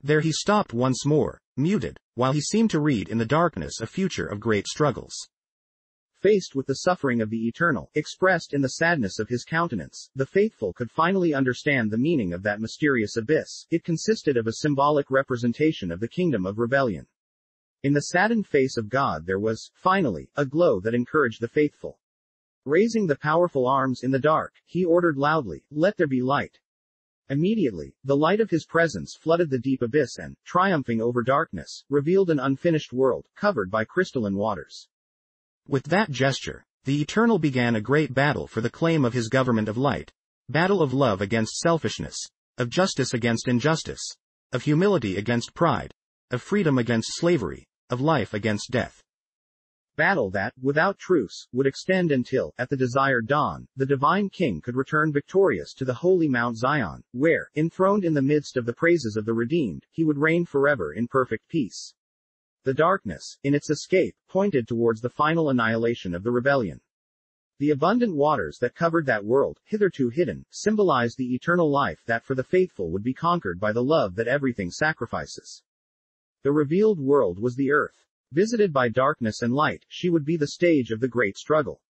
There he stopped once more, muted, while he seemed to read in the darkness a future of great struggles. Faced with the suffering of the eternal, expressed in the sadness of his countenance, the faithful could finally understand the meaning of that mysterious abyss. It consisted of a symbolic representation of the kingdom of rebellion. In the saddened face of God there was, finally, a glow that encouraged the faithful. Raising the powerful arms in the dark, he ordered loudly, Let there be light. Immediately, the light of his presence flooded the deep abyss and, triumphing over darkness, revealed an unfinished world, covered by crystalline waters. With that gesture, the Eternal began a great battle for the claim of his government of light, battle of love against selfishness, of justice against injustice, of humility against pride, of freedom against slavery, of life against death battle that, without truce, would extend until, at the desired dawn, the divine king could return victorious to the holy Mount Zion, where, enthroned in the midst of the praises of the redeemed, he would reign forever in perfect peace. The darkness, in its escape, pointed towards the final annihilation of the rebellion. The abundant waters that covered that world, hitherto hidden, symbolized the eternal life that for the faithful would be conquered by the love that everything sacrifices. The revealed world was the earth. Visited by darkness and light, she would be the stage of the great struggle.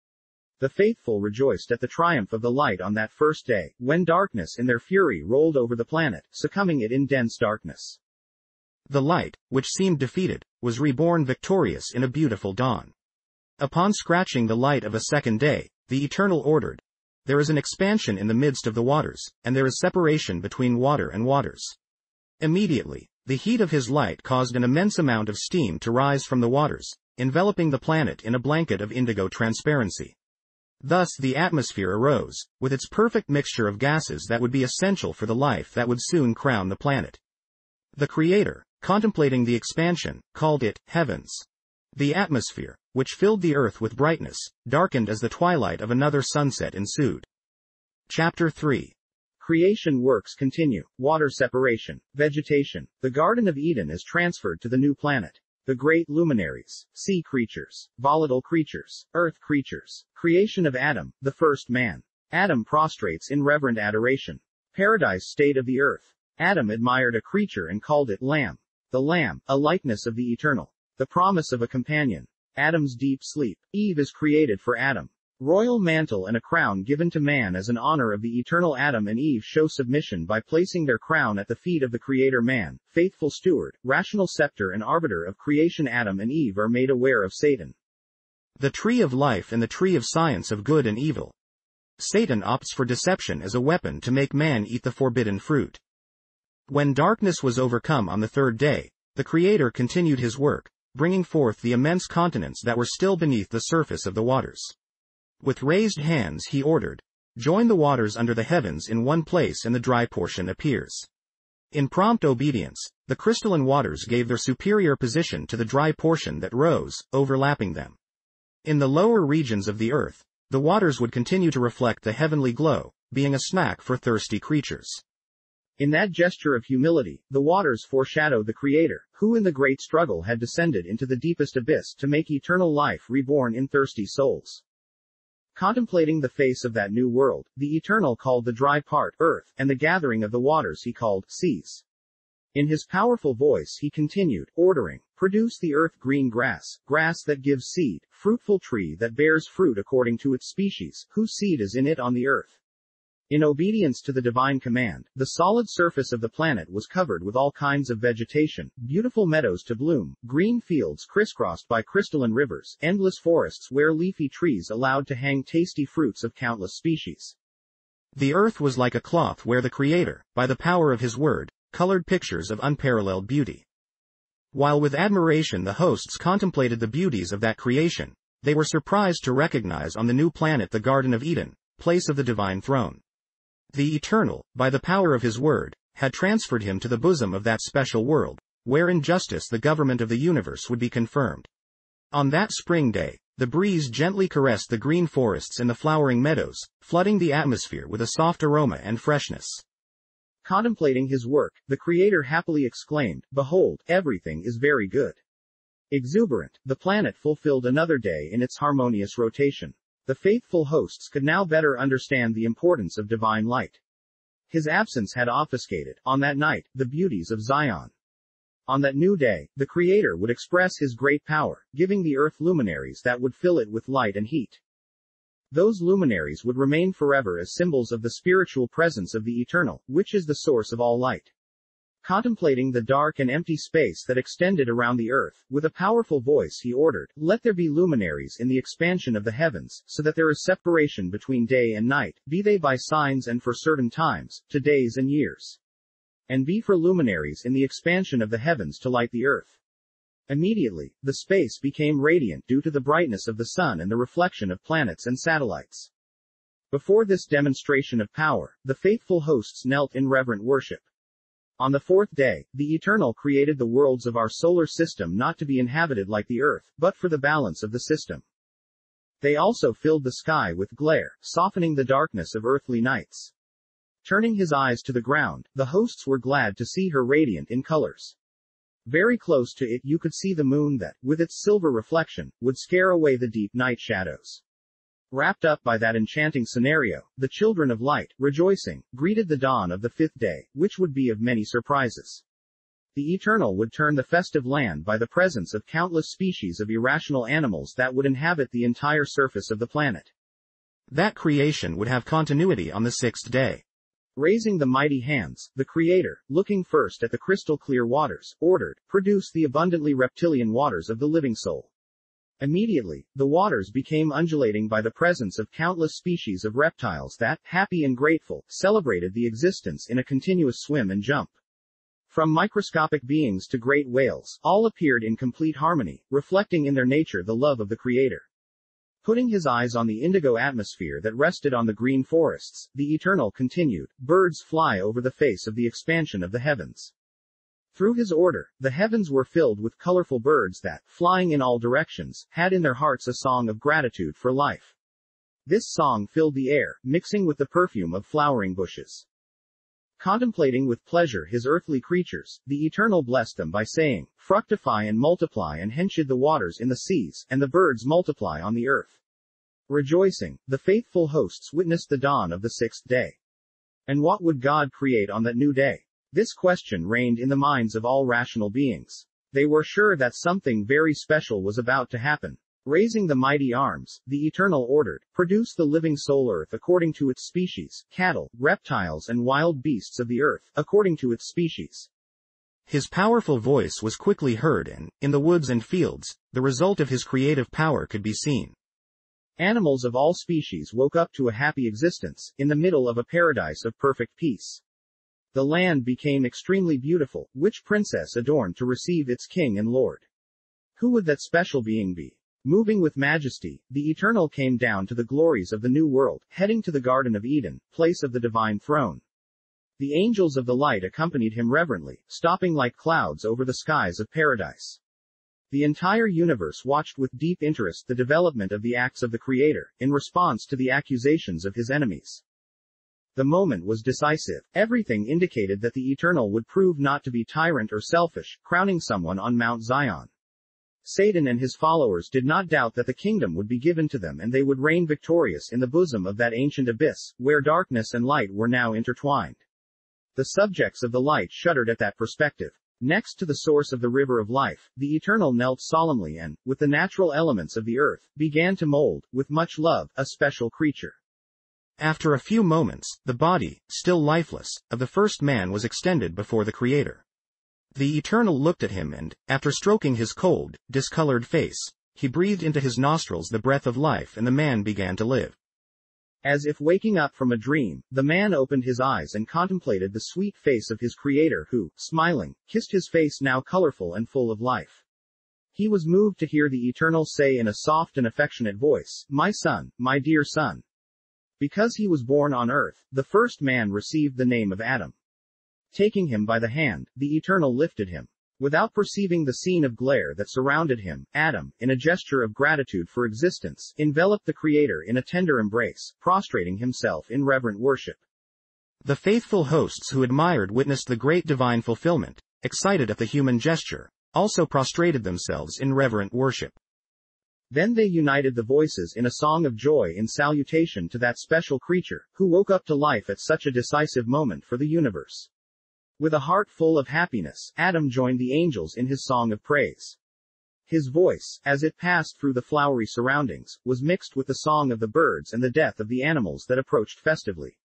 The faithful rejoiced at the triumph of the light on that first day, when darkness in their fury rolled over the planet, succumbing it in dense darkness. The light, which seemed defeated, was reborn victorious in a beautiful dawn. Upon scratching the light of a second day, the Eternal ordered, There is an expansion in the midst of the waters, and there is separation between water and waters. Immediately, the heat of his light caused an immense amount of steam to rise from the waters, enveloping the planet in a blanket of indigo transparency. Thus the atmosphere arose, with its perfect mixture of gases that would be essential for the life that would soon crown the planet. The Creator, contemplating the expansion, called it heavens. The atmosphere, which filled the earth with brightness, darkened as the twilight of another sunset ensued. Chapter 3 Creation works continue. Water separation. Vegetation. The Garden of Eden is transferred to the new planet. The great luminaries. Sea creatures. Volatile creatures. Earth creatures. Creation of Adam, the first man. Adam prostrates in reverent adoration. Paradise state of the earth. Adam admired a creature and called it lamb. The lamb, a likeness of the eternal. The promise of a companion. Adam's deep sleep. Eve is created for Adam. Royal mantle and a crown given to man as an honor of the eternal Adam and Eve show submission by placing their crown at the feet of the Creator man, faithful steward, rational scepter and arbiter of creation Adam and Eve are made aware of Satan. The tree of life and the tree of science of good and evil. Satan opts for deception as a weapon to make man eat the forbidden fruit. When darkness was overcome on the third day, the Creator continued his work, bringing forth the immense continents that were still beneath the surface of the waters. With raised hands he ordered, Join the waters under the heavens in one place and the dry portion appears. In prompt obedience, the crystalline waters gave their superior position to the dry portion that rose, overlapping them. In the lower regions of the earth, the waters would continue to reflect the heavenly glow, being a snack for thirsty creatures. In that gesture of humility, the waters foreshadowed the Creator, who in the great struggle had descended into the deepest abyss to make eternal life reborn in thirsty souls. Contemplating the face of that new world, the Eternal called the dry part earth, and the gathering of the waters he called seas. In his powerful voice he continued, ordering, Produce the earth green grass, grass that gives seed, fruitful tree that bears fruit according to its species, whose seed is in it on the earth. In obedience to the divine command, the solid surface of the planet was covered with all kinds of vegetation, beautiful meadows to bloom, green fields crisscrossed by crystalline rivers, endless forests where leafy trees allowed to hang tasty fruits of countless species. The earth was like a cloth where the Creator, by the power of his word, colored pictures of unparalleled beauty. While with admiration the hosts contemplated the beauties of that creation, they were surprised to recognize on the new planet the Garden of Eden, place of the divine throne. The Eternal, by the power of his word, had transferred him to the bosom of that special world, where in justice the government of the universe would be confirmed. On that spring day, the breeze gently caressed the green forests and the flowering meadows, flooding the atmosphere with a soft aroma and freshness. Contemplating his work, the Creator happily exclaimed, Behold, everything is very good. Exuberant, the planet fulfilled another day in its harmonious rotation. The faithful hosts could now better understand the importance of divine light. His absence had obfuscated, on that night, the beauties of Zion. On that new day, the Creator would express His great power, giving the earth luminaries that would fill it with light and heat. Those luminaries would remain forever as symbols of the spiritual presence of the Eternal, which is the source of all light. Contemplating the dark and empty space that extended around the earth, with a powerful voice he ordered, Let there be luminaries in the expansion of the heavens, so that there is separation between day and night, be they by signs and for certain times, to days and years. And be for luminaries in the expansion of the heavens to light the earth. Immediately, the space became radiant due to the brightness of the sun and the reflection of planets and satellites. Before this demonstration of power, the faithful hosts knelt in reverent worship. On the fourth day, the Eternal created the worlds of our solar system not to be inhabited like the Earth, but for the balance of the system. They also filled the sky with glare, softening the darkness of earthly nights. Turning his eyes to the ground, the hosts were glad to see her radiant in colors. Very close to it you could see the moon that, with its silver reflection, would scare away the deep night shadows. Wrapped up by that enchanting scenario, the children of light, rejoicing, greeted the dawn of the fifth day, which would be of many surprises. The Eternal would turn the festive land by the presence of countless species of irrational animals that would inhabit the entire surface of the planet. That creation would have continuity on the sixth day. Raising the mighty hands, the Creator, looking first at the crystal clear waters, ordered, produce the abundantly reptilian waters of the living soul. Immediately, the waters became undulating by the presence of countless species of reptiles that, happy and grateful, celebrated the existence in a continuous swim and jump. From microscopic beings to great whales, all appeared in complete harmony, reflecting in their nature the love of the Creator. Putting his eyes on the indigo atmosphere that rested on the green forests, the Eternal continued, birds fly over the face of the expansion of the heavens. Through his order, the heavens were filled with colorful birds that, flying in all directions, had in their hearts a song of gratitude for life. This song filled the air, mixing with the perfume of flowering bushes. Contemplating with pleasure his earthly creatures, the Eternal blessed them by saying, Fructify and multiply and henchid the waters in the seas, and the birds multiply on the earth. Rejoicing, the faithful hosts witnessed the dawn of the sixth day. And what would God create on that new day? This question reigned in the minds of all rational beings. They were sure that something very special was about to happen. Raising the mighty arms, the Eternal ordered, produce the living soul earth according to its species, cattle, reptiles and wild beasts of the earth, according to its species. His powerful voice was quickly heard and, in the woods and fields, the result of his creative power could be seen. Animals of all species woke up to a happy existence, in the middle of a paradise of perfect peace. The land became extremely beautiful, which princess adorned to receive its king and lord. Who would that special being be? Moving with majesty, the Eternal came down to the glories of the new world, heading to the Garden of Eden, place of the divine throne. The angels of the light accompanied him reverently, stopping like clouds over the skies of paradise. The entire universe watched with deep interest the development of the acts of the Creator, in response to the accusations of his enemies. The moment was decisive. Everything indicated that the Eternal would prove not to be tyrant or selfish, crowning someone on Mount Zion. Satan and his followers did not doubt that the kingdom would be given to them and they would reign victorious in the bosom of that ancient abyss, where darkness and light were now intertwined. The subjects of the light shuddered at that perspective. Next to the source of the river of life, the Eternal knelt solemnly and, with the natural elements of the earth, began to mold, with much love, a special creature. After a few moments, the body, still lifeless, of the first man was extended before the Creator. The Eternal looked at him and, after stroking his cold, discolored face, he breathed into his nostrils the breath of life and the man began to live. As if waking up from a dream, the man opened his eyes and contemplated the sweet face of his Creator who, smiling, kissed his face now colorful and full of life. He was moved to hear the Eternal say in a soft and affectionate voice, My son, my dear son, because he was born on earth, the first man received the name of Adam. Taking him by the hand, the Eternal lifted him. Without perceiving the scene of glare that surrounded him, Adam, in a gesture of gratitude for existence, enveloped the Creator in a tender embrace, prostrating himself in reverent worship. The faithful hosts who admired witnessed the great divine fulfillment, excited at the human gesture, also prostrated themselves in reverent worship. Then they united the voices in a song of joy in salutation to that special creature, who woke up to life at such a decisive moment for the universe. With a heart full of happiness, Adam joined the angels in his song of praise. His voice, as it passed through the flowery surroundings, was mixed with the song of the birds and the death of the animals that approached festively.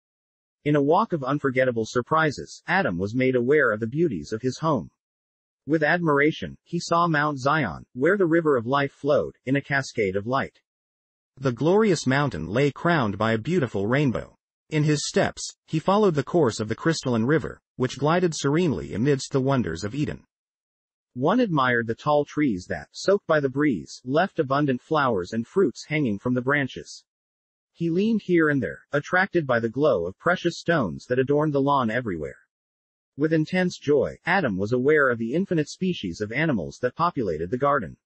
In a walk of unforgettable surprises, Adam was made aware of the beauties of his home. With admiration, he saw Mount Zion, where the river of life flowed, in a cascade of light. The glorious mountain lay crowned by a beautiful rainbow. In his steps, he followed the course of the crystalline river, which glided serenely amidst the wonders of Eden. One admired the tall trees that, soaked by the breeze, left abundant flowers and fruits hanging from the branches. He leaned here and there, attracted by the glow of precious stones that adorned the lawn everywhere. With intense joy, Adam was aware of the infinite species of animals that populated the garden.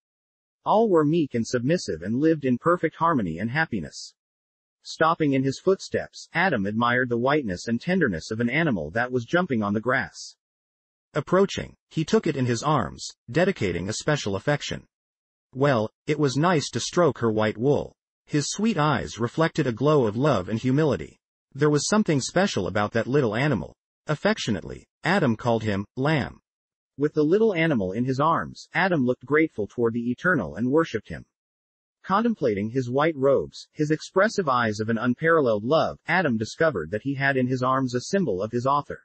All were meek and submissive and lived in perfect harmony and happiness. Stopping in his footsteps, Adam admired the whiteness and tenderness of an animal that was jumping on the grass. Approaching, he took it in his arms, dedicating a special affection. Well, it was nice to stroke her white wool. His sweet eyes reflected a glow of love and humility. There was something special about that little animal. Affectionately, Adam called him, Lamb. With the little animal in his arms, Adam looked grateful toward the Eternal and worshipped him. Contemplating his white robes, his expressive eyes of an unparalleled love, Adam discovered that he had in his arms a symbol of his author.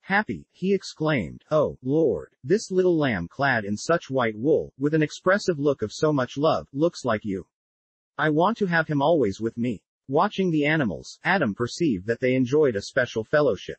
Happy, he exclaimed, Oh, Lord, this little lamb clad in such white wool, with an expressive look of so much love, looks like you. I want to have him always with me. Watching the animals, Adam perceived that they enjoyed a special fellowship.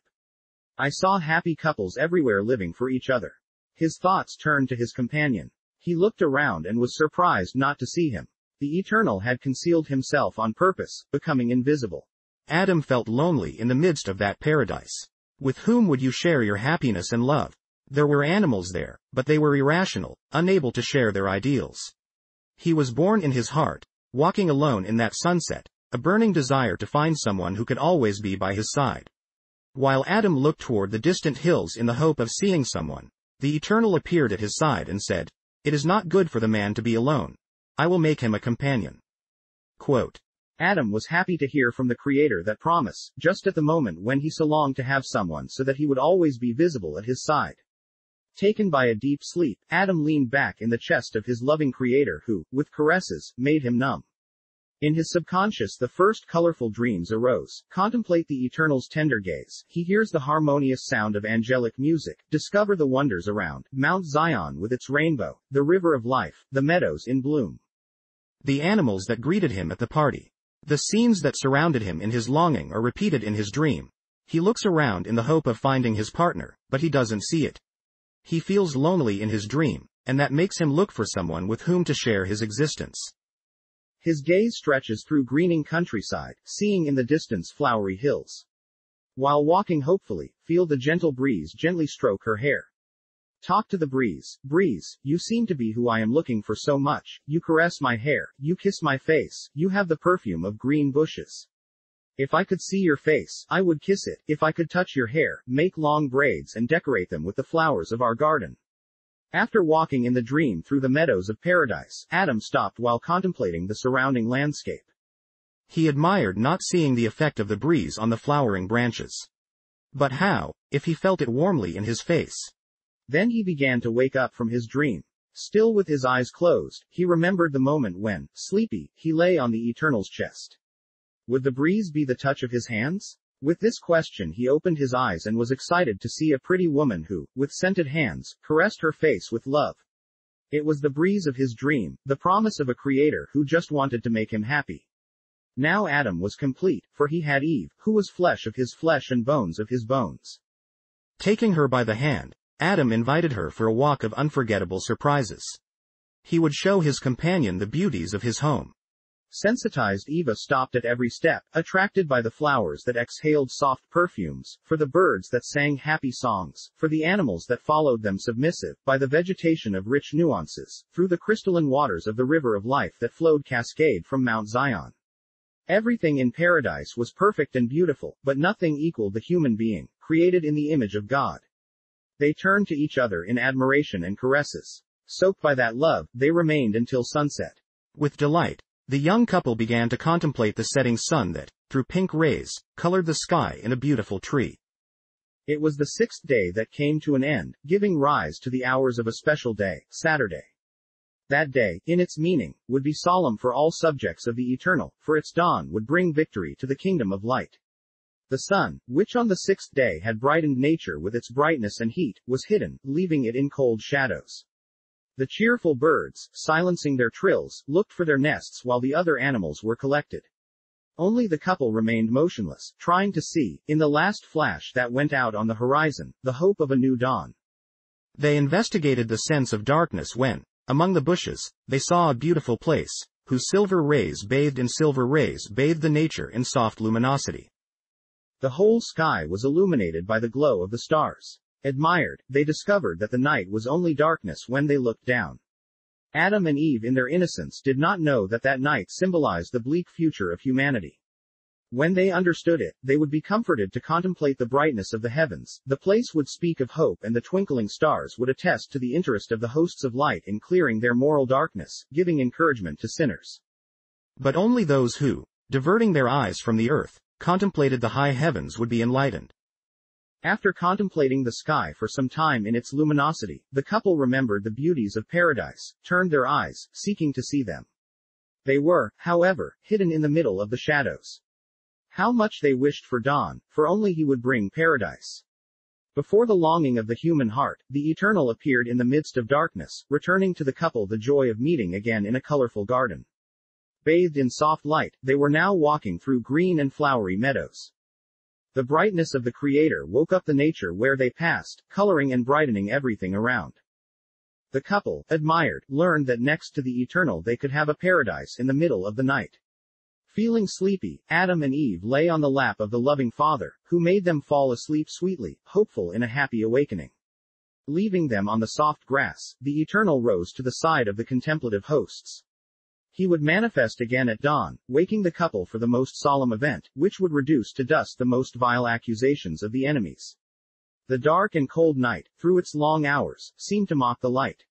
I saw happy couples everywhere living for each other. His thoughts turned to his companion. He looked around and was surprised not to see him. The Eternal had concealed himself on purpose, becoming invisible. Adam felt lonely in the midst of that paradise. With whom would you share your happiness and love? There were animals there, but they were irrational, unable to share their ideals. He was born in his heart, walking alone in that sunset, a burning desire to find someone who could always be by his side. While Adam looked toward the distant hills in the hope of seeing someone, the Eternal appeared at his side and said, It is not good for the man to be alone. I will make him a companion. Quote. Adam was happy to hear from the Creator that promise, just at the moment when he so longed to have someone so that he would always be visible at his side. Taken by a deep sleep, Adam leaned back in the chest of his loving creator who, with caresses, made him numb. In his subconscious the first colorful dreams arose. Contemplate the Eternal's tender gaze. He hears the harmonious sound of angelic music. Discover the wonders around. Mount Zion with its rainbow. The river of life. The meadows in bloom. The animals that greeted him at the party. The scenes that surrounded him in his longing are repeated in his dream. He looks around in the hope of finding his partner, but he doesn't see it. He feels lonely in his dream, and that makes him look for someone with whom to share his existence. His gaze stretches through greening countryside, seeing in the distance flowery hills. While walking hopefully, feel the gentle breeze gently stroke her hair. Talk to the breeze. Breeze, you seem to be who I am looking for so much. You caress my hair, you kiss my face, you have the perfume of green bushes. If I could see your face, I would kiss it. If I could touch your hair, make long braids and decorate them with the flowers of our garden. After walking in the dream through the meadows of paradise, Adam stopped while contemplating the surrounding landscape. He admired not seeing the effect of the breeze on the flowering branches. But how, if he felt it warmly in his face? Then he began to wake up from his dream. Still with his eyes closed, he remembered the moment when, sleepy, he lay on the Eternal's chest. Would the breeze be the touch of his hands? With this question he opened his eyes and was excited to see a pretty woman who, with scented hands, caressed her face with love. It was the breeze of his dream, the promise of a creator who just wanted to make him happy. Now Adam was complete, for he had Eve, who was flesh of his flesh and bones of his bones. Taking her by the hand, Adam invited her for a walk of unforgettable surprises. He would show his companion the beauties of his home. Sensitized Eva stopped at every step, attracted by the flowers that exhaled soft perfumes, for the birds that sang happy songs, for the animals that followed them submissive, by the vegetation of rich nuances, through the crystalline waters of the river of life that flowed cascade from Mount Zion. Everything in paradise was perfect and beautiful, but nothing equaled the human being, created in the image of God. They turned to each other in admiration and caresses. Soaked by that love, they remained until sunset. With delight, the young couple began to contemplate the setting sun that, through pink rays, colored the sky in a beautiful tree. It was the sixth day that came to an end, giving rise to the hours of a special day, Saturday. That day, in its meaning, would be solemn for all subjects of the eternal, for its dawn would bring victory to the kingdom of light. The sun, which on the sixth day had brightened nature with its brightness and heat, was hidden, leaving it in cold shadows. The cheerful birds, silencing their trills, looked for their nests while the other animals were collected. Only the couple remained motionless, trying to see, in the last flash that went out on the horizon, the hope of a new dawn. They investigated the sense of darkness when, among the bushes, they saw a beautiful place, whose silver rays bathed in silver rays bathed the nature in soft luminosity. The whole sky was illuminated by the glow of the stars. Admired, they discovered that the night was only darkness when they looked down. Adam and Eve in their innocence did not know that that night symbolized the bleak future of humanity. When they understood it, they would be comforted to contemplate the brightness of the heavens, the place would speak of hope and the twinkling stars would attest to the interest of the hosts of light in clearing their moral darkness, giving encouragement to sinners. But only those who, diverting their eyes from the earth, contemplated the high heavens would be enlightened. After contemplating the sky for some time in its luminosity, the couple remembered the beauties of paradise, turned their eyes, seeking to see them. They were, however, hidden in the middle of the shadows. How much they wished for dawn, for only he would bring paradise. Before the longing of the human heart, the Eternal appeared in the midst of darkness, returning to the couple the joy of meeting again in a colorful garden. Bathed in soft light, they were now walking through green and flowery meadows. The brightness of the Creator woke up the nature where they passed, coloring and brightening everything around. The couple, admired, learned that next to the eternal they could have a paradise in the middle of the night. Feeling sleepy, Adam and Eve lay on the lap of the loving Father, who made them fall asleep sweetly, hopeful in a happy awakening. Leaving them on the soft grass, the Eternal rose to the side of the contemplative hosts. He would manifest again at dawn, waking the couple for the most solemn event, which would reduce to dust the most vile accusations of the enemies. The dark and cold night, through its long hours, seemed to mock the light.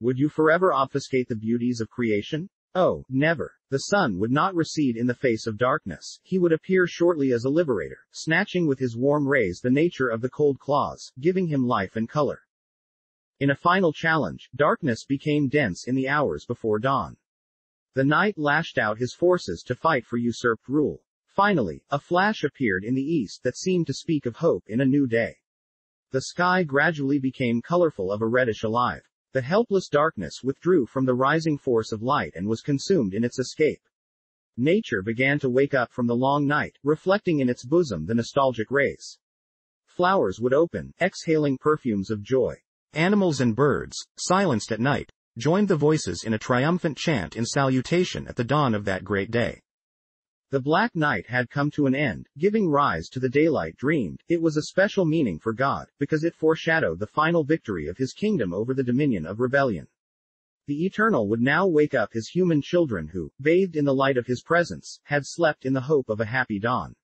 Would you forever obfuscate the beauties of creation? Oh, never. The sun would not recede in the face of darkness, he would appear shortly as a liberator, snatching with his warm rays the nature of the cold claws, giving him life and color. In a final challenge, darkness became dense in the hours before dawn. The knight lashed out his forces to fight for usurped rule. Finally, a flash appeared in the east that seemed to speak of hope in a new day. The sky gradually became colorful of a reddish alive. The helpless darkness withdrew from the rising force of light and was consumed in its escape. Nature began to wake up from the long night, reflecting in its bosom the nostalgic rays. Flowers would open, exhaling perfumes of joy. Animals and birds, silenced at night, joined the voices in a triumphant chant in salutation at the dawn of that great day. The black night had come to an end, giving rise to the daylight dreamed. It was a special meaning for God, because it foreshadowed the final victory of his kingdom over the dominion of rebellion. The Eternal would now wake up his human children who, bathed in the light of his presence, had slept in the hope of a happy dawn.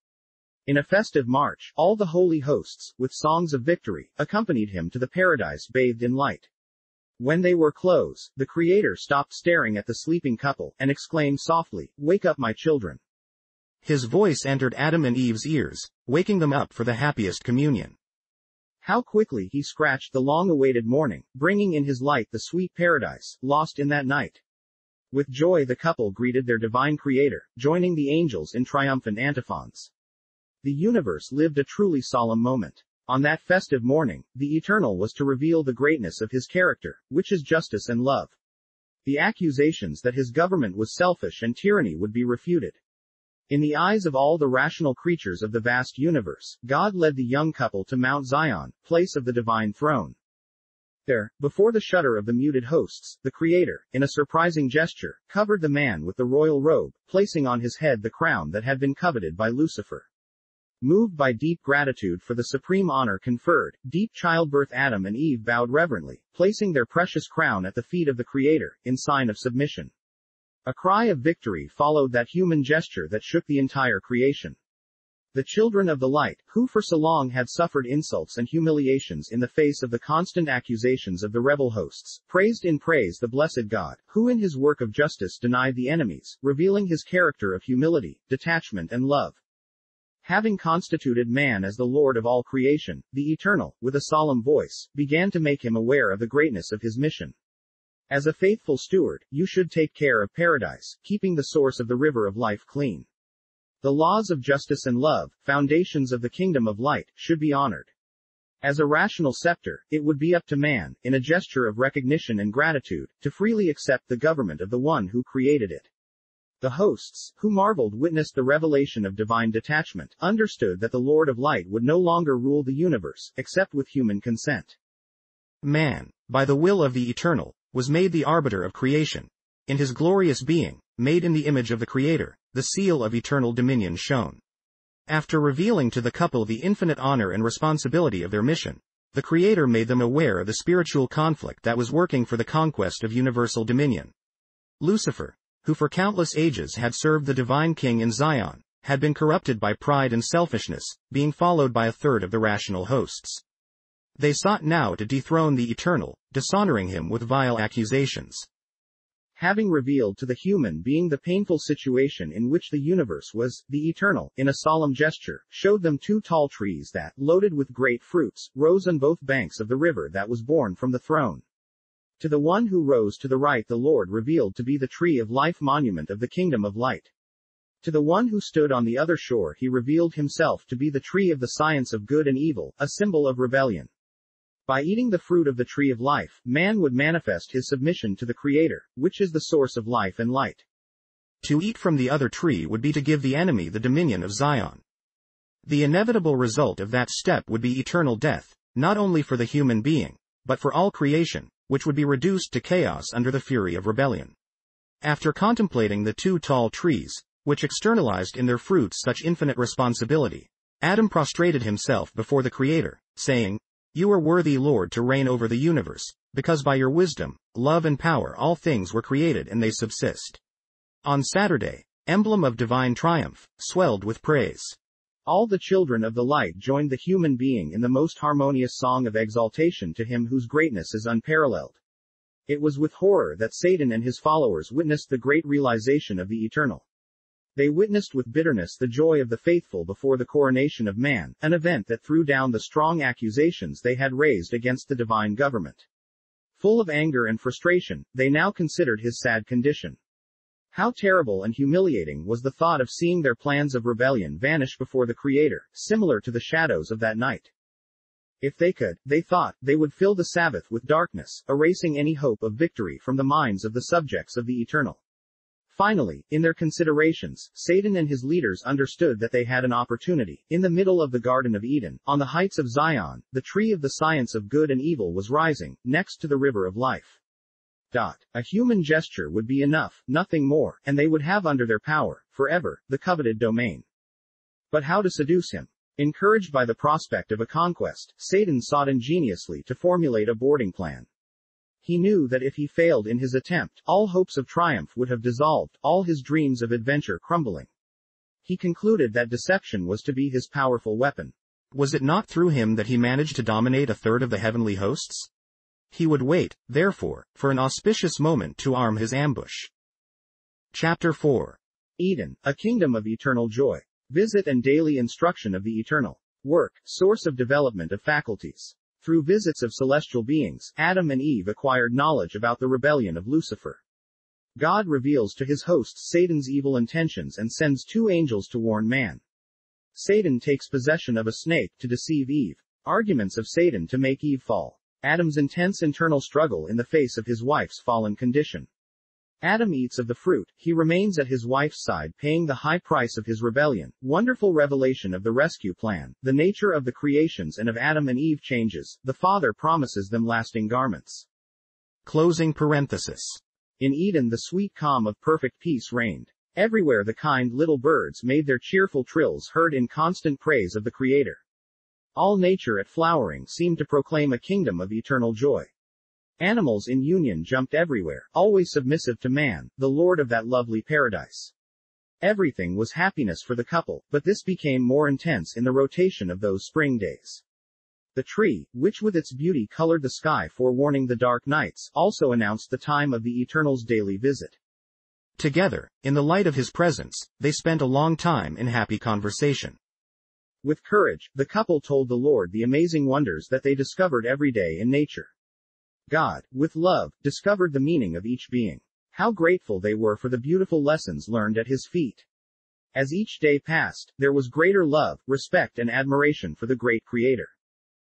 In a festive march, all the holy hosts, with songs of victory, accompanied him to the paradise bathed in light. When they were close, the Creator stopped staring at the sleeping couple, and exclaimed softly, Wake up my children. His voice entered Adam and Eve's ears, waking them up for the happiest communion. How quickly he scratched the long-awaited morning, bringing in his light the sweet paradise, lost in that night. With joy the couple greeted their divine creator, joining the angels in triumphant antiphons. The universe lived a truly solemn moment. On that festive morning, the Eternal was to reveal the greatness of his character, which is justice and love. The accusations that his government was selfish and tyranny would be refuted. In the eyes of all the rational creatures of the vast universe, God led the young couple to Mount Zion, place of the divine throne. There, before the shudder of the muted hosts, the Creator, in a surprising gesture, covered the man with the royal robe, placing on his head the crown that had been coveted by Lucifer. Moved by deep gratitude for the supreme honor conferred, deep childbirth Adam and Eve bowed reverently, placing their precious crown at the feet of the Creator, in sign of submission. A cry of victory followed that human gesture that shook the entire creation. The children of the light, who for so long had suffered insults and humiliations in the face of the constant accusations of the rebel hosts, praised in praise the blessed God, who in his work of justice denied the enemies, revealing his character of humility, detachment and love. Having constituted man as the Lord of all creation, the Eternal, with a solemn voice, began to make him aware of the greatness of his mission. As a faithful steward, you should take care of paradise, keeping the source of the river of life clean. The laws of justice and love, foundations of the kingdom of light, should be honored. As a rational scepter, it would be up to man, in a gesture of recognition and gratitude, to freely accept the government of the one who created it. The hosts, who marveled witnessed the revelation of divine detachment, understood that the Lord of Light would no longer rule the universe, except with human consent. Man, by the will of the Eternal, was made the arbiter of creation. In his glorious being, made in the image of the Creator, the seal of eternal dominion shone. After revealing to the couple the infinite honor and responsibility of their mission, the Creator made them aware of the spiritual conflict that was working for the conquest of universal dominion. Lucifer, who for countless ages had served the divine king in Zion, had been corrupted by pride and selfishness, being followed by a third of the rational hosts. They sought now to dethrone the Eternal, dishonoring him with vile accusations. having revealed to the human being the painful situation in which the universe was, the Eternal, in a solemn gesture, showed them two tall trees that, loaded with great fruits, rose on both banks of the river that was born from the throne. To the one who rose to the right the Lord revealed to be the tree of life monument of the kingdom of light. To the one who stood on the other shore he revealed himself to be the tree of the science of good and evil, a symbol of rebellion. By eating the fruit of the tree of life, man would manifest his submission to the Creator, which is the source of life and light. To eat from the other tree would be to give the enemy the dominion of Zion. The inevitable result of that step would be eternal death, not only for the human being, but for all creation, which would be reduced to chaos under the fury of rebellion. After contemplating the two tall trees, which externalized in their fruits such infinite responsibility, Adam prostrated himself before the Creator, saying, you are worthy Lord to reign over the universe, because by your wisdom, love and power all things were created and they subsist. On Saturday, emblem of divine triumph, swelled with praise. All the children of the light joined the human being in the most harmonious song of exaltation to him whose greatness is unparalleled. It was with horror that Satan and his followers witnessed the great realization of the eternal. They witnessed with bitterness the joy of the faithful before the coronation of man, an event that threw down the strong accusations they had raised against the divine government. Full of anger and frustration, they now considered his sad condition. How terrible and humiliating was the thought of seeing their plans of rebellion vanish before the Creator, similar to the shadows of that night. If they could, they thought, they would fill the Sabbath with darkness, erasing any hope of victory from the minds of the subjects of the Eternal. Finally, in their considerations, Satan and his leaders understood that they had an opportunity. In the middle of the Garden of Eden, on the heights of Zion, the tree of the science of good and evil was rising, next to the river of life. Dot. A human gesture would be enough, nothing more, and they would have under their power, forever, the coveted domain. But how to seduce him? Encouraged by the prospect of a conquest, Satan sought ingeniously to formulate a boarding plan. He knew that if he failed in his attempt, all hopes of triumph would have dissolved, all his dreams of adventure crumbling. He concluded that deception was to be his powerful weapon. Was it not through him that he managed to dominate a third of the heavenly hosts? He would wait, therefore, for an auspicious moment to arm his ambush. Chapter 4 Eden, a kingdom of eternal joy. Visit and daily instruction of the eternal. Work, source of development of faculties. Through visits of celestial beings, Adam and Eve acquired knowledge about the rebellion of Lucifer. God reveals to his hosts Satan's evil intentions and sends two angels to warn man. Satan takes possession of a snake to deceive Eve. Arguments of Satan to make Eve fall. Adam's intense internal struggle in the face of his wife's fallen condition. Adam eats of the fruit, he remains at his wife's side paying the high price of his rebellion. Wonderful revelation of the rescue plan, the nature of the creations and of Adam and Eve changes, the Father promises them lasting garments. Closing parenthesis. In Eden the sweet calm of perfect peace reigned. Everywhere the kind little birds made their cheerful trills heard in constant praise of the Creator. All nature at flowering seemed to proclaim a kingdom of eternal joy. Animals in union jumped everywhere, always submissive to man, the lord of that lovely paradise. Everything was happiness for the couple, but this became more intense in the rotation of those spring days. The tree, which with its beauty colored the sky forewarning the dark nights, also announced the time of the Eternal's daily visit. Together, in the light of his presence, they spent a long time in happy conversation. With courage, the couple told the Lord the amazing wonders that they discovered every day in nature. God, with love, discovered the meaning of each being. How grateful they were for the beautiful lessons learned at his feet. As each day passed, there was greater love, respect and admiration for the great Creator.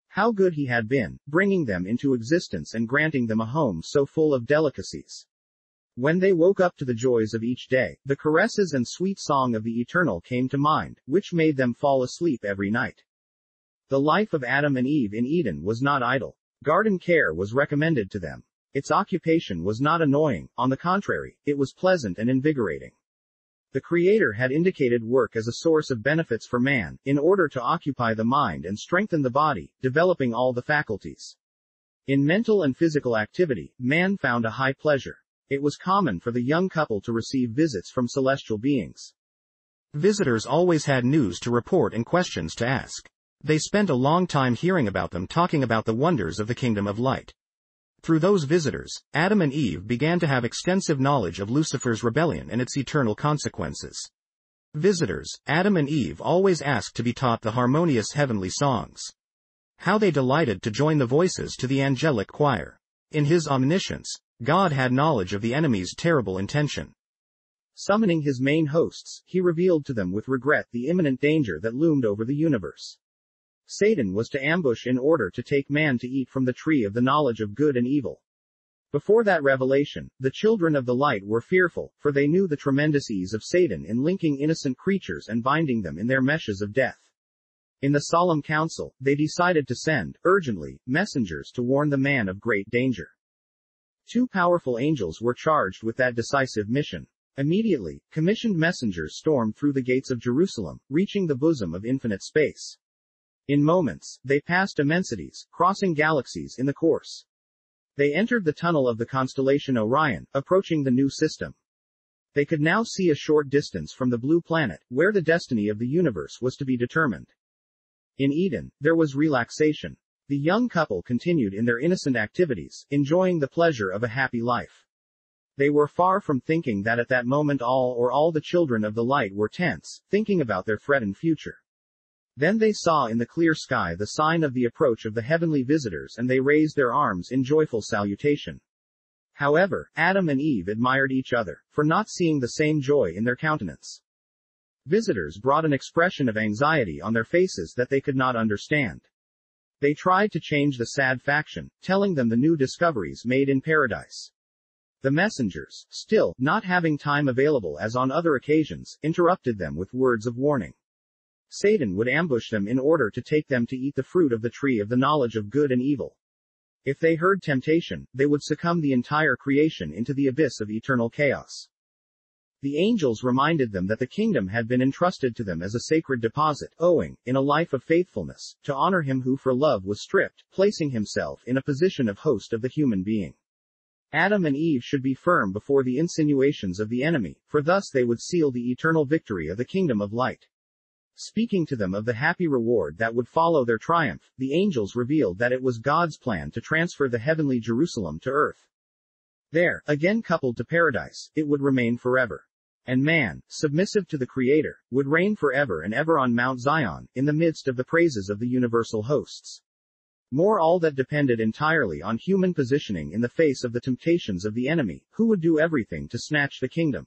How good he had been, bringing them into existence and granting them a home so full of delicacies. When they woke up to the joys of each day, the caresses and sweet song of the Eternal came to mind, which made them fall asleep every night. The life of Adam and Eve in Eden was not idle. Garden care was recommended to them. Its occupation was not annoying, on the contrary, it was pleasant and invigorating. The Creator had indicated work as a source of benefits for man, in order to occupy the mind and strengthen the body, developing all the faculties. In mental and physical activity, man found a high pleasure. It was common for the young couple to receive visits from celestial beings. Visitors always had news to report and questions to ask. They spent a long time hearing about them talking about the wonders of the kingdom of light. Through those visitors, Adam and Eve began to have extensive knowledge of Lucifer's rebellion and its eternal consequences. Visitors, Adam and Eve always asked to be taught the harmonious heavenly songs. How they delighted to join the voices to the angelic choir. In his omniscience, God had knowledge of the enemy's terrible intention. Summoning his main hosts, he revealed to them with regret the imminent danger that loomed over the universe. Satan was to ambush in order to take man to eat from the tree of the knowledge of good and evil. Before that revelation, the children of the light were fearful, for they knew the tremendous ease of Satan in linking innocent creatures and binding them in their meshes of death. In the solemn council, they decided to send, urgently, messengers to warn the man of great danger. Two powerful angels were charged with that decisive mission. Immediately, commissioned messengers stormed through the gates of Jerusalem, reaching the bosom of infinite space. In moments, they passed immensities, crossing galaxies in the course. They entered the tunnel of the constellation Orion, approaching the new system. They could now see a short distance from the blue planet, where the destiny of the universe was to be determined. In Eden, there was relaxation. The young couple continued in their innocent activities, enjoying the pleasure of a happy life. They were far from thinking that at that moment all or all the children of the light were tense, thinking about their threatened future. Then they saw in the clear sky the sign of the approach of the heavenly visitors and they raised their arms in joyful salutation. However, Adam and Eve admired each other, for not seeing the same joy in their countenance. Visitors brought an expression of anxiety on their faces that they could not understand. They tried to change the sad faction, telling them the new discoveries made in paradise. The messengers, still, not having time available as on other occasions, interrupted them with words of warning. Satan would ambush them in order to take them to eat the fruit of the tree of the knowledge of good and evil. If they heard temptation, they would succumb the entire creation into the abyss of eternal chaos. The angels reminded them that the kingdom had been entrusted to them as a sacred deposit, owing, in a life of faithfulness, to honor him who for love was stripped, placing himself in a position of host of the human being. Adam and Eve should be firm before the insinuations of the enemy, for thus they would seal the eternal victory of the kingdom of light. Speaking to them of the happy reward that would follow their triumph, the angels revealed that it was God's plan to transfer the heavenly Jerusalem to earth. There, again coupled to paradise, it would remain forever. And man, submissive to the Creator, would reign forever and ever on Mount Zion, in the midst of the praises of the universal hosts. More all that depended entirely on human positioning in the face of the temptations of the enemy, who would do everything to snatch the kingdom.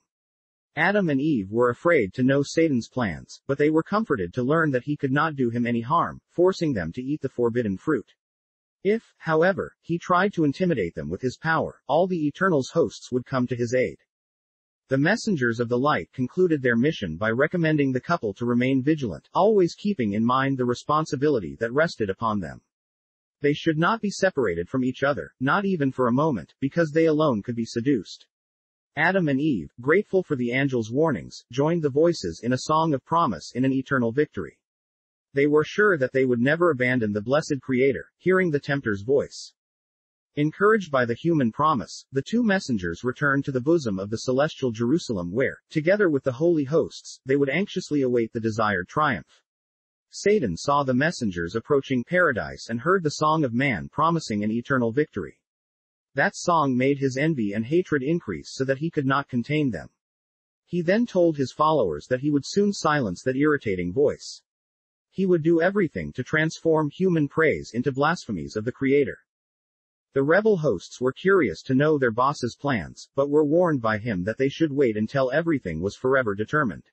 Adam and Eve were afraid to know Satan's plans, but they were comforted to learn that he could not do him any harm, forcing them to eat the forbidden fruit. If, however, he tried to intimidate them with his power, all the Eternal's hosts would come to his aid. The messengers of the light concluded their mission by recommending the couple to remain vigilant, always keeping in mind the responsibility that rested upon them. They should not be separated from each other, not even for a moment, because they alone could be seduced. Adam and Eve, grateful for the angel's warnings, joined the voices in a song of promise in an eternal victory. They were sure that they would never abandon the blessed Creator, hearing the tempter's voice. Encouraged by the human promise, the two messengers returned to the bosom of the celestial Jerusalem where, together with the holy hosts, they would anxiously await the desired triumph. Satan saw the messengers approaching paradise and heard the song of man promising an eternal victory. That song made his envy and hatred increase so that he could not contain them. He then told his followers that he would soon silence that irritating voice. He would do everything to transform human praise into blasphemies of the Creator. The rebel hosts were curious to know their boss's plans, but were warned by him that they should wait until everything was forever determined.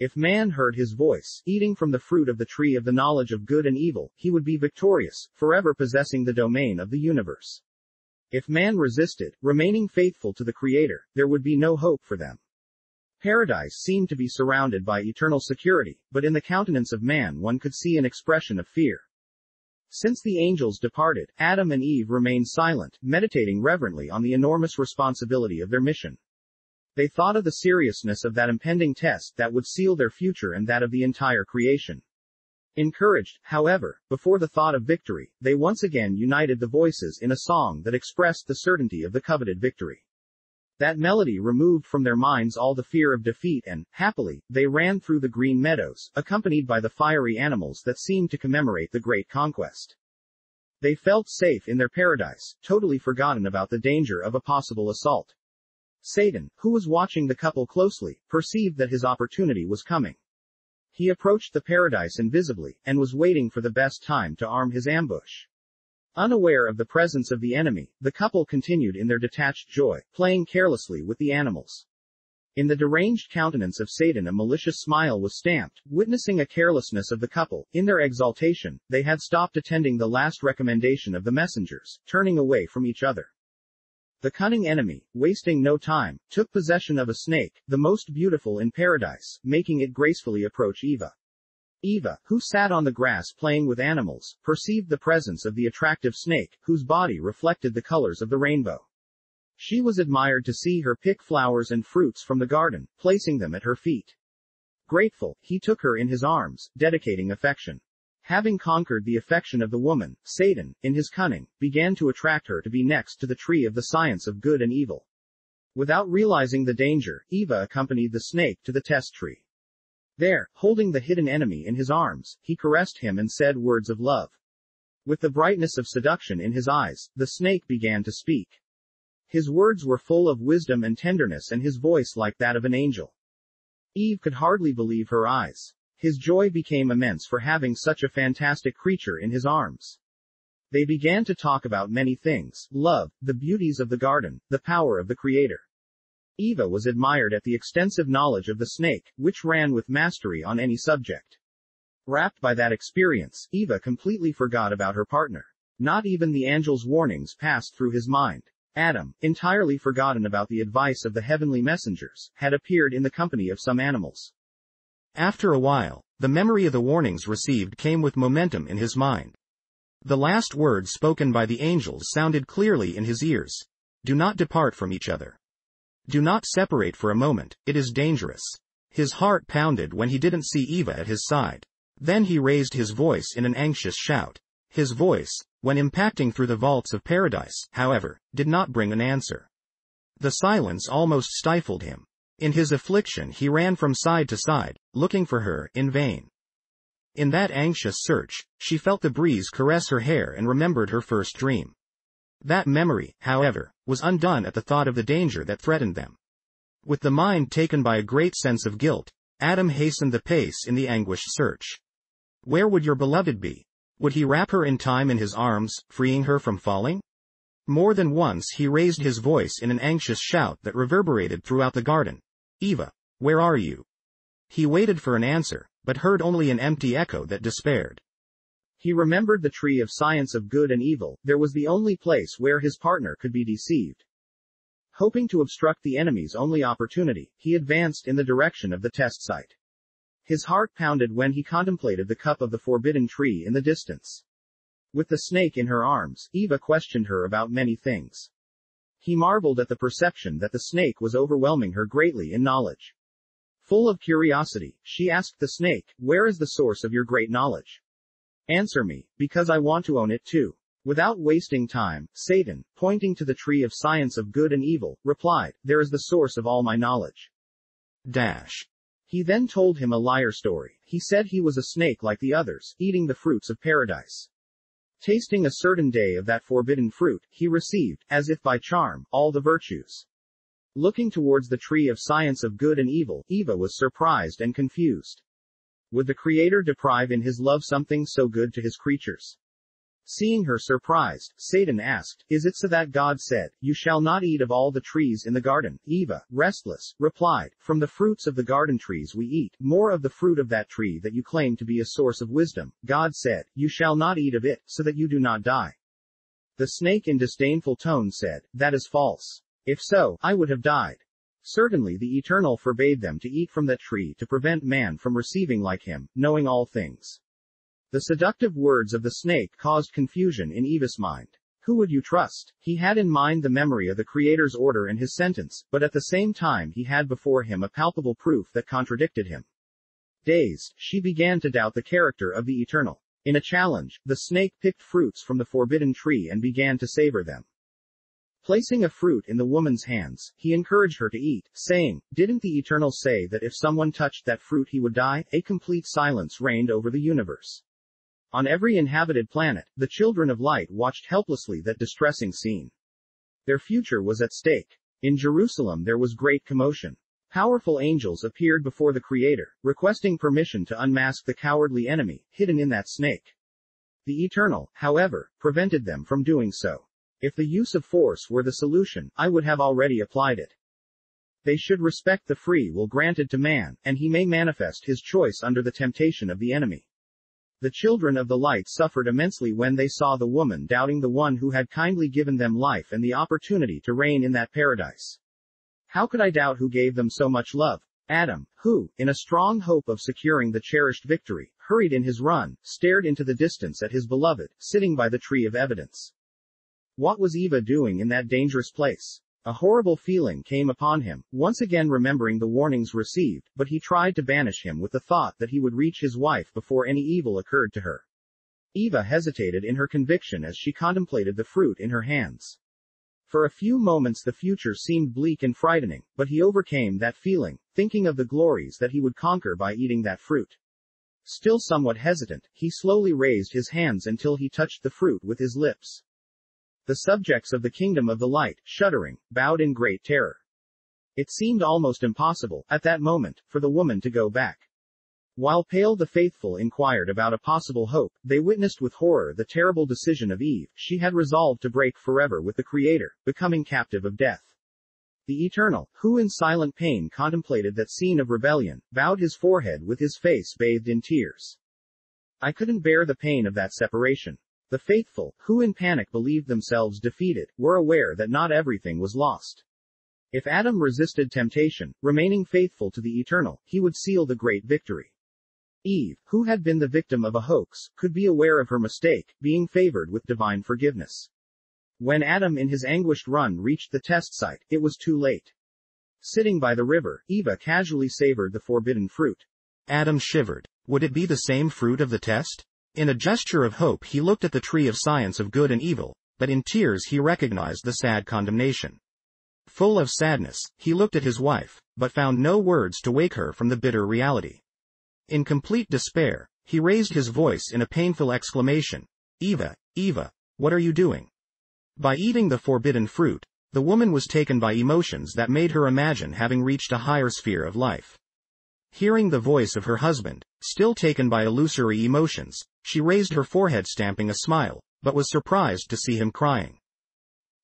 If man heard his voice, eating from the fruit of the tree of the knowledge of good and evil, he would be victorious, forever possessing the domain of the universe. If man resisted, remaining faithful to the Creator, there would be no hope for them. Paradise seemed to be surrounded by eternal security, but in the countenance of man one could see an expression of fear. Since the angels departed, Adam and Eve remained silent, meditating reverently on the enormous responsibility of their mission. They thought of the seriousness of that impending test that would seal their future and that of the entire creation. Encouraged, however, before the thought of victory, they once again united the voices in a song that expressed the certainty of the coveted victory. That melody removed from their minds all the fear of defeat and, happily, they ran through the green meadows, accompanied by the fiery animals that seemed to commemorate the great conquest. They felt safe in their paradise, totally forgotten about the danger of a possible assault. Satan, who was watching the couple closely, perceived that his opportunity was coming. He approached the paradise invisibly, and was waiting for the best time to arm his ambush. Unaware of the presence of the enemy, the couple continued in their detached joy, playing carelessly with the animals. In the deranged countenance of Satan a malicious smile was stamped, witnessing a carelessness of the couple. In their exaltation, they had stopped attending the last recommendation of the messengers, turning away from each other. The cunning enemy, wasting no time, took possession of a snake, the most beautiful in paradise, making it gracefully approach Eva. Eva, who sat on the grass playing with animals, perceived the presence of the attractive snake, whose body reflected the colors of the rainbow. She was admired to see her pick flowers and fruits from the garden, placing them at her feet. Grateful, he took her in his arms, dedicating affection. Having conquered the affection of the woman, Satan, in his cunning, began to attract her to be next to the tree of the science of good and evil. Without realizing the danger, Eva accompanied the snake to the test tree. There, holding the hidden enemy in his arms, he caressed him and said words of love. With the brightness of seduction in his eyes, the snake began to speak. His words were full of wisdom and tenderness and his voice like that of an angel. Eve could hardly believe her eyes. His joy became immense for having such a fantastic creature in his arms. They began to talk about many things, love, the beauties of the garden, the power of the Creator. Eva was admired at the extensive knowledge of the snake, which ran with mastery on any subject. Wrapped by that experience, Eva completely forgot about her partner. Not even the angel's warnings passed through his mind. Adam, entirely forgotten about the advice of the heavenly messengers, had appeared in the company of some animals. After a while, the memory of the warnings received came with momentum in his mind. The last words spoken by the angels sounded clearly in his ears. Do not depart from each other. Do not separate for a moment, it is dangerous. His heart pounded when he didn't see Eva at his side. Then he raised his voice in an anxious shout. His voice, when impacting through the vaults of paradise, however, did not bring an answer. The silence almost stifled him. In his affliction he ran from side to side, looking for her, in vain. In that anxious search, she felt the breeze caress her hair and remembered her first dream. That memory, however, was undone at the thought of the danger that threatened them. With the mind taken by a great sense of guilt, Adam hastened the pace in the anguished search. Where would your beloved be? Would he wrap her in time in his arms, freeing her from falling? More than once he raised his voice in an anxious shout that reverberated throughout the garden. Eva, where are you? He waited for an answer, but heard only an empty echo that despaired. He remembered the tree of science of good and evil, there was the only place where his partner could be deceived. Hoping to obstruct the enemy's only opportunity, he advanced in the direction of the test site. His heart pounded when he contemplated the cup of the forbidden tree in the distance. With the snake in her arms, Eva questioned her about many things. He marveled at the perception that the snake was overwhelming her greatly in knowledge. Full of curiosity, she asked the snake, Where is the source of your great knowledge? Answer me, because I want to own it too. Without wasting time, Satan, pointing to the tree of science of good and evil, replied, There is the source of all my knowledge. Dash. He then told him a liar story. He said he was a snake like the others, eating the fruits of paradise. Tasting a certain day of that forbidden fruit, he received, as if by charm, all the virtues. Looking towards the tree of science of good and evil, Eva was surprised and confused. Would the Creator deprive in his love something so good to his creatures? Seeing her surprised, Satan asked, Is it so that God said, You shall not eat of all the trees in the garden? Eva, restless, replied, From the fruits of the garden trees we eat, more of the fruit of that tree that you claim to be a source of wisdom. God said, You shall not eat of it, so that you do not die. The snake in disdainful tone said, That is false. If so, I would have died. Certainly the Eternal forbade them to eat from that tree to prevent man from receiving like him, knowing all things. The seductive words of the snake caused confusion in Eva's mind. Who would you trust? He had in mind the memory of the Creator's order and his sentence, but at the same time he had before him a palpable proof that contradicted him. Dazed, she began to doubt the character of the Eternal. In a challenge, the snake picked fruits from the forbidden tree and began to savor them. Placing a fruit in the woman's hands, he encouraged her to eat, saying, Didn't the Eternal say that if someone touched that fruit he would die? A complete silence reigned over the universe. On every inhabited planet, the children of light watched helplessly that distressing scene. Their future was at stake. In Jerusalem there was great commotion. Powerful angels appeared before the Creator, requesting permission to unmask the cowardly enemy, hidden in that snake. The Eternal, however, prevented them from doing so. If the use of force were the solution, I would have already applied it. They should respect the free will granted to man, and he may manifest his choice under the temptation of the enemy. The children of the light suffered immensely when they saw the woman doubting the one who had kindly given them life and the opportunity to reign in that paradise. How could I doubt who gave them so much love? Adam, who, in a strong hope of securing the cherished victory, hurried in his run, stared into the distance at his beloved, sitting by the tree of evidence. What was Eva doing in that dangerous place? A horrible feeling came upon him, once again remembering the warnings received, but he tried to banish him with the thought that he would reach his wife before any evil occurred to her. Eva hesitated in her conviction as she contemplated the fruit in her hands. For a few moments the future seemed bleak and frightening, but he overcame that feeling, thinking of the glories that he would conquer by eating that fruit. Still somewhat hesitant, he slowly raised his hands until he touched the fruit with his lips. The subjects of the kingdom of the light, shuddering, bowed in great terror. It seemed almost impossible, at that moment, for the woman to go back. While Pale the Faithful inquired about a possible hope, they witnessed with horror the terrible decision of Eve, she had resolved to break forever with the Creator, becoming captive of death. The Eternal, who in silent pain contemplated that scene of rebellion, bowed his forehead with his face bathed in tears. I couldn't bear the pain of that separation. The faithful, who in panic believed themselves defeated, were aware that not everything was lost. If Adam resisted temptation, remaining faithful to the eternal, he would seal the great victory. Eve, who had been the victim of a hoax, could be aware of her mistake, being favored with divine forgiveness. When Adam in his anguished run reached the test site, it was too late. Sitting by the river, Eva casually savored the forbidden fruit. Adam shivered. Would it be the same fruit of the test? In a gesture of hope he looked at the tree of science of good and evil, but in tears he recognized the sad condemnation. Full of sadness, he looked at his wife, but found no words to wake her from the bitter reality. In complete despair, he raised his voice in a painful exclamation, Eva, Eva, what are you doing? By eating the forbidden fruit, the woman was taken by emotions that made her imagine having reached a higher sphere of life. Hearing the voice of her husband, still taken by illusory emotions, she raised her forehead stamping a smile, but was surprised to see him crying.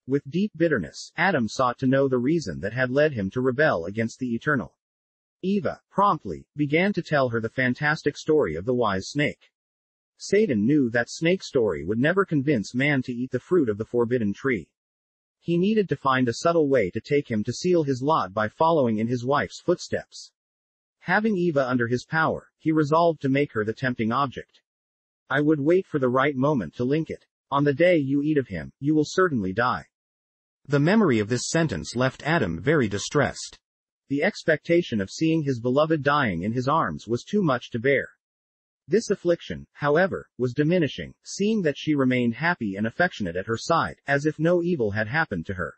With deep bitterness, Adam sought to know the reason that had led him to rebel against the Eternal. Eva, promptly, began to tell her the fantastic story of the wise snake. Satan knew that snake story would never convince man to eat the fruit of the forbidden tree. He needed to find a subtle way to take him to seal his lot by following in his wife's footsteps. Having Eva under his power, he resolved to make her the tempting object. I would wait for the right moment to link it. On the day you eat of him, you will certainly die. The memory of this sentence left Adam very distressed. The expectation of seeing his beloved dying in his arms was too much to bear. This affliction, however, was diminishing, seeing that she remained happy and affectionate at her side, as if no evil had happened to her.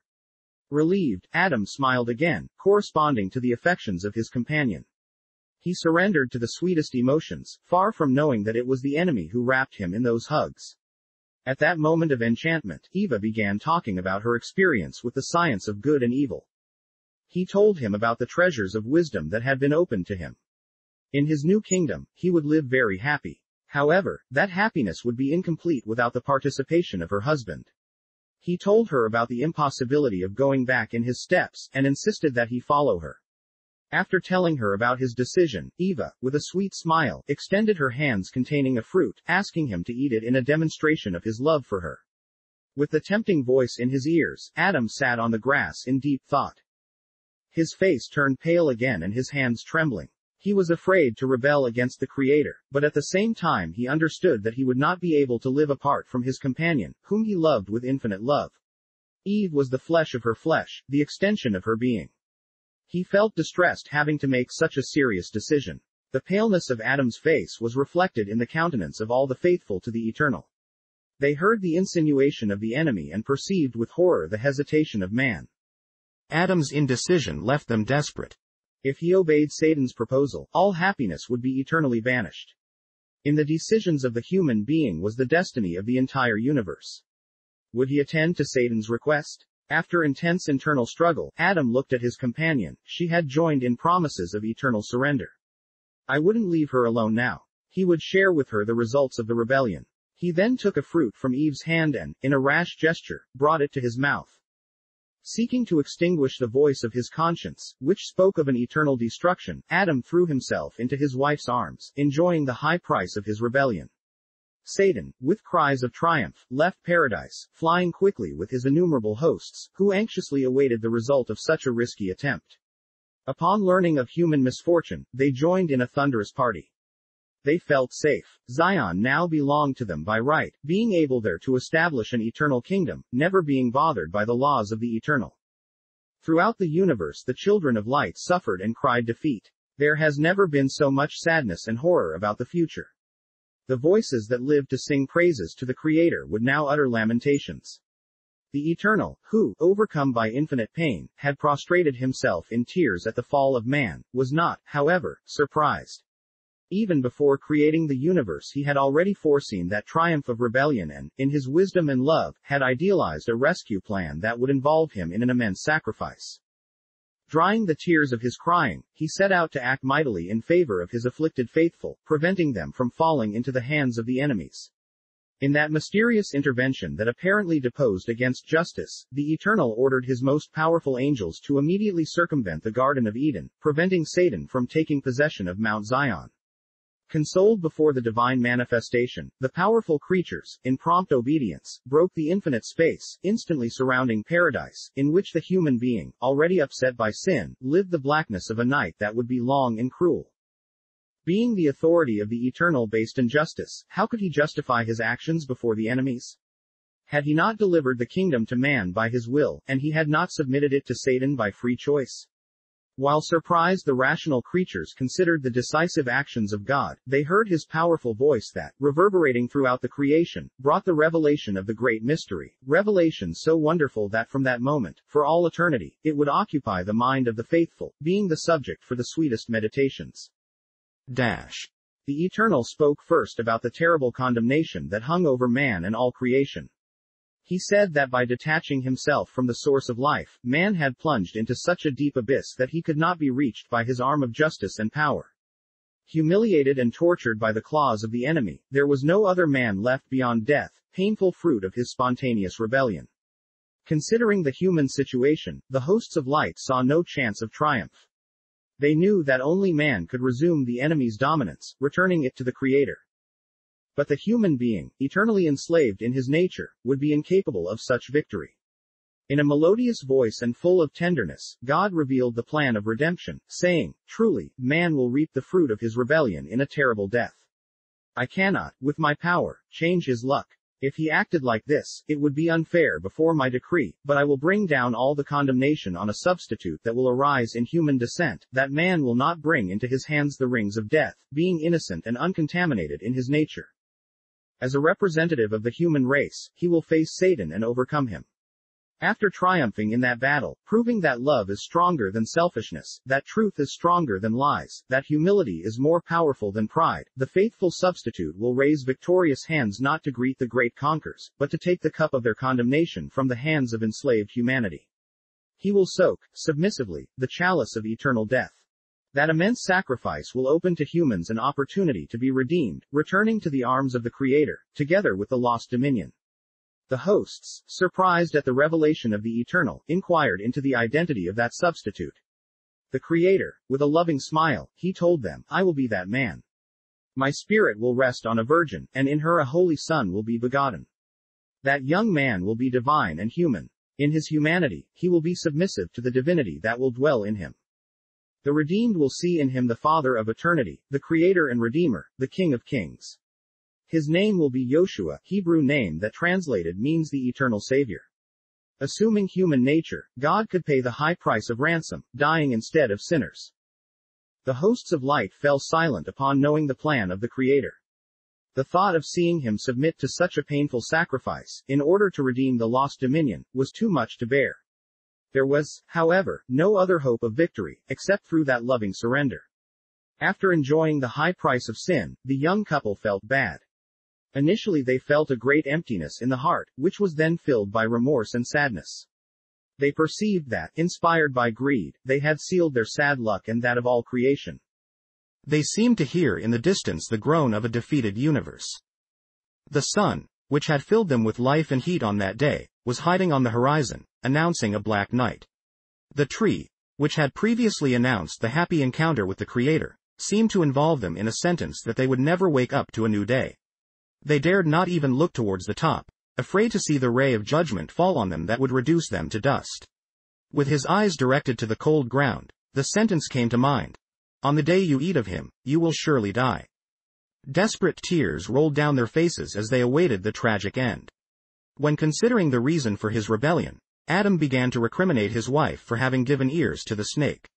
Relieved, Adam smiled again, corresponding to the affections of his companion. He surrendered to the sweetest emotions, far from knowing that it was the enemy who wrapped him in those hugs. At that moment of enchantment, Eva began talking about her experience with the science of good and evil. He told him about the treasures of wisdom that had been opened to him. In his new kingdom, he would live very happy. However, that happiness would be incomplete without the participation of her husband. He told her about the impossibility of going back in his steps, and insisted that he follow her. After telling her about his decision, Eva, with a sweet smile, extended her hands containing a fruit, asking him to eat it in a demonstration of his love for her. With the tempting voice in his ears, Adam sat on the grass in deep thought. His face turned pale again and his hands trembling. He was afraid to rebel against the Creator, but at the same time he understood that he would not be able to live apart from his companion, whom he loved with infinite love. Eve was the flesh of her flesh, the extension of her being. He felt distressed having to make such a serious decision. The paleness of Adam's face was reflected in the countenance of all the faithful to the eternal. They heard the insinuation of the enemy and perceived with horror the hesitation of man. Adam's indecision left them desperate. If he obeyed Satan's proposal, all happiness would be eternally banished. In the decisions of the human being was the destiny of the entire universe. Would he attend to Satan's request? After intense internal struggle, Adam looked at his companion, she had joined in promises of eternal surrender. I wouldn't leave her alone now. He would share with her the results of the rebellion. He then took a fruit from Eve's hand and, in a rash gesture, brought it to his mouth. Seeking to extinguish the voice of his conscience, which spoke of an eternal destruction, Adam threw himself into his wife's arms, enjoying the high price of his rebellion. Satan, with cries of triumph, left paradise, flying quickly with his innumerable hosts, who anxiously awaited the result of such a risky attempt. Upon learning of human misfortune, they joined in a thunderous party. They felt safe. Zion now belonged to them by right, being able there to establish an eternal kingdom, never being bothered by the laws of the eternal. Throughout the universe the children of light suffered and cried defeat. There has never been so much sadness and horror about the future. The voices that lived to sing praises to the Creator would now utter lamentations. The Eternal, who, overcome by infinite pain, had prostrated himself in tears at the fall of man, was not, however, surprised. Even before creating the universe he had already foreseen that triumph of rebellion and, in his wisdom and love, had idealized a rescue plan that would involve him in an immense sacrifice. Drying the tears of his crying, he set out to act mightily in favor of his afflicted faithful, preventing them from falling into the hands of the enemies. In that mysterious intervention that apparently deposed against justice, the Eternal ordered his most powerful angels to immediately circumvent the Garden of Eden, preventing Satan from taking possession of Mount Zion. Consoled before the divine manifestation, the powerful creatures, in prompt obedience, broke the infinite space, instantly surrounding paradise, in which the human being, already upset by sin, lived the blackness of a night that would be long and cruel. Being the authority of the eternal based in justice, how could he justify his actions before the enemies? Had he not delivered the kingdom to man by his will, and he had not submitted it to Satan by free choice? While surprised the rational creatures considered the decisive actions of God, they heard his powerful voice that, reverberating throughout the creation, brought the revelation of the great mystery, revelation so wonderful that from that moment, for all eternity, it would occupy the mind of the faithful, being the subject for the sweetest meditations. Dash. The Eternal spoke first about the terrible condemnation that hung over man and all creation. He said that by detaching himself from the source of life, man had plunged into such a deep abyss that he could not be reached by his arm of justice and power. Humiliated and tortured by the claws of the enemy, there was no other man left beyond death, painful fruit of his spontaneous rebellion. Considering the human situation, the hosts of light saw no chance of triumph. They knew that only man could resume the enemy's dominance, returning it to the Creator. But the human being, eternally enslaved in his nature, would be incapable of such victory. In a melodious voice and full of tenderness, God revealed the plan of redemption, saying, Truly, man will reap the fruit of his rebellion in a terrible death. I cannot, with my power, change his luck. If he acted like this, it would be unfair before my decree, but I will bring down all the condemnation on a substitute that will arise in human descent, that man will not bring into his hands the rings of death, being innocent and uncontaminated in his nature. As a representative of the human race, he will face Satan and overcome him. After triumphing in that battle, proving that love is stronger than selfishness, that truth is stronger than lies, that humility is more powerful than pride, the faithful substitute will raise victorious hands not to greet the great conquerors, but to take the cup of their condemnation from the hands of enslaved humanity. He will soak, submissively, the chalice of eternal death. That immense sacrifice will open to humans an opportunity to be redeemed, returning to the arms of the Creator, together with the lost dominion. The hosts, surprised at the revelation of the Eternal, inquired into the identity of that substitute. The Creator, with a loving smile, he told them, I will be that man. My spirit will rest on a virgin, and in her a holy son will be begotten. That young man will be divine and human. In his humanity, he will be submissive to the divinity that will dwell in him. The redeemed will see in him the Father of eternity, the Creator and Redeemer, the King of kings. His name will be Yoshua, Hebrew name that translated means the eternal Savior. Assuming human nature, God could pay the high price of ransom, dying instead of sinners. The hosts of light fell silent upon knowing the plan of the Creator. The thought of seeing him submit to such a painful sacrifice, in order to redeem the lost dominion, was too much to bear. There was, however, no other hope of victory, except through that loving surrender. After enjoying the high price of sin, the young couple felt bad. Initially they felt a great emptiness in the heart, which was then filled by remorse and sadness. They perceived that, inspired by greed, they had sealed their sad luck and that of all creation. They seemed to hear in the distance the groan of a defeated universe. The sun, which had filled them with life and heat on that day, was hiding on the horizon, announcing a black night. The tree, which had previously announced the happy encounter with the Creator, seemed to involve them in a sentence that they would never wake up to a new day. They dared not even look towards the top, afraid to see the ray of judgment fall on them that would reduce them to dust. With his eyes directed to the cold ground, the sentence came to mind. On the day you eat of him, you will surely die. Desperate tears rolled down their faces as they awaited the tragic end. When considering the reason for his rebellion, Adam began to recriminate his wife for having given ears to the snake.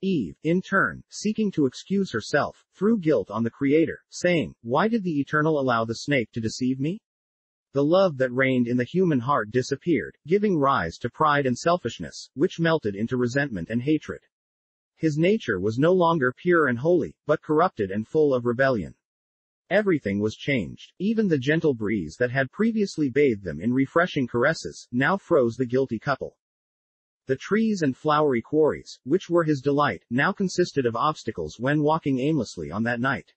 Eve, in turn, seeking to excuse herself, threw guilt on the Creator, saying, Why did the Eternal allow the snake to deceive me? The love that reigned in the human heart disappeared, giving rise to pride and selfishness, which melted into resentment and hatred. His nature was no longer pure and holy, but corrupted and full of rebellion. Everything was changed, even the gentle breeze that had previously bathed them in refreshing caresses, now froze the guilty couple. The trees and flowery quarries, which were his delight, now consisted of obstacles when walking aimlessly on that night.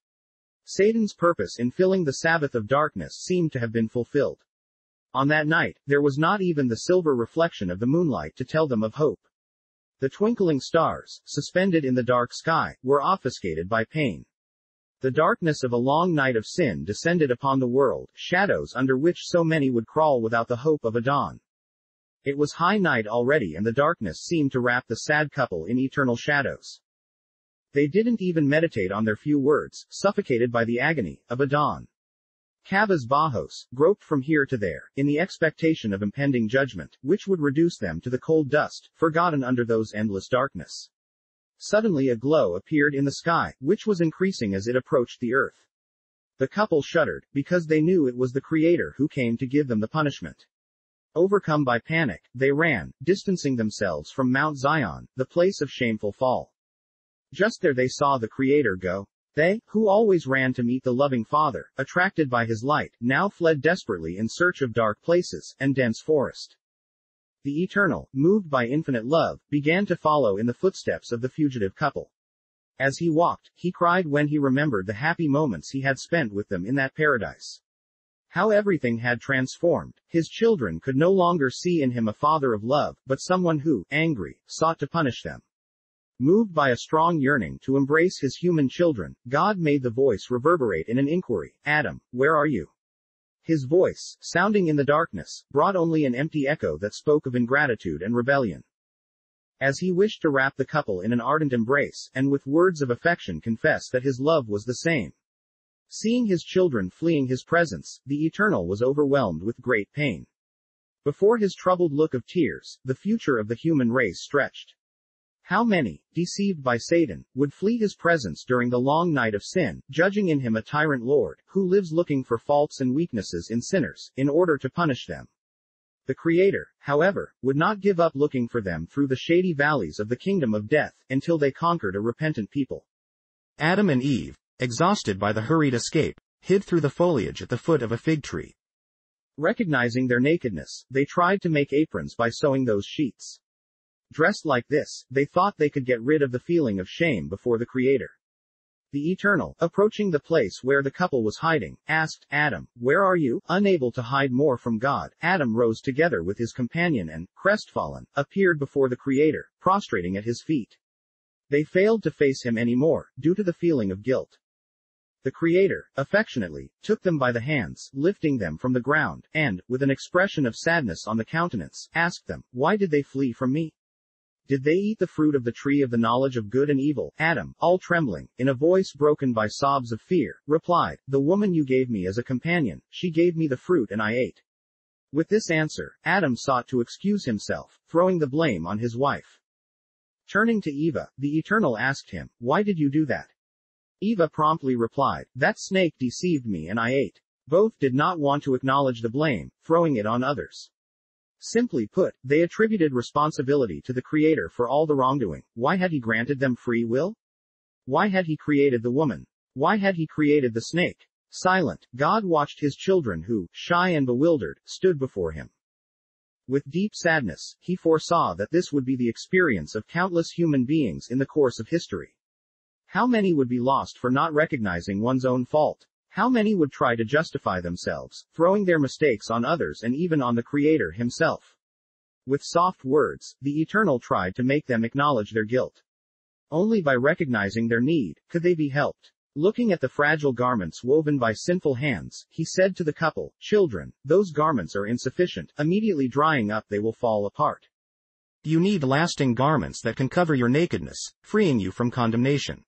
Satan's purpose in filling the Sabbath of darkness seemed to have been fulfilled. On that night, there was not even the silver reflection of the moonlight to tell them of hope. The twinkling stars, suspended in the dark sky, were obfuscated by pain. The darkness of a long night of sin descended upon the world, shadows under which so many would crawl without the hope of a dawn. It was high night already and the darkness seemed to wrap the sad couple in eternal shadows. They didn't even meditate on their few words, suffocated by the agony of a dawn. Cabas Bajos, groped from here to there, in the expectation of impending judgment, which would reduce them to the cold dust, forgotten under those endless darkness. Suddenly a glow appeared in the sky, which was increasing as it approached the earth. The couple shuddered, because they knew it was the Creator who came to give them the punishment. Overcome by panic, they ran, distancing themselves from Mount Zion, the place of shameful fall. Just there they saw the Creator go. They, who always ran to meet the loving Father, attracted by his light, now fled desperately in search of dark places, and dense forest. The Eternal, moved by infinite love, began to follow in the footsteps of the fugitive couple. As he walked, he cried when he remembered the happy moments he had spent with them in that paradise. How everything had transformed. His children could no longer see in him a father of love, but someone who, angry, sought to punish them. Moved by a strong yearning to embrace his human children, God made the voice reverberate in an inquiry, Adam, where are you? His voice, sounding in the darkness, brought only an empty echo that spoke of ingratitude and rebellion. As he wished to wrap the couple in an ardent embrace, and with words of affection confess that his love was the same, Seeing his children fleeing his presence, the Eternal was overwhelmed with great pain. Before his troubled look of tears, the future of the human race stretched. How many, deceived by Satan, would flee his presence during the long night of sin, judging in him a tyrant Lord, who lives looking for faults and weaknesses in sinners, in order to punish them. The Creator, however, would not give up looking for them through the shady valleys of the kingdom of death, until they conquered a repentant people. Adam and Eve, exhausted by the hurried escape, hid through the foliage at the foot of a fig tree. Recognizing their nakedness, they tried to make aprons by sewing those sheets. Dressed like this, they thought they could get rid of the feeling of shame before the Creator. The Eternal, approaching the place where the couple was hiding, asked, Adam, where are you? Unable to hide more from God, Adam rose together with his companion and, crestfallen, appeared before the Creator, prostrating at his feet. They failed to face him anymore, due to the feeling of guilt. The Creator, affectionately, took them by the hands, lifting them from the ground, and, with an expression of sadness on the countenance, asked them, Why did they flee from me? Did they eat the fruit of the tree of the knowledge of good and evil? Adam, all trembling, in a voice broken by sobs of fear, replied, The woman you gave me as a companion, she gave me the fruit and I ate. With this answer, Adam sought to excuse himself, throwing the blame on his wife. Turning to Eva, the Eternal asked him, Why did you do that? Eva promptly replied, That snake deceived me and I ate. Both did not want to acknowledge the blame, throwing it on others. Simply put, they attributed responsibility to the Creator for all the wrongdoing. Why had he granted them free will? Why had he created the woman? Why had he created the snake? Silent, God watched his children who, shy and bewildered, stood before him. With deep sadness, he foresaw that this would be the experience of countless human beings in the course of history. How many would be lost for not recognizing one's own fault? How many would try to justify themselves, throwing their mistakes on others and even on the Creator himself? With soft words, the Eternal tried to make them acknowledge their guilt. Only by recognizing their need, could they be helped. Looking at the fragile garments woven by sinful hands, he said to the couple, Children, those garments are insufficient, immediately drying up they will fall apart. You need lasting garments that can cover your nakedness, freeing you from condemnation.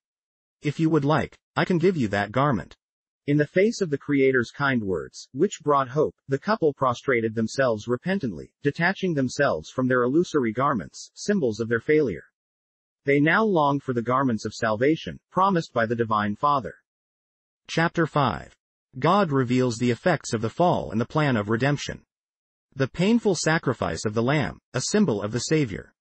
If you would like, I can give you that garment. In the face of the Creator's kind words, which brought hope, the couple prostrated themselves repentantly, detaching themselves from their illusory garments, symbols of their failure. They now longed for the garments of salvation, promised by the Divine Father. Chapter 5. God reveals the effects of the fall and the plan of redemption. The painful sacrifice of the Lamb, a symbol of the Savior.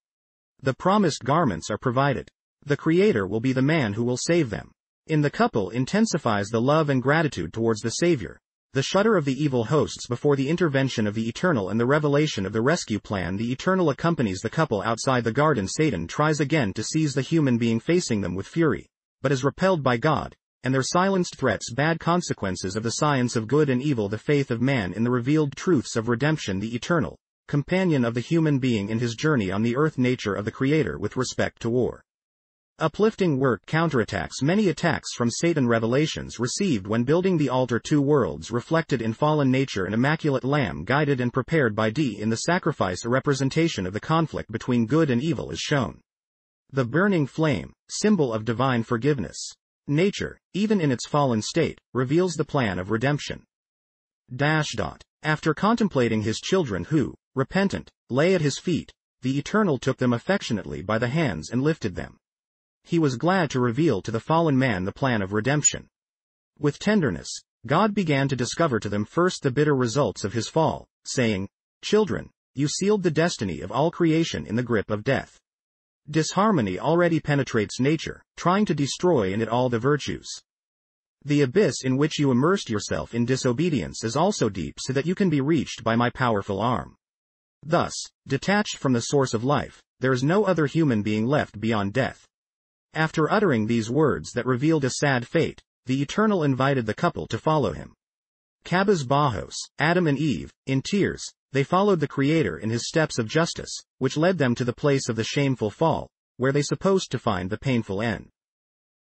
The promised garments are provided. The Creator will be the man who will save them. In the couple intensifies the love and gratitude towards the Savior, the shudder of the evil hosts before the intervention of the Eternal and the revelation of the rescue plan. The Eternal accompanies the couple outside the garden. Satan tries again to seize the human being facing them with fury, but is repelled by God, and their silenced threats bad consequences of the science of good and evil. The faith of man in the revealed truths of redemption. The Eternal, companion of the human being in his journey on the earth. Nature of the Creator with respect to war. Uplifting work counterattacks many attacks from Satan revelations received when building the altar two worlds reflected in fallen nature an immaculate lamb guided and prepared by D in the sacrifice a representation of the conflict between good and evil is shown. The burning flame, symbol of divine forgiveness. Nature, even in its fallen state, reveals the plan of redemption. Dash dot. After contemplating his children who, repentant, lay at his feet, the Eternal took them affectionately by the hands and lifted them he was glad to reveal to the fallen man the plan of redemption. With tenderness, God began to discover to them first the bitter results of his fall, saying, Children, you sealed the destiny of all creation in the grip of death. Disharmony already penetrates nature, trying to destroy in it all the virtues. The abyss in which you immersed yourself in disobedience is also deep so that you can be reached by my powerful arm. Thus, detached from the source of life, there is no other human being left beyond death. After uttering these words that revealed a sad fate, the Eternal invited the couple to follow him. Cabas Bajos, Adam and Eve, in tears, they followed the Creator in his steps of justice, which led them to the place of the shameful fall, where they supposed to find the painful end.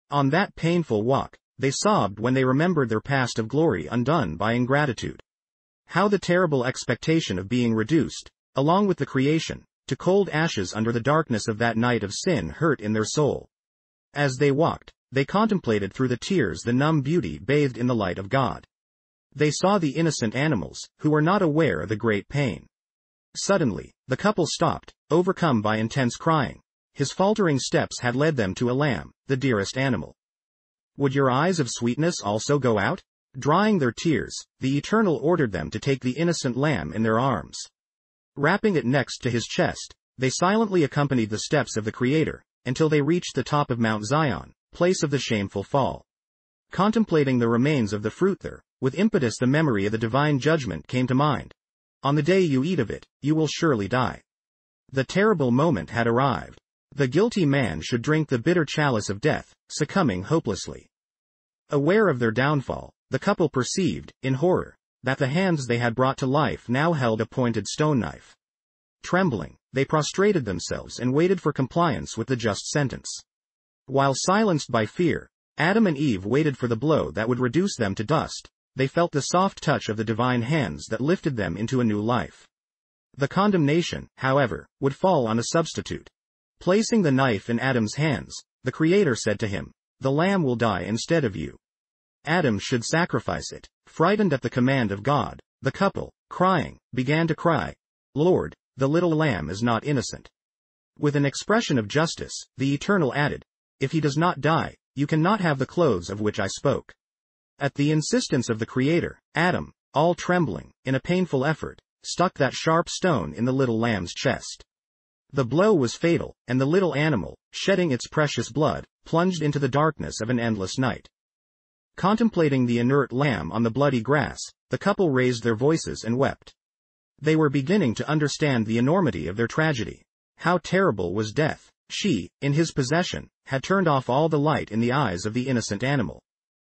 On that painful walk, they sobbed when they remembered their past of glory undone by ingratitude. How the terrible expectation of being reduced, along with the creation, to cold ashes under the darkness of that night of sin hurt in their soul. As they walked, they contemplated through the tears the numb beauty bathed in the light of God. They saw the innocent animals, who were not aware of the great pain. Suddenly, the couple stopped, overcome by intense crying. His faltering steps had led them to a lamb, the dearest animal. Would your eyes of sweetness also go out? Drying their tears, the Eternal ordered them to take the innocent lamb in their arms. Wrapping it next to his chest, they silently accompanied the steps of the Creator, until they reached the top of Mount Zion, place of the shameful fall. Contemplating the remains of the fruit there, with impetus the memory of the divine judgment came to mind. On the day you eat of it, you will surely die. The terrible moment had arrived. The guilty man should drink the bitter chalice of death, succumbing hopelessly. Aware of their downfall, the couple perceived, in horror, that the hands they had brought to life now held a pointed stone knife. Trembling, they prostrated themselves and waited for compliance with the just sentence. While silenced by fear, Adam and Eve waited for the blow that would reduce them to dust, they felt the soft touch of the divine hands that lifted them into a new life. The condemnation, however, would fall on a substitute. Placing the knife in Adam's hands, the Creator said to him, The lamb will die instead of you. Adam should sacrifice it. Frightened at the command of God, the couple, crying, began to cry, Lord, the little lamb is not innocent. With an expression of justice, the Eternal added, If he does not die, you cannot have the clothes of which I spoke. At the insistence of the Creator, Adam, all trembling, in a painful effort, stuck that sharp stone in the little lamb's chest. The blow was fatal, and the little animal, shedding its precious blood, plunged into the darkness of an endless night. Contemplating the inert lamb on the bloody grass, the couple raised their voices and wept. They were beginning to understand the enormity of their tragedy. How terrible was death. She, in his possession, had turned off all the light in the eyes of the innocent animal.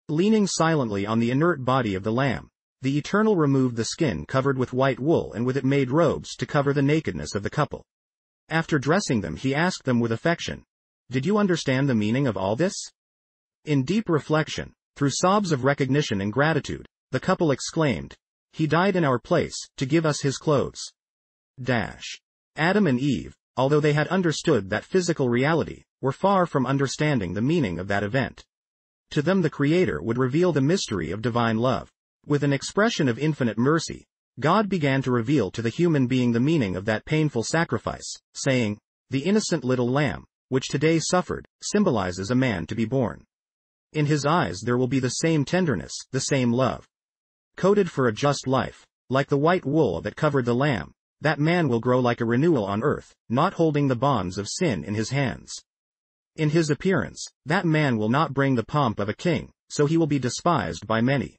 Leaning silently on the inert body of the lamb, the Eternal removed the skin covered with white wool and with it made robes to cover the nakedness of the couple. After dressing them he asked them with affection, Did you understand the meaning of all this? In deep reflection, through sobs of recognition and gratitude, the couple exclaimed, He died in our place, to give us his clothes. Dash. Adam and Eve, although they had understood that physical reality, were far from understanding the meaning of that event. To them the Creator would reveal the mystery of divine love. With an expression of infinite mercy, God began to reveal to the human being the meaning of that painful sacrifice, saying, The innocent little lamb, which today suffered, symbolizes a man to be born. In his eyes there will be the same tenderness, the same love. Coated for a just life, like the white wool that covered the lamb, that man will grow like a renewal on earth, not holding the bonds of sin in his hands. In his appearance, that man will not bring the pomp of a king, so he will be despised by many.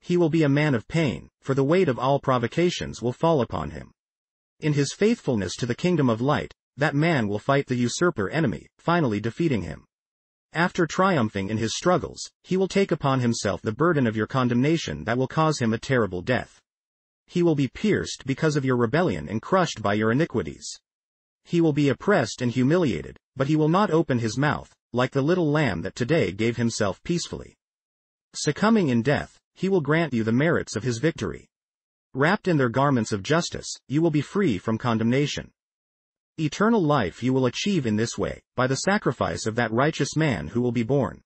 He will be a man of pain, for the weight of all provocations will fall upon him. In his faithfulness to the kingdom of light, that man will fight the usurper enemy, finally defeating him. After triumphing in his struggles, he will take upon himself the burden of your condemnation that will cause him a terrible death. He will be pierced because of your rebellion and crushed by your iniquities. He will be oppressed and humiliated, but he will not open his mouth, like the little lamb that today gave himself peacefully. Succumbing in death, he will grant you the merits of his victory. Wrapped in their garments of justice, you will be free from condemnation. Eternal life you will achieve in this way, by the sacrifice of that righteous man who will be born.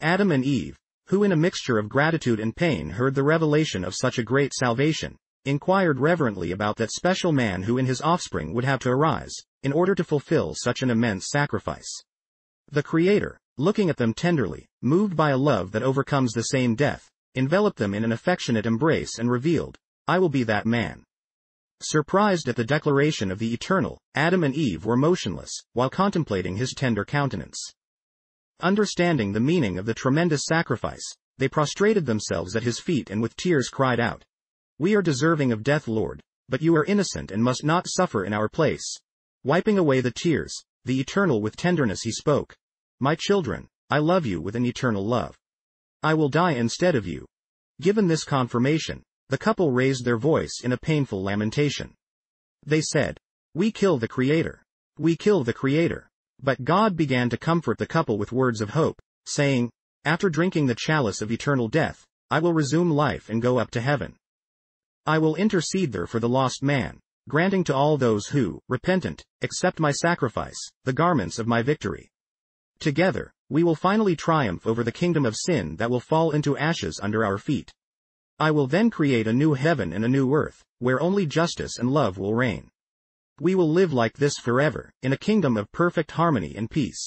Adam and Eve, who in a mixture of gratitude and pain heard the revelation of such a great salvation, inquired reverently about that special man who in his offspring would have to arise, in order to fulfill such an immense sacrifice. The Creator, looking at them tenderly, moved by a love that overcomes the same death, enveloped them in an affectionate embrace and revealed, I will be that man. Surprised at the declaration of the Eternal, Adam and Eve were motionless, while contemplating his tender countenance. Understanding the meaning of the tremendous sacrifice, they prostrated themselves at his feet and with tears cried out, We are deserving of death, Lord, but you are innocent and must not suffer in our place. Wiping away the tears, the Eternal with tenderness he spoke, My children, I love you with an eternal love. I will die instead of you. Given this confirmation, the couple raised their voice in a painful lamentation. They said, We kill the Creator. We kill the Creator. But God began to comfort the couple with words of hope, saying, After drinking the chalice of eternal death, I will resume life and go up to heaven. I will intercede there for the lost man, granting to all those who, repentant, accept my sacrifice, the garments of my victory. Together, we will finally triumph over the kingdom of sin that will fall into ashes under our feet. I will then create a new heaven and a new earth, where only justice and love will reign. We will live like this forever, in a kingdom of perfect harmony and peace.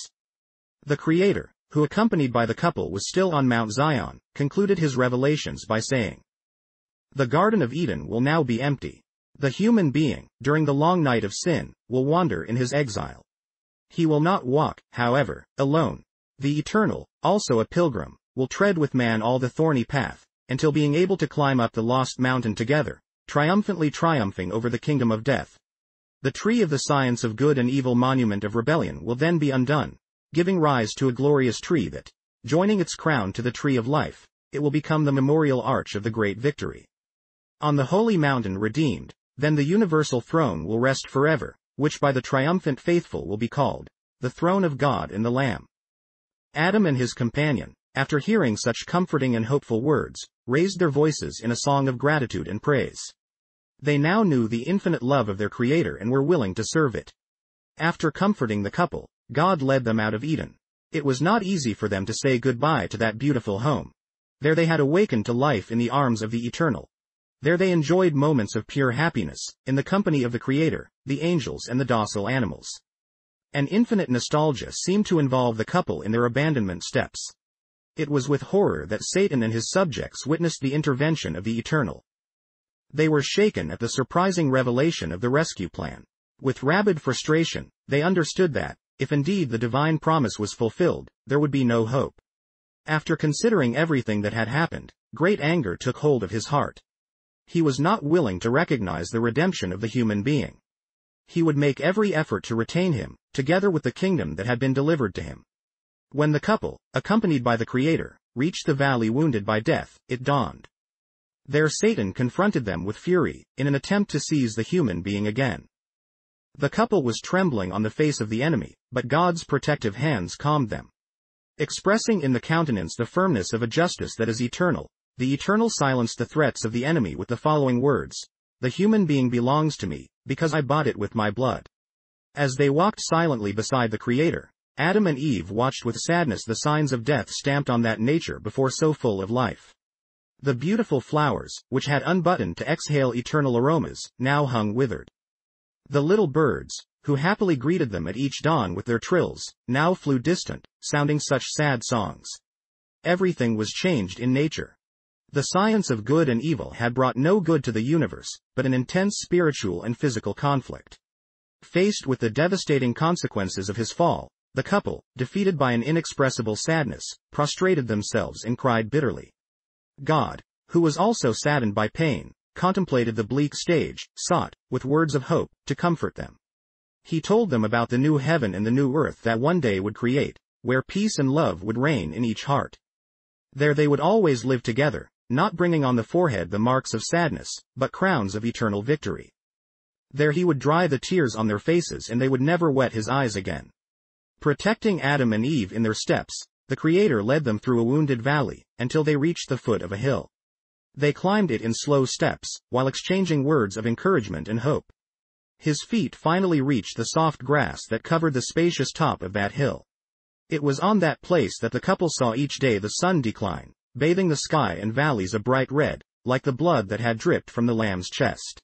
The Creator, who accompanied by the couple was still on Mount Zion, concluded his revelations by saying, The Garden of Eden will now be empty. The human being, during the long night of sin, will wander in his exile. He will not walk, however, alone. The Eternal, also a pilgrim, will tread with man all the thorny path, until being able to climb up the lost mountain together, triumphantly triumphing over the kingdom of death. The tree of the science of good and evil monument of rebellion will then be undone, giving rise to a glorious tree that, joining its crown to the tree of life, it will become the memorial arch of the great victory. On the holy mountain redeemed, then the universal throne will rest forever, which by the triumphant faithful will be called, the throne of God and the Lamb. Adam and his companion, after hearing such comforting and hopeful words, raised their voices in a song of gratitude and praise. They now knew the infinite love of their Creator and were willing to serve it. After comforting the couple, God led them out of Eden. It was not easy for them to say goodbye to that beautiful home. There they had awakened to life in the arms of the Eternal. There they enjoyed moments of pure happiness, in the company of the Creator, the angels and the docile animals. An infinite nostalgia seemed to involve the couple in their abandonment steps. It was with horror that Satan and his subjects witnessed the intervention of the Eternal. They were shaken at the surprising revelation of the rescue plan. With rabid frustration, they understood that, if indeed the divine promise was fulfilled, there would be no hope. After considering everything that had happened, great anger took hold of his heart. He was not willing to recognize the redemption of the human being. He would make every effort to retain him, together with the kingdom that had been delivered to him. When the couple, accompanied by the Creator, reached the valley wounded by death, it dawned. There Satan confronted them with fury, in an attempt to seize the human being again. The couple was trembling on the face of the enemy, but God's protective hands calmed them. Expressing in the countenance the firmness of a justice that is eternal, the Eternal silenced the threats of the enemy with the following words, The human being belongs to me, because I bought it with my blood. As they walked silently beside the Creator, Adam and Eve watched with sadness the signs of death stamped on that nature before so full of life. The beautiful flowers, which had unbuttoned to exhale eternal aromas, now hung withered. The little birds, who happily greeted them at each dawn with their trills, now flew distant, sounding such sad songs. Everything was changed in nature. The science of good and evil had brought no good to the universe, but an intense spiritual and physical conflict. Faced with the devastating consequences of his fall, the couple, defeated by an inexpressible sadness, prostrated themselves and cried bitterly. God, who was also saddened by pain, contemplated the bleak stage, sought, with words of hope, to comfort them. He told them about the new heaven and the new earth that one day would create, where peace and love would reign in each heart. There they would always live together, not bringing on the forehead the marks of sadness, but crowns of eternal victory. There he would dry the tears on their faces and they would never wet his eyes again. Protecting Adam and Eve in their steps, the Creator led them through a wounded valley, until they reached the foot of a hill. They climbed it in slow steps, while exchanging words of encouragement and hope. His feet finally reached the soft grass that covered the spacious top of that hill. It was on that place that the couple saw each day the sun decline, bathing the sky and valleys a bright red, like the blood that had dripped from the lamb's chest.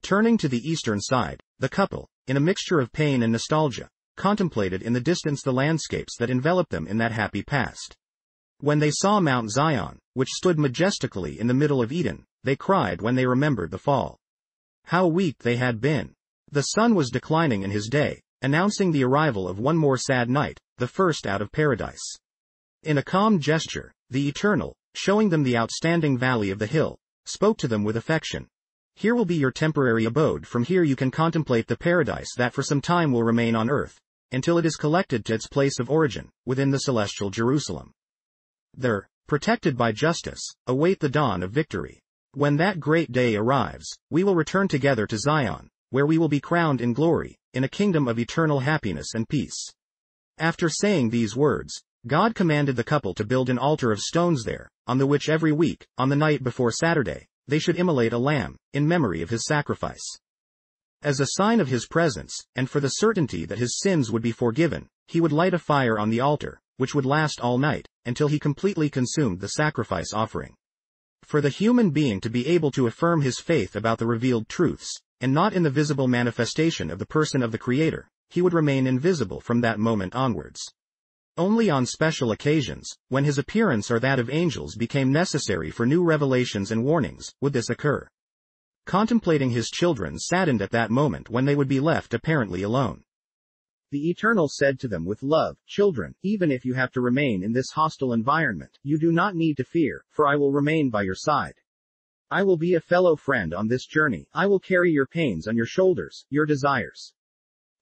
Turning to the eastern side, the couple, in a mixture of pain and nostalgia, contemplated in the distance the landscapes that enveloped them in that happy past. When they saw Mount Zion, which stood majestically in the middle of Eden, they cried when they remembered the fall. How weak they had been. The sun was declining in his day, announcing the arrival of one more sad night, the first out of paradise. In a calm gesture, the Eternal, showing them the outstanding valley of the hill, spoke to them with affection. Here will be your temporary abode from here you can contemplate the paradise that for some time will remain on earth, until it is collected to its place of origin, within the celestial Jerusalem. There, protected by justice, await the dawn of victory. When that great day arrives, we will return together to Zion, where we will be crowned in glory, in a kingdom of eternal happiness and peace. After saying these words, God commanded the couple to build an altar of stones there, on the which every week, on the night before Saturday, they should immolate a lamb, in memory of his sacrifice. As a sign of his presence, and for the certainty that his sins would be forgiven, he would light a fire on the altar, which would last all night, until he completely consumed the sacrifice offering. For the human being to be able to affirm his faith about the revealed truths, and not in the visible manifestation of the person of the Creator, he would remain invisible from that moment onwards. Only on special occasions, when his appearance or that of angels became necessary for new revelations and warnings, would this occur. Contemplating his children saddened at that moment when they would be left apparently alone. The Eternal said to them with love, Children, even if you have to remain in this hostile environment, you do not need to fear, for I will remain by your side. I will be a fellow friend on this journey, I will carry your pains on your shoulders, your desires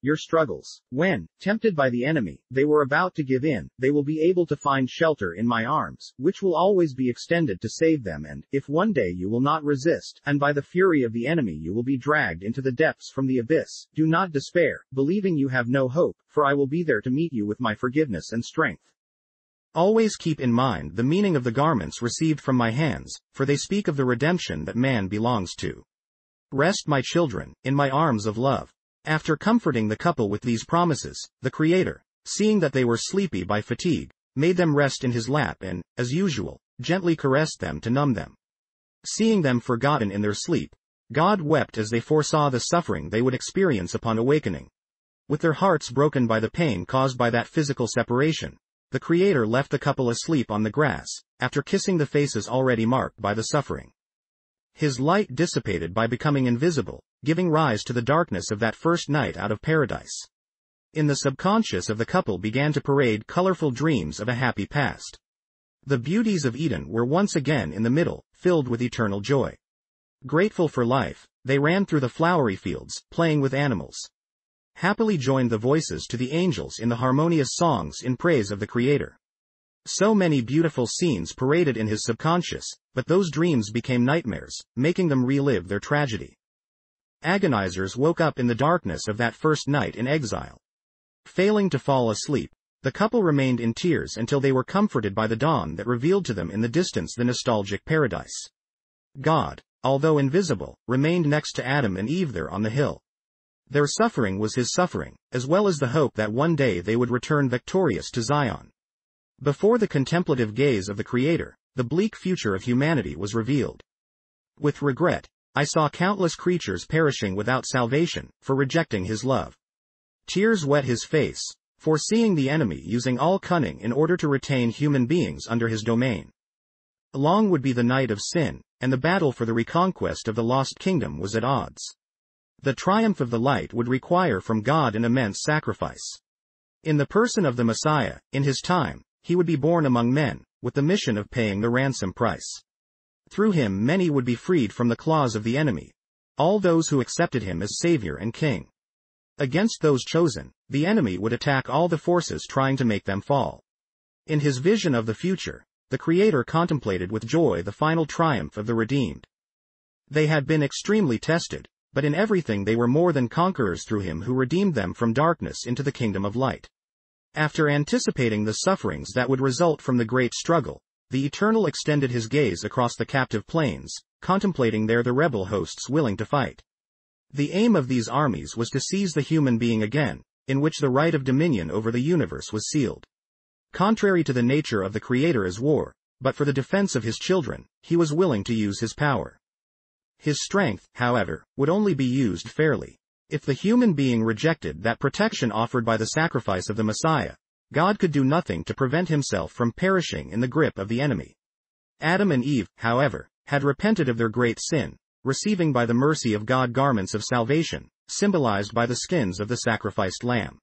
your struggles. When, tempted by the enemy, they were about to give in, they will be able to find shelter in my arms, which will always be extended to save them and, if one day you will not resist, and by the fury of the enemy you will be dragged into the depths from the abyss, do not despair, believing you have no hope, for I will be there to meet you with my forgiveness and strength. Always keep in mind the meaning of the garments received from my hands, for they speak of the redemption that man belongs to. Rest my children, in my arms of love. After comforting the couple with these promises, the Creator, seeing that they were sleepy by fatigue, made them rest in his lap and, as usual, gently caressed them to numb them. Seeing them forgotten in their sleep, God wept as they foresaw the suffering they would experience upon awakening. With their hearts broken by the pain caused by that physical separation, the Creator left the couple asleep on the grass, after kissing the faces already marked by the suffering. His light dissipated by becoming invisible, giving rise to the darkness of that first night out of paradise. In the subconscious of the couple began to parade colorful dreams of a happy past. The beauties of Eden were once again in the middle, filled with eternal joy. Grateful for life, they ran through the flowery fields, playing with animals. Happily joined the voices to the angels in the harmonious songs in praise of the Creator. So many beautiful scenes paraded in his subconscious, but those dreams became nightmares, making them relive their tragedy. Agonizers woke up in the darkness of that first night in exile. Failing to fall asleep, the couple remained in tears until they were comforted by the dawn that revealed to them in the distance the nostalgic paradise. God, although invisible, remained next to Adam and Eve there on the hill. Their suffering was his suffering, as well as the hope that one day they would return victorious to Zion. Before the contemplative gaze of the Creator, the bleak future of humanity was revealed. With regret, I saw countless creatures perishing without salvation, for rejecting his love. Tears wet his face, foreseeing the enemy using all cunning in order to retain human beings under his domain. Long would be the night of sin, and the battle for the reconquest of the lost kingdom was at odds. The triumph of the light would require from God an immense sacrifice. In the person of the Messiah, in his time, he would be born among men, with the mission of paying the ransom price. Through him many would be freed from the claws of the enemy, all those who accepted him as Savior and King. Against those chosen, the enemy would attack all the forces trying to make them fall. In his vision of the future, the Creator contemplated with joy the final triumph of the redeemed. They had been extremely tested, but in everything they were more than conquerors through him who redeemed them from darkness into the kingdom of light. After anticipating the sufferings that would result from the great struggle, the Eternal extended his gaze across the captive plains, contemplating there the rebel hosts willing to fight. The aim of these armies was to seize the human being again, in which the right of dominion over the universe was sealed. Contrary to the nature of the Creator as war, but for the defense of his children, he was willing to use his power. His strength, however, would only be used fairly. If the human being rejected that protection offered by the sacrifice of the Messiah, God could do nothing to prevent himself from perishing in the grip of the enemy. Adam and Eve, however, had repented of their great sin, receiving by the mercy of God garments of salvation, symbolized by the skins of the sacrificed lamb.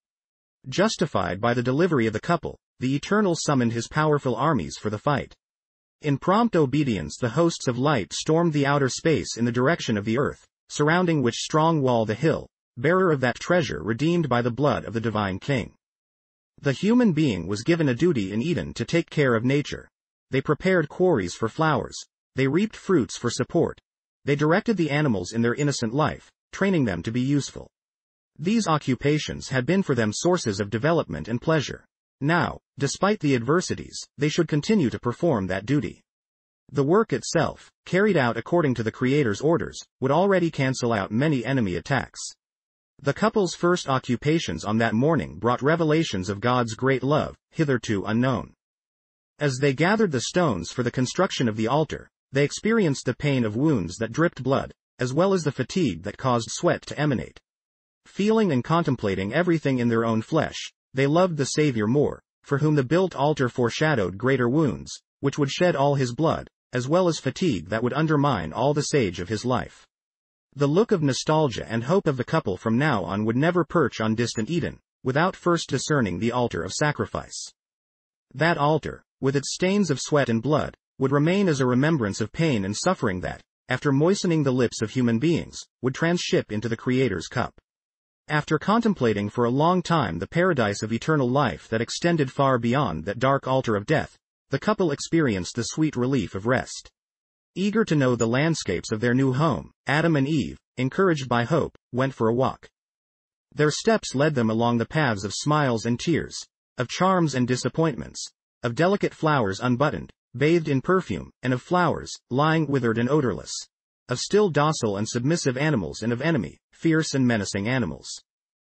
Justified by the delivery of the couple, the Eternal summoned his powerful armies for the fight. In prompt obedience the hosts of light stormed the outer space in the direction of the earth, surrounding which strong wall the hill, bearer of that treasure redeemed by the blood of the divine king. The human being was given a duty in Eden to take care of nature. They prepared quarries for flowers. They reaped fruits for support. They directed the animals in their innocent life, training them to be useful. These occupations had been for them sources of development and pleasure. Now, despite the adversities, they should continue to perform that duty. The work itself, carried out according to the Creator's orders, would already cancel out many enemy attacks. The couple's first occupations on that morning brought revelations of God's great love, hitherto unknown. As they gathered the stones for the construction of the altar, they experienced the pain of wounds that dripped blood, as well as the fatigue that caused sweat to emanate. Feeling and contemplating everything in their own flesh, they loved the Savior more, for whom the built altar foreshadowed greater wounds, which would shed all his blood, as well as fatigue that would undermine all the sage of his life. The look of nostalgia and hope of the couple from now on would never perch on distant Eden, without first discerning the altar of sacrifice. That altar, with its stains of sweat and blood, would remain as a remembrance of pain and suffering that, after moistening the lips of human beings, would transship into the Creator's cup. After contemplating for a long time the paradise of eternal life that extended far beyond that dark altar of death, the couple experienced the sweet relief of rest. Eager to know the landscapes of their new home, Adam and Eve, encouraged by hope, went for a walk. Their steps led them along the paths of smiles and tears, of charms and disappointments, of delicate flowers unbuttoned, bathed in perfume, and of flowers, lying withered and odorless, of still docile and submissive animals and of enemy, fierce and menacing animals.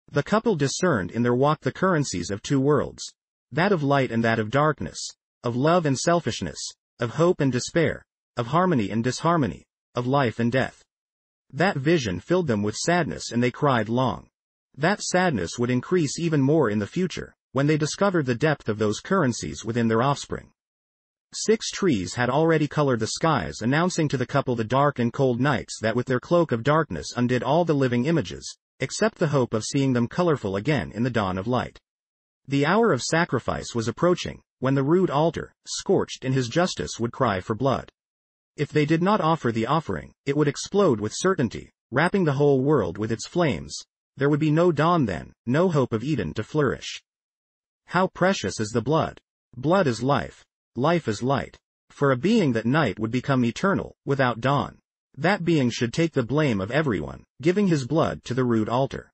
The couple discerned in their walk the currencies of two worlds, that of light and that of darkness, of love and selfishness, of hope and despair, of harmony and disharmony, of life and death. That vision filled them with sadness and they cried long. That sadness would increase even more in the future, when they discovered the depth of those currencies within their offspring. Six trees had already colored the skies announcing to the couple the dark and cold nights that with their cloak of darkness undid all the living images, except the hope of seeing them colorful again in the dawn of light. The hour of sacrifice was approaching, when the rude altar, scorched in his justice would cry for blood. If they did not offer the offering, it would explode with certainty, wrapping the whole world with its flames. There would be no dawn then, no hope of Eden to flourish. How precious is the blood! Blood is life. Life is light. For a being that night would become eternal, without dawn. That being should take the blame of everyone, giving his blood to the rude altar.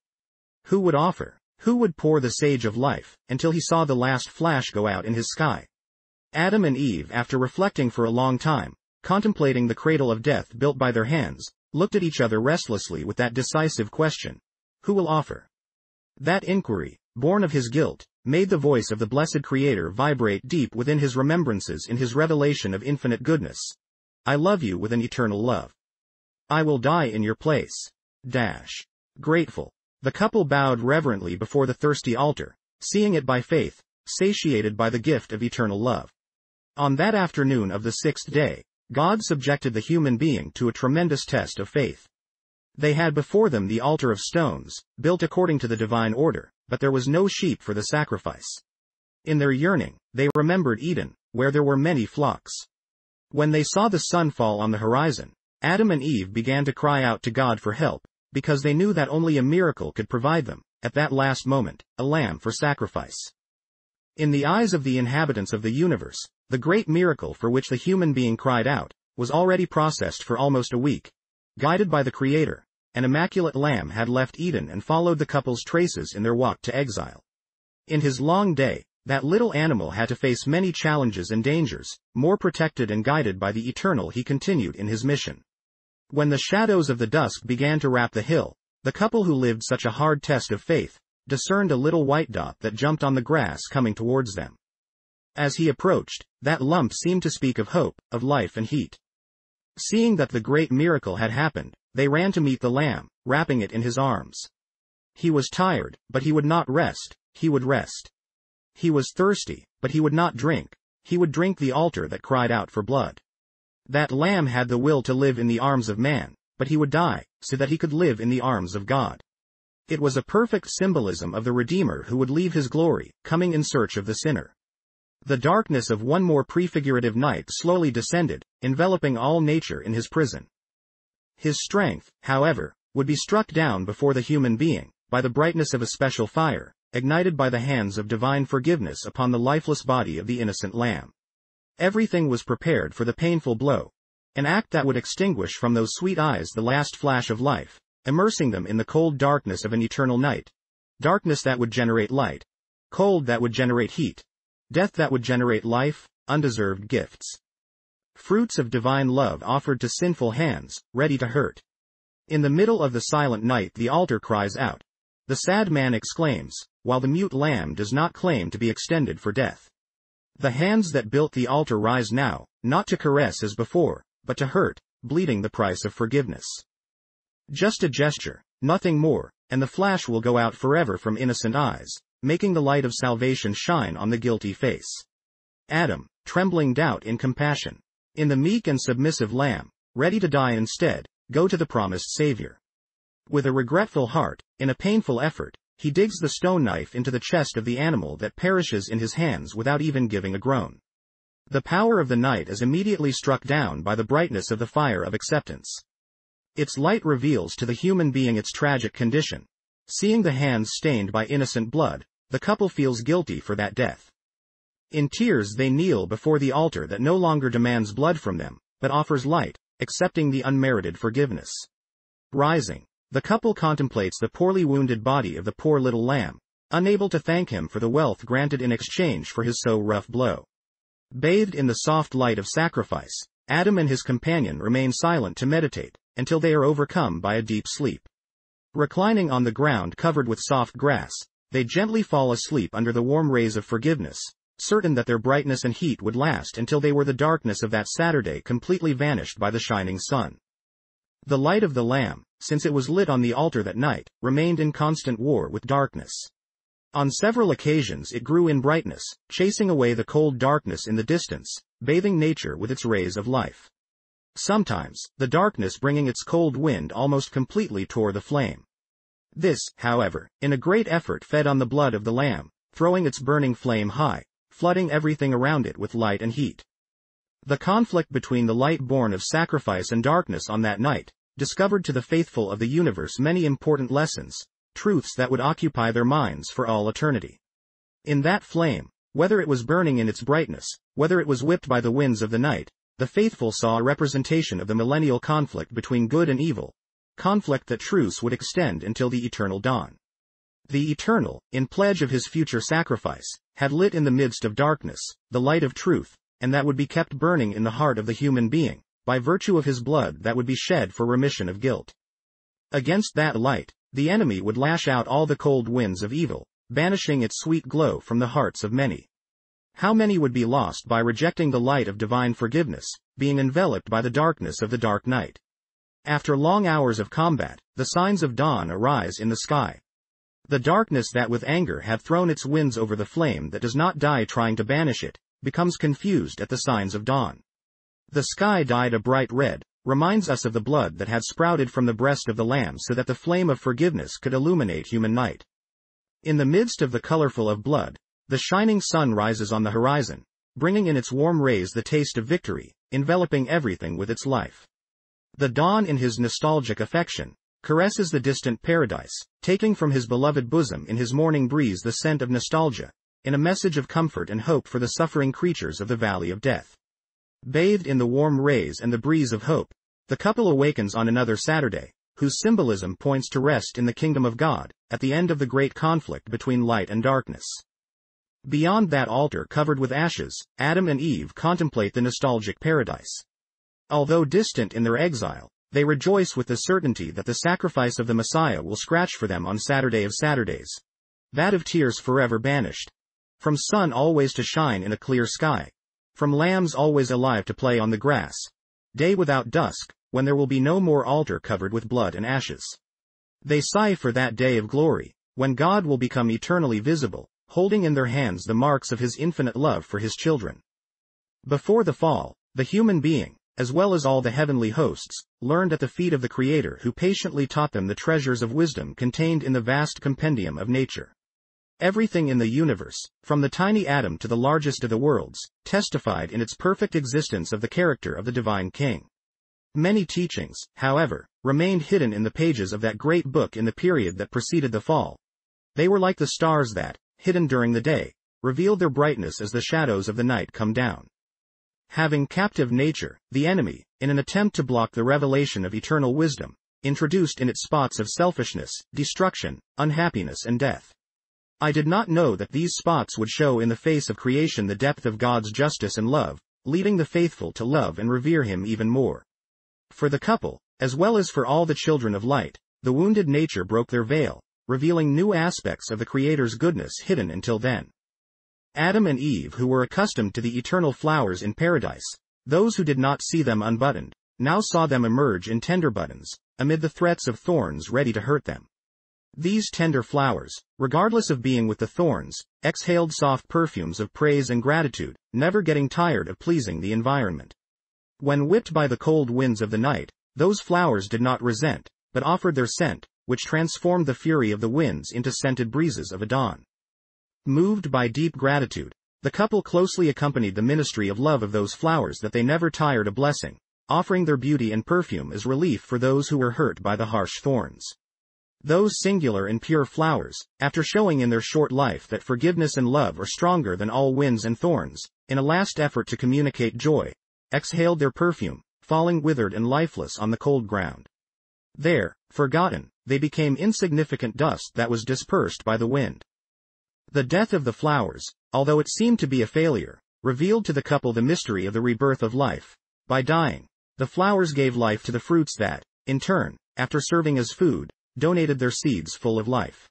Who would offer? Who would pour the sage of life, until he saw the last flash go out in his sky? Adam and Eve after reflecting for a long time, contemplating the cradle of death built by their hands, looked at each other restlessly with that decisive question. Who will offer? That inquiry, born of his guilt, made the voice of the blessed Creator vibrate deep within his remembrances in his revelation of infinite goodness. I love you with an eternal love. I will die in your place. Dash. Grateful. The couple bowed reverently before the thirsty altar, seeing it by faith, satiated by the gift of eternal love. On that afternoon of the sixth day, God subjected the human being to a tremendous test of faith. They had before them the altar of stones, built according to the divine order, but there was no sheep for the sacrifice. In their yearning, they remembered Eden, where there were many flocks. When they saw the sun fall on the horizon, Adam and Eve began to cry out to God for help, because they knew that only a miracle could provide them, at that last moment, a lamb for sacrifice. In the eyes of the inhabitants of the universe, the great miracle for which the human being cried out, was already processed for almost a week. Guided by the Creator, an immaculate lamb had left Eden and followed the couple's traces in their walk to exile. In his long day, that little animal had to face many challenges and dangers, more protected and guided by the eternal he continued in his mission. When the shadows of the dusk began to wrap the hill, the couple who lived such a hard test of faith, discerned a little white dot that jumped on the grass coming towards them. As he approached, that lump seemed to speak of hope, of life and heat. Seeing that the great miracle had happened, they ran to meet the lamb, wrapping it in his arms. He was tired, but he would not rest, he would rest. He was thirsty, but he would not drink, he would drink the altar that cried out for blood. That lamb had the will to live in the arms of man, but he would die, so that he could live in the arms of God. It was a perfect symbolism of the Redeemer who would leave his glory, coming in search of the sinner. The darkness of one more prefigurative night slowly descended, enveloping all nature in his prison. His strength, however, would be struck down before the human being, by the brightness of a special fire, ignited by the hands of divine forgiveness upon the lifeless body of the innocent lamb. Everything was prepared for the painful blow, an act that would extinguish from those sweet eyes the last flash of life, immersing them in the cold darkness of an eternal night. Darkness that would generate light. Cold that would generate heat. Death that would generate life, undeserved gifts fruits of divine love offered to sinful hands, ready to hurt. In the middle of the silent night the altar cries out. The sad man exclaims, while the mute lamb does not claim to be extended for death. The hands that built the altar rise now, not to caress as before, but to hurt, bleeding the price of forgiveness. Just a gesture, nothing more, and the flash will go out forever from innocent eyes, making the light of salvation shine on the guilty face. Adam, trembling doubt in compassion. In the meek and submissive lamb, ready to die instead, go to the promised Savior. With a regretful heart, in a painful effort, he digs the stone knife into the chest of the animal that perishes in his hands without even giving a groan. The power of the night is immediately struck down by the brightness of the fire of acceptance. Its light reveals to the human being its tragic condition. Seeing the hands stained by innocent blood, the couple feels guilty for that death. In tears they kneel before the altar that no longer demands blood from them, but offers light, accepting the unmerited forgiveness. Rising, the couple contemplates the poorly wounded body of the poor little lamb, unable to thank him for the wealth granted in exchange for his so rough blow. Bathed in the soft light of sacrifice, Adam and his companion remain silent to meditate, until they are overcome by a deep sleep. Reclining on the ground covered with soft grass, they gently fall asleep under the warm rays of forgiveness, certain that their brightness and heat would last until they were the darkness of that Saturday completely vanished by the shining sun. The light of the Lamb, since it was lit on the altar that night, remained in constant war with darkness. On several occasions it grew in brightness, chasing away the cold darkness in the distance, bathing nature with its rays of life. Sometimes, the darkness bringing its cold wind almost completely tore the flame. This, however, in a great effort fed on the blood of the Lamb, throwing its burning flame high, flooding everything around it with light and heat. The conflict between the light born of sacrifice and darkness on that night, discovered to the faithful of the universe many important lessons, truths that would occupy their minds for all eternity. In that flame, whether it was burning in its brightness, whether it was whipped by the winds of the night, the faithful saw a representation of the millennial conflict between good and evil, conflict that truce would extend until the eternal dawn. The Eternal, in pledge of his future sacrifice, had lit in the midst of darkness, the light of truth, and that would be kept burning in the heart of the human being, by virtue of his blood that would be shed for remission of guilt. Against that light, the enemy would lash out all the cold winds of evil, banishing its sweet glow from the hearts of many. How many would be lost by rejecting the light of divine forgiveness, being enveloped by the darkness of the dark night? After long hours of combat, the signs of dawn arise in the sky. The darkness that with anger had thrown its winds over the flame that does not die trying to banish it, becomes confused at the signs of dawn. The sky dyed a bright red, reminds us of the blood that had sprouted from the breast of the Lamb so that the flame of forgiveness could illuminate human night. In the midst of the colorful of blood, the shining sun rises on the horizon, bringing in its warm rays the taste of victory, enveloping everything with its life. The dawn in his nostalgic affection, caresses the distant paradise, taking from his beloved bosom in his morning breeze the scent of nostalgia, in a message of comfort and hope for the suffering creatures of the valley of death. Bathed in the warm rays and the breeze of hope, the couple awakens on another Saturday, whose symbolism points to rest in the kingdom of God, at the end of the great conflict between light and darkness. Beyond that altar covered with ashes, Adam and Eve contemplate the nostalgic paradise. Although distant in their exile, they rejoice with the certainty that the sacrifice of the Messiah will scratch for them on Saturday of Saturdays. That of tears forever banished. From sun always to shine in a clear sky from lambs always alive to play on the grass. Day without dusk, when there will be no more altar covered with blood and ashes. They sigh for that day of glory, when God will become eternally visible, holding in their hands the marks of his infinite love for his children. Before the fall, the human being, as well as all the heavenly hosts, learned at the feet of the Creator who patiently taught them the treasures of wisdom contained in the vast compendium of nature. Everything in the universe, from the tiny atom to the largest of the worlds, testified in its perfect existence of the character of the divine king. Many teachings, however, remained hidden in the pages of that great book in the period that preceded the fall. They were like the stars that, hidden during the day, revealed their brightness as the shadows of the night come down. Having captive nature, the enemy, in an attempt to block the revelation of eternal wisdom, introduced in it spots of selfishness, destruction, unhappiness and death. I did not know that these spots would show in the face of creation the depth of God's justice and love, leading the faithful to love and revere Him even more. For the couple, as well as for all the children of light, the wounded nature broke their veil, revealing new aspects of the Creator's goodness hidden until then. Adam and Eve who were accustomed to the eternal flowers in paradise, those who did not see them unbuttoned, now saw them emerge in tender buttons, amid the threats of thorns ready to hurt them. These tender flowers, regardless of being with the thorns, exhaled soft perfumes of praise and gratitude, never getting tired of pleasing the environment. When whipped by the cold winds of the night, those flowers did not resent, but offered their scent, which transformed the fury of the winds into scented breezes of a dawn. Moved by deep gratitude, the couple closely accompanied the ministry of love of those flowers that they never tired of blessing, offering their beauty and perfume as relief for those who were hurt by the harsh thorns. Those singular and pure flowers, after showing in their short life that forgiveness and love are stronger than all winds and thorns, in a last effort to communicate joy, exhaled their perfume, falling withered and lifeless on the cold ground. There, forgotten, they became insignificant dust that was dispersed by the wind. The death of the flowers, although it seemed to be a failure, revealed to the couple the mystery of the rebirth of life. By dying, the flowers gave life to the fruits that, in turn, after serving as food, donated their seeds full of life.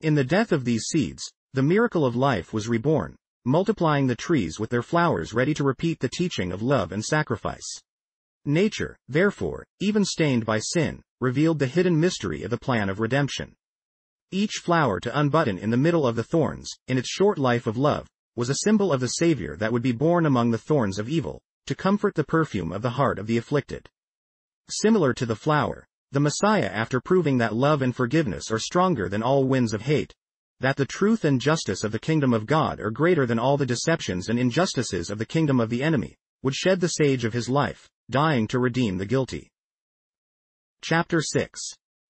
In the death of these seeds, the miracle of life was reborn, multiplying the trees with their flowers ready to repeat the teaching of love and sacrifice. Nature, therefore, even stained by sin, revealed the hidden mystery of the plan of redemption. Each flower to unbutton in the middle of the thorns, in its short life of love, was a symbol of the Savior that would be born among the thorns of evil, to comfort the perfume of the heart of the afflicted. Similar to the flower, the Messiah after proving that love and forgiveness are stronger than all winds of hate, that the truth and justice of the kingdom of God are greater than all the deceptions and injustices of the kingdom of the enemy, would shed the sage of his life, dying to redeem the guilty. Chapter 6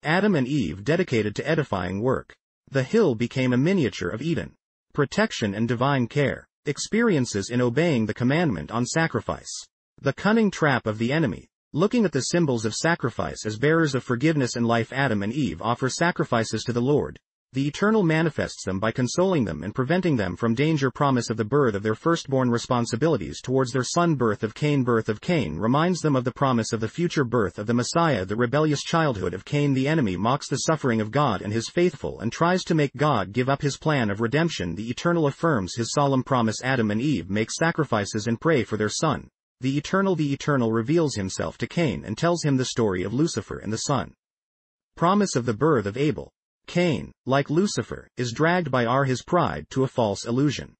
Adam and Eve dedicated to edifying work. The hill became a miniature of Eden. Protection and divine care. Experiences in obeying the commandment on sacrifice. The cunning trap of the enemy. Looking at the symbols of sacrifice as bearers of forgiveness and life Adam and Eve offer sacrifices to the Lord, the Eternal manifests them by consoling them and preventing them from danger promise of the birth of their firstborn responsibilities towards their son birth of Cain birth of Cain reminds them of the promise of the future birth of the Messiah the rebellious childhood of Cain the enemy mocks the suffering of God and his faithful and tries to make God give up his plan of redemption the Eternal affirms his solemn promise Adam and Eve make sacrifices and pray for their son. The Eternal the Eternal reveals himself to Cain and tells him the story of Lucifer and the sun. Promise of the birth of Abel. Cain, like Lucifer, is dragged by R his pride to a false illusion.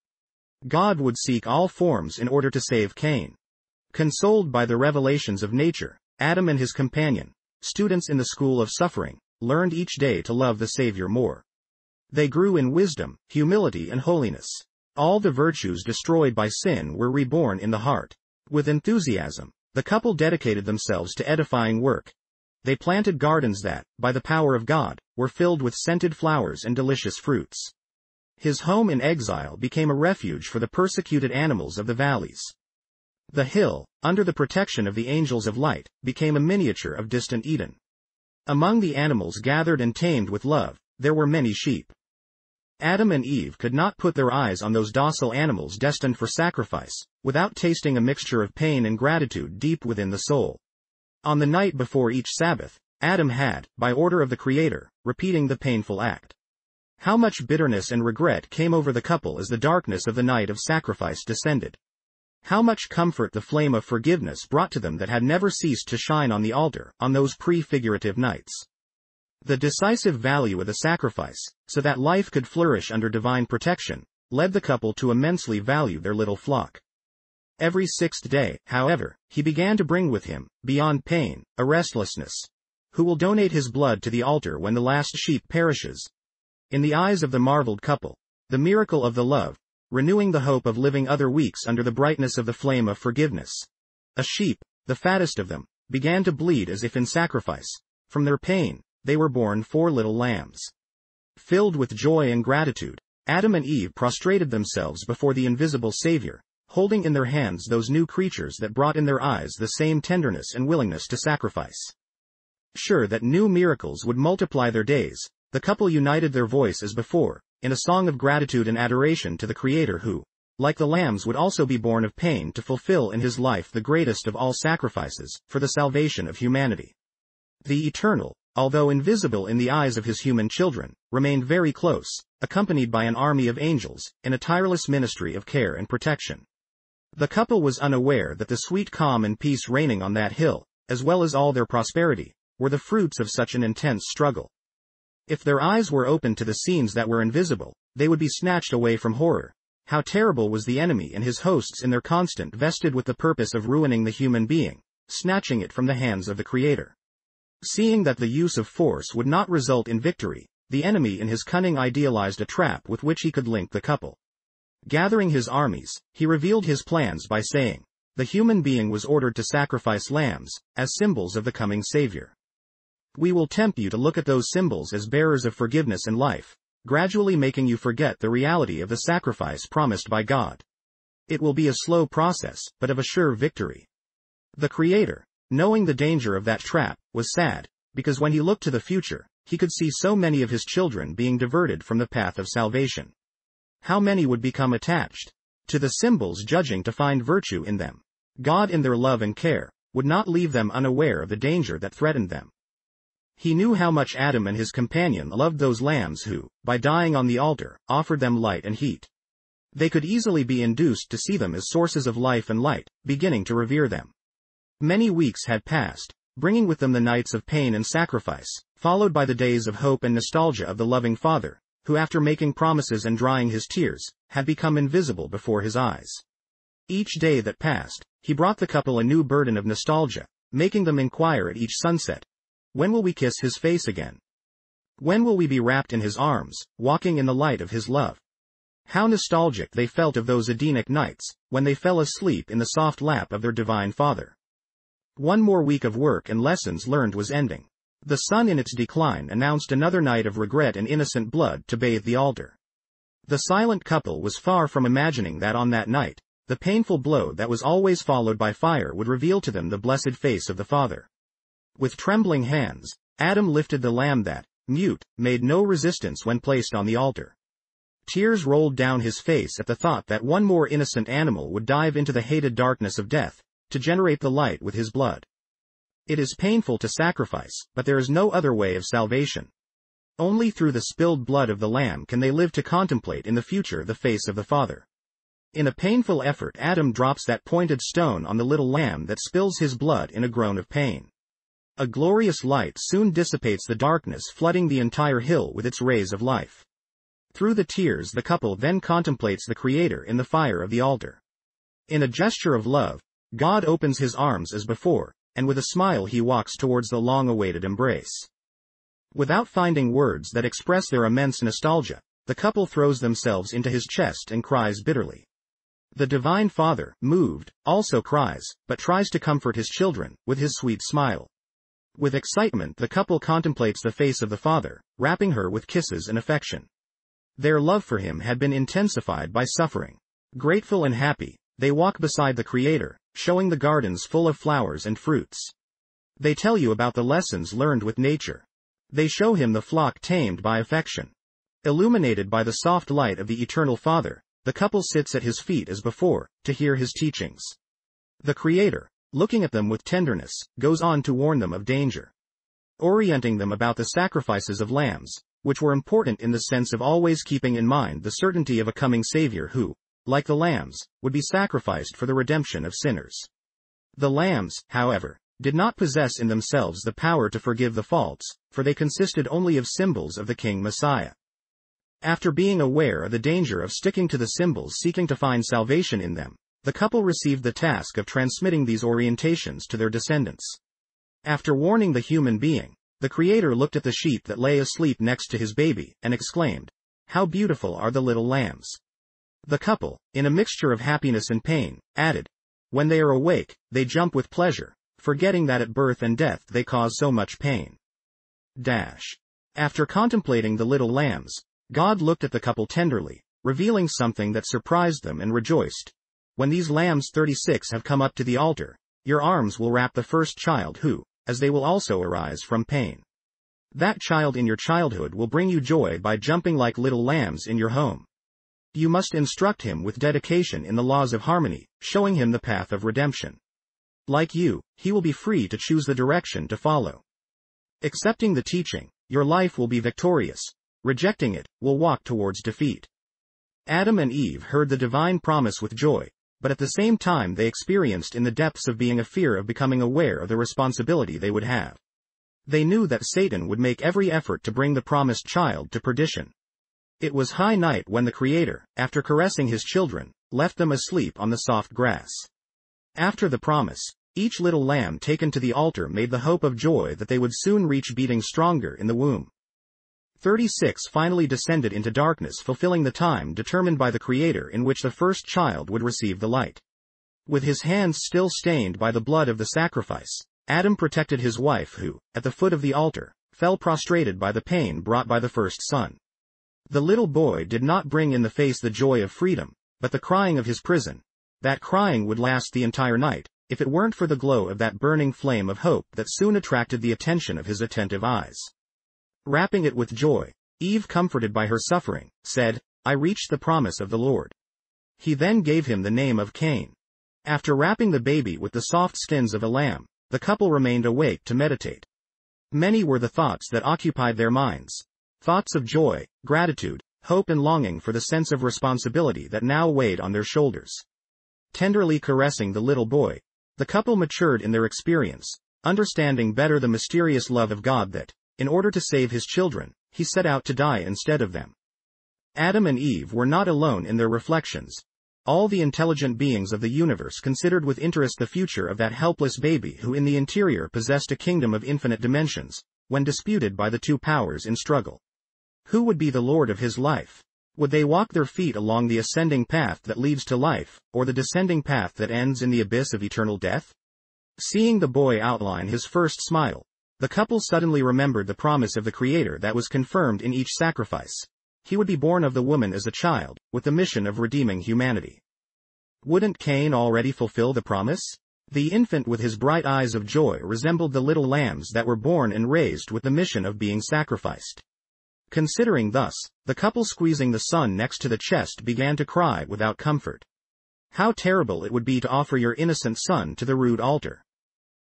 God would seek all forms in order to save Cain. Consoled by the revelations of nature, Adam and his companion, students in the school of suffering, learned each day to love the Savior more. They grew in wisdom, humility and holiness. All the virtues destroyed by sin were reborn in the heart. With enthusiasm, the couple dedicated themselves to edifying work, they planted gardens that, by the power of God, were filled with scented flowers and delicious fruits. His home in exile became a refuge for the persecuted animals of the valleys. The hill, under the protection of the angels of light, became a miniature of distant Eden. Among the animals gathered and tamed with love, there were many sheep. Adam and Eve could not put their eyes on those docile animals destined for sacrifice, without tasting a mixture of pain and gratitude deep within the soul. On the night before each Sabbath, Adam had, by order of the Creator, repeating the painful act. How much bitterness and regret came over the couple as the darkness of the night of sacrifice descended. How much comfort the flame of forgiveness brought to them that had never ceased to shine on the altar, on those prefigurative nights. The decisive value of the sacrifice, so that life could flourish under divine protection, led the couple to immensely value their little flock. Every sixth day, however, he began to bring with him, beyond pain, a restlessness. Who will donate his blood to the altar when the last sheep perishes? In the eyes of the marveled couple, the miracle of the love, renewing the hope of living other weeks under the brightness of the flame of forgiveness. A sheep, the fattest of them, began to bleed as if in sacrifice. From their pain, they were born four little lambs. Filled with joy and gratitude, Adam and Eve prostrated themselves before the invisible Savior, holding in their hands those new creatures that brought in their eyes the same tenderness and willingness to sacrifice. Sure that new miracles would multiply their days, the couple united their voice as before, in a song of gratitude and adoration to the Creator who, like the lambs would also be born of pain to fulfill in his life the greatest of all sacrifices, for the salvation of humanity. The Eternal, although invisible in the eyes of his human children, remained very close, accompanied by an army of angels, in a tireless ministry of care and protection. The couple was unaware that the sweet calm and peace reigning on that hill, as well as all their prosperity, were the fruits of such an intense struggle. If their eyes were open to the scenes that were invisible, they would be snatched away from horror. How terrible was the enemy and his hosts in their constant vested with the purpose of ruining the human being, snatching it from the hands of the Creator. Seeing that the use of force would not result in victory, the enemy in his cunning idealized a trap with which he could link the couple. Gathering his armies, he revealed his plans by saying, the human being was ordered to sacrifice lambs, as symbols of the coming Savior. We will tempt you to look at those symbols as bearers of forgiveness and life, gradually making you forget the reality of the sacrifice promised by God. It will be a slow process, but of a sure victory. The Creator, knowing the danger of that trap, was sad, because when he looked to the future, he could see so many of his children being diverted from the path of salvation how many would become attached to the symbols judging to find virtue in them. God in their love and care, would not leave them unaware of the danger that threatened them. He knew how much Adam and his companion loved those lambs who, by dying on the altar, offered them light and heat. They could easily be induced to see them as sources of life and light, beginning to revere them. Many weeks had passed, bringing with them the nights of pain and sacrifice, followed by the days of hope and nostalgia of the loving Father, who after making promises and drying his tears, had become invisible before his eyes. Each day that passed, he brought the couple a new burden of nostalgia, making them inquire at each sunset, when will we kiss his face again? When will we be wrapped in his arms, walking in the light of his love? How nostalgic they felt of those Edenic nights, when they fell asleep in the soft lap of their divine father. One more week of work and lessons learned was ending. The sun in its decline announced another night of regret and innocent blood to bathe the altar. The silent couple was far from imagining that on that night, the painful blow that was always followed by fire would reveal to them the blessed face of the Father. With trembling hands, Adam lifted the lamb that, mute, made no resistance when placed on the altar. Tears rolled down his face at the thought that one more innocent animal would dive into the hated darkness of death, to generate the light with his blood. It is painful to sacrifice, but there is no other way of salvation. Only through the spilled blood of the Lamb can they live to contemplate in the future the face of the Father. In a painful effort Adam drops that pointed stone on the little lamb that spills his blood in a groan of pain. A glorious light soon dissipates the darkness flooding the entire hill with its rays of life. Through the tears the couple then contemplates the Creator in the fire of the altar. In a gesture of love, God opens his arms as before, and with a smile he walks towards the long-awaited embrace. Without finding words that express their immense nostalgia, the couple throws themselves into his chest and cries bitterly. The Divine Father, moved, also cries, but tries to comfort his children, with his sweet smile. With excitement the couple contemplates the face of the Father, wrapping her with kisses and affection. Their love for him had been intensified by suffering. Grateful and happy, they walk beside the Creator, showing the gardens full of flowers and fruits. They tell you about the lessons learned with nature. They show him the flock tamed by affection. Illuminated by the soft light of the Eternal Father, the couple sits at his feet as before, to hear his teachings. The Creator, looking at them with tenderness, goes on to warn them of danger. Orienting them about the sacrifices of lambs, which were important in the sense of always keeping in mind the certainty of a coming Savior who, like the lambs, would be sacrificed for the redemption of sinners. The lambs, however, did not possess in themselves the power to forgive the faults, for they consisted only of symbols of the King Messiah. After being aware of the danger of sticking to the symbols seeking to find salvation in them, the couple received the task of transmitting these orientations to their descendants. After warning the human being, the Creator looked at the sheep that lay asleep next to his baby, and exclaimed, How beautiful are the little lambs! The couple, in a mixture of happiness and pain, added, When they are awake, they jump with pleasure, forgetting that at birth and death they cause so much pain. Dash. After contemplating the little lambs, God looked at the couple tenderly, revealing something that surprised them and rejoiced. When these lambs 36 have come up to the altar, your arms will wrap the first child who, as they will also arise from pain. That child in your childhood will bring you joy by jumping like little lambs in your home. You must instruct him with dedication in the laws of harmony, showing him the path of redemption. Like you, he will be free to choose the direction to follow. Accepting the teaching, your life will be victorious, rejecting it, will walk towards defeat. Adam and Eve heard the divine promise with joy, but at the same time they experienced in the depths of being a fear of becoming aware of the responsibility they would have. They knew that Satan would make every effort to bring the promised child to perdition. It was high night when the Creator, after caressing his children, left them asleep on the soft grass. After the promise, each little lamb taken to the altar made the hope of joy that they would soon reach beating stronger in the womb. 36 finally descended into darkness fulfilling the time determined by the Creator in which the first child would receive the light. With his hands still stained by the blood of the sacrifice, Adam protected his wife who, at the foot of the altar, fell prostrated by the pain brought by the first son. The little boy did not bring in the face the joy of freedom, but the crying of his prison. That crying would last the entire night, if it weren't for the glow of that burning flame of hope that soon attracted the attention of his attentive eyes. Wrapping it with joy, Eve comforted by her suffering, said, I reached the promise of the Lord. He then gave him the name of Cain. After wrapping the baby with the soft skins of a lamb, the couple remained awake to meditate. Many were the thoughts that occupied their minds. Thoughts of joy, gratitude, hope and longing for the sense of responsibility that now weighed on their shoulders. Tenderly caressing the little boy, the couple matured in their experience, understanding better the mysterious love of God that, in order to save his children, he set out to die instead of them. Adam and Eve were not alone in their reflections. All the intelligent beings of the universe considered with interest the future of that helpless baby who in the interior possessed a kingdom of infinite dimensions, when disputed by the two powers in struggle. Who would be the lord of his life? Would they walk their feet along the ascending path that leads to life, or the descending path that ends in the abyss of eternal death? Seeing the boy outline his first smile, the couple suddenly remembered the promise of the Creator that was confirmed in each sacrifice. He would be born of the woman as a child, with the mission of redeeming humanity. Wouldn't Cain already fulfill the promise? The infant with his bright eyes of joy resembled the little lambs that were born and raised with the mission of being sacrificed. Considering thus, the couple squeezing the son next to the chest began to cry without comfort. How terrible it would be to offer your innocent son to the rude altar.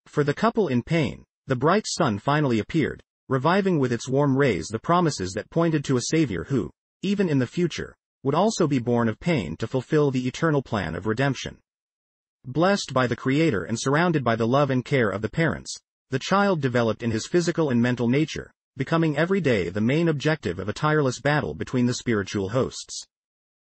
For the couple in pain, the bright sun finally appeared, reviving with its warm rays the promises that pointed to a Savior who, even in the future, would also be born of pain to fulfill the eternal plan of redemption. Blessed by the Creator and surrounded by the love and care of the parents, the child developed in his physical and mental nature, becoming every day the main objective of a tireless battle between the spiritual hosts.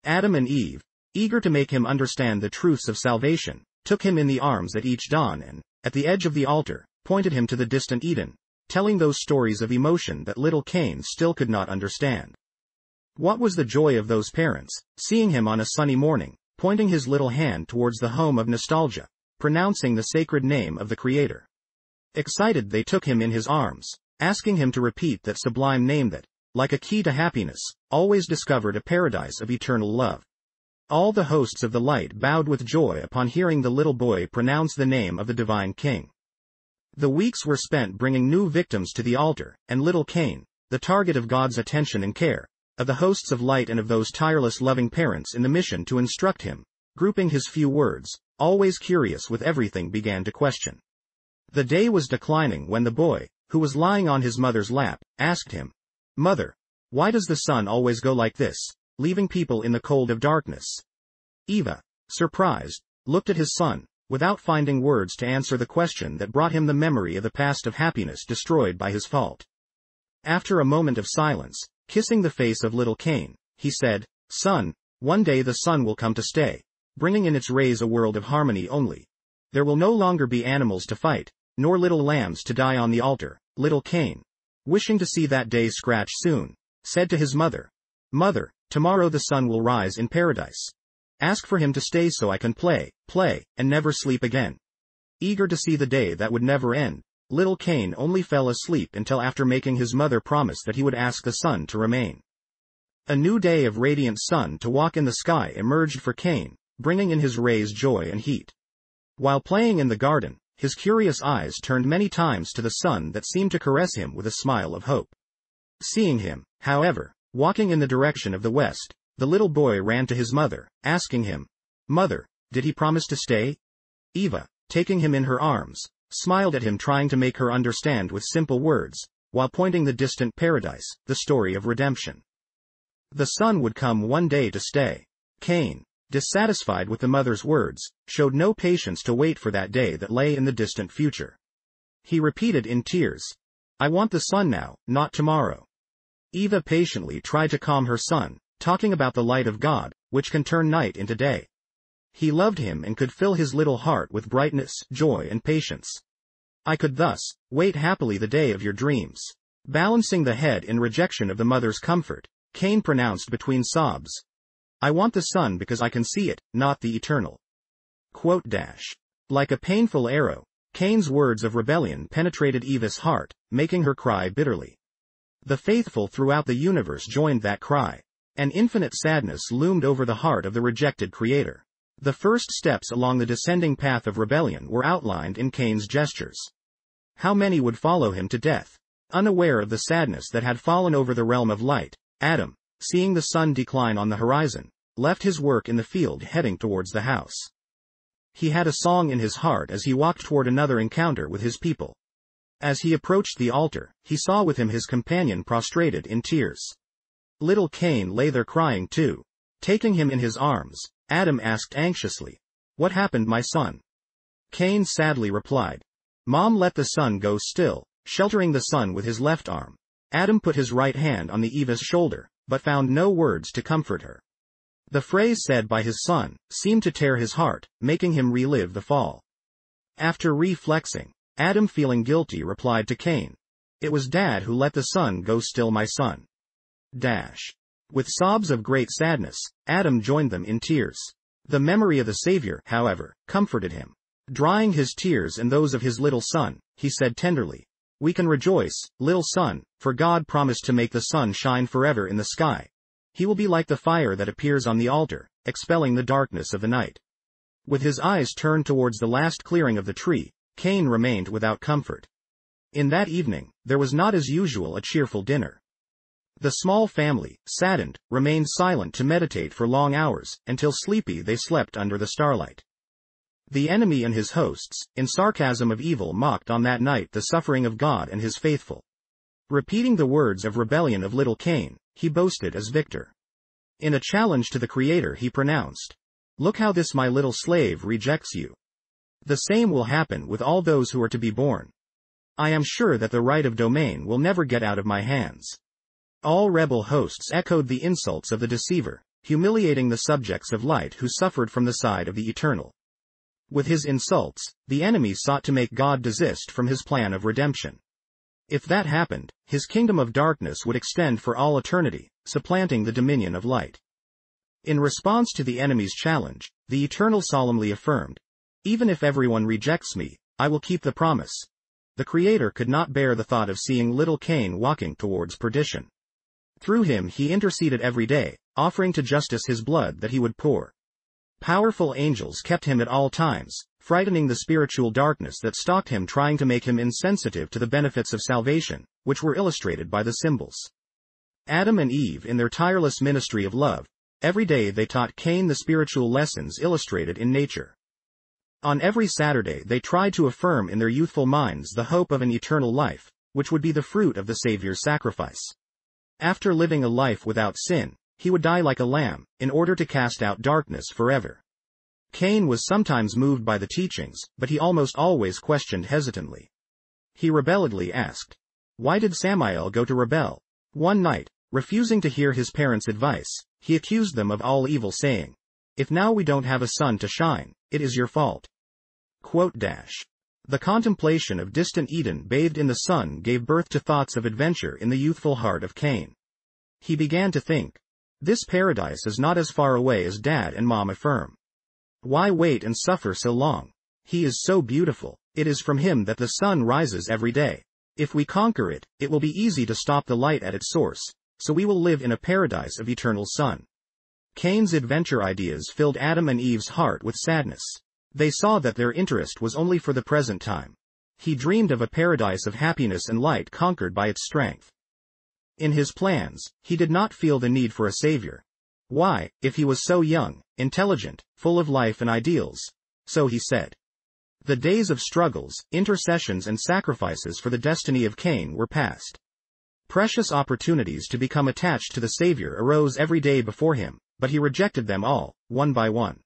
Adam and Eve, eager to make him understand the truths of salvation, took him in the arms at each dawn and, at the edge of the altar, pointed him to the distant Eden, telling those stories of emotion that little Cain still could not understand. What was the joy of those parents, seeing him on a sunny morning, pointing his little hand towards the home of nostalgia, pronouncing the sacred name of the Creator. Excited they took him in his arms, asking him to repeat that sublime name that, like a key to happiness, always discovered a paradise of eternal love. All the hosts of the light bowed with joy upon hearing the little boy pronounce the name of the divine king. The weeks were spent bringing new victims to the altar, and little Cain, the target of God's attention and care, of the hosts of light and of those tireless loving parents in the mission to instruct him, grouping his few words, always curious with everything began to question. The day was declining when the boy, who was lying on his mother's lap, asked him, Mother, why does the sun always go like this, leaving people in the cold of darkness? Eva, surprised, looked at his son, without finding words to answer the question that brought him the memory of the past of happiness destroyed by his fault. After a moment of silence, kissing the face of little Cain, he said, Son, one day the sun will come to stay, bringing in its rays a world of harmony only. There will no longer be animals to fight, nor little lambs to die on the altar, little Cain. Wishing to see that day scratch soon, said to his mother, Mother, tomorrow the sun will rise in paradise. Ask for him to stay so I can play, play, and never sleep again. Eager to see the day that would never end, little Cain only fell asleep until after making his mother promise that he would ask the sun to remain. A new day of radiant sun to walk in the sky emerged for Cain, bringing in his rays joy and heat. While playing in the garden, his curious eyes turned many times to the sun that seemed to caress him with a smile of hope. Seeing him, however, walking in the direction of the west, the little boy ran to his mother, asking him, Mother, did he promise to stay? Eva, taking him in her arms, smiled at him trying to make her understand with simple words, while pointing the distant paradise, the story of redemption. The son would come one day to stay. Cain, dissatisfied with the mother's words, showed no patience to wait for that day that lay in the distant future. He repeated in tears, I want the sun now, not tomorrow. Eva patiently tried to calm her son, talking about the light of God, which can turn night into day. He loved him and could fill his little heart with brightness, joy and patience. I could thus, wait happily the day of your dreams. Balancing the head in rejection of the mother's comfort, Cain pronounced between sobs. I want the sun because I can see it, not the eternal. Quote dash. Like a painful arrow, Cain's words of rebellion penetrated Eva's heart, making her cry bitterly. The faithful throughout the universe joined that cry. An infinite sadness loomed over the heart of the rejected creator. The first steps along the descending path of rebellion were outlined in Cain's gestures. How many would follow him to death? Unaware of the sadness that had fallen over the realm of light, Adam, seeing the sun decline on the horizon, left his work in the field heading towards the house. He had a song in his heart as he walked toward another encounter with his people. As he approached the altar, he saw with him his companion prostrated in tears. Little Cain lay there crying too. Taking him in his arms, Adam asked anxiously, What happened my son? Cain sadly replied, Mom let the sun go still, sheltering the sun with his left arm. Adam put his right hand on the Eva's shoulder, but found no words to comfort her. The phrase said by his son seemed to tear his heart, making him relive the fall. After reflexing, Adam feeling guilty replied to Cain. It was dad who let the son go still my son. Dash. With sobs of great sadness, Adam joined them in tears. The memory of the Savior, however, comforted him. Drying his tears and those of his little son, he said tenderly, We can rejoice, little son, for God promised to make the sun shine forever in the sky. He will be like the fire that appears on the altar, expelling the darkness of the night. With his eyes turned towards the last clearing of the tree, Cain remained without comfort. In that evening, there was not as usual a cheerful dinner. The small family, saddened, remained silent to meditate for long hours, until sleepy they slept under the starlight. The enemy and his hosts, in sarcasm of evil mocked on that night the suffering of God and his faithful. Repeating the words of rebellion of little Cain, he boasted as victor. In a challenge to the Creator he pronounced, Look how this my little slave rejects you. The same will happen with all those who are to be born. I am sure that the right of domain will never get out of my hands. All rebel hosts echoed the insults of the deceiver, humiliating the subjects of light who suffered from the side of the eternal. With his insults, the enemy sought to make God desist from his plan of redemption. If that happened, his kingdom of darkness would extend for all eternity, supplanting the dominion of light. In response to the enemy's challenge, the Eternal solemnly affirmed, Even if everyone rejects me, I will keep the promise. The Creator could not bear the thought of seeing little Cain walking towards perdition. Through him he interceded every day, offering to justice his blood that he would pour. Powerful angels kept him at all times, frightening the spiritual darkness that stalked him trying to make him insensitive to the benefits of salvation, which were illustrated by the symbols. Adam and Eve in their tireless ministry of love, every day they taught Cain the spiritual lessons illustrated in nature. On every Saturday they tried to affirm in their youthful minds the hope of an eternal life, which would be the fruit of the Savior's sacrifice. After living a life without sin, he would die like a lamb, in order to cast out darkness forever. Cain was sometimes moved by the teachings, but he almost always questioned hesitantly. He rebelledly asked, Why did Samael go to rebel? One night, refusing to hear his parents' advice, he accused them of all evil saying, If now we don't have a sun to shine, it is your fault. Quote dash. The contemplation of distant Eden bathed in the sun gave birth to thoughts of adventure in the youthful heart of Cain. He began to think, this paradise is not as far away as dad and mom affirm. Why wait and suffer so long? He is so beautiful. It is from him that the sun rises every day. If we conquer it, it will be easy to stop the light at its source, so we will live in a paradise of eternal sun. Cain's adventure ideas filled Adam and Eve's heart with sadness. They saw that their interest was only for the present time. He dreamed of a paradise of happiness and light conquered by its strength. In his plans, he did not feel the need for a savior. Why, if he was so young, intelligent, full of life and ideals? So he said. The days of struggles, intercessions and sacrifices for the destiny of Cain were past. Precious opportunities to become attached to the Savior arose every day before him, but he rejected them all, one by one.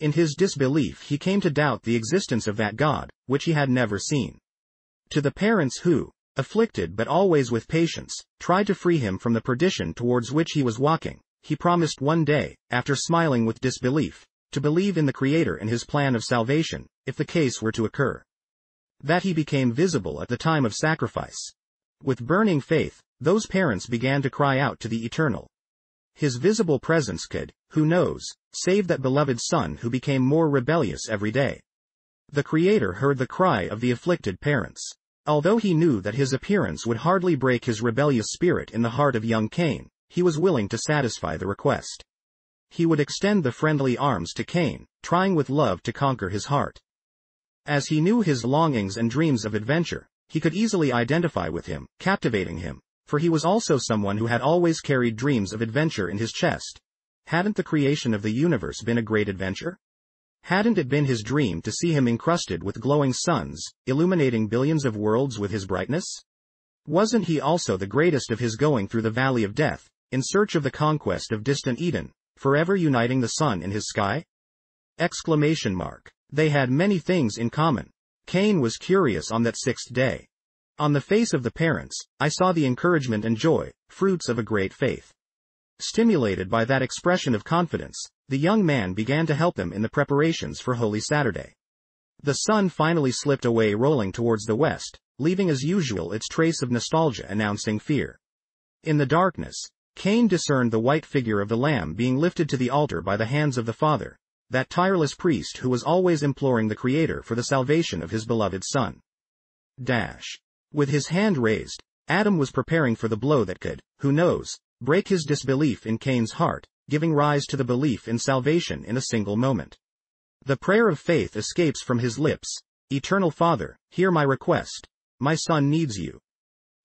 In his disbelief he came to doubt the existence of that God, which he had never seen. To the parents who, afflicted but always with patience, tried to free him from the perdition towards which he was walking, he promised one day, after smiling with disbelief, to believe in the Creator and his plan of salvation, if the case were to occur. That he became visible at the time of sacrifice. With burning faith, those parents began to cry out to the Eternal. His visible presence could, who knows, save that beloved son who became more rebellious every day. The Creator heard the cry of the afflicted parents. Although he knew that his appearance would hardly break his rebellious spirit in the heart of young Cain, he was willing to satisfy the request. He would extend the friendly arms to Cain, trying with love to conquer his heart. As he knew his longings and dreams of adventure, he could easily identify with him, captivating him, for he was also someone who had always carried dreams of adventure in his chest. Hadn't the creation of the universe been a great adventure? Hadn't it been his dream to see him encrusted with glowing suns, illuminating billions of worlds with his brightness? Wasn't he also the greatest of his going through the valley of death, in search of the conquest of distant Eden, forever uniting the sun in his sky? Exclamation mark. They had many things in common. Cain was curious on that sixth day. On the face of the parents, I saw the encouragement and joy, fruits of a great faith. Stimulated by that expression of confidence, the young man began to help them in the preparations for Holy Saturday. The sun finally slipped away rolling towards the west, leaving as usual its trace of nostalgia announcing fear. In the darkness, Cain discerned the white figure of the lamb being lifted to the altar by the hands of the Father, that tireless priest who was always imploring the Creator for the salvation of his beloved Son. Dash. With his hand raised, Adam was preparing for the blow that could, who knows, break his disbelief in Cain's heart, giving rise to the belief in salvation in a single moment. The prayer of faith escapes from his lips, Eternal Father, hear my request, my son needs you.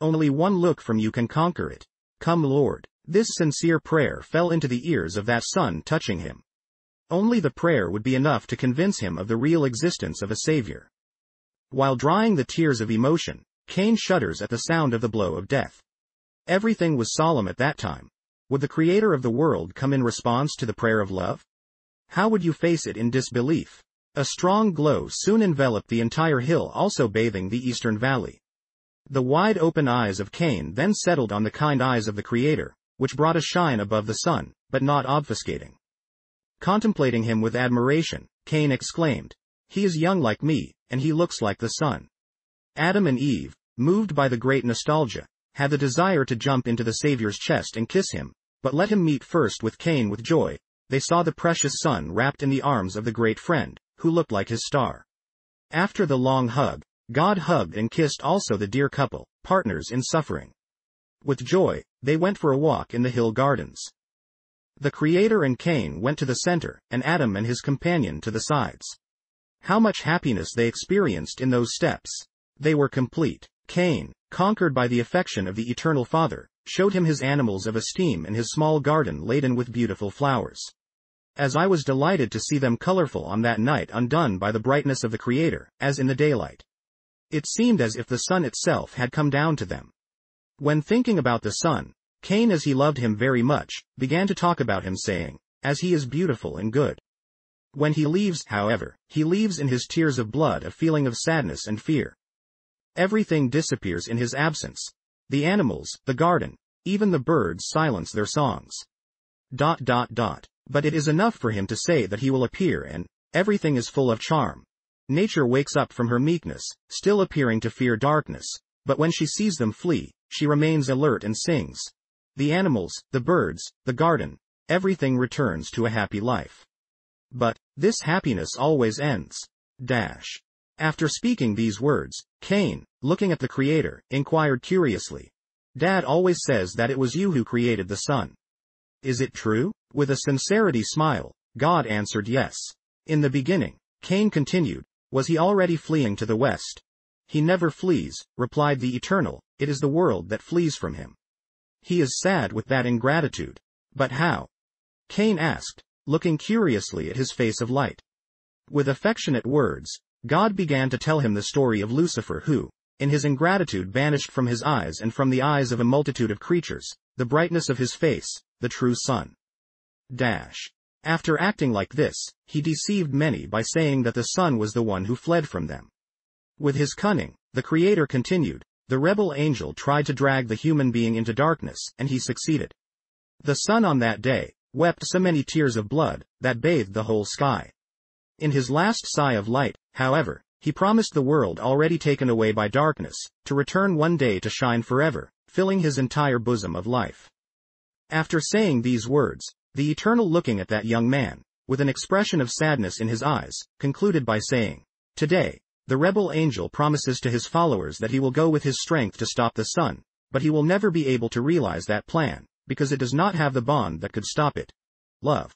Only one look from you can conquer it. Come Lord. This sincere prayer fell into the ears of that son touching him. Only the prayer would be enough to convince him of the real existence of a Savior. While drying the tears of emotion, Cain shudders at the sound of the blow of death. Everything was solemn at that time. Would the Creator of the world come in response to the prayer of love? How would you face it in disbelief? A strong glow soon enveloped the entire hill also bathing the eastern valley. The wide open eyes of Cain then settled on the kind eyes of the Creator, which brought a shine above the sun, but not obfuscating. Contemplating him with admiration, Cain exclaimed, He is young like me, and he looks like the sun. Adam and Eve, moved by the great nostalgia, had the desire to jump into the Savior's chest and kiss him, but let him meet first with Cain with joy, they saw the precious son wrapped in the arms of the great friend, who looked like his star. After the long hug, God hugged and kissed also the dear couple, partners in suffering. With joy, they went for a walk in the hill gardens. The Creator and Cain went to the center, and Adam and his companion to the sides. How much happiness they experienced in those steps. They were complete. Cain, conquered by the affection of the Eternal Father, showed him his animals of esteem and his small garden laden with beautiful flowers. As I was delighted to see them colorful on that night undone by the brightness of the Creator, as in the daylight. It seemed as if the sun itself had come down to them. When thinking about the sun, Cain as he loved him very much, began to talk about him saying, as he is beautiful and good. When he leaves, however, he leaves in his tears of blood a feeling of sadness and fear. Everything disappears in his absence. The animals, the garden, even the birds silence their songs. Dot dot dot. But it is enough for him to say that he will appear and, everything is full of charm. Nature wakes up from her meekness, still appearing to fear darkness, but when she sees them flee, she remains alert and sings. The animals, the birds, the garden, everything returns to a happy life. But, this happiness always ends. Dash. After speaking these words, Cain, looking at the Creator, inquired curiously. Dad always says that it was you who created the sun. Is it true? With a sincerity smile, God answered yes. In the beginning, Cain continued, was he already fleeing to the west? He never flees, replied the Eternal, it is the world that flees from him. He is sad with that ingratitude. But how? Cain asked, looking curiously at his face of light. With affectionate words, God began to tell him the story of Lucifer who, in his ingratitude banished from his eyes and from the eyes of a multitude of creatures, the brightness of his face, the true sun. Dash. After acting like this, he deceived many by saying that the sun was the one who fled from them. With his cunning, the Creator continued, the rebel angel tried to drag the human being into darkness, and he succeeded. The sun on that day, wept so many tears of blood, that bathed the whole sky. In his last sigh of light, however, he promised the world already taken away by darkness, to return one day to shine forever, filling his entire bosom of life. After saying these words, the Eternal looking at that young man, with an expression of sadness in his eyes, concluded by saying, Today, the rebel angel promises to his followers that he will go with his strength to stop the sun, but he will never be able to realize that plan, because it does not have the bond that could stop it. Love.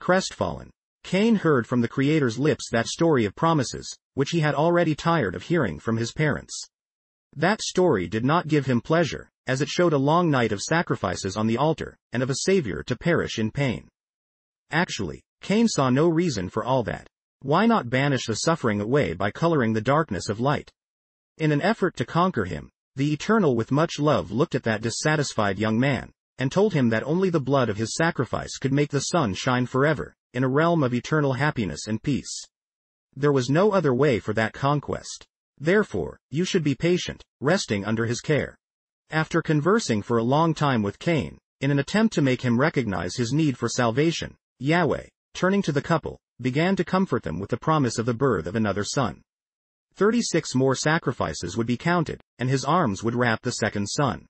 Crestfallen, Cain heard from the Creator's lips that story of promises, which he had already tired of hearing from his parents. That story did not give him pleasure, as it showed a long night of sacrifices on the altar, and of a Savior to perish in pain. Actually, Cain saw no reason for all that. Why not banish the suffering away by coloring the darkness of light? In an effort to conquer him, the Eternal with much love looked at that dissatisfied young man, and told him that only the blood of his sacrifice could make the sun shine forever, in a realm of eternal happiness and peace. There was no other way for that conquest. Therefore, you should be patient, resting under his care. After conversing for a long time with Cain, in an attempt to make him recognize his need for salvation, Yahweh, turning to the couple, began to comfort them with the promise of the birth of another son. Thirty-six more sacrifices would be counted, and his arms would wrap the second son.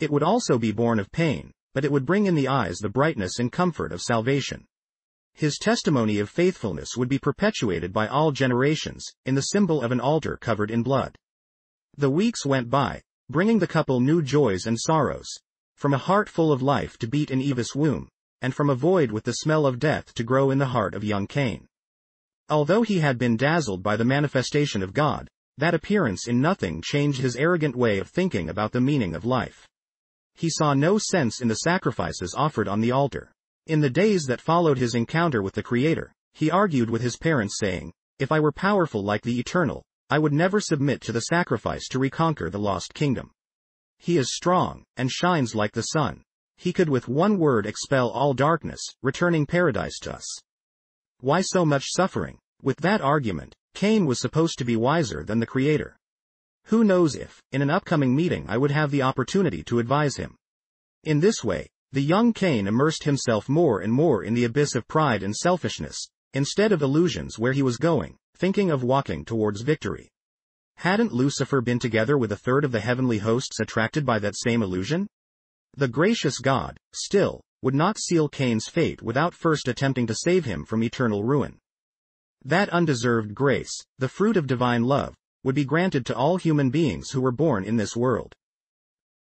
It would also be born of pain, but it would bring in the eyes the brightness and comfort of salvation. His testimony of faithfulness would be perpetuated by all generations, in the symbol of an altar covered in blood. The weeks went by, bringing the couple new joys and sorrows. From a heart full of life to beat in Eva's womb, and from a void with the smell of death to grow in the heart of young Cain. Although he had been dazzled by the manifestation of God, that appearance in nothing changed his arrogant way of thinking about the meaning of life. He saw no sense in the sacrifices offered on the altar. In the days that followed his encounter with the Creator, he argued with his parents saying, If I were powerful like the Eternal, I would never submit to the sacrifice to reconquer the lost kingdom. He is strong, and shines like the sun. He could with one word expel all darkness, returning paradise to us. Why so much suffering? With that argument, Cain was supposed to be wiser than the Creator. Who knows if, in an upcoming meeting I would have the opportunity to advise him. In this way, the young Cain immersed himself more and more in the abyss of pride and selfishness, instead of illusions where he was going, thinking of walking towards victory. Hadn't Lucifer been together with a third of the heavenly hosts attracted by that same illusion? The gracious God, still, would not seal Cain's fate without first attempting to save him from eternal ruin. That undeserved grace, the fruit of divine love, would be granted to all human beings who were born in this world.